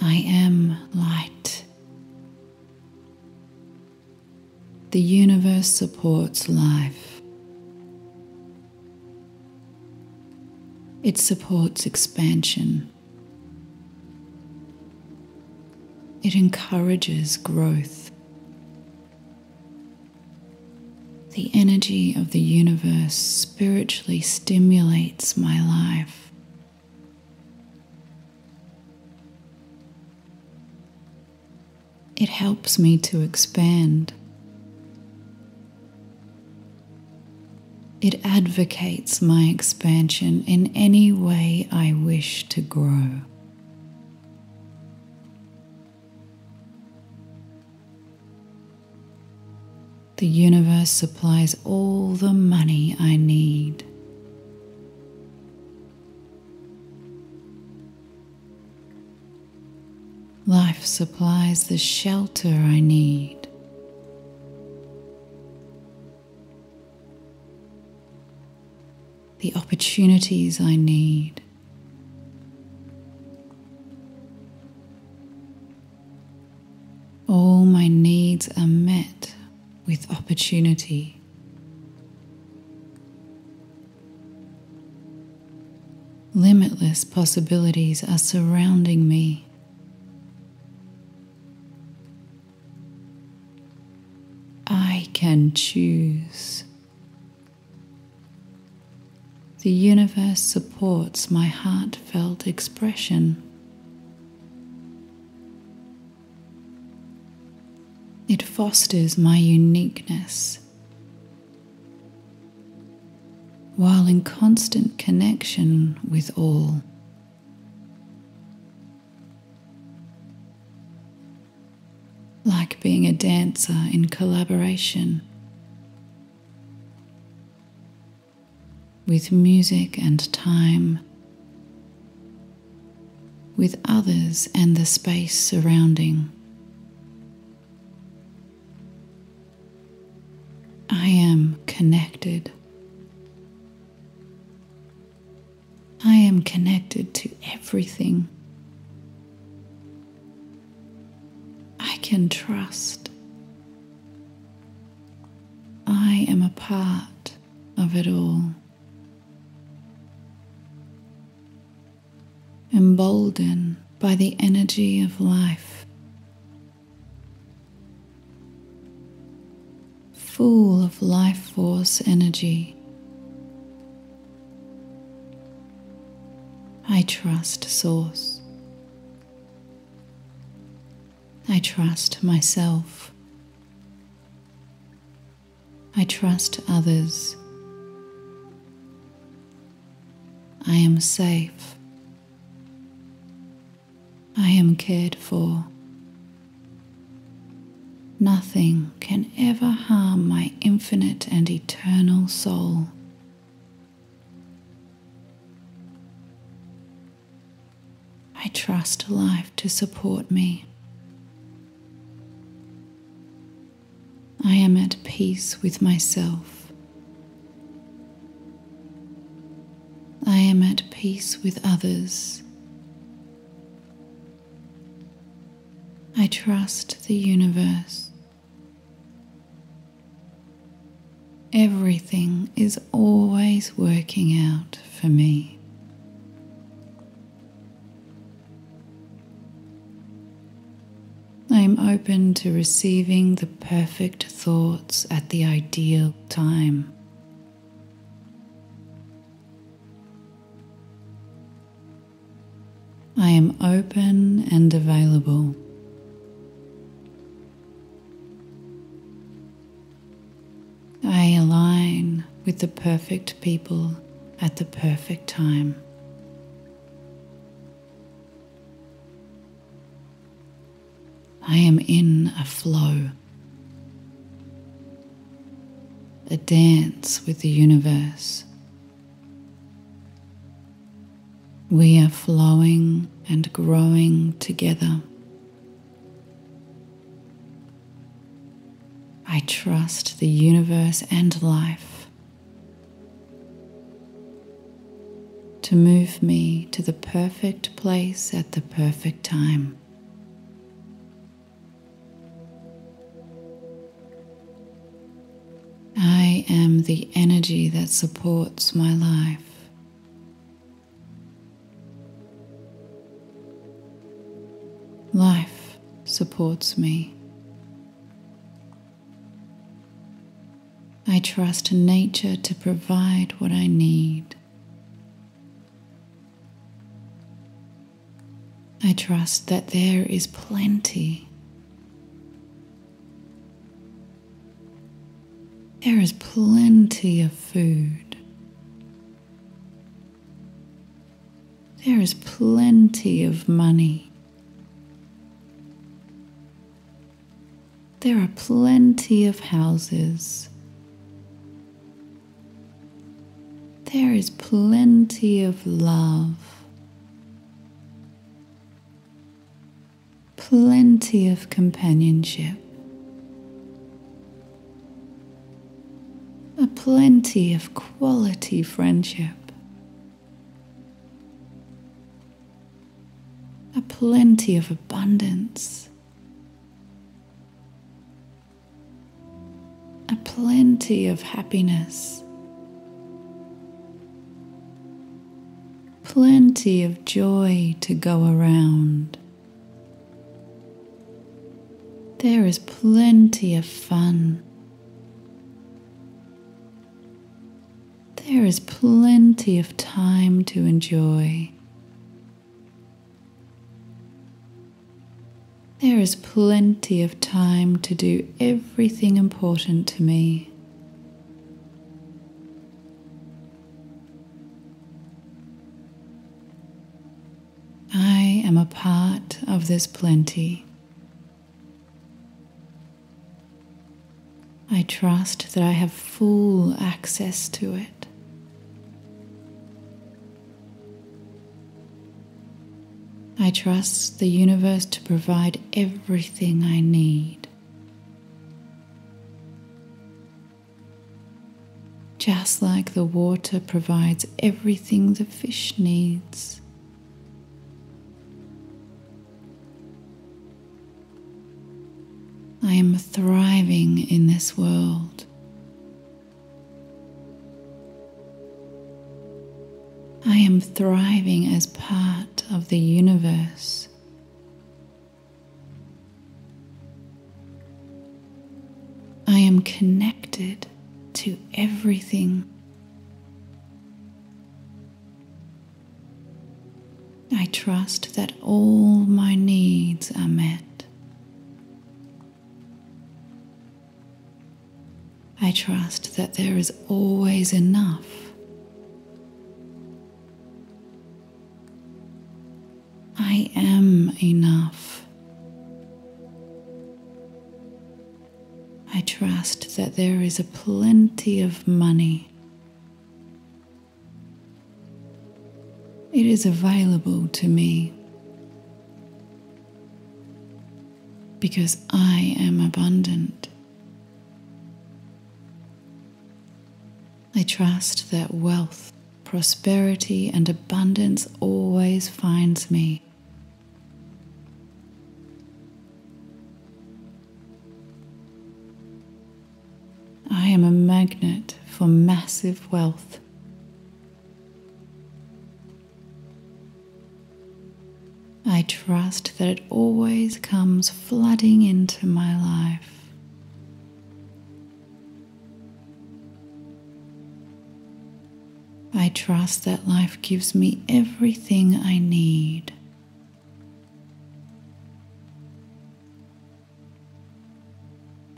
I am light. The universe supports life. It supports expansion. It encourages growth. The energy of the universe spiritually stimulates my life. It helps me to expand. It advocates my expansion in any way I wish to grow. The universe supplies all the money I need. Life supplies the shelter I need. The opportunities I need. Opportunity. Limitless possibilities are surrounding me. I can choose. The universe supports my heartfelt expression. Fosters my uniqueness while in constant connection with all. Like being a dancer in collaboration with music and time, with others and the space surrounding. Connected. I am connected to everything. I can trust. I am a part of it all. Emboldened by the energy of life. Force energy. I trust Source. I trust myself. I trust others. I am safe. I am cared for. Nothing can ever harm my infinite and eternal soul. I trust life to support me. I am at peace with myself. I am at peace with others. I trust the universe. Everything is always working out for me. I am open to receiving the perfect thoughts at the ideal time. I am open and available. The perfect people at the perfect time. I am in a flow, a dance with the universe. We are flowing and growing together. I trust the universe and life to move me to the perfect place at the perfect time. I am the energy that supports my life. Life supports me. I trust nature to provide what I need. I trust that there is plenty There is plenty of food. There is plenty of money. There are plenty of houses. There is plenty of love. Plenty of companionship. a plenty of quality friendship, a plenty of abundance, a plenty of happiness, plenty of joy to go around. There is plenty of fun. There is plenty of time to enjoy. There is plenty of time to do everything important to me. I am a part of this plenty. Trust that I have full access to it. I trust the universe to provide everything I need. Just like the water provides everything the fish needs. I am thriving in this world. I am thriving as part of the universe. I am connected to everything. I trust that all my needs are met. I trust that there is always enough. I am enough. I trust that there is a plenty of money. It is available to me because I am abundant. I trust that wealth, prosperity, and abundance always finds me. I am a magnet for massive wealth. I trust that it always comes flooding into my life. I trust that life gives me everything I need.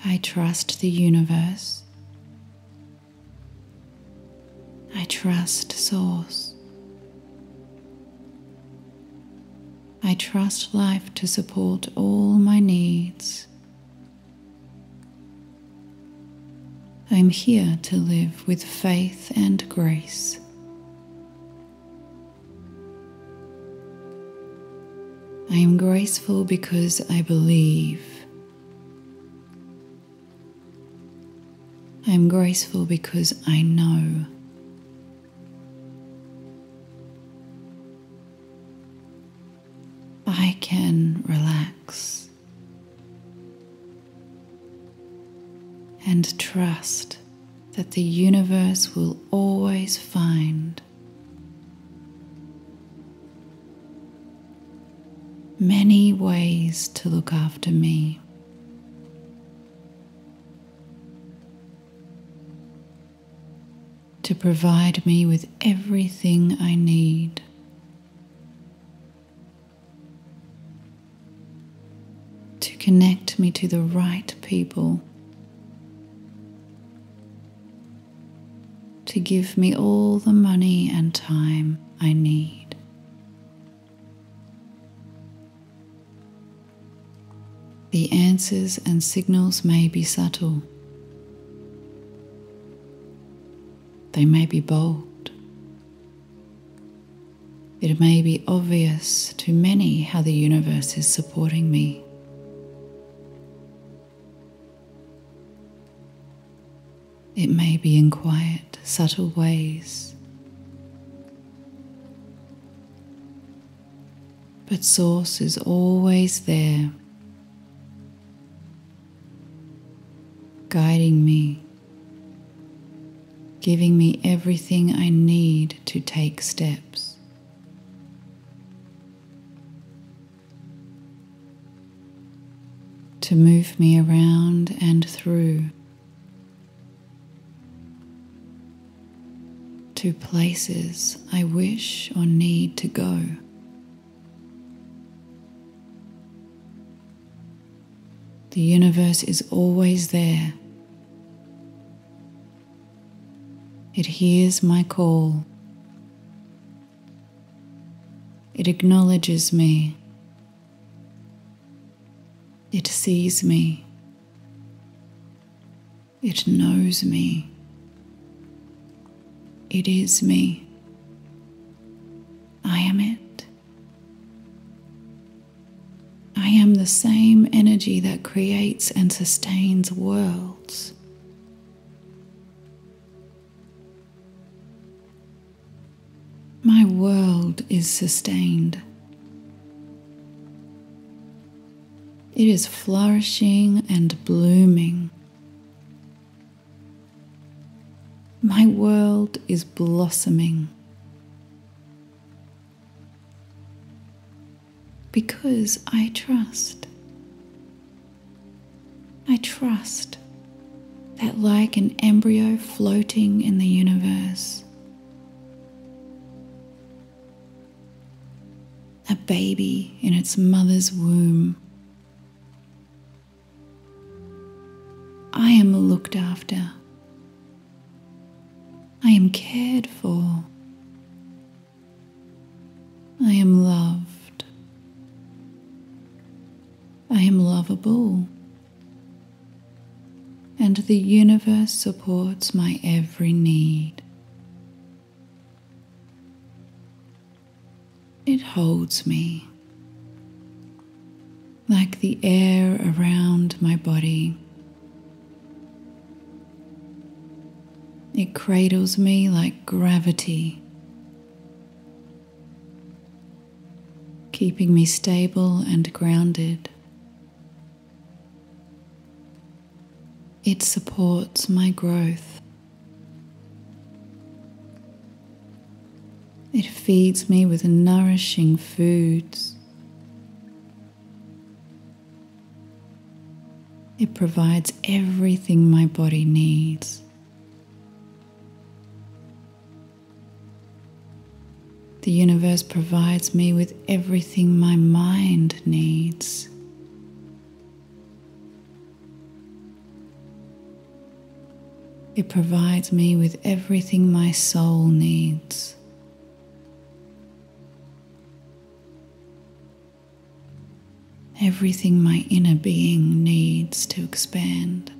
I trust the universe. I trust Source. I trust life to support all my needs. I'm here to live with faith and grace. I am graceful because I believe. I am graceful because I know. I can relax and trust that the universe will always find many ways to look after me. To provide me with everything I need. To connect me to the right people. To give me all the money and time I need. The answers and signals may be subtle. They may be bold. It may be obvious to many how the universe is supporting me. It may be in quiet, subtle ways. But Source is always there guiding me, giving me everything I need to take steps. To move me around and through to places I wish or need to go. The universe is always there It hears my call. It acknowledges me. It sees me. It knows me. It is me. I am it. I am the same energy that creates and sustains worlds. My world is sustained. It is flourishing and blooming. My world is blossoming. Because I trust. I trust that, like an embryo floating in the universe, a baby in its mother's womb. I am looked after. I am cared for. I am loved. I am lovable. and the universe supports my every need. It holds me like the air around my body. It cradles me like gravity, keeping me stable and grounded. It supports my growth. Feeds me with nourishing foods. It provides everything my body needs. The universe provides me with everything my mind needs. It provides me with everything my soul needs. Everything my inner being needs to expand.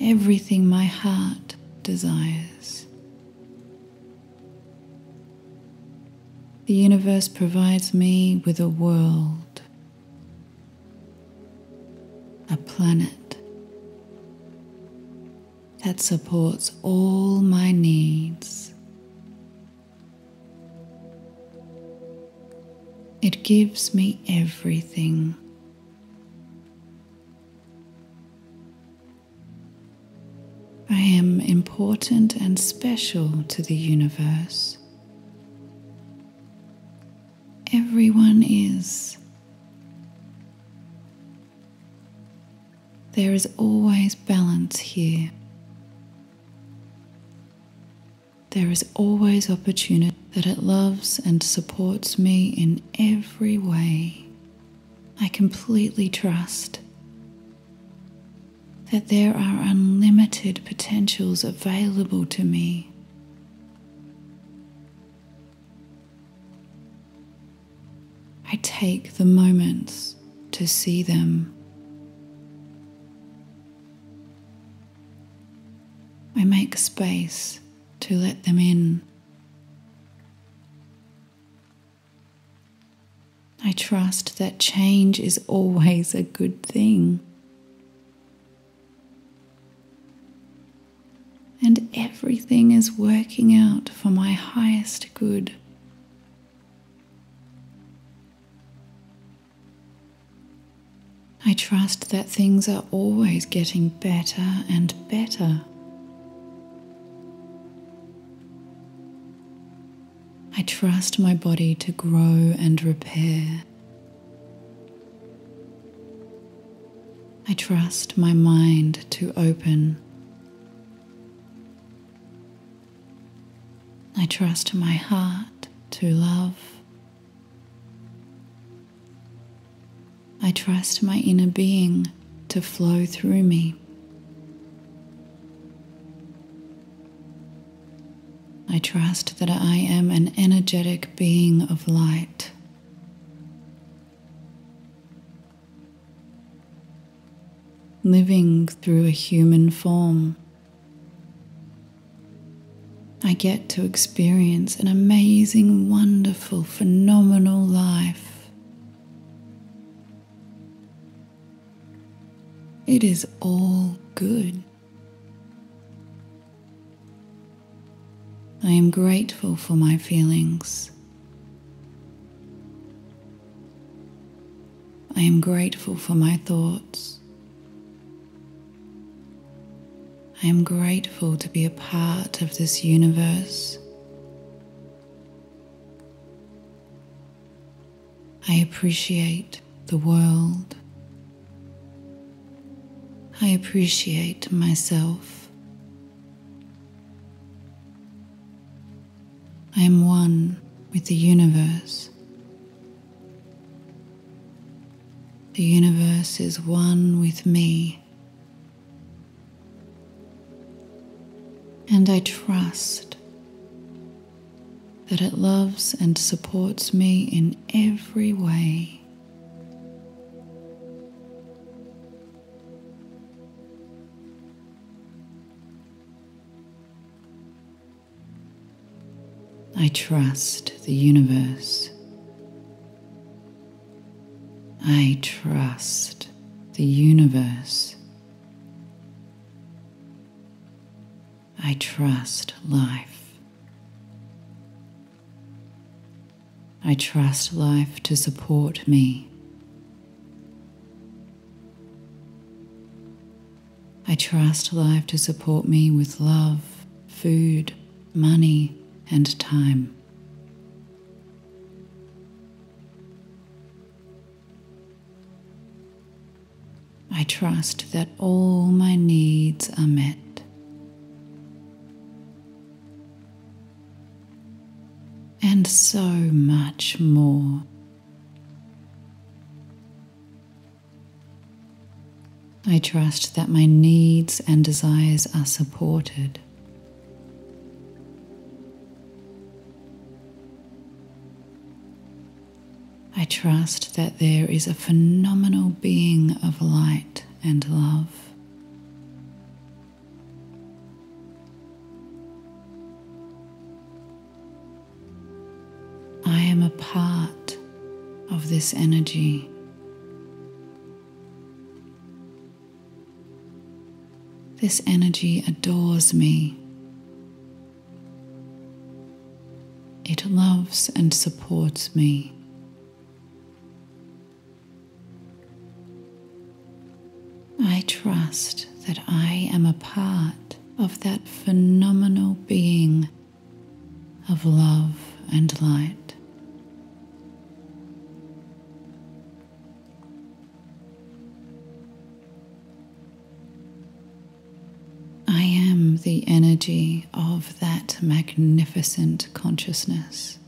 Everything my heart desires. The universe provides me with a world a planet that supports all my needs. It gives me everything. I am important and special to the universe. Everyone is. There is always balance here. There is always opportunity that it loves and supports me in every way. I completely trust that there are unlimited potentials available to me. I take the moments to see them. I make space to let them in. I trust that change is always a good thing. And everything is working out for my highest good. I trust that things are always getting better and better. I trust my body to grow and repair. I trust my mind to open. I trust my heart to love. I trust my inner being to flow through me. I trust that I am an energetic being of light. Living through a human form, I get to experience an amazing, wonderful, phenomenal life. It is all good. I am grateful for my feelings. I am grateful for my thoughts. I am grateful to be a part of this universe. I appreciate the world. I appreciate myself. I am one with the universe. The universe is one with me. And I trust that it loves and supports me in every way. I trust the universe. I trust the universe. I trust life. I trust life to support me. I trust life to support me with love, food, money, and time. I trust that all my needs are met. And so much more. I trust that my needs and desires are supported. I trust that there is a phenomenal being of light and love. I am a part of this energy. This energy adores me. It loves and supports me. I trust that I am a part of that phenomenal being of love and light. I am the energy of that magnificent consciousness.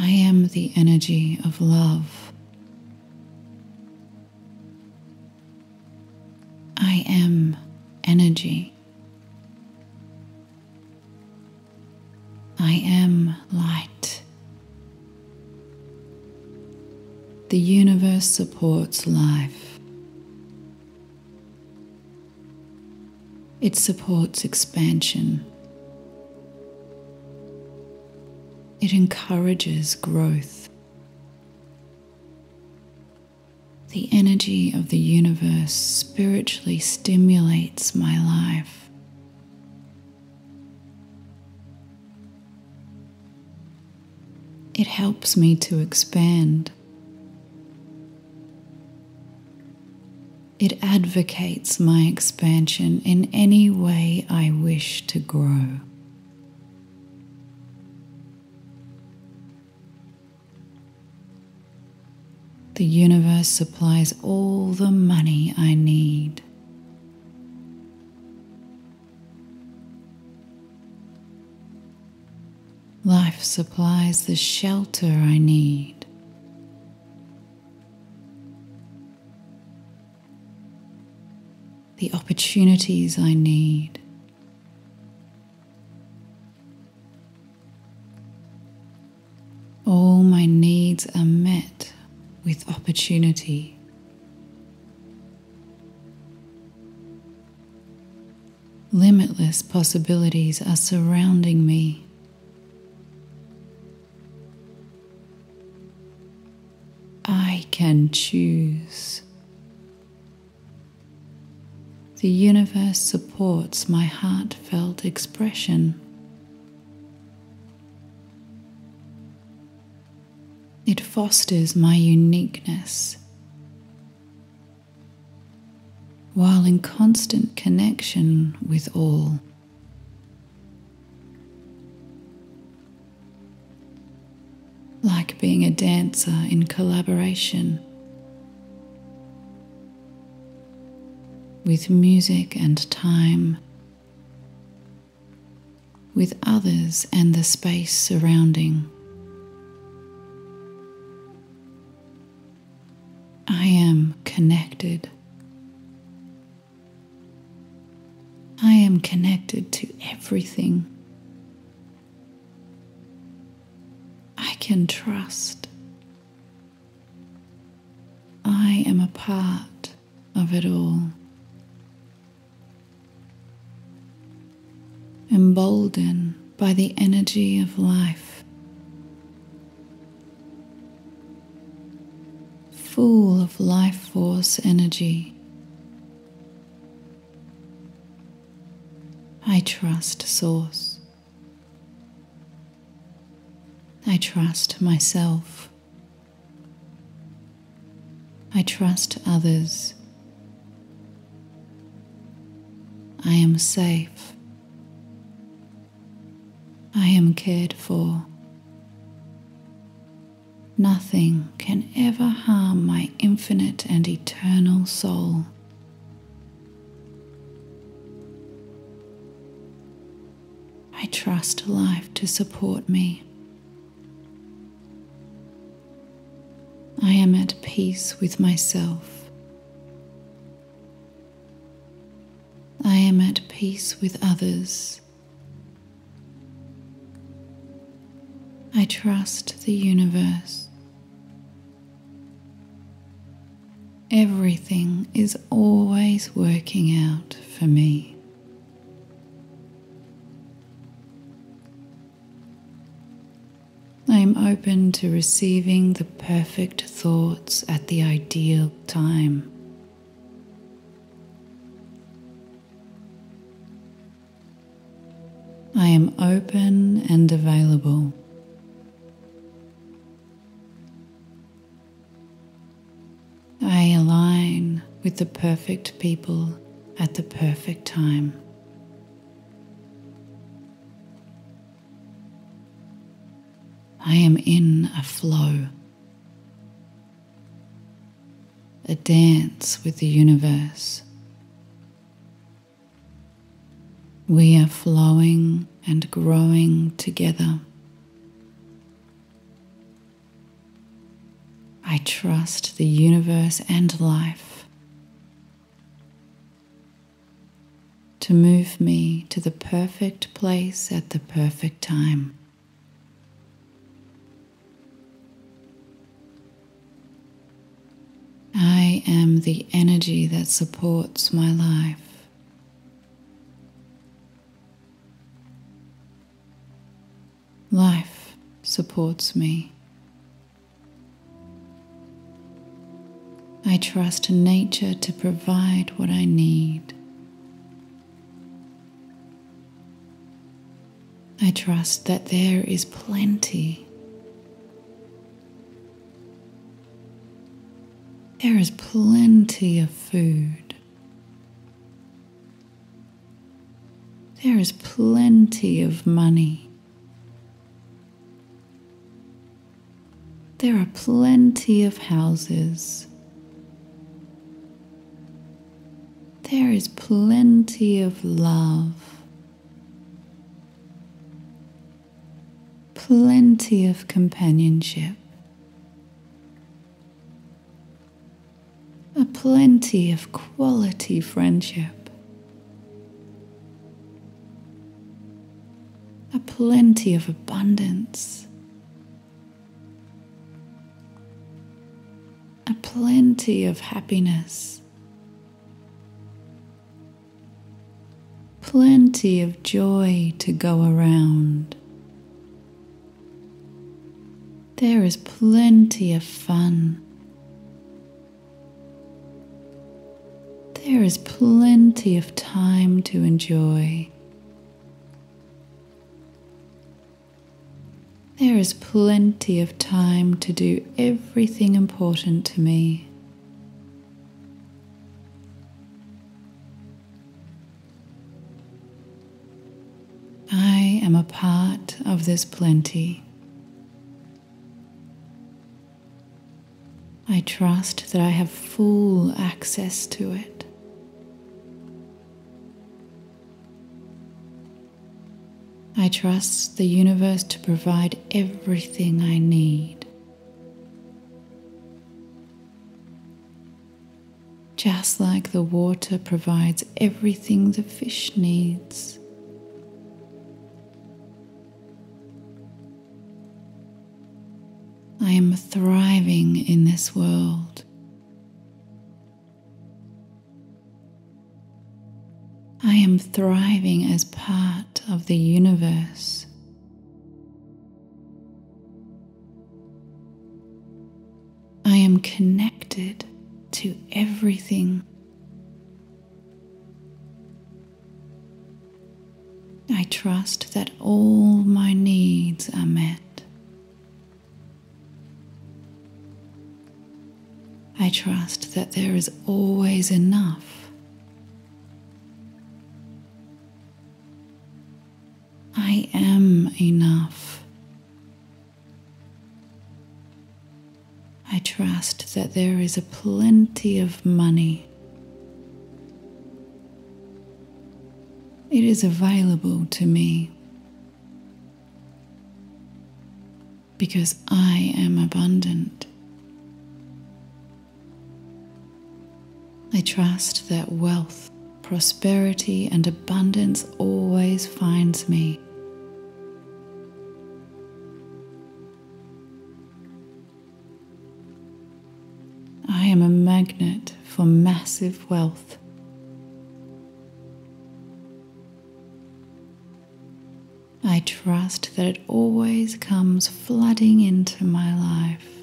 I am the energy of love. I am energy. I am light. The universe supports life. It supports expansion. It encourages growth. The energy of the universe spiritually stimulates my life. It helps me to expand. It advocates my expansion in any way I wish to grow. The universe supplies all the money I need. Life supplies the shelter I need. The opportunities I need. All my needs are met with opportunity. Limitless possibilities are surrounding me. I can choose. The universe supports my heartfelt expression. It fosters my uniqueness while in constant connection with all. Like being a dancer in collaboration with music and time, with others and the space surrounding. I am connected. I am connected to everything. I can trust. I am a part of it all. Emboldened by the energy of life. Full of life force energy. I trust Source. I trust myself. I trust others. I am safe. I am cared for. Nothing can ever harm my infinite and eternal soul. I trust life to support me. I am at peace with myself. I am at peace with others. I trust the universe. Everything is always working out for me. I am open to receiving the perfect thoughts at the ideal time. I am open and available. I align with the perfect people at the perfect time. I am in a flow, a dance with the universe. We are flowing and growing together. I trust the universe and life to move me to the perfect place at the perfect time. I am the energy that supports my life. Life supports me. I trust nature to provide what I need. I trust that there is plenty There is plenty of food. There is plenty of money. There are plenty of houses. There is plenty of love. Plenty of companionship. a plenty of quality friendship, a plenty of abundance, a plenty of happiness, plenty of joy to go around. There is plenty of fun. There is plenty of time to enjoy. There is plenty of time to do everything important to me. I am a part of this plenty. I trust that I have full access to it. I trust the universe to provide everything I need. Just like the water provides everything the fish needs. I am thriving in this world. I am thriving as part of the universe. I am connected to everything. I trust that all my needs are met. I trust that there is always enough. I am enough. I trust that there is a plenty of money. It is available to me because I am abundant. I trust that wealth, prosperity, and abundance always finds me. I am a magnet for massive wealth. I trust that it always comes flooding into my life.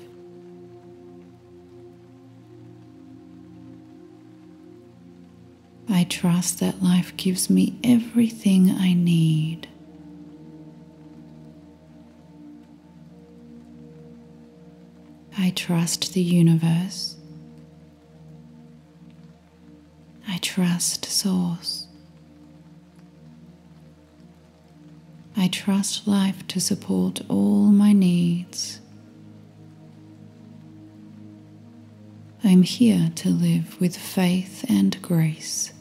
I trust that life gives me everything I need. I trust the universe. I trust Source. I trust life to support all my needs. I'm here to live with faith and grace.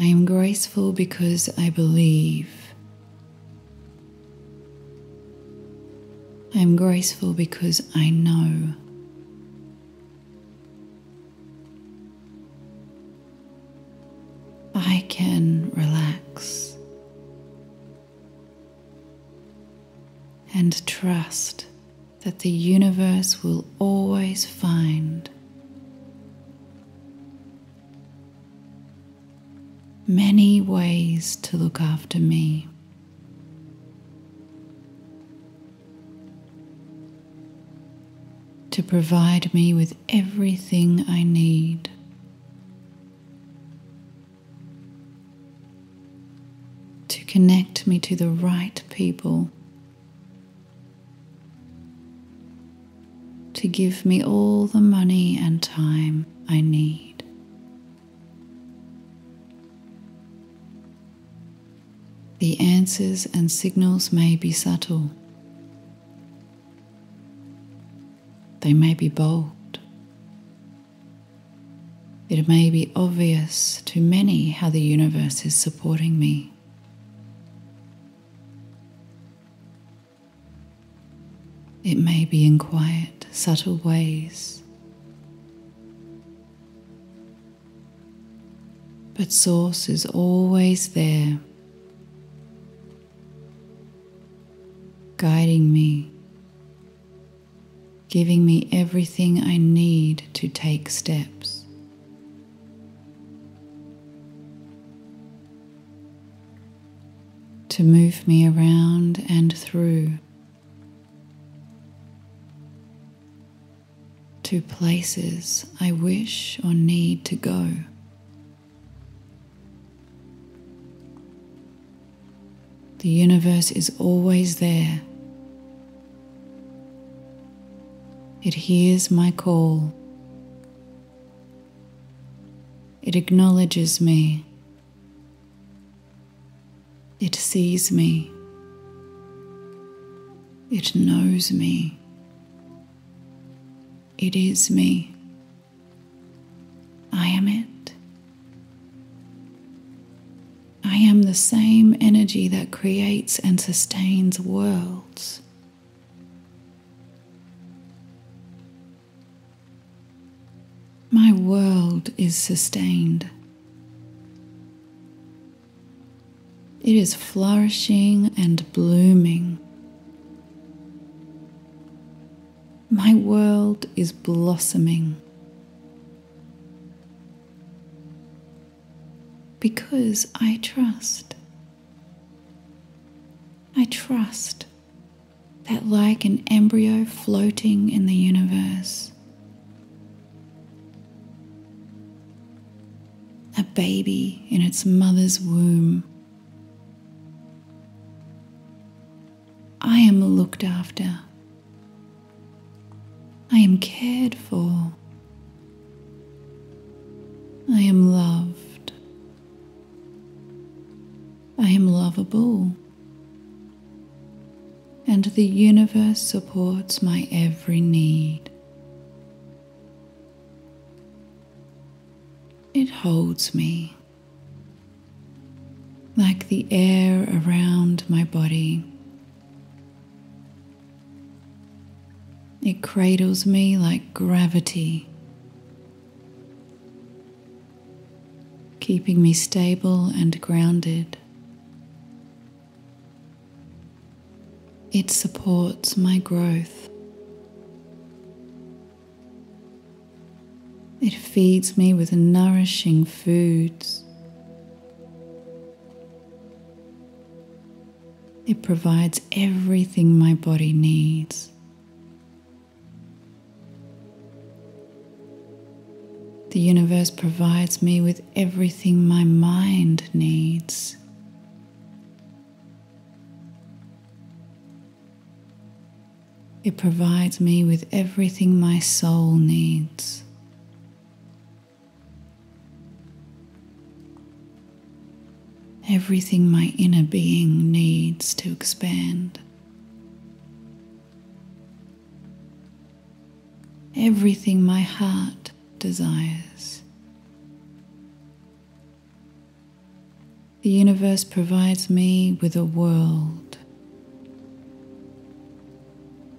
I am graceful because I believe. I am graceful because I know. I can relax and trust that the universe will always find many ways to look after me. To provide me with everything I need. To connect me to the right people. To give me all the money and time I need. The answers and signals may be subtle. They may be bold. It may be obvious to many how the universe is supporting me. It may be in quiet, subtle ways. But Source is always there guiding me, giving me everything I need to take steps. To move me around and through to places I wish or need to go. The universe is always there It hears my call. It acknowledges me. It sees me. It knows me. It is me. I am it. I am the same energy that creates and sustains worlds. My world is sustained. It is flourishing and blooming. My world is blossoming. because I trust. I trust that, like an embryo floating in the universe, a baby in its mother's womb, I am looked after. I am cared for. I am loved. I am lovable. And the universe supports my every need. It holds me like the air around my body. It cradles me like gravity, keeping me stable and grounded. It supports my growth. It feeds me with nourishing foods. It provides everything my body needs. The universe provides me with everything my mind needs. It provides me with everything my soul needs. Everything my inner being needs to expand. Everything my heart desires. The universe provides me with a world,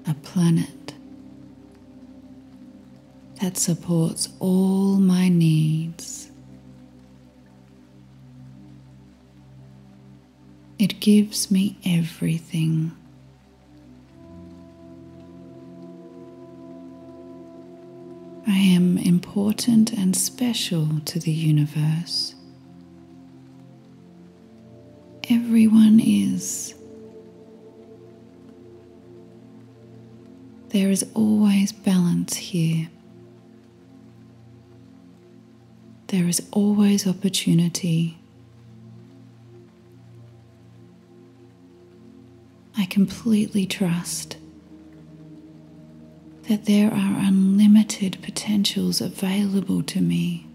a planet that supports all my needs. It gives me everything. I am important and special to the universe. Everyone is. There is always balance here. There is always opportunity. I completely trust that there are unlimited potentials available to me.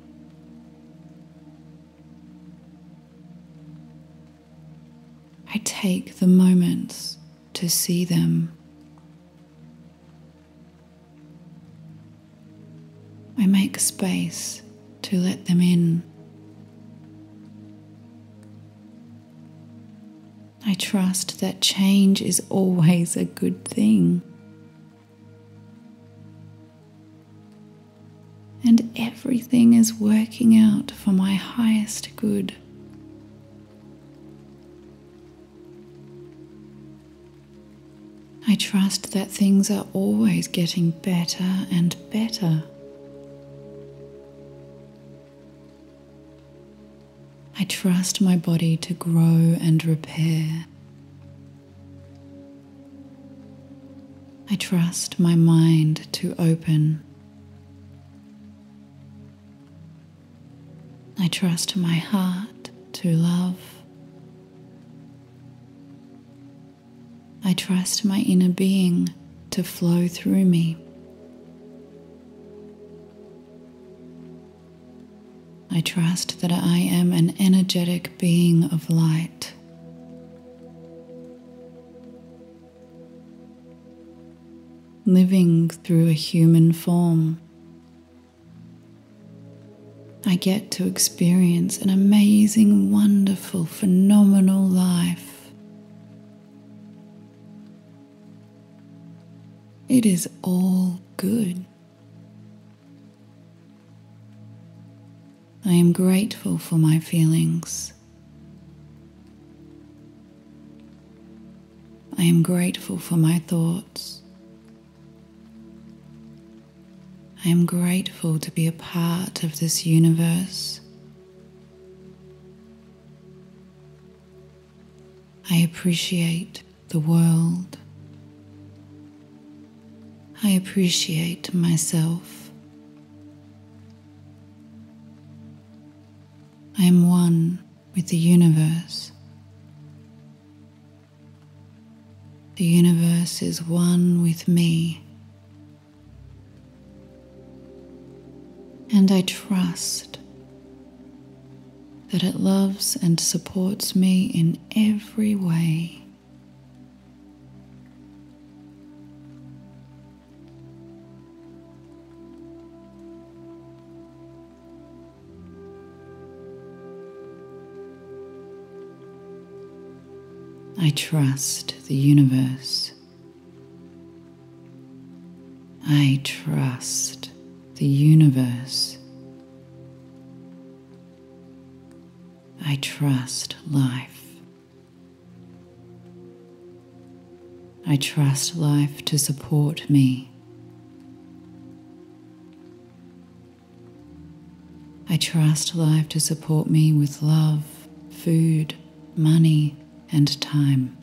I take the moments to see them. I make space to let them in. I trust that change is always a good thing. and everything is working out for my highest good. I trust that things are always getting better and better. I trust my body to grow and repair. I trust my mind to open. I trust my heart to love. I trust my inner being to flow through me. I trust that I am an energetic being of light. Living through a human form. I get to experience an amazing, wonderful, phenomenal life. It is all good. I am grateful for my feelings. I am grateful for my thoughts. I am grateful to be a part of this universe. I appreciate the world. I appreciate myself. I am one with the universe. The universe is one with me. And I trust that it loves and supports me in every way. I trust the universe. I trust the universe. I trust life. I trust life to support me. I trust life to support me with love, food, money, and time.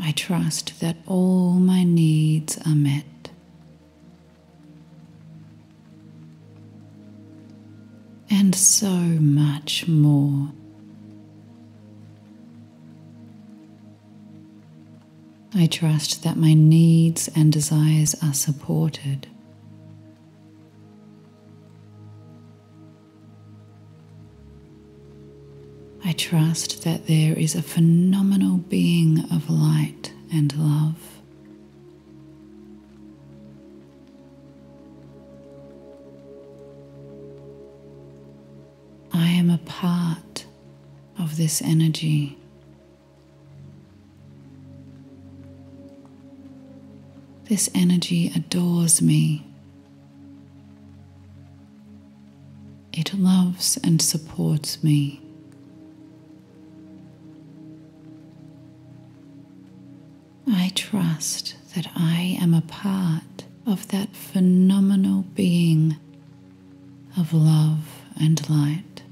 I trust that all my needs are met. And so much more. I trust that my needs and desires are supported. I trust that there is a phenomenal being of light and love. I am a part of this energy. This energy adores me. It loves and supports me. I trust that I am a part of that phenomenal being of love and light.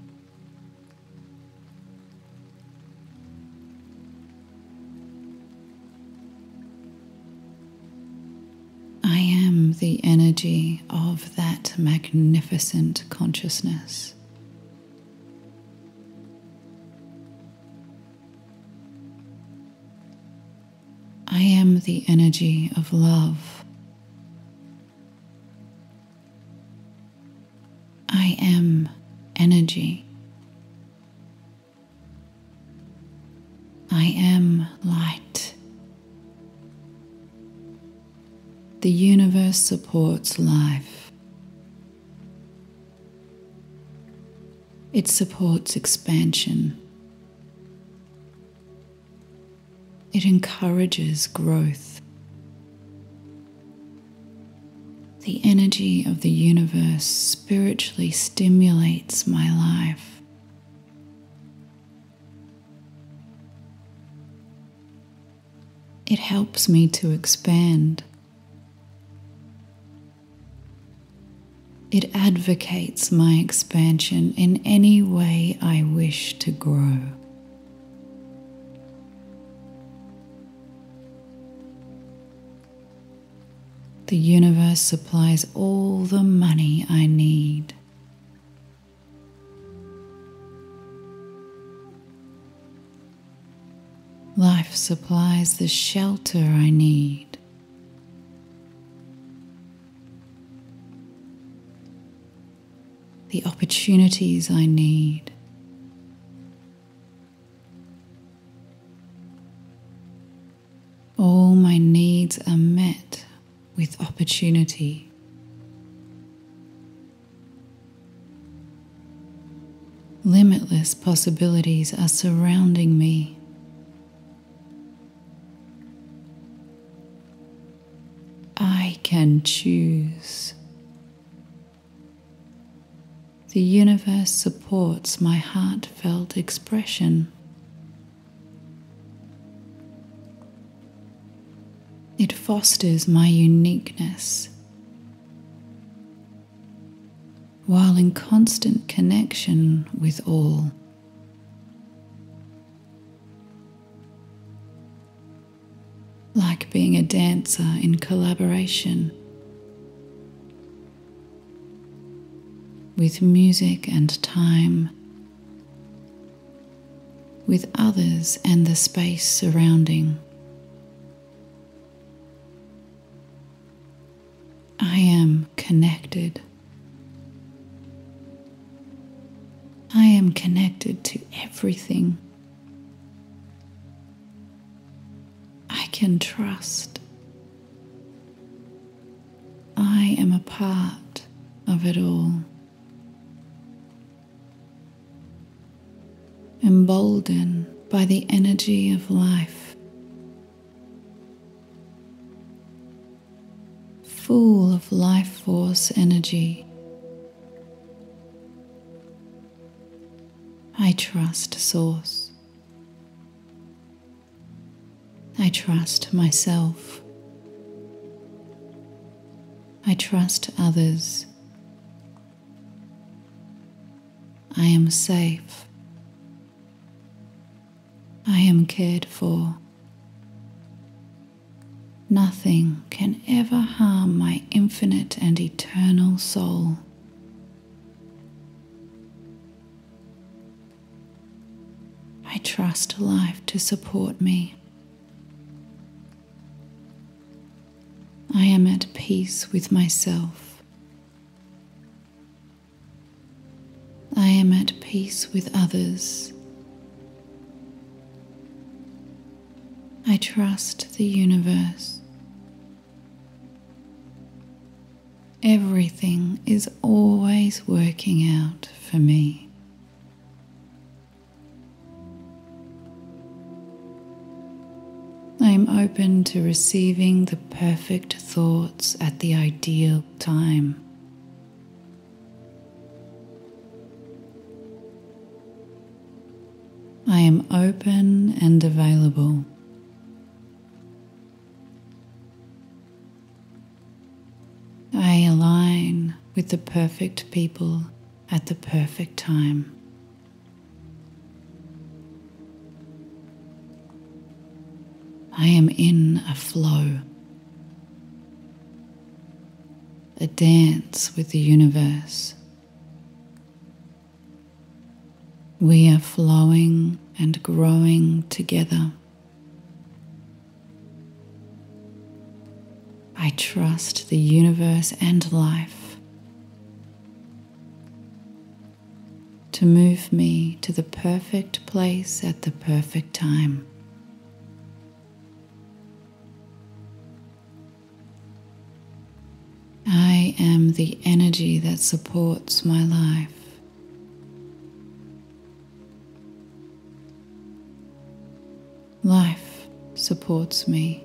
I am the energy of that magnificent consciousness. I am the energy of love. I am energy. I am light. The universe supports life. It supports expansion. It encourages growth. The energy of the universe spiritually stimulates my life. It helps me to expand. It advocates my expansion in any way I wish to grow. The universe supplies all the money I need. Life supplies the shelter I need. The opportunities I need. All my needs are met with opportunity. Limitless possibilities are surrounding me. I can choose. The universe supports my heartfelt expression. It fosters my uniqueness. while in constant connection with all. Like being a dancer in collaboration with music and time, with others and the space surrounding. I am connected. I am connected to everything. I can trust. I am a part of it all. emboldened by the energy of life, full of life force energy. I trust Source. I trust myself. I trust others. I am safe. I am cared for. Nothing can ever harm my infinite and eternal soul. I trust life to support me. I am at peace with myself. I am at peace with others. I trust the universe. Everything is always working out for me. I am open to receiving the perfect thoughts at the ideal time. I am open and available. The perfect people at the perfect time. I am in a flow, a dance with the universe. We are flowing and growing together. I trust the universe and life to move me to the perfect place at the perfect time. I am the energy that supports my life. Life supports me.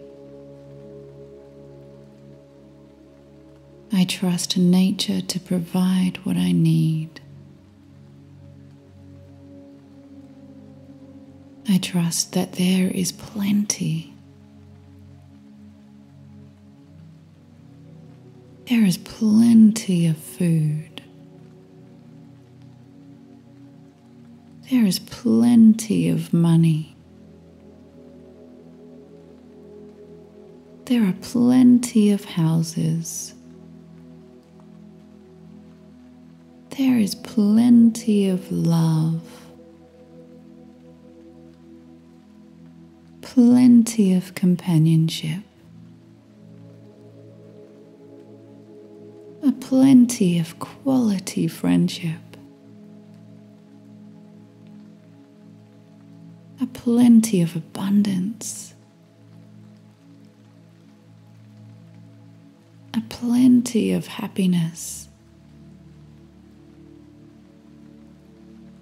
I trust nature to provide what I need. I trust that there is plenty. There is plenty of food. There is plenty of money. There are plenty of houses. there is plenty of love, plenty of companionship, a plenty of quality friendship, a plenty of abundance. A plenty of happiness.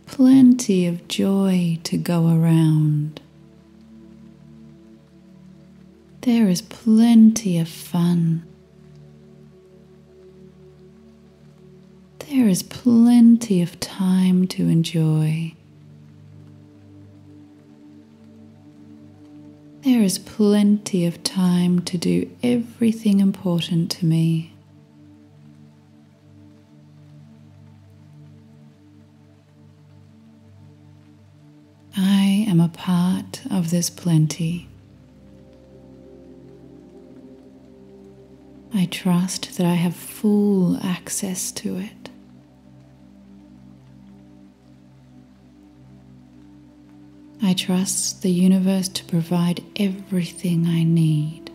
plenty of joy to go around. There is plenty of fun. There is plenty of time to enjoy. There is plenty of time to do everything important to me. I am a part of this plenty. Trust that I have full access to it. I trust the universe to provide everything I need.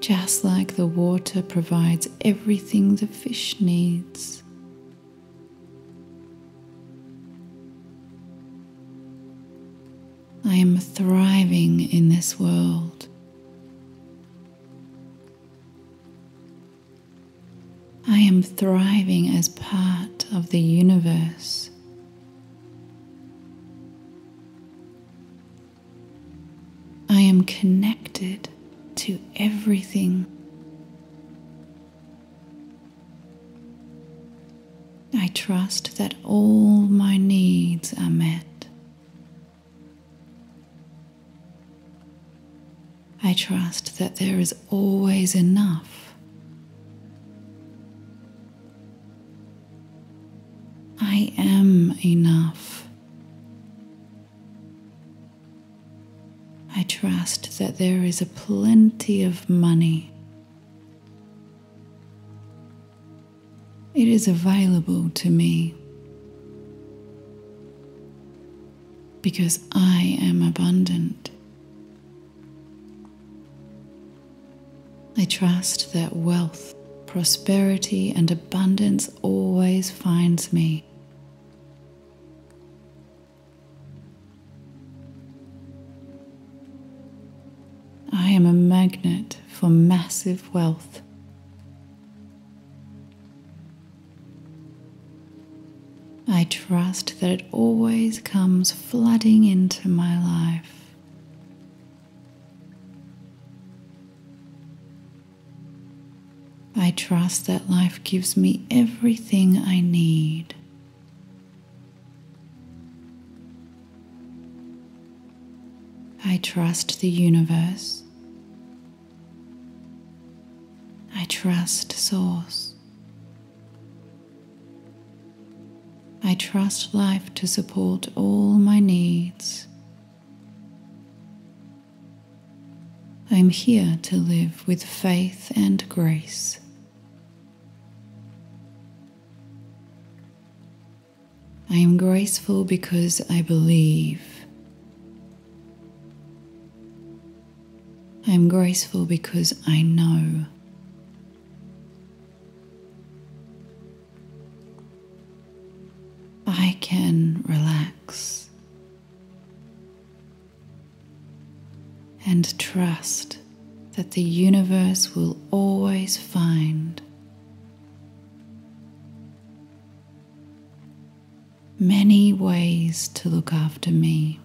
Just like the water provides everything the fish needs. I am thriving in this world. I am thriving as part of the universe. I am connected to everything. I trust that all my needs are met. I trust that there is always enough. I am enough. I trust that there is a plenty of money. It is available to me because I am abundant. I trust that wealth, prosperity, and abundance always finds me. I am a magnet for massive wealth. I trust that it always comes flooding into my life. I trust that life gives me everything I need. I trust the universe. I trust Source. I trust life to support all my needs. I am here to live with faith and grace. I am graceful because I believe. I am graceful because I know. I can relax and trust that the universe will always find many ways to look after me.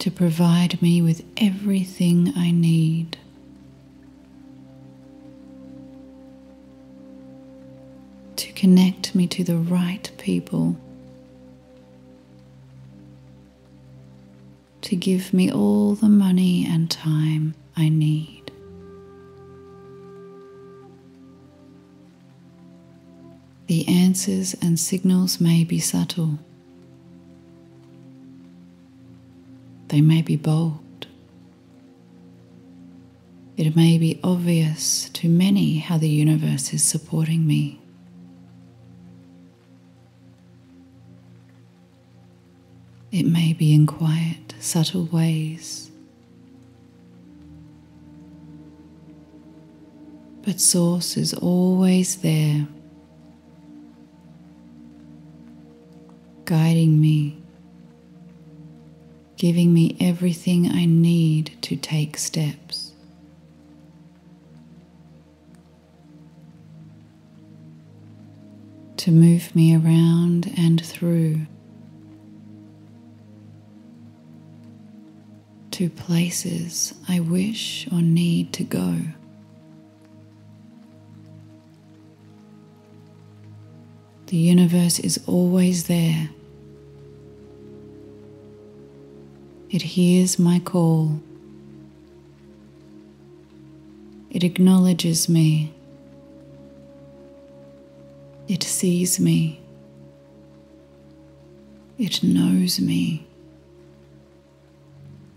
To provide me with everything I need. To connect me to the right people. To give me all the money and time I need. The answers and signals may be subtle. They may be bold. It may be obvious to many how the universe is supporting me. It may be in quiet, subtle ways. But Source is always there guiding me, giving me everything I need to take steps. To move me around and through to places I wish or need to go. The universe is always there It hears my call. It acknowledges me. It sees me. It knows me.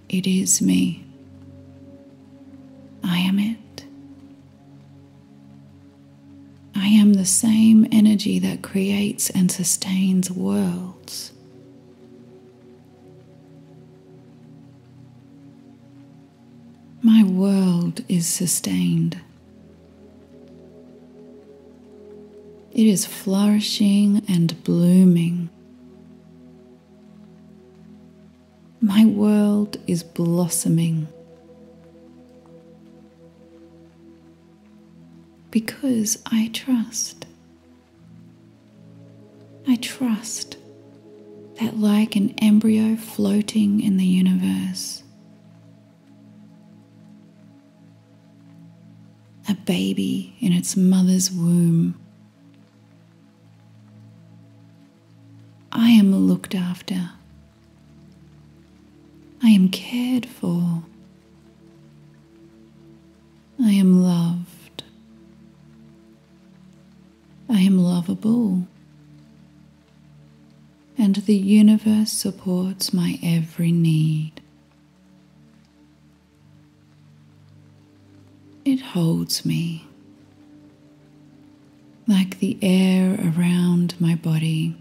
It is me. I am it. I am the same energy that creates and sustains worlds. My world is sustained. It is flourishing and blooming. My world is blossoming. Because I trust. I trust that, like an embryo floating in the universe, a baby in its mother's womb, I am looked after. I am cared for. I am loved. I am lovable. And the universe supports my every need. It holds me like the air around my body.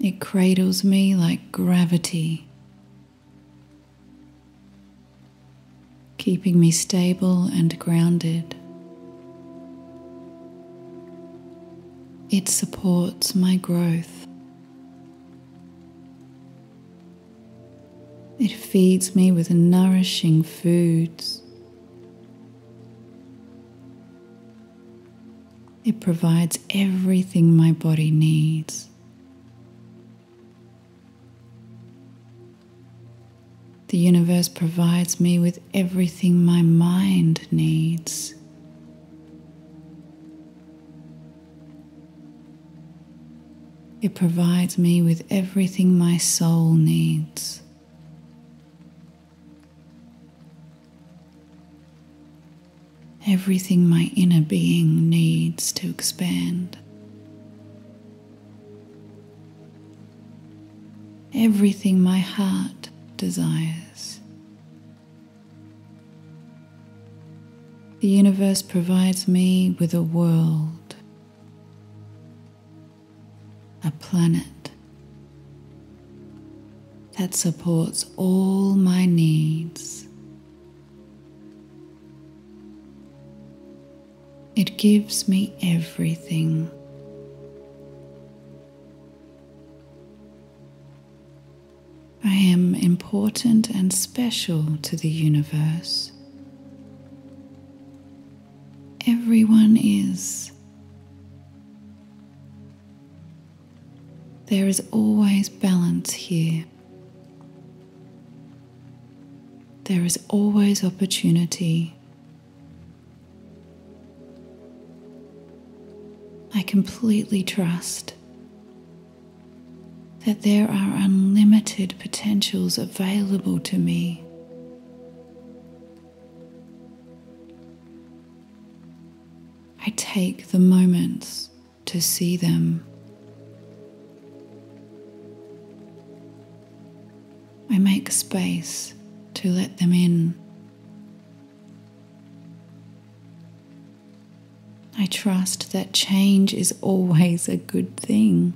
It cradles me like gravity, keeping me stable and grounded. It supports my growth. It feeds me with nourishing foods. It provides everything my body needs. The universe provides me with everything my mind needs. It provides me with everything my soul needs. Everything my inner being needs to expand. Everything my heart desires. The universe provides me with a world, a planet that supports all my needs. It gives me everything. I am important and special to the universe. Everyone is. There is always balance here. There is always opportunity. I completely trust that there are unlimited potentials available to me. I take the moments to see them. I make space to let them in. I trust that change is always a good thing.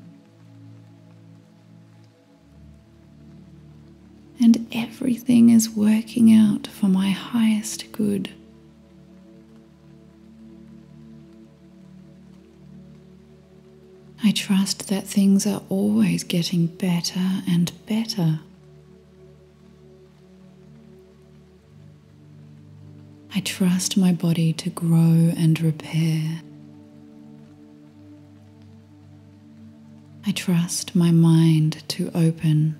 and everything is working out for my highest good. I trust that things are always getting better and better. I trust my body to grow and repair. I trust my mind to open.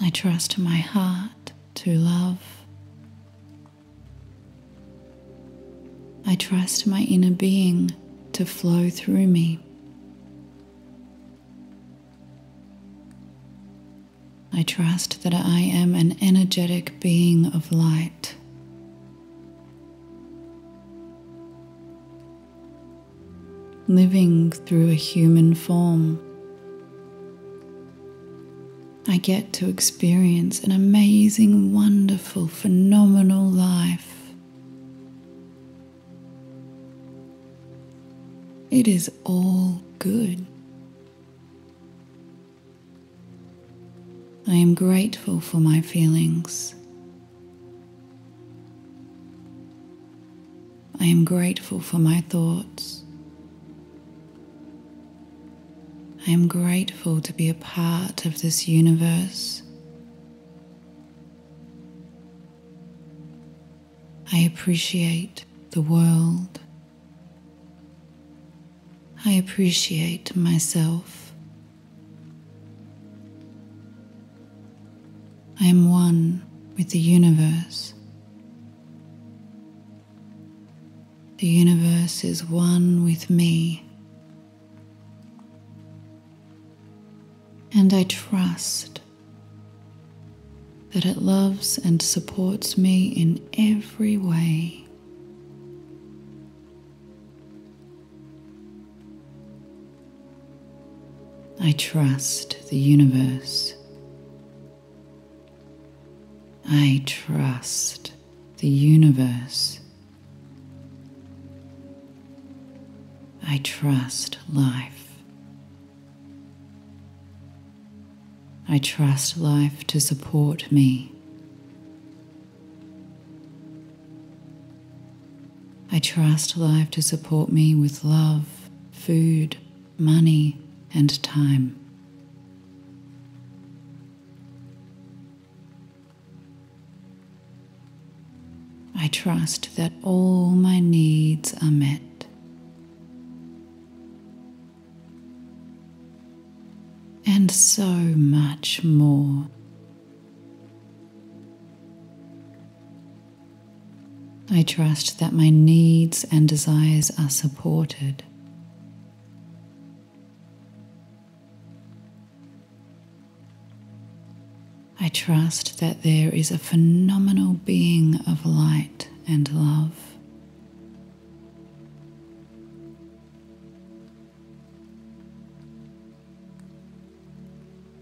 I trust my heart to love. I trust my inner being to flow through me. I trust that I am an energetic being of light. Living through a human form, I get to experience an amazing, wonderful, phenomenal life. It is all good. I am grateful for my feelings. I am grateful for my thoughts. I am grateful to be a part of this universe. I appreciate the world. I appreciate myself. I am one with the universe. The universe is one with me. And I trust that it loves and supports me in every way. I trust the universe. I trust the universe. I trust life. I trust life to support me. I trust life to support me with love, food, money, and time. I trust that all my needs are met. and so much more. I trust that my needs and desires are supported. I trust that there is a phenomenal being of light and love.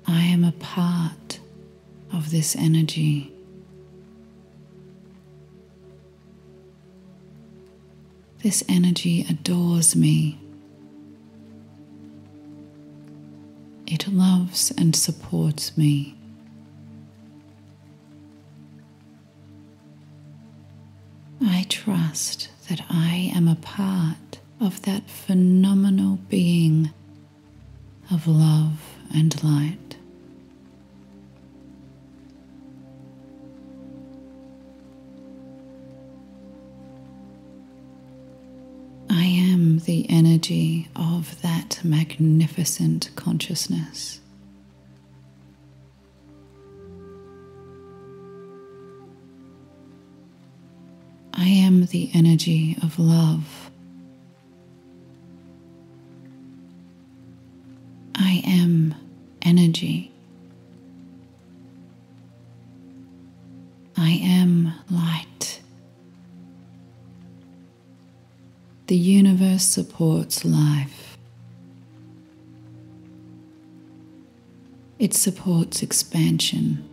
I am a part of this energy. This energy adores me. It loves and supports me. That I am a part of that phenomenal being of love and light. I am the energy of that magnificent consciousness. The energy of love. I am energy. I am light. The universe supports life. It supports expansion.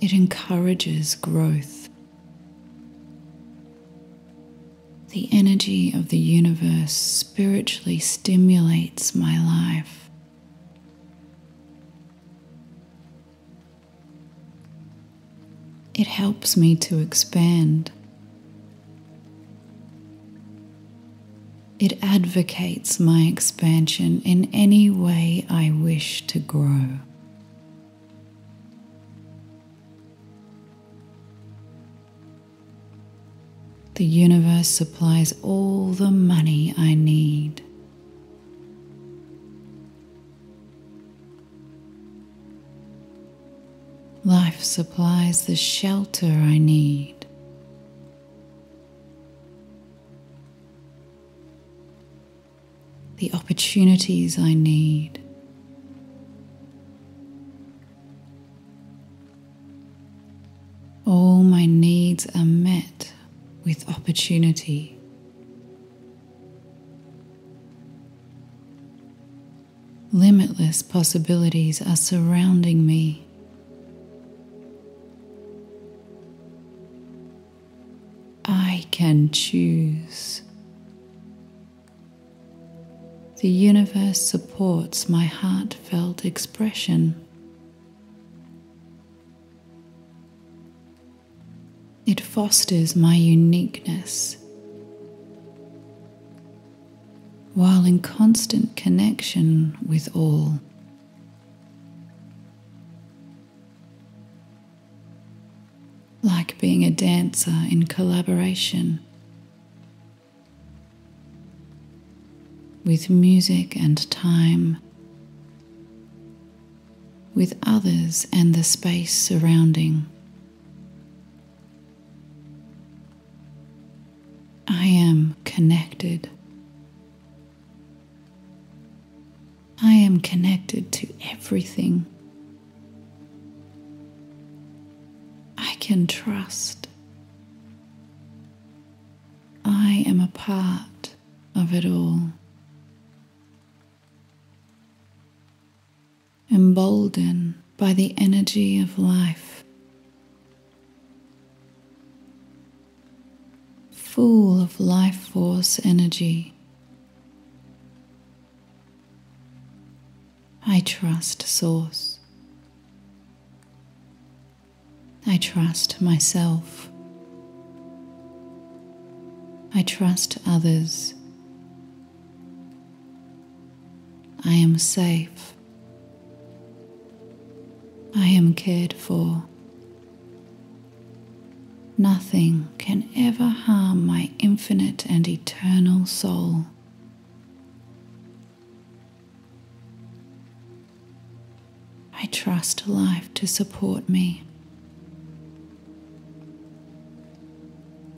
It encourages growth. The energy of the universe spiritually stimulates my life. It helps me to expand. It advocates my expansion in any way I wish to grow. The universe supplies all the money I need. Life supplies the shelter I need. the opportunities I need. opportunity. Limitless possibilities are surrounding me. I can choose. The universe supports my heartfelt expression. Fosters my uniqueness while in constant connection with all. Like being a dancer in collaboration with music and time, with others and the space surrounding. Connected. I am connected to everything. I can trust. I am a part of it all. Emboldened by the energy of life, force energy. I trust Source. I trust myself. I trust others. I am safe. I am cared for. Nothing can ever harm my infinite and eternal soul. I trust life to support me.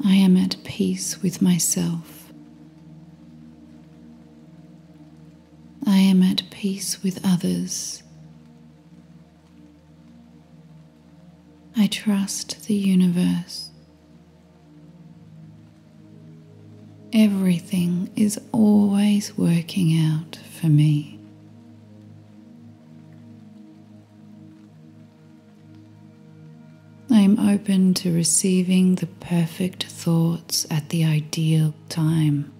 I am at peace with myself. I am at peace with others. I trust the universe. Everything is always working out for me. I am open to receiving the perfect thoughts at the ideal time.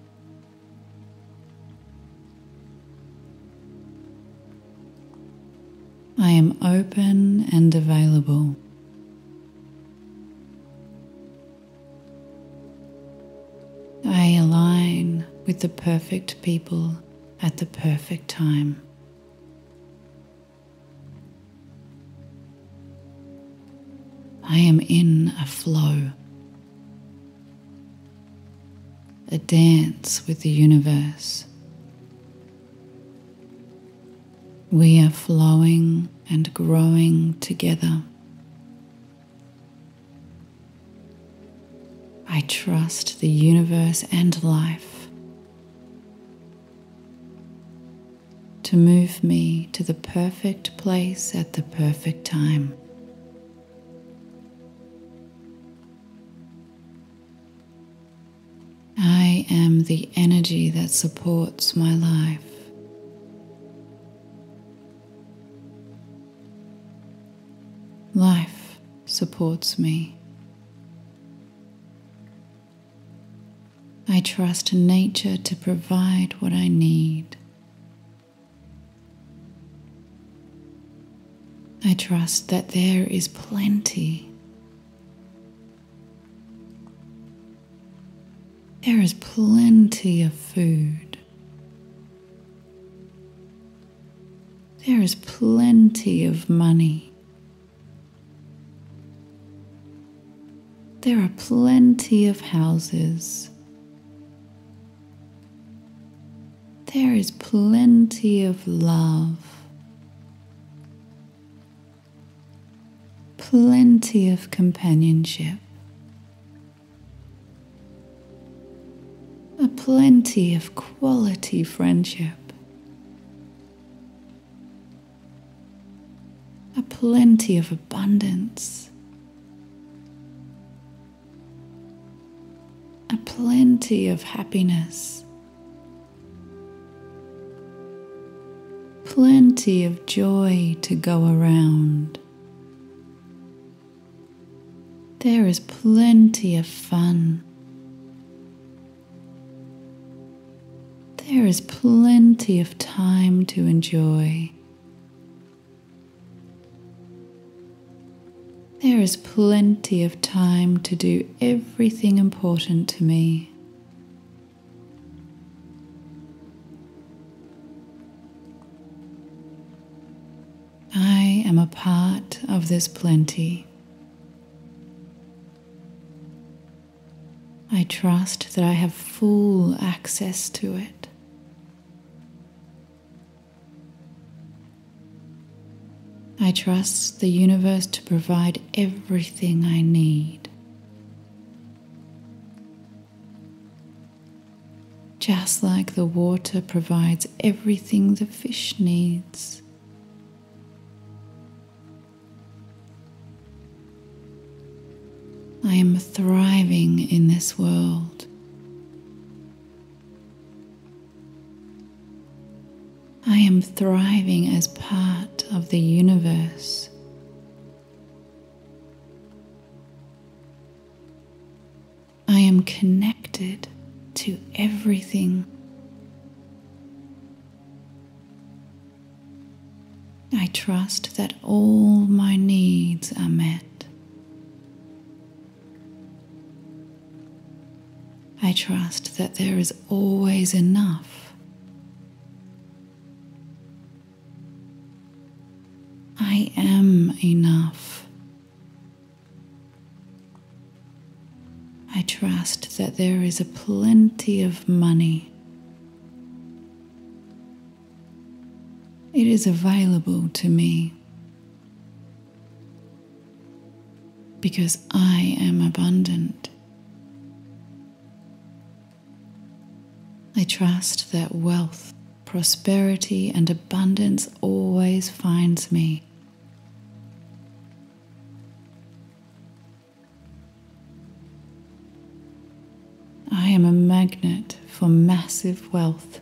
I am open and available. The perfect people at the perfect time. I am in a flow, a dance with the universe. We are flowing and growing together. I trust the universe and life to move me to the perfect place at the perfect time. I am the energy that supports my life. Life supports me. I trust nature to provide what I need. I trust that there is plenty There is plenty of food. There is plenty of money. There are plenty of houses. There is plenty of love. Plenty of companionship. a plenty of quality friendship, a plenty of abundance, a plenty of happiness, plenty of joy to go around. There is plenty of fun. There is plenty of time to enjoy. There is plenty of time to do everything important to me. I am a part of this plenty. I trust that I have full access to it. I trust the universe to provide everything I need. Just like the water provides everything the fish needs. I am thriving in this world. I am thriving as part of the universe. I am connected to everything. I trust that all my needs are met. I trust that there is always enough. I am enough. I trust that there is a plenty of money. It is available to me because I am abundant. I trust that wealth, prosperity, and abundance always finds me. I am a magnet for massive wealth.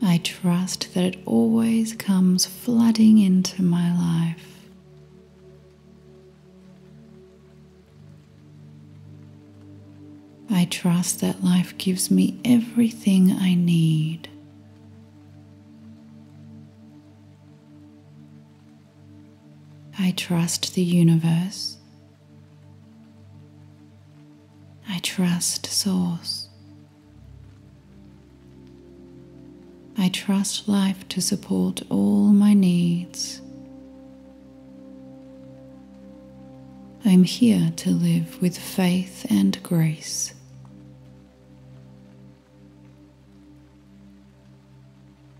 I trust that it always comes flooding into my life. I trust that life gives me everything I need. I trust the universe. I trust Source. I trust life to support all my needs. I'm here to live with faith and grace.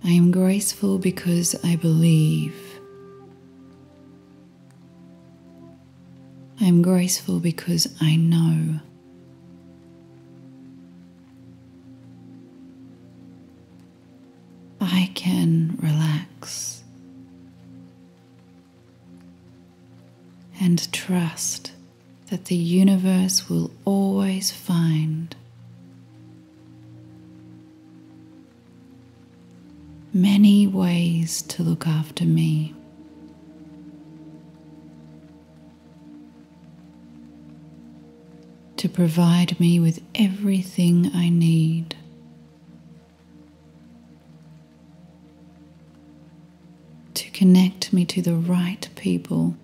I am graceful because I believe. I am graceful because I know. I can relax and trust that the universe will always find many ways to look after me. To provide me with everything I need. To connect me to the right people.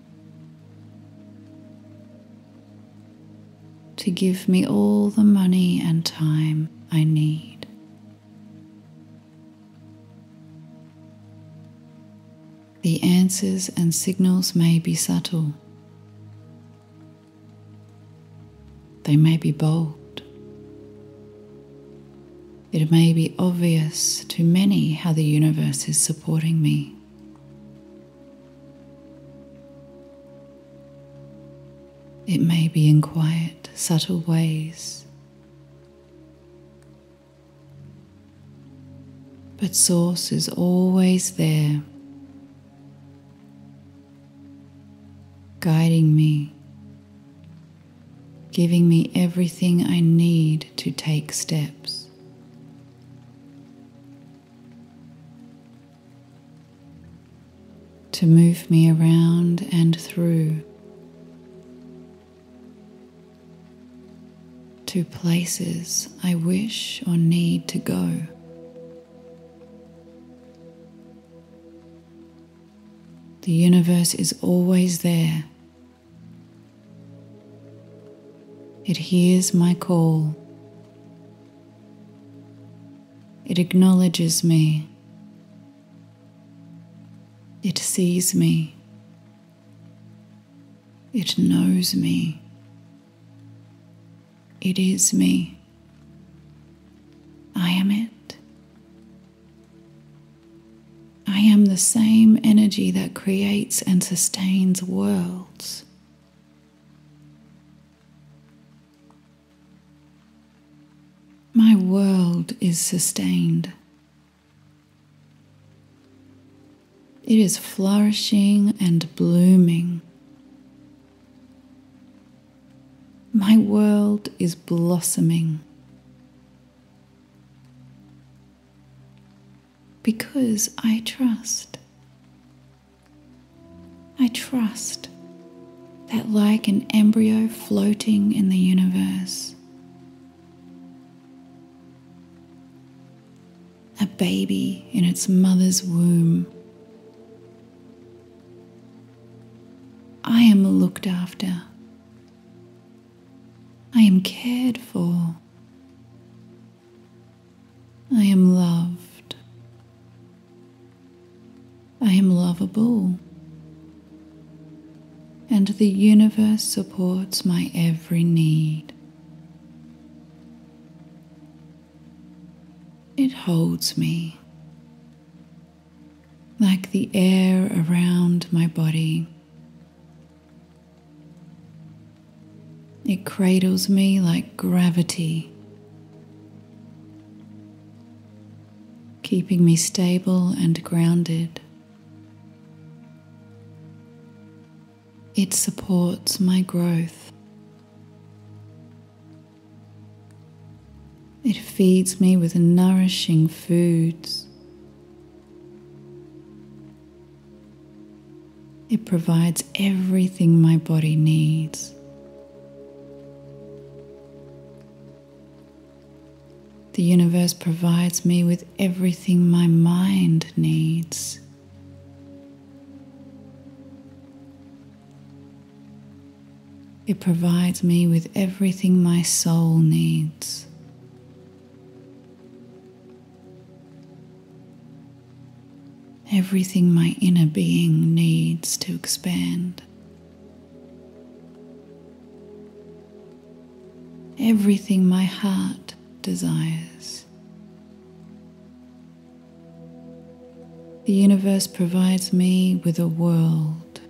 To give me all the money and time I need. The answers and signals may be subtle. They may be bold. It may be obvious to many how the universe is supporting me. It may be in quiet, subtle ways. But Source is always there guiding me, giving me everything I need to take steps. To move me around and through, to places I wish or need to go. The universe is always there It hears my call. It acknowledges me. It sees me. It knows me. It is me. I am it. I am the same energy that creates and sustains worlds. My world is sustained. It is flourishing and blooming. My world is blossoming. Because I trust. I trust that, like an embryo floating in the universe, a baby in its mother's womb I am looked after. I am cared for. I am loved. I am lovable. And the universe supports my every need. It holds me like the air around my body. It cradles me like gravity, keeping me stable and grounded. It supports my growth. It feeds me with nourishing foods. It provides everything my body needs. The universe provides me with everything my mind needs. It provides me with everything my soul needs. Everything my inner being needs to expand. Everything my heart desires. The universe provides me with a world,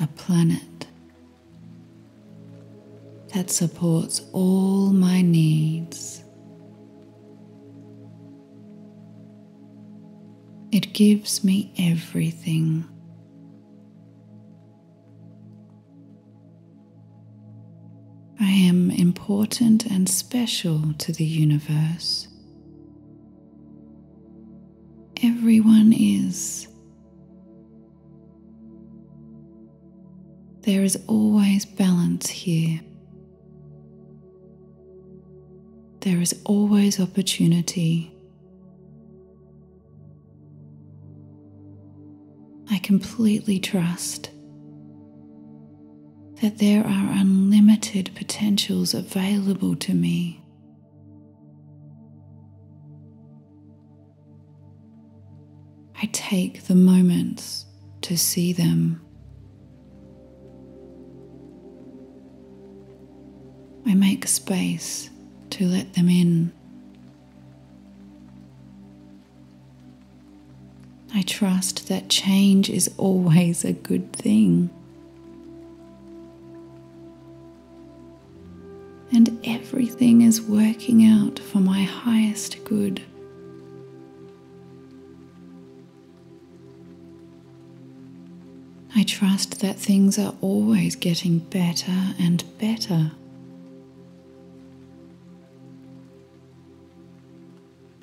a planet that supports all my needs. Gives me everything. I am important and special to the universe. Everyone is. There is always balance here. There is always opportunity. Completely trust that there are unlimited potentials available to me. I take the moments to see them. I make space to let them in. I trust that change is always a good thing. and everything is working out for my highest good. I trust that things are always getting better and better.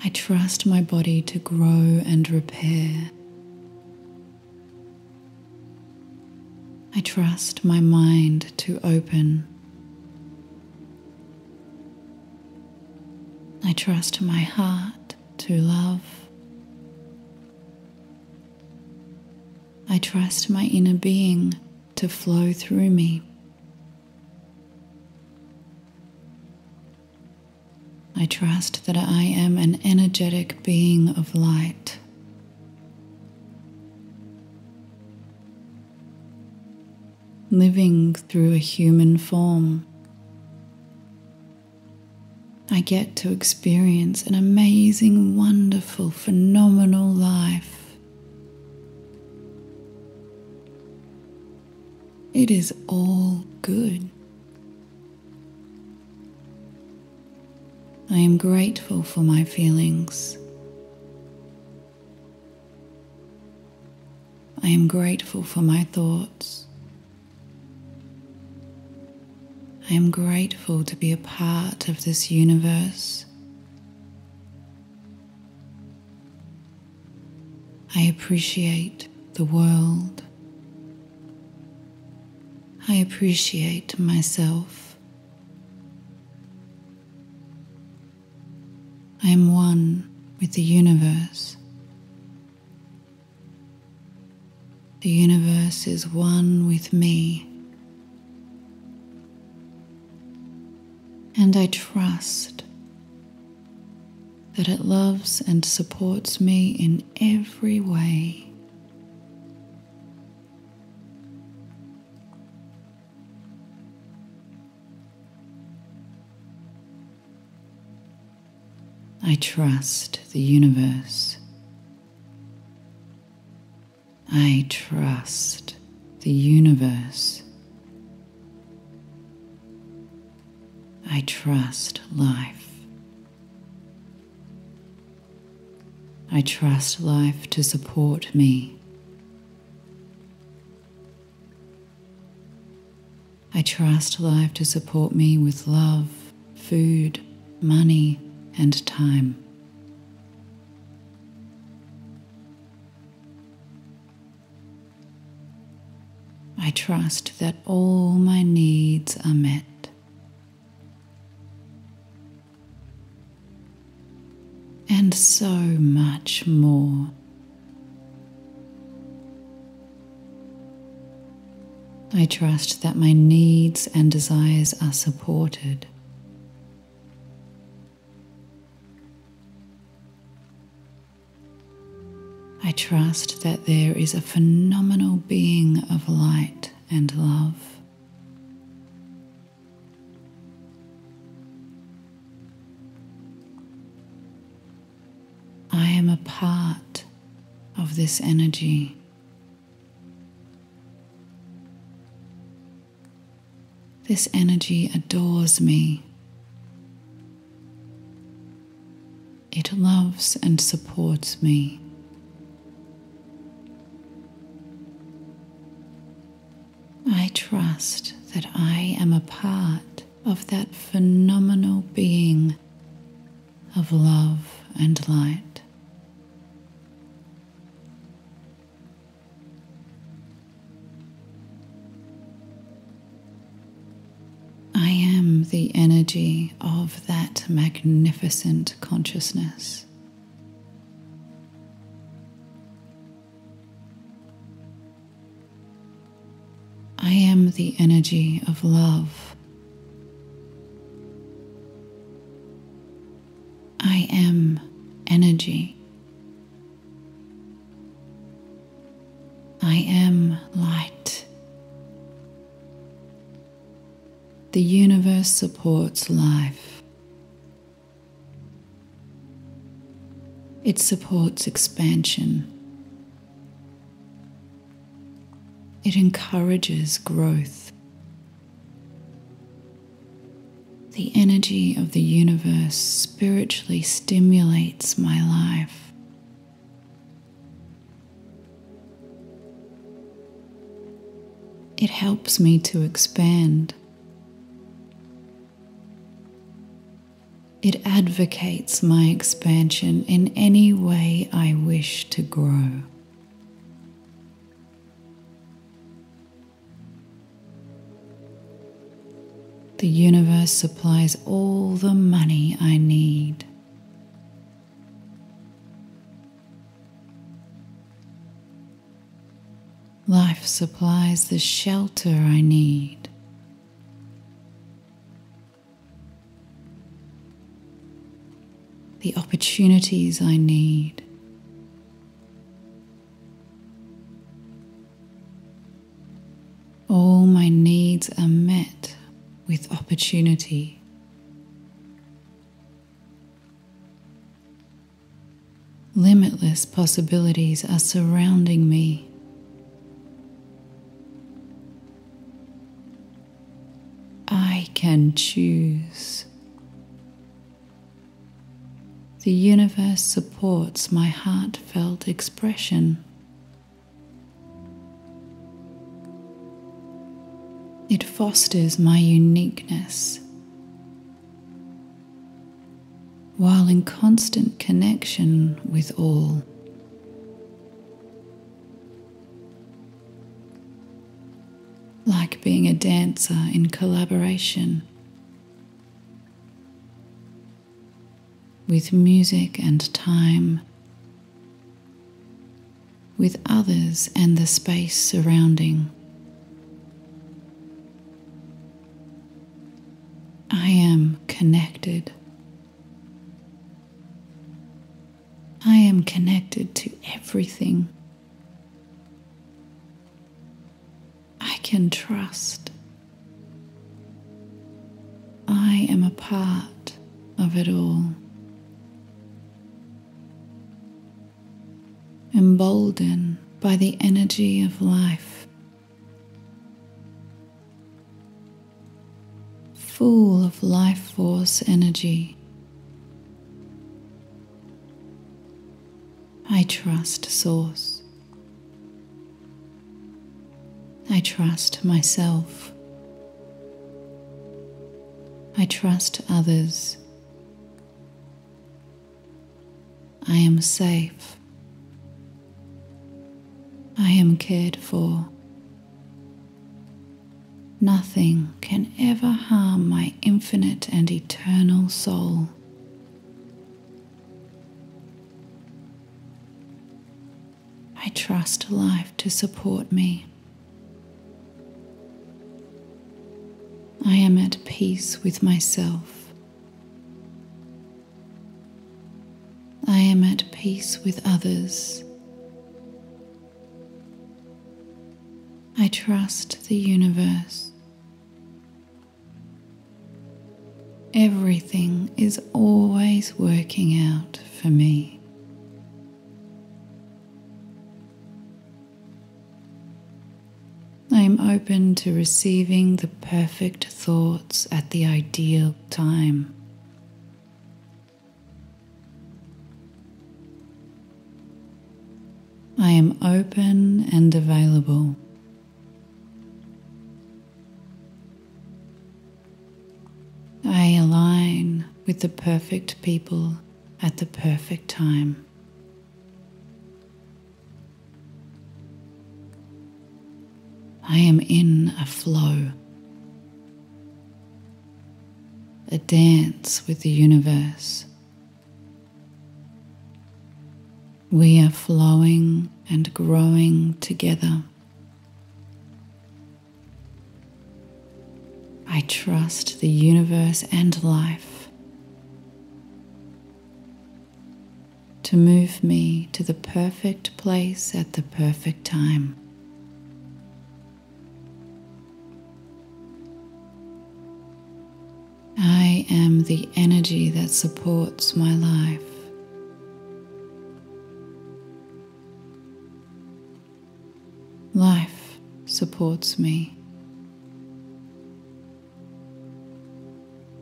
I trust my body to grow and repair. I trust my mind to open. I trust my heart to love. I trust my inner being to flow through me. I trust that I am an energetic being of light. Living through a human form, I get to experience an amazing, wonderful, phenomenal life. It is all good. I am grateful for my feelings. I am grateful for my thoughts. I am grateful to be a part of this universe. I appreciate the world. I appreciate myself. I am one with the universe. The universe is one with me. And I trust that it loves and supports me in every way. I trust the universe. I trust the universe. I trust life. I trust life to support me. I trust life to support me with love, food, money, and time. I trust that all my needs are met. And so much more. I trust that my needs and desires are supported. I trust that there is a phenomenal being of light and love. I am a part of this energy. This energy adores me. It loves and supports me. I trust that I am a part of that phenomenal being of love and light. I am the energy of that magnificent consciousness. I am the energy of love. I am energy. I am light. The universe supports life. It supports expansion. It encourages growth. The energy of the universe spiritually stimulates my life. It helps me to expand. It advocates my expansion in any way I wish to grow. The universe supplies all the money I need. Life supplies the shelter I need. The opportunities I need. All my needs are met with opportunity. Limitless possibilities are surrounding me. I can choose. The universe supports my heartfelt expression. It fosters my uniqueness while in constant connection with all. Like being a dancer in collaboration with music and time, with others and the space surrounding. I am connected. I am connected to everything. I can trust. I am a part of it all. Emboldened by the energy of life. Full of life force energy. I trust Source. I trust myself. I trust others. I am safe. I am cared for. Nothing can ever harm my infinite and eternal soul. I trust life to support me. I am at peace with myself. I am at peace with others. I trust the universe. Everything is always working out for me. I am open to receiving the perfect thoughts at the ideal time. I am open and available. I align with the perfect people at the perfect time. I am in a flow, a dance with the universe. We are flowing and growing together. I trust the universe and life to move me to the perfect place at the perfect time. I am the energy that supports my life. Life supports me.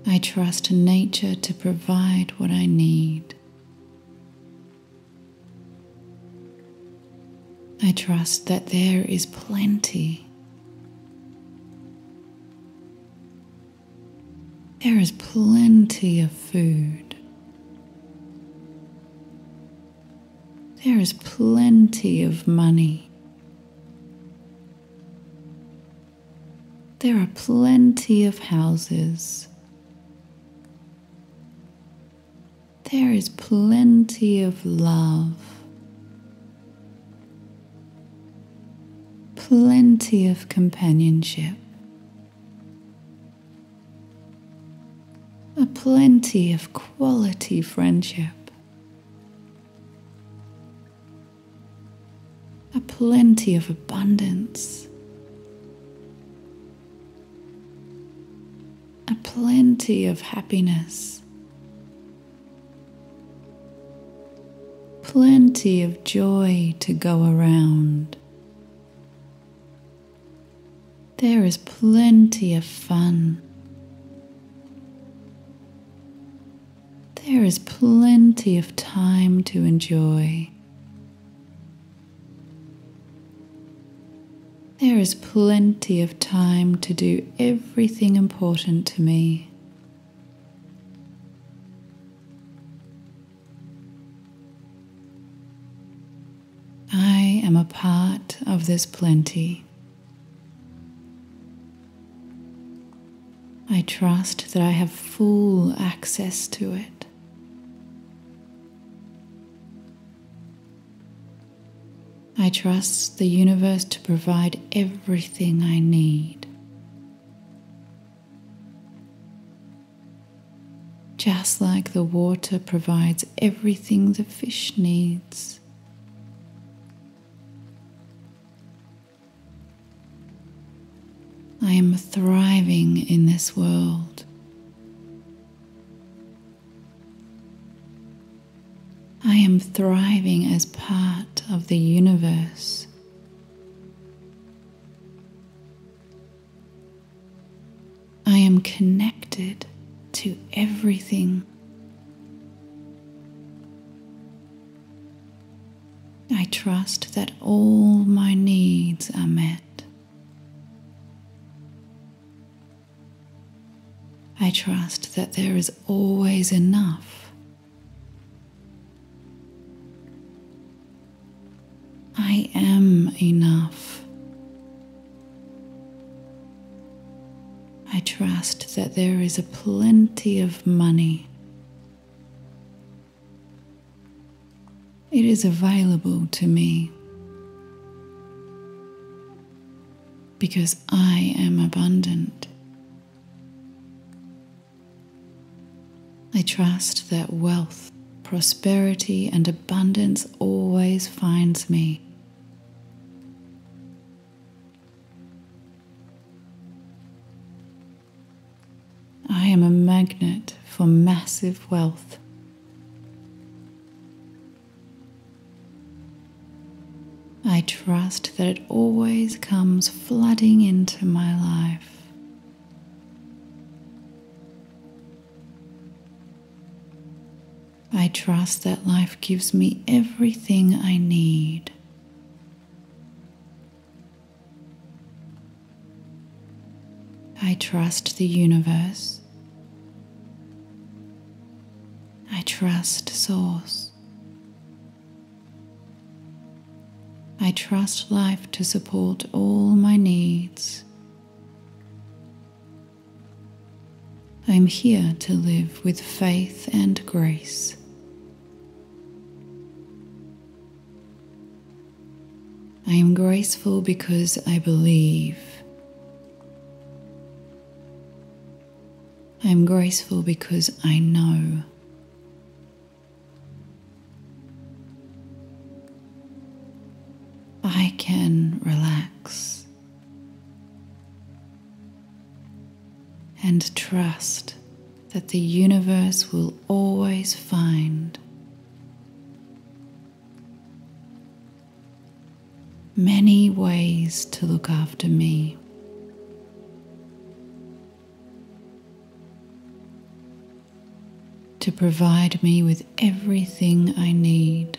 I trust nature to provide what I need. I trust that there is plenty. There is plenty of food. There is plenty of money. There are plenty of houses. There is plenty of love. Plenty of companionship. A plenty of quality friendship. A plenty of abundance. A plenty of happiness. Plenty of joy to go around. There is plenty of fun. There is plenty of time to enjoy. There is plenty of time to do everything important to me. I am a part of this plenty. I trust that I have full access to it. I trust the universe to provide everything I need. Just like the water provides everything the fish needs. I am thriving in this world. I am thriving as part of the universe. I am connected to everything. I trust that all my needs are met. I trust that there is always enough. I am enough. I trust that there is a plenty of money. It is available to me because I am abundant. I trust that wealth, prosperity, and abundance always finds me. I am a magnet for massive wealth. I trust that it always comes flooding into my life. I trust that life gives me everything I need. I trust the universe. I trust Source. I trust life to support all my needs. I'm here to live with faith and grace. I am graceful because I believe. I am graceful because I know. I can relax and trust that the universe will always find many ways to look after me. To provide me with everything I need.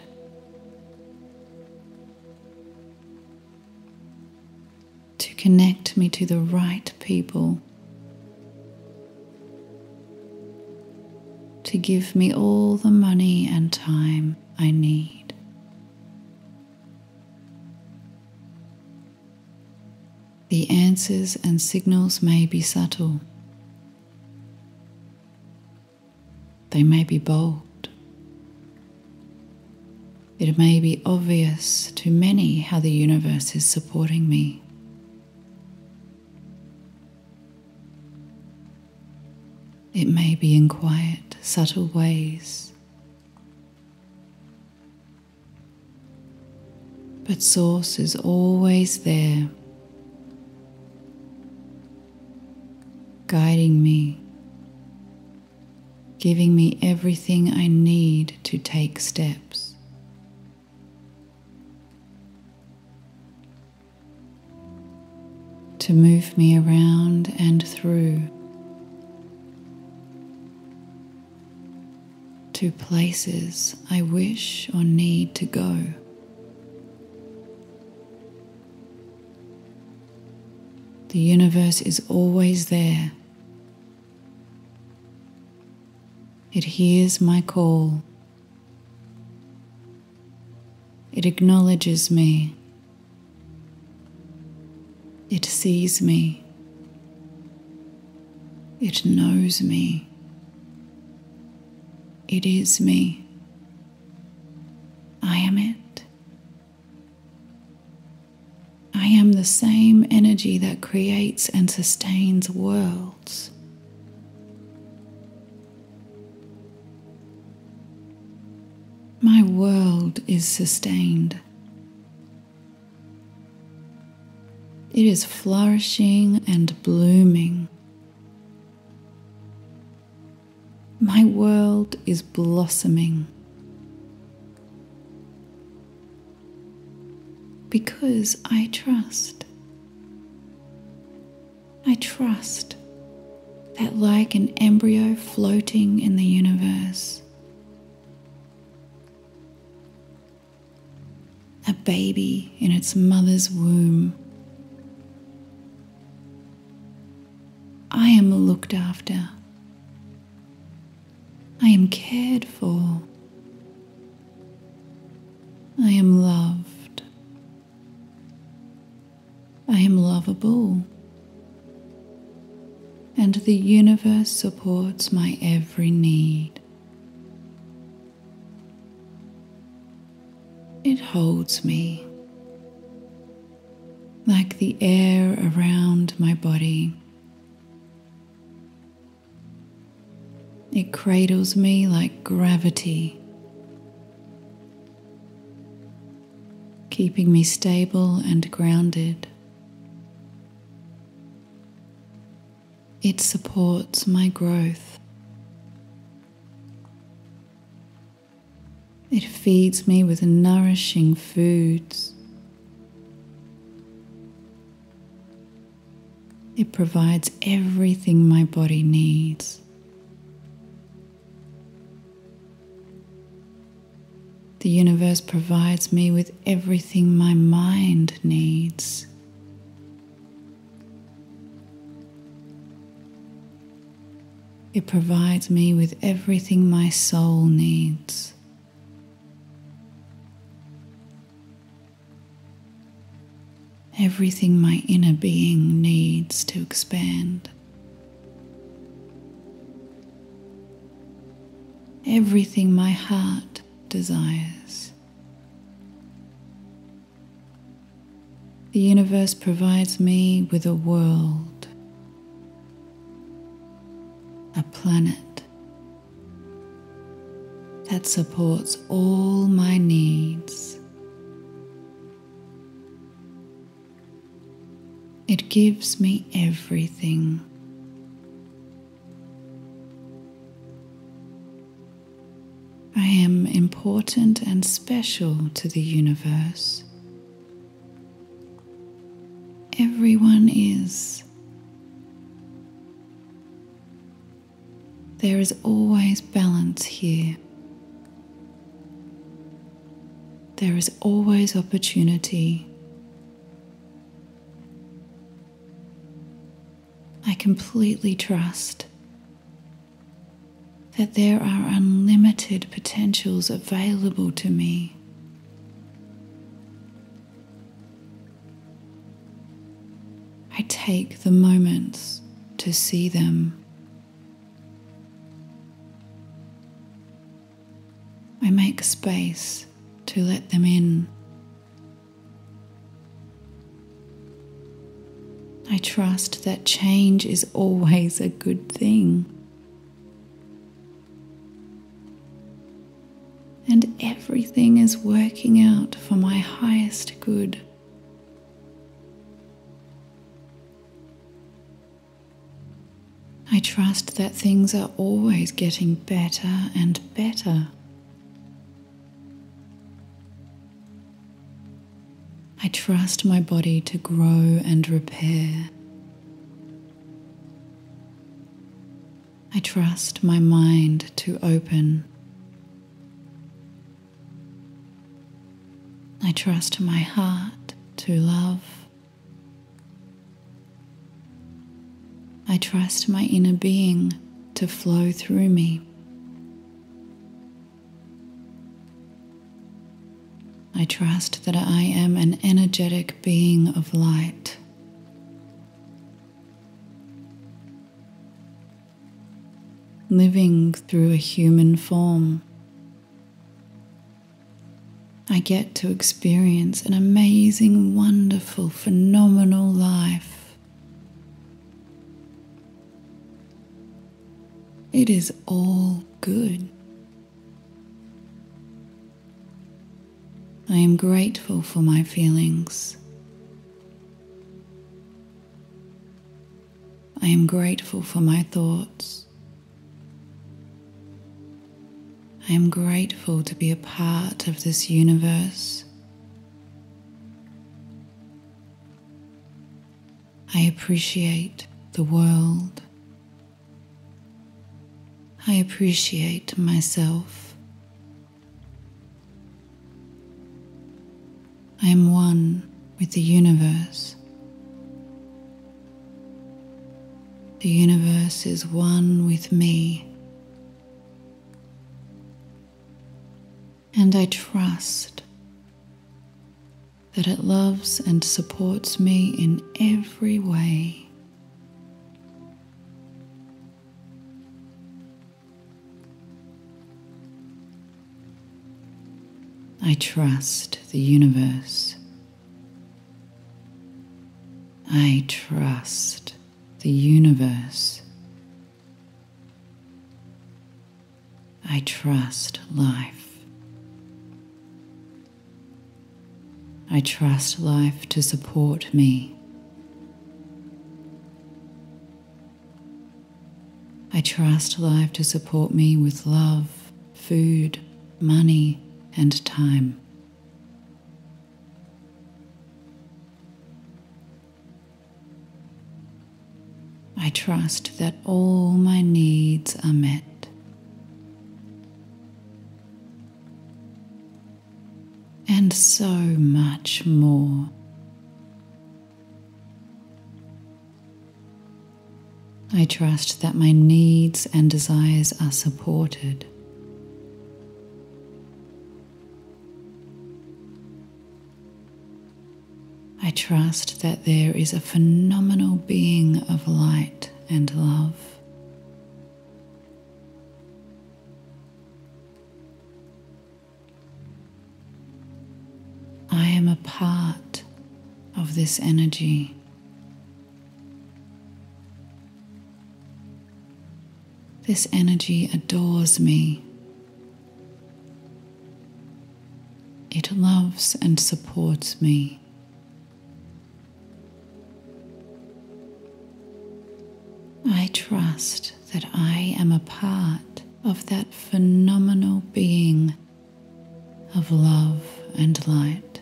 To connect me to the right people. to give me all the money and time I need. The answers and signals may be subtle. They may be bold. It may be obvious to many how the universe is supporting me. It may be in quiet, subtle ways. But Source is always there, guiding me, giving me everything I need to take steps. To move me around and through. to places I wish or need to go. The universe is always there. It hears my call. It acknowledges me. It sees me. It knows me. It is me. I am it. I am the same energy that creates and sustains worlds. My world is sustained. It is flourishing and blooming. My world is blossoming. Because I trust. I trust that, like an embryo floating in the universe, a baby in its mother's womb, I am looked after. I am cared for. I am loved. I am lovable. And the universe supports my every need. It holds me like the air around my body. It cradles me like gravity, keeping me stable and grounded. It supports my growth. It feeds me with nourishing foods. It provides everything my body needs. The universe provides me with everything my mind needs. It provides me with everything my soul needs. Everything my inner being needs to expand. Everything my heart desires. The universe provides me with a world, a planet that supports all my needs. It gives me everything. I am important and special to the universe. Everyone is. There is always balance here. There is always opportunity. I completely trust that there are unlimited potentials available to me. I take the moments to see them. I make space to let them in. I trust that change is always a good thing. And everything is working out for my highest good. I trust that things are always getting better and better. I trust my body to grow and repair. I trust my mind to open. I trust my heart to love. I trust my inner being to flow through me. I trust that I am an energetic being of light. Living through a human form, I get to experience an amazing, wonderful, phenomenal life. It is all good. I am grateful for my feelings. I am grateful for my thoughts. I am grateful to be a part of this universe. I appreciate the world. I appreciate myself. I am one with the universe. The universe is one with me. And I trust that it loves and supports me in every way. I trust the universe. I trust the universe. I trust life. I trust life to support me. I trust life to support me with love, food, money, and time. I trust that all my needs are met. And so much more. I trust that my needs and desires are supported. I trust that there is a phenomenal being of light and love. I am a part of this energy. This energy adores me. It loves and supports me. I trust that I am a part of that phenomenal being of love and light.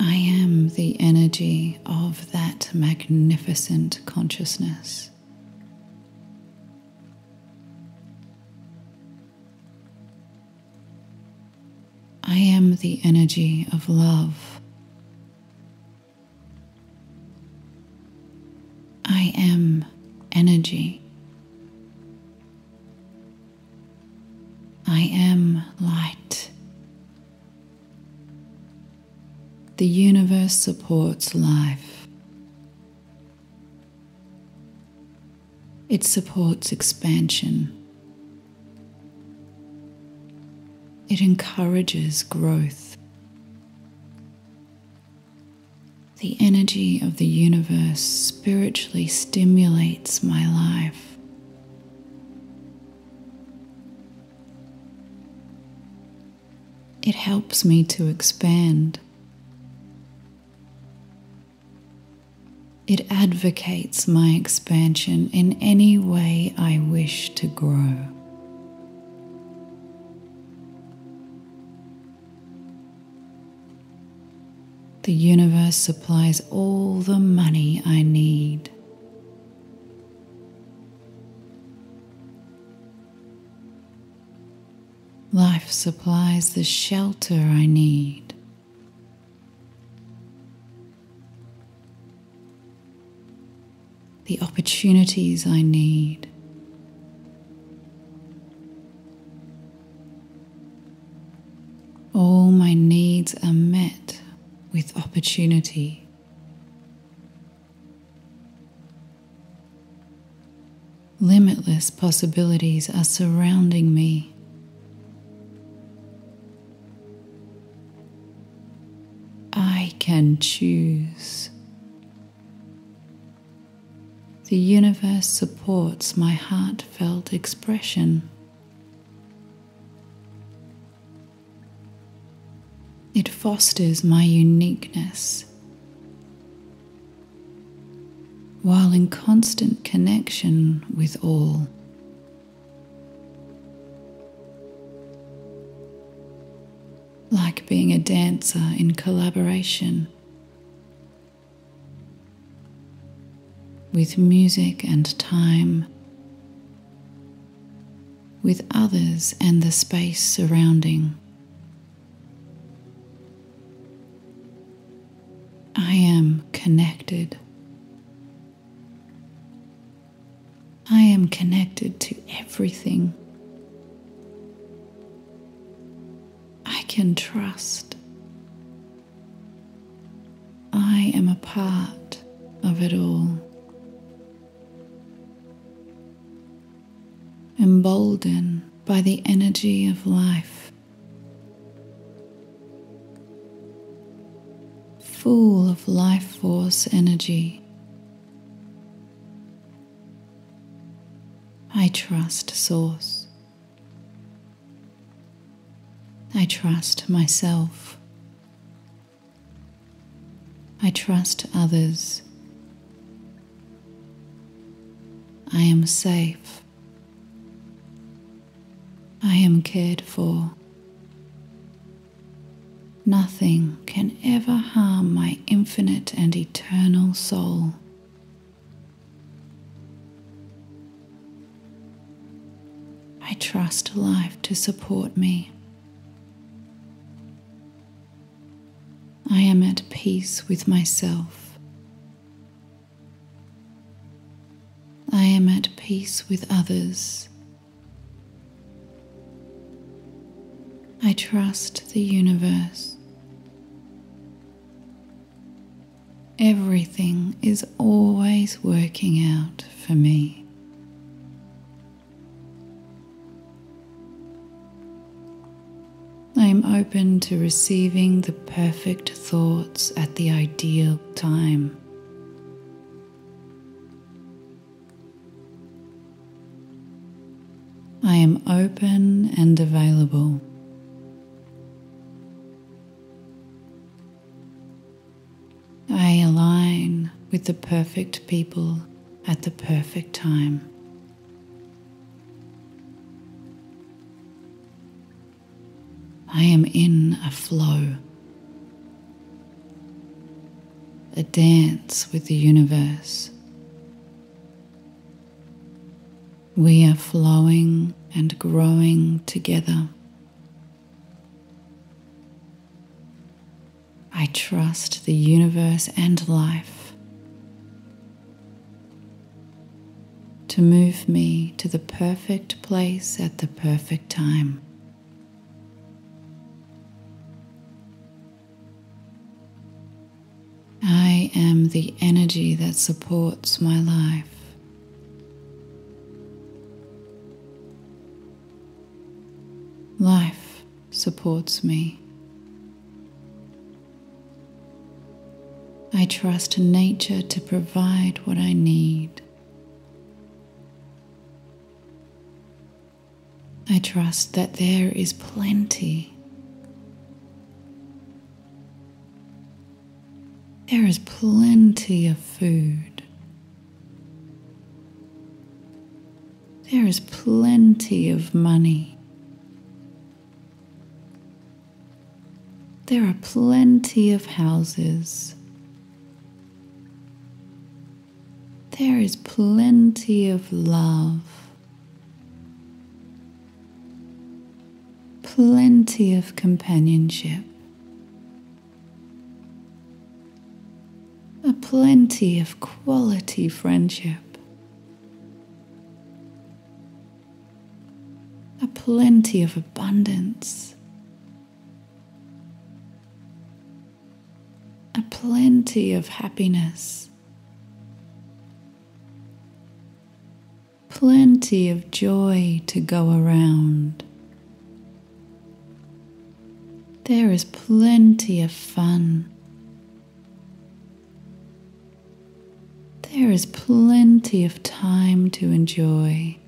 I am the energy of that magnificent consciousness. I am the energy of love. I am energy. I am light. The universe supports life. It supports expansion. It encourages growth. The energy of the universe spiritually stimulates my life. It helps me to expand. It advocates my expansion in any way I wish to grow. The universe supplies all the money I need. Life supplies the shelter I need. The opportunities I need. All my needs are met with opportunity. Limitless possibilities are surrounding me. I can choose. The universe supports my heartfelt expression. It fosters my uniqueness while in constant connection with all. Like being a dancer in collaboration with music and time, with others and the space surrounding. I am connected. I am connected to everything. I can trust. I am a part of it all. Emboldened by the energy of life. Full of life force energy. I trust Source. I trust myself. I trust others. I am safe. I am cared for. Nothing can ever harm my infinite and eternal soul. I trust life to support me. I am at peace with myself. I am at peace with others. I trust the universe. Everything is always working out for me. I am open to receiving the perfect thoughts at the ideal time. I am open and available. I align with the perfect people at the perfect time. I am in a flow, a dance with the universe. We are flowing and growing together. I trust the universe and life to move me to the perfect place at the perfect time. I am the energy that supports my life. Life supports me. I trust nature to provide what I need. I trust that there is plenty. There is plenty of food. There is plenty of money. There are plenty of houses. There is plenty of love, plenty of companionship, a plenty of quality friendship, a plenty of abundance. A plenty of happiness. Plenty of joy to go around. There is plenty of fun. There is plenty of time to enjoy.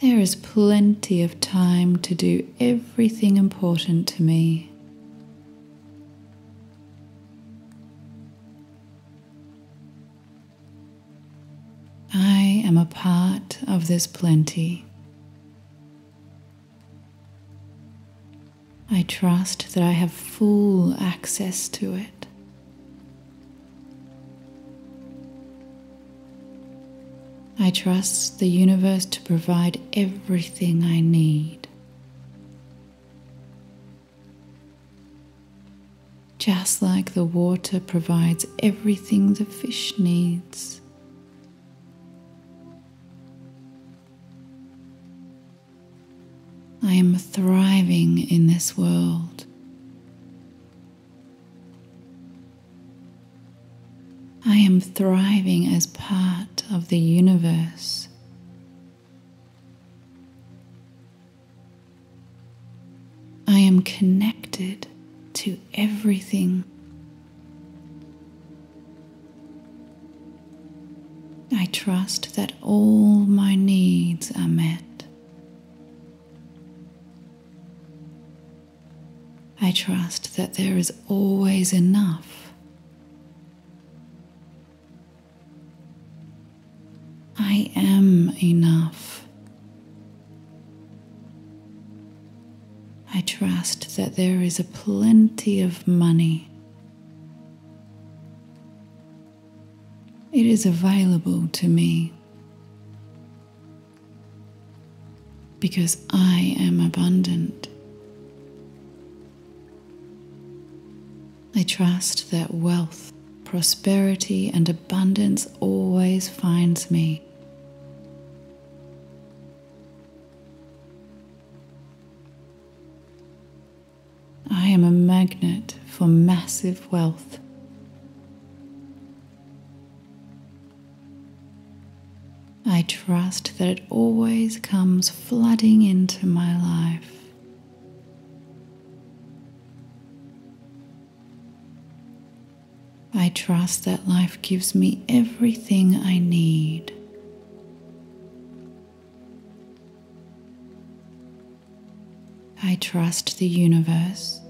There is plenty of time to do everything important to me. Am a part of this plenty. I trust that I have full access to it. I trust the universe to provide everything I need. Just like the water provides everything the fish needs. I am thriving in this world. I am thriving as part of the universe. I am connected to everything. I trust that all my needs are met. I trust that there is always enough. I am enough. I trust that there is a plenty of money. It is available to me because I am abundant. I trust that wealth, prosperity, and abundance always finds me. I am a magnet for massive wealth. I trust that it always comes flooding into my life. I trust that life gives me everything I need. I trust the universe.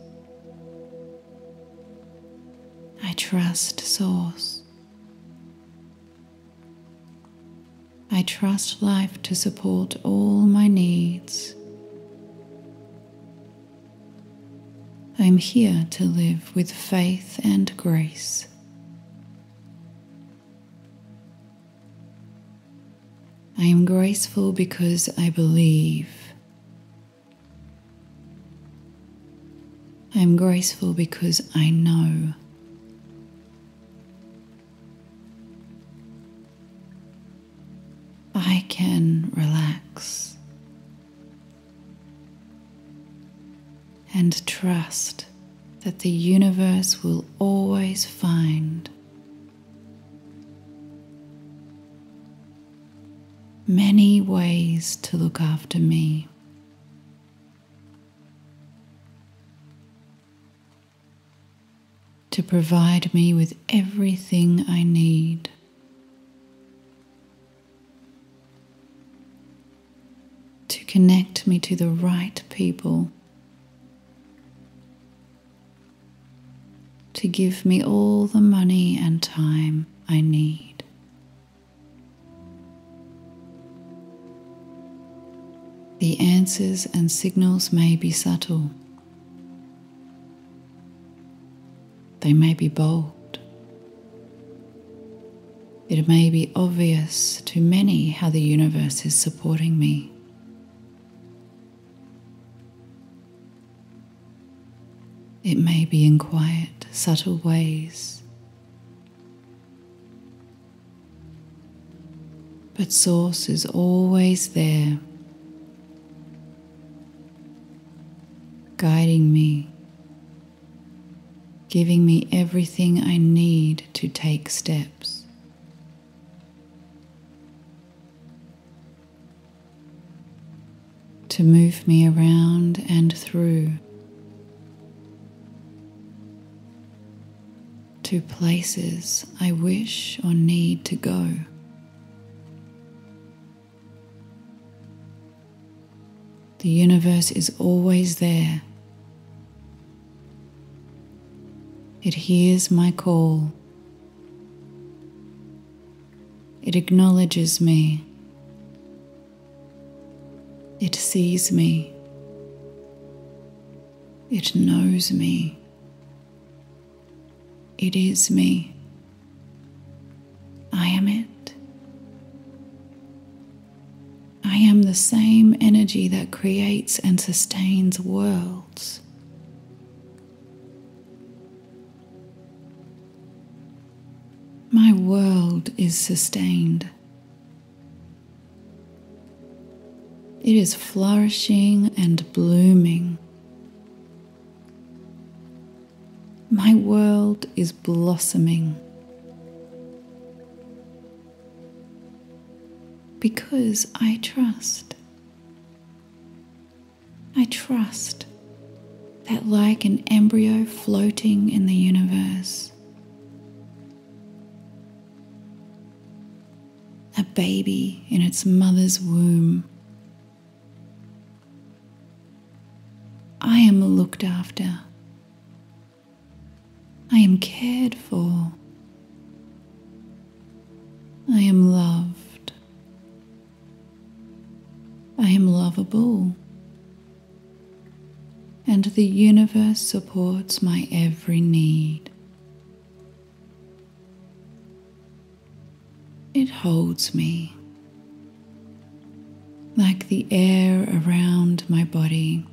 I trust Source. I trust life to support all my needs. I'm here to live with faith and grace. I am graceful because I believe. I am graceful because I know. I can relax and trust that the universe will always find many ways to look after me. To provide me with everything I need. To connect me to the right people. To give me all the money and time I need. The answers and signals may be subtle. They may be bold. It may be obvious to many how the universe is supporting me. It may be in quiet, subtle ways. But Source is always there guiding me, giving me everything I need to take steps. To move me around and through to places I wish or need to go. The universe is always there It hears my call. It acknowledges me. It sees me. It knows me. It is me. I am it. I am the same energy that creates and sustains worlds. My world is sustained. It is flourishing and blooming. My world is blossoming. Because I trust. I trust that, like an embryo floating in the universe, a baby in its mother's womb. I am looked after. I am cared for. I am loved. I am lovable. And the universe supports my every need. It holds me like the air around my body.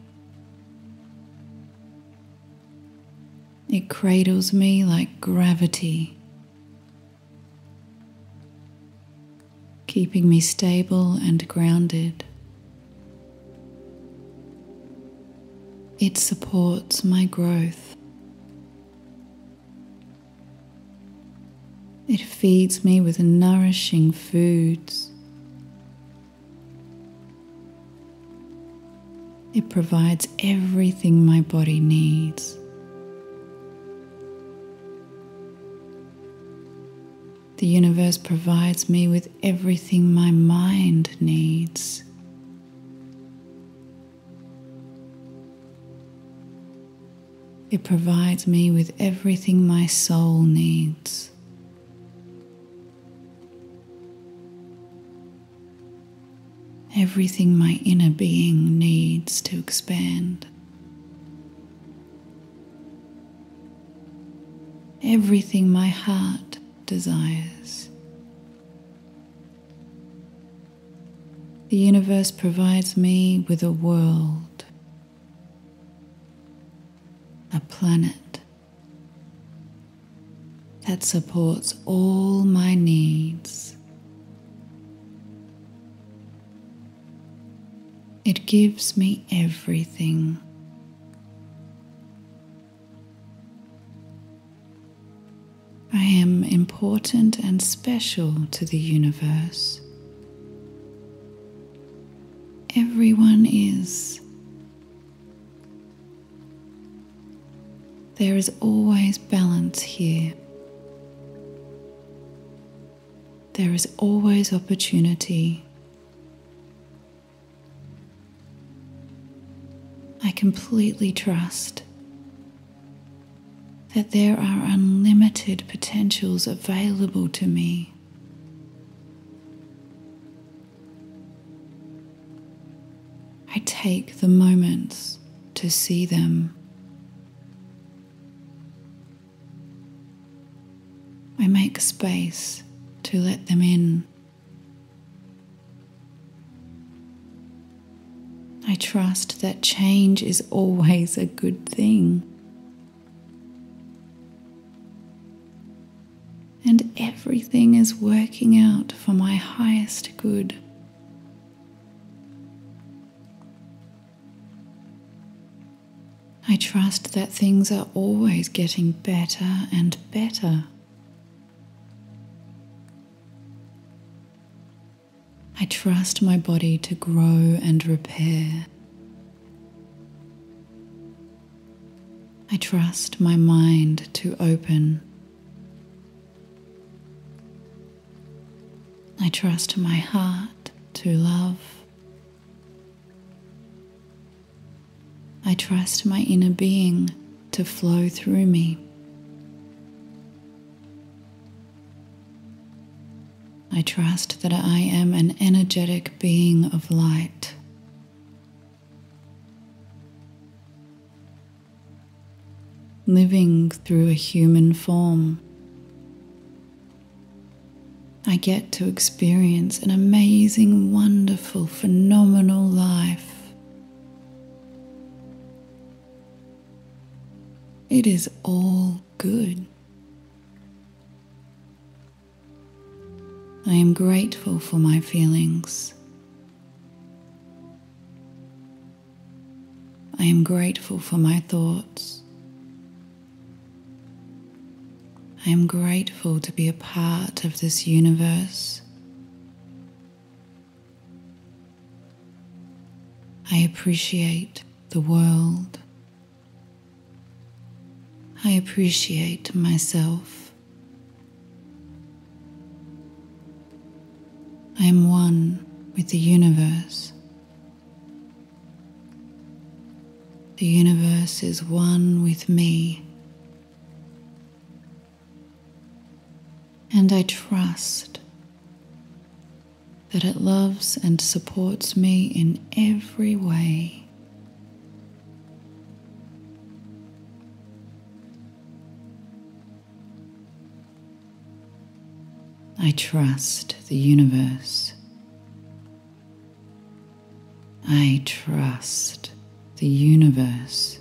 It cradles me like gravity, keeping me stable and grounded. It supports my growth. It feeds me with nourishing foods. It provides everything my body needs. The universe provides me with everything my mind needs. It provides me with everything my soul needs. Everything my inner being needs to expand. Everything my heart desires. The universe provides me with a world, a planet that supports all my needs. It gives me everything. I am important and special to the universe. Everyone is. There is always balance here. There is always opportunity. I completely trust that there are unlimited potentials available to me. I take the moments to see them. I make space to let them in. I trust that change is always a good thing. And everything is working out for my highest good. I trust that things are always getting better and better. I trust my body to grow and repair. I trust my mind to open. I trust my heart to love. I trust my inner being to flow through me. I trust that I am an energetic being of light. Living through a human form, I get to experience an amazing, wonderful, phenomenal life. It is all good. I am grateful for my feelings. I am grateful for my thoughts. I am grateful to be a part of this universe. I appreciate the world. I appreciate myself. I am one with the universe. The universe is one with me. And I trust that it loves and supports me in every way. I trust the universe. I trust the universe.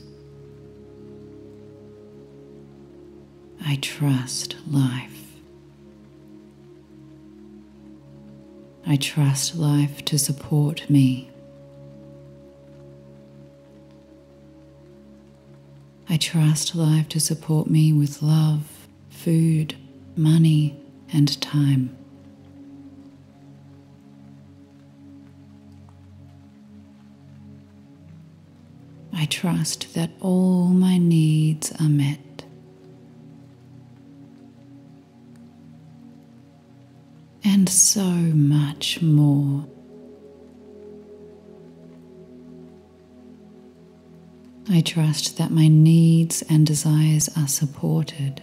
I trust life. I trust life to support me. I trust life to support me with love, food, money, and time. I trust that all my needs are met. And so much more. I trust that my needs and desires are supported.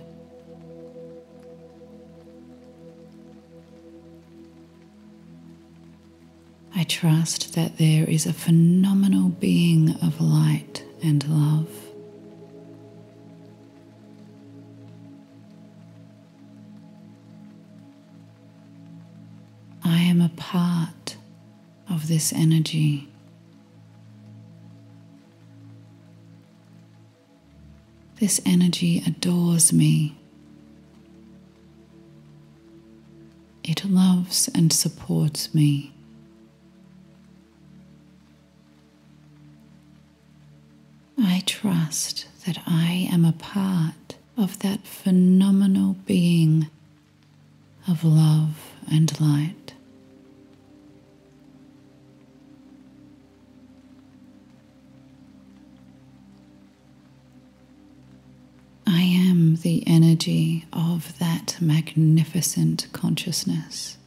I trust that there is a phenomenal being of light and love. I am a part of this energy. This energy adores me. It loves and supports me. I trust that I am a part of that phenomenal being of love and light. I am the energy of that magnificent consciousness.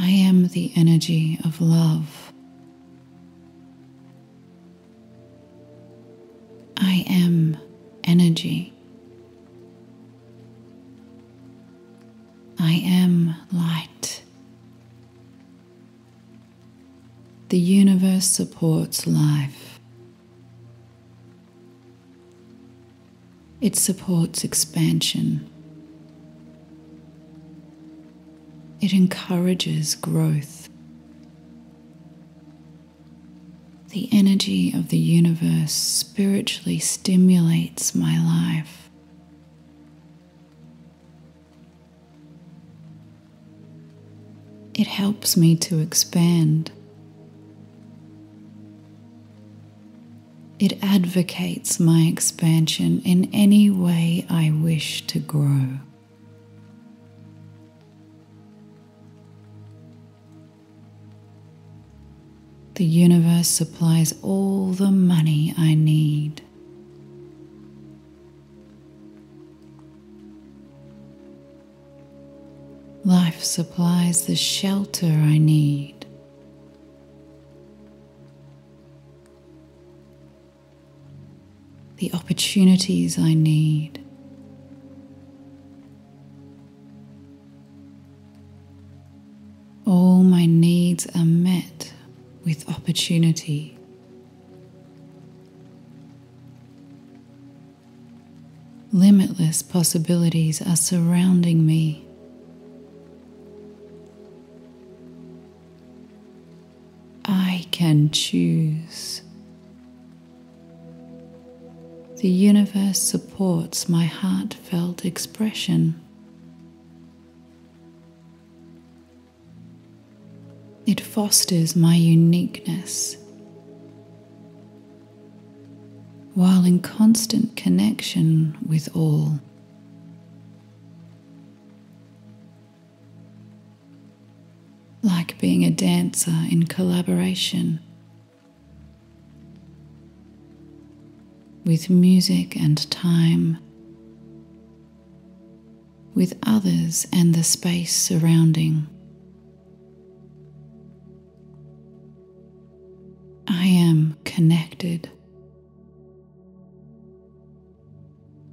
I am the energy of love. I am energy. I am light. The universe supports life. It supports expansion. It encourages growth. The energy of the universe spiritually stimulates my life. It helps me to expand. It advocates my expansion in any way I wish to grow. The universe supplies all the money I need. Life supplies the shelter I need. The opportunities I need. Opportunity. Limitless possibilities are surrounding me. I can choose. The universe supports my heartfelt expression. Fosters my uniqueness while in constant connection with all. Like being a dancer in collaboration with music and time, with others and the space surrounding. Connected.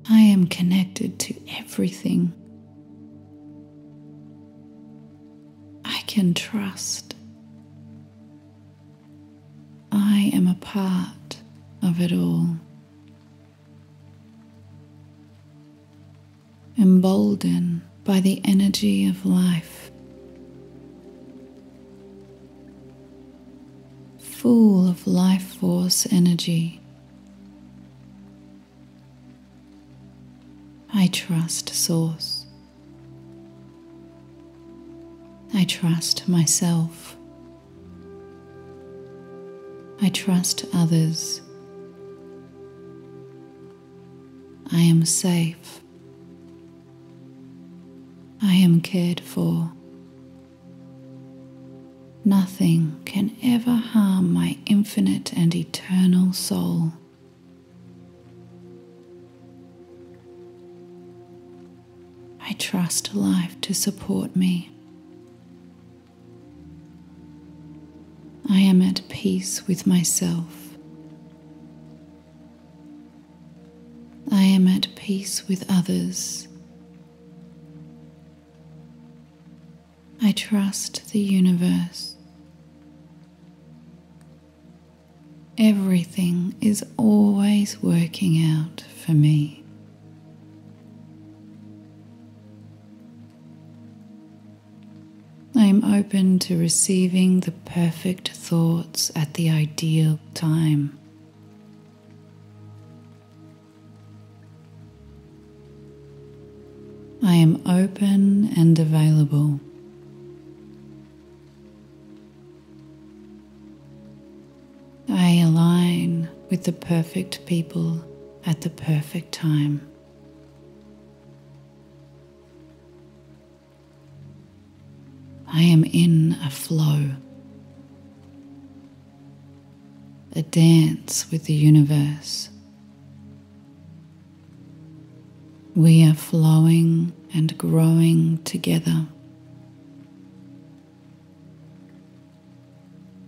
I am connected to everything. I can trust. I am a part of it all. Emboldened by the energy of life. Force energy. I trust Source. I trust myself. I trust others. I am safe. I am cared for. Nothing can ever harm my infinite and eternal soul. I trust life to support me. I am at peace with myself. I am at peace with others. I trust the universe. Everything is always working out for me. I am open to receiving the perfect thoughts at the ideal time. I am open and available. With the perfect people at the perfect time. I am in a flow, a dance with the universe. We are flowing and growing together.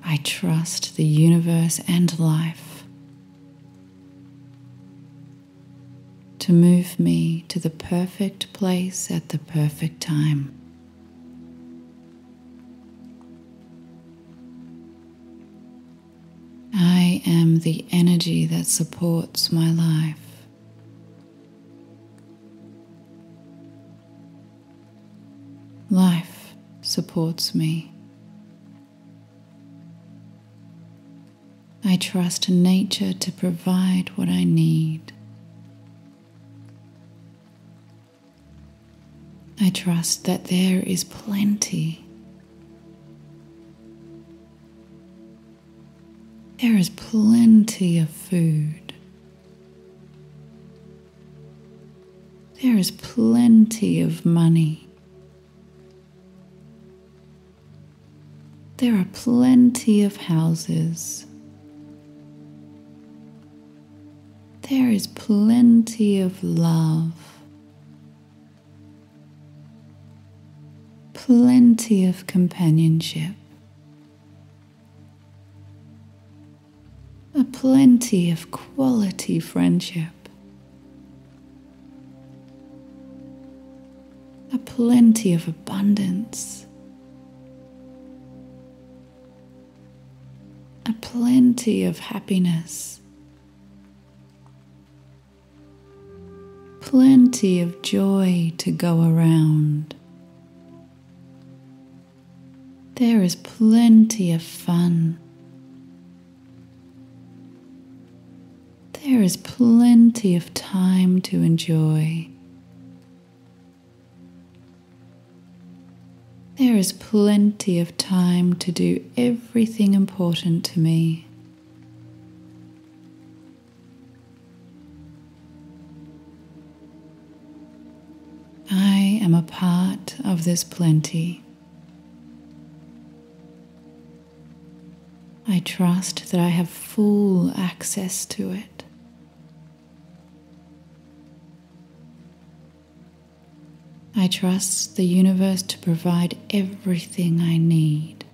I trust the universe and life to move me to the perfect place at the perfect time. I am the energy that supports my life. Life supports me. I trust nature to provide what I need. I trust that there is plenty. There is plenty of food. There is plenty of money. There are plenty of houses. There is plenty of love, plenty of companionship, a plenty of quality friendship, a plenty of abundance. A plenty of happiness. plenty of joy to go around. There is plenty of fun. There is plenty of time to enjoy. There is plenty of time to do everything important to me. I am a part of this plenty. I trust that I have full access to it. I trust the universe to provide everything I need.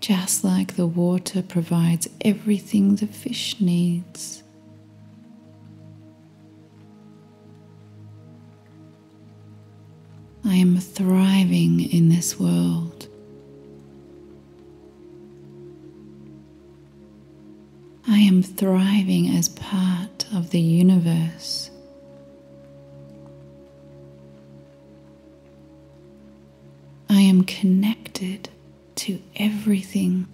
Just like the water provides everything the fish needs. I am thriving in this world. I am thriving as part of the universe. I am connected to everything.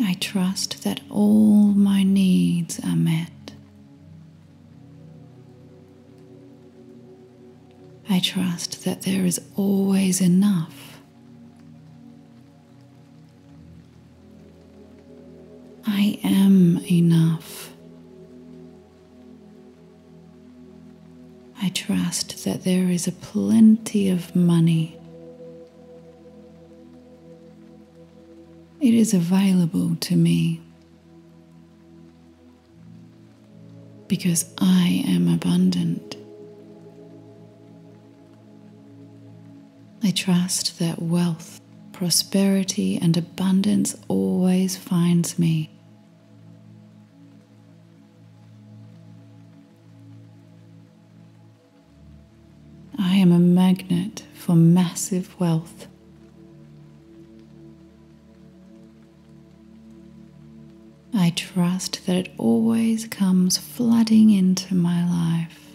I trust that all my needs are met. I trust that there is always enough. I am enough. I trust that there is a plenty of money. It is available to me because I am abundant. I trust that wealth, prosperity, and abundance always finds me. I am a magnet for massive wealth. I trust that it always comes flooding into my life.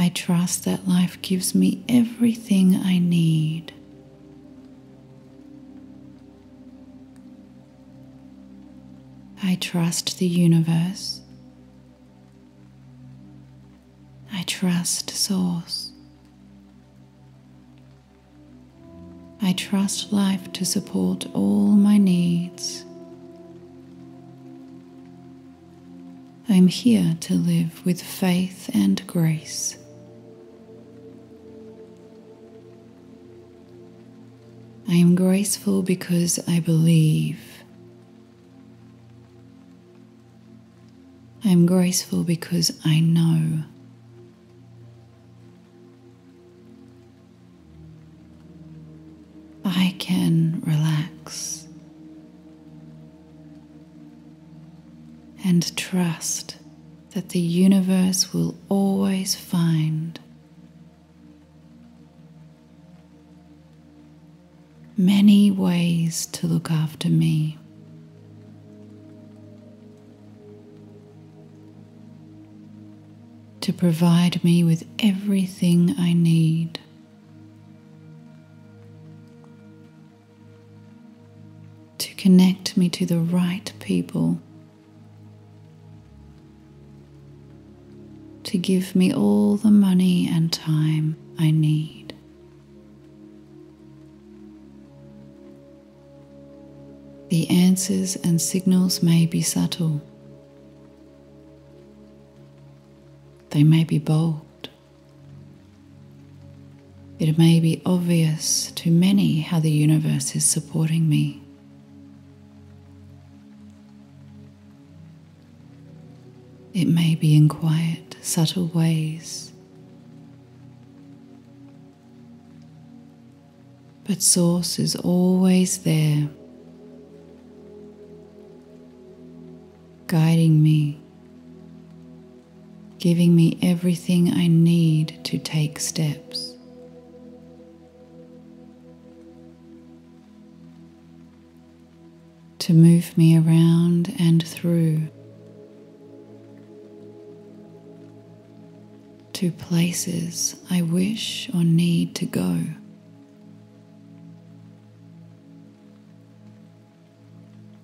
I trust that life gives me everything I need. I trust the universe I trust Source. I trust life to support all my needs. I'm here to live with faith and grace. I am graceful because I believe. I am graceful because I know. I can relax and trust that the universe will always find many ways to look after me. To provide me with everything I need. To connect me to the right people. To give me all the money and time I need. The answers and signals may be subtle. They may be bold. It may be obvious to many how the universe is supporting me. It may be in quiet, subtle ways. But Source is always there guiding me, giving me everything I need to take steps. To move me around and through to places I wish or need to go.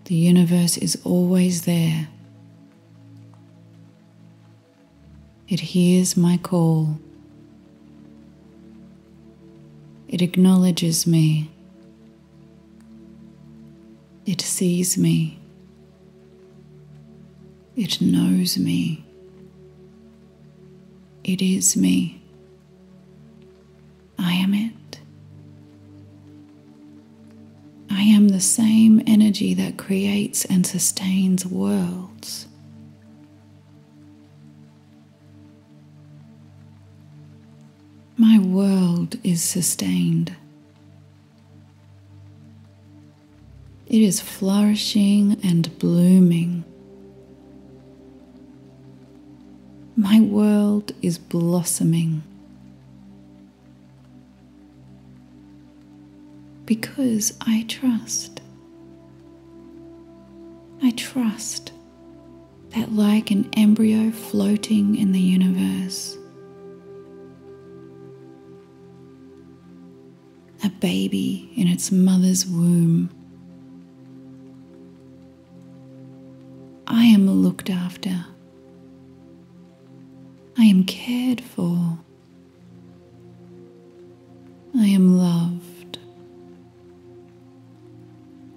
The universe is always there It hears my call. It acknowledges me. It sees me. It knows me. It is me. I am it. I am the same energy that creates and sustains worlds. My world is sustained. It is flourishing and blooming. My world is blossoming. Because I trust. I trust that, like an embryo floating in the universe, a baby in its mother's womb. I am looked after. I am cared for. I am loved.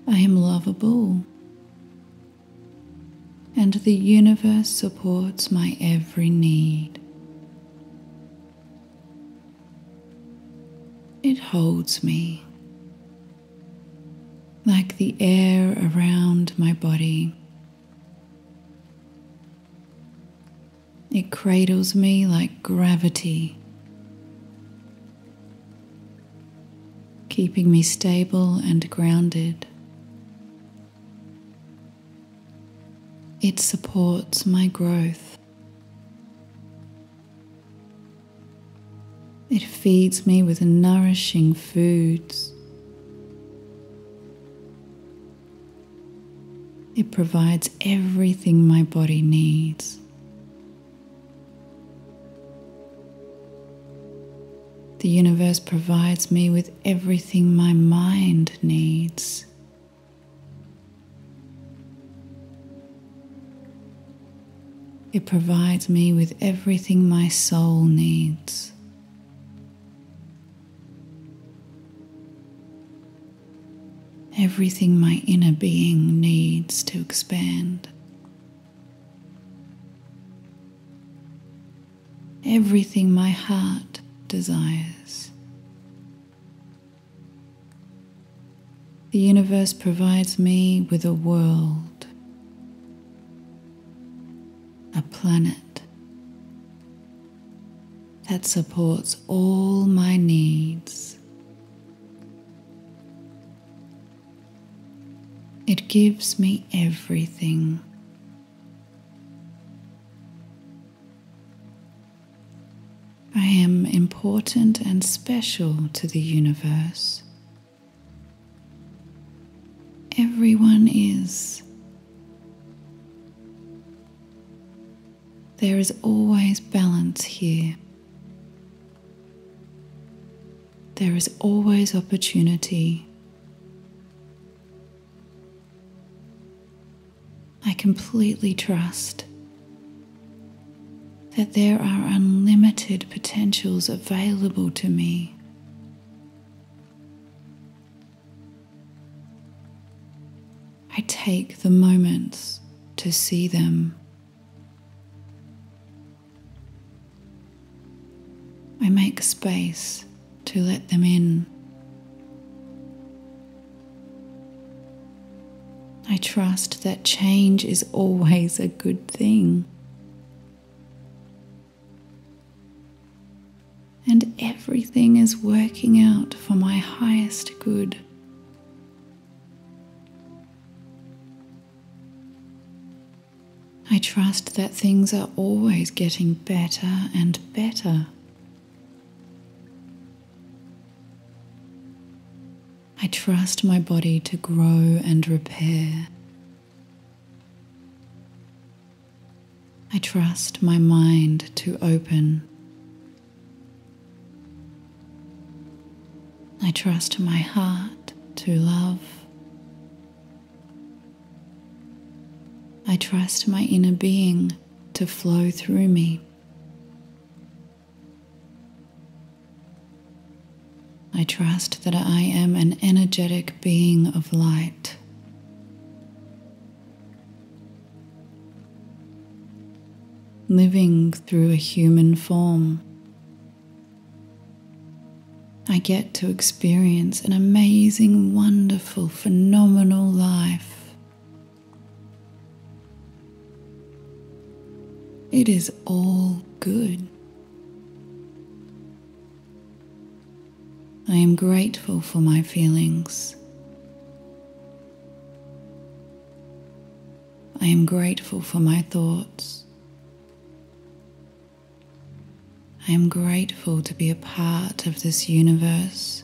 I am lovable. And the universe supports my every need. It holds me like the air around my body. It cradles me like gravity, keeping me stable and grounded. It supports my growth. It feeds me with nourishing foods. It provides everything my body needs. The universe provides me with everything my mind needs. It provides me with everything my soul needs. Everything my inner being needs to expand. Everything my heart desires. The universe provides me with a world, a planet that supports all my needs. It gives me everything. I am important and special to the universe. Everyone is. There is always balance here. There is always opportunity. I completely trust that there are unlimited potentials available to me. I take the moments to see them. I make space to let them in. I trust that change is always a good thing. And everything is working out for my highest good. I trust that things are always getting better and better. I trust my body to grow and repair. I trust my mind to open. I trust my heart to love. I trust my inner being to flow through me. I trust that I am an energetic being of light. Living through a human form, I get to experience an amazing, wonderful, phenomenal life. It is all good. I am grateful for my feelings. I am grateful for my thoughts. I am grateful to be a part of this universe.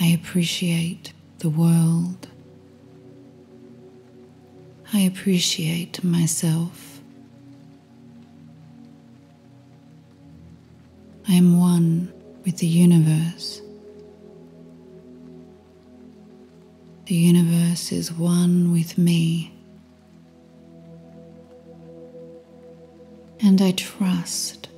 I appreciate the world. I appreciate myself. I am one with the universe. The universe is one with me. And I trust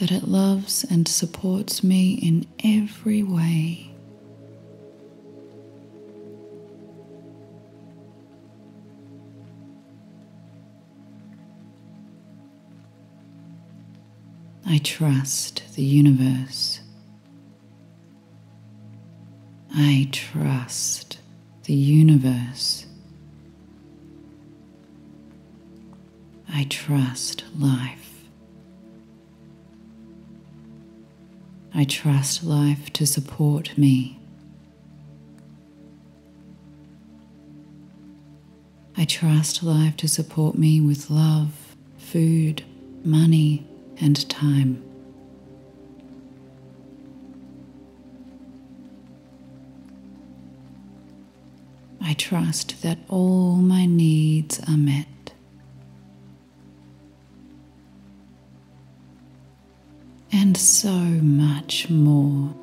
that it loves and supports me in every way. I trust the universe. I trust the universe. I trust life. I trust life to support me. I trust life to support me with love, food, money, and time. I trust that all my needs are met. And so much more.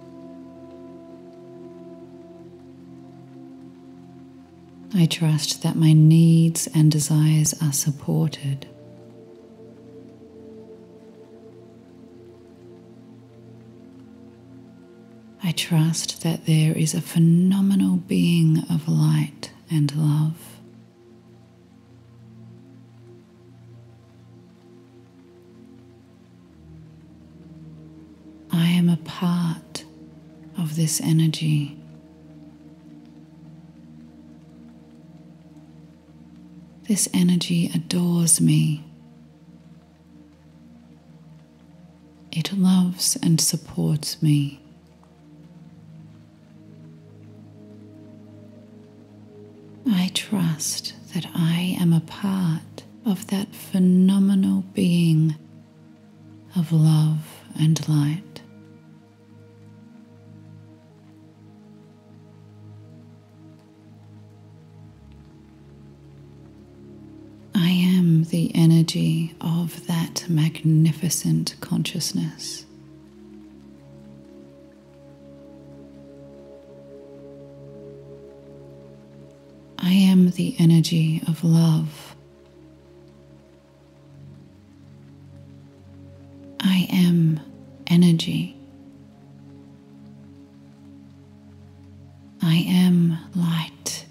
I trust that my needs and desires are supported. I trust that there is a phenomenal being of light and love. I am a part of this energy. This energy adores me. It loves and supports me. Trust that I am a part of that phenomenal being of love and light. I am the energy of that magnificent consciousness. I am the energy of love. I am energy. I am light.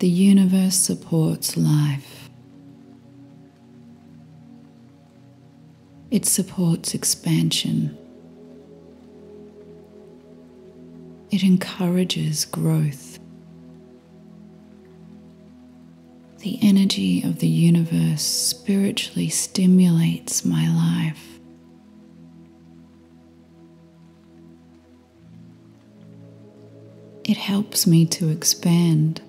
The universe supports life. It supports expansion. It encourages growth. The energy of the universe spiritually stimulates my life. It helps me to expand.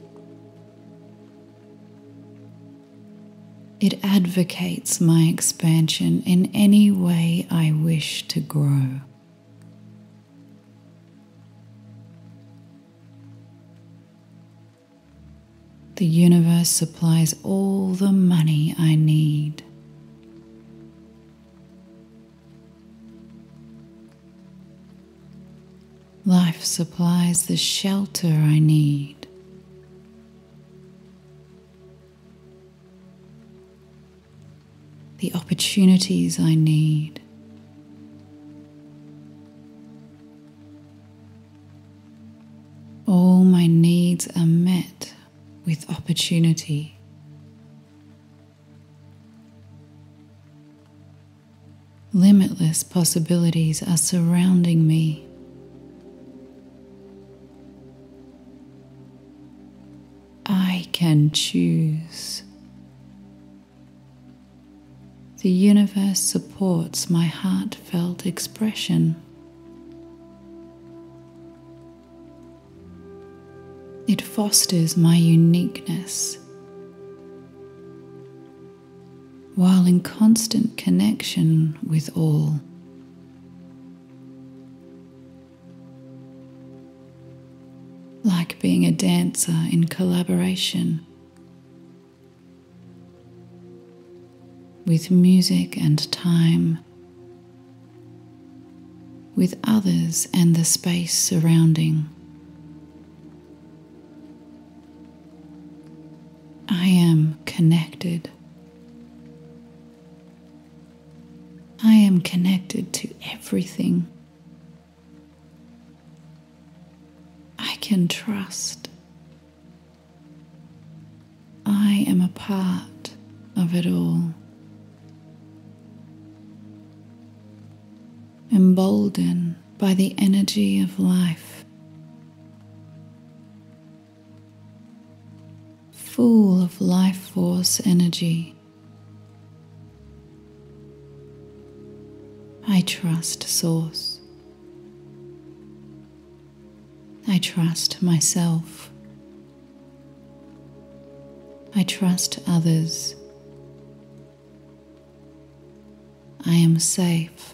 It advocates my expansion in any way I wish to grow. The universe supplies all the money I need. Life supplies the shelter I need. The opportunities I need. All my needs are met with opportunity. Limitless possibilities are surrounding me. I can choose. The universe supports my heartfelt expression. It fosters my uniqueness while in constant connection with all. Like being a dancer in collaboration with music and time, with others and the space surrounding. I am connected. I am connected to everything. I can trust. I am a part of it all. Emboldened by the energy of life, full of life force energy. I trust Source. I trust myself. I trust others. I am safe.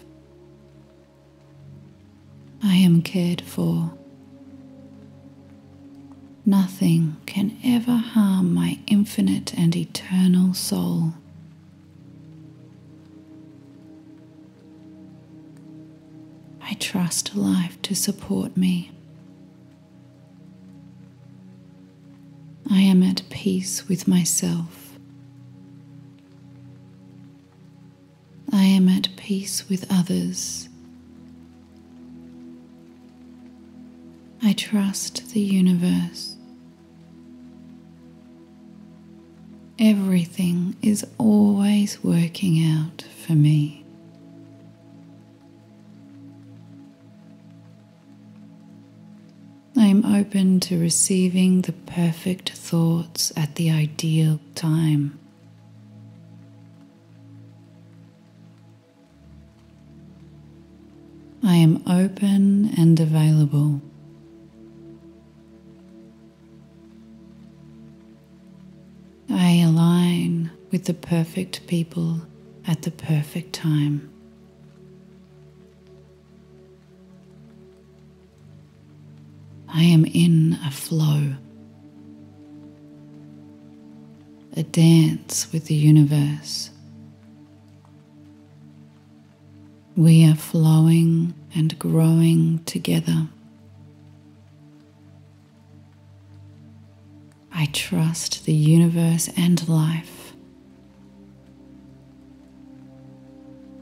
I am cared for. Nothing can ever harm my infinite and eternal soul. I trust life to support me. I am at peace with myself. I am at peace with others. I trust the universe. Everything is always working out for me. I am open to receiving the perfect thoughts at the ideal time. I am open and available. I align with the perfect people at the perfect time. I am in a flow, a dance with the universe. We are flowing and growing together. I trust the universe and life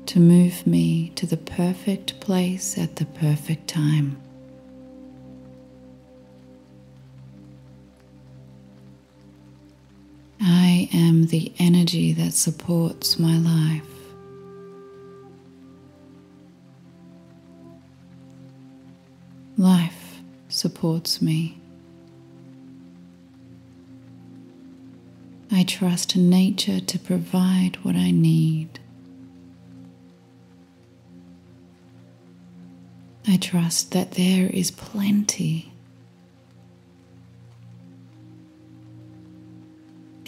to move me to the perfect place at the perfect time. I am the energy that supports my life. Life supports me. I trust nature to provide what I need. I trust that there is plenty.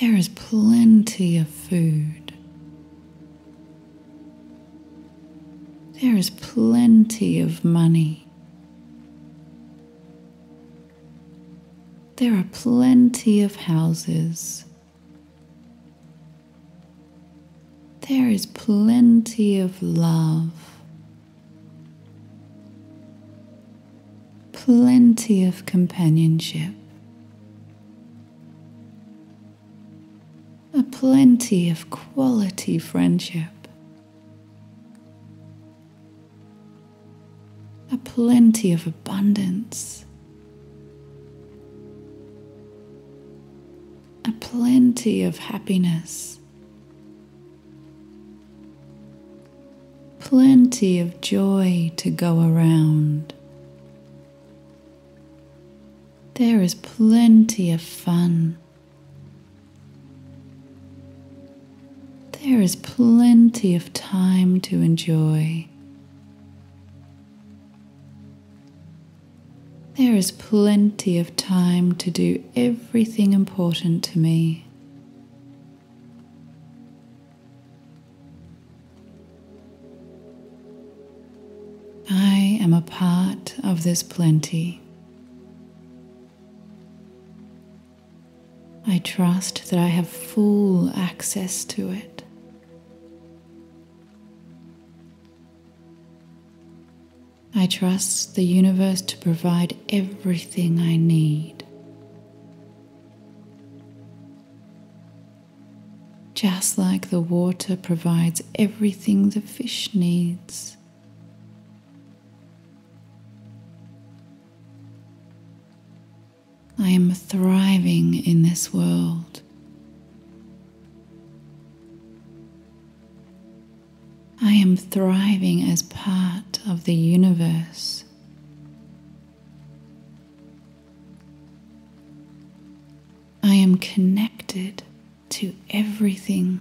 There is plenty of food. There is plenty of money. There are plenty of houses. There is plenty of love, plenty of companionship, a plenty of quality friendship, a plenty of abundance. A plenty of happiness. Plenty of joy to go around. There is plenty of fun. There is plenty of time to enjoy. There is plenty of time to do everything important to me. I am a part of this plenty. I trust that I have full access to it. I trust the universe to provide everything I need. Just like the water provides everything the fish needs. I am thriving in this world. I am thriving as part of the universe. I am connected to everything.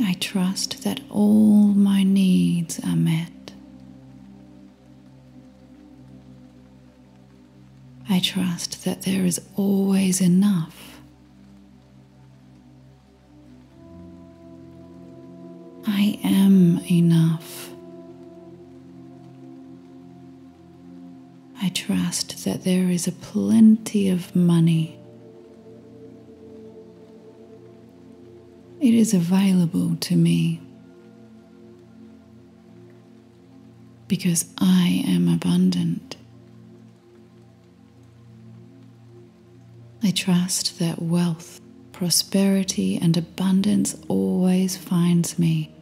I trust that all my needs are met. I trust that there is always enough. I am enough. I trust that there is a plenty of money. It is available to me because I am abundant. I trust that wealth, prosperity, and abundance always finds me.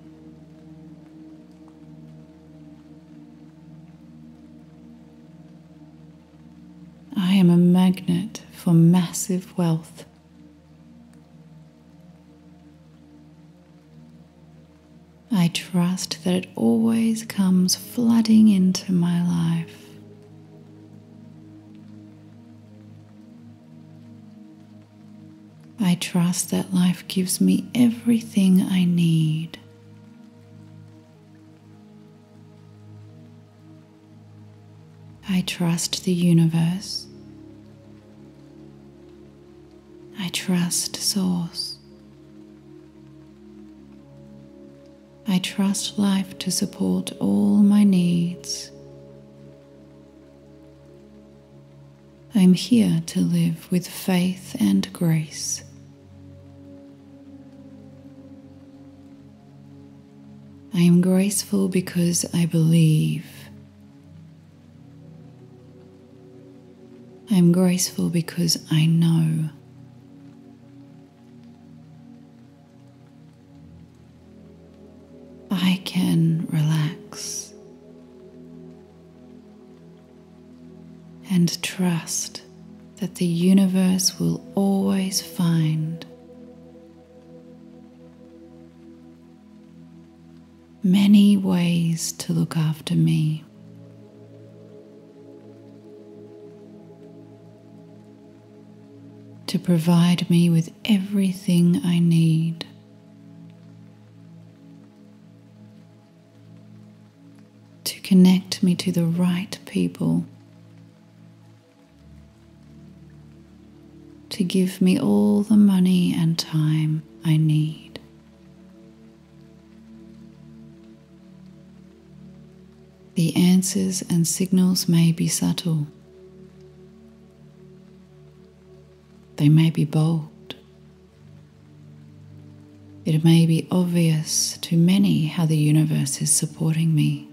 I am a magnet for massive wealth. I trust that it always comes flooding into my life. I trust that life gives me everything I need. I trust the universe. I trust Source. I trust life to support all my needs. I'm here to live with faith and grace. I am graceful because I believe. I am graceful because I know. I can relax and trust that the universe will always find many ways to look after me. To provide me with everything I need. To connect me to the right people. To give me all the money and time I need. The answers and signals may be subtle. They may be bold. It may be obvious to many how the universe is supporting me.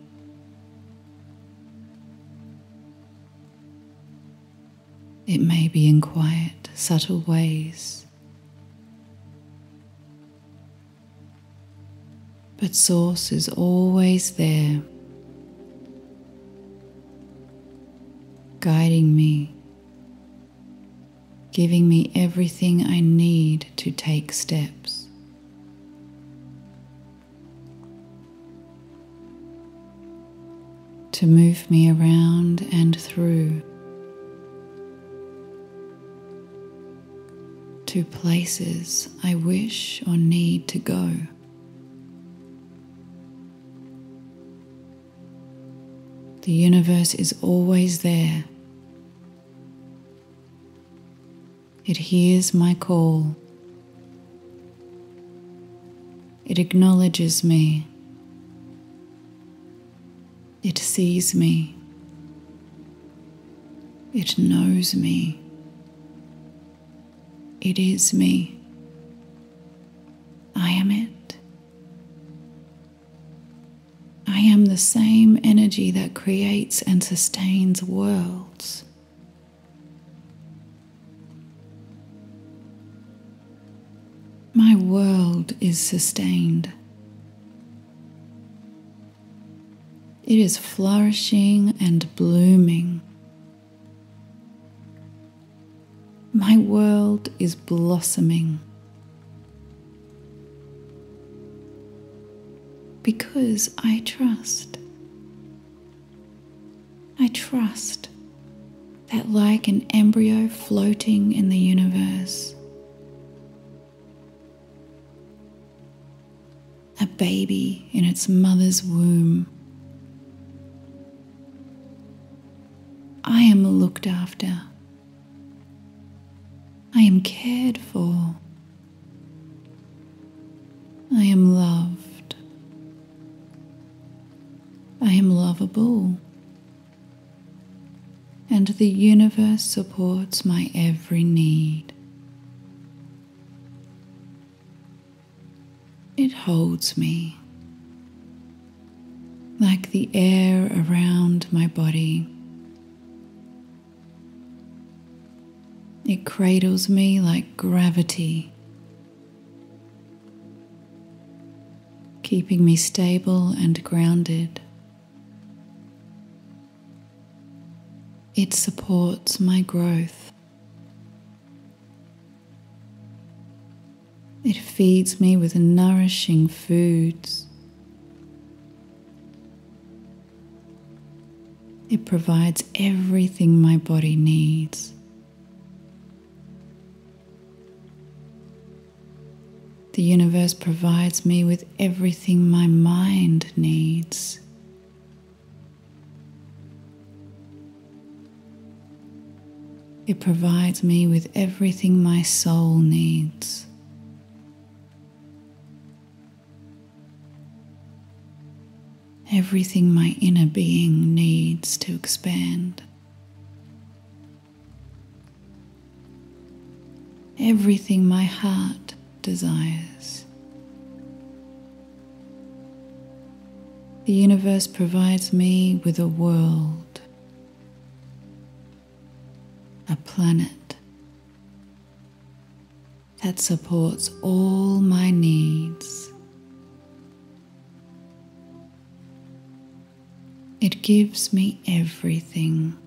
It may be in quiet, subtle ways. But Source is always there guiding me, giving me everything I need to take steps. To move me around and through to places I wish or need to go. The universe is always there It hears my call. It acknowledges me. It sees me. It knows me. It is me. I am it. I am the same energy that creates and sustains worlds. My world is sustained. It is flourishing and blooming. My world is blossoming. Because I trust. I trust that, like an embryo floating in the universe, a baby in its mother's womb. I am looked after. I am cared for. I am loved. I am lovable. And the universe supports my every need. It holds me like the air around my body. It cradles me like gravity, keeping me stable and grounded. It supports my growth. It feeds me with nourishing foods. It provides everything my body needs. The universe provides me with everything my mind needs. It provides me with everything my soul needs. Everything my inner being needs to expand. Everything my heart desires. The universe provides me with a world a planet that supports all my needs. It gives me everything.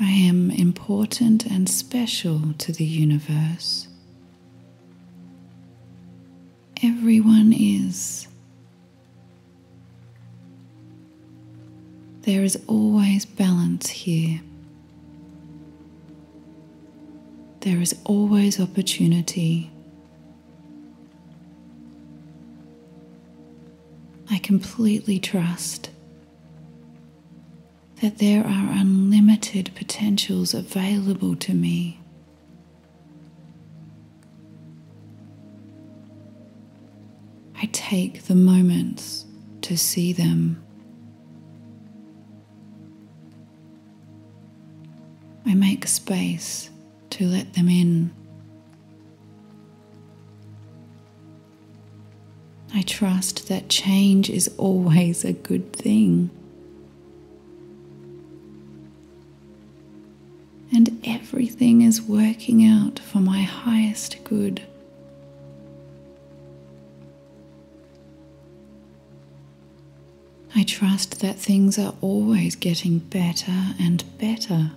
I am important and special to the universe. Everyone is. There is always balance here. There is always opportunity. I completely trust that there are unlimited potentials available to me. I take the moments to see them. I make space to let them in. I trust that change is always a good thing. And everything is working out for my highest good. I trust that things are always getting better and better.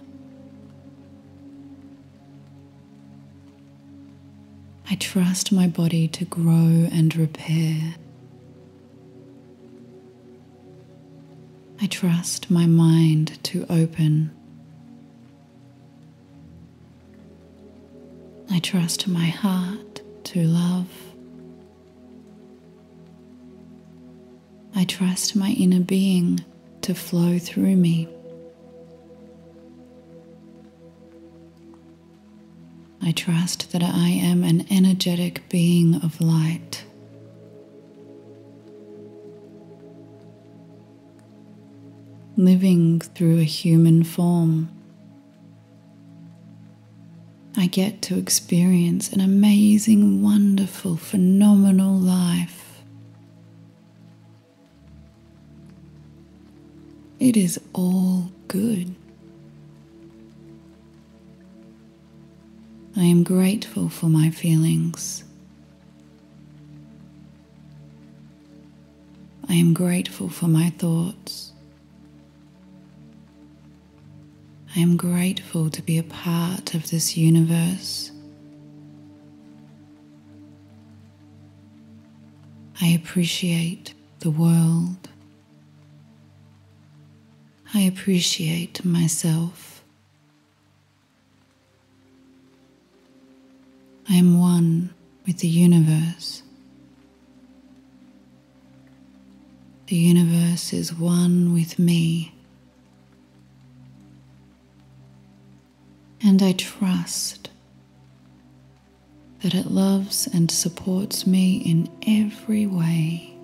I trust my body to grow and repair. I trust my mind to open. I trust my heart to love. I trust my inner being to flow through me. I trust that I am an energetic being of light. Living through a human form, I get to experience an amazing, wonderful, phenomenal life. It is all good. I am grateful for my feelings. I am grateful for my thoughts. I am grateful to be a part of this universe. I appreciate the world. I appreciate myself. I am one with the universe. The universe is one with me. And I trust that it loves and supports me in every way.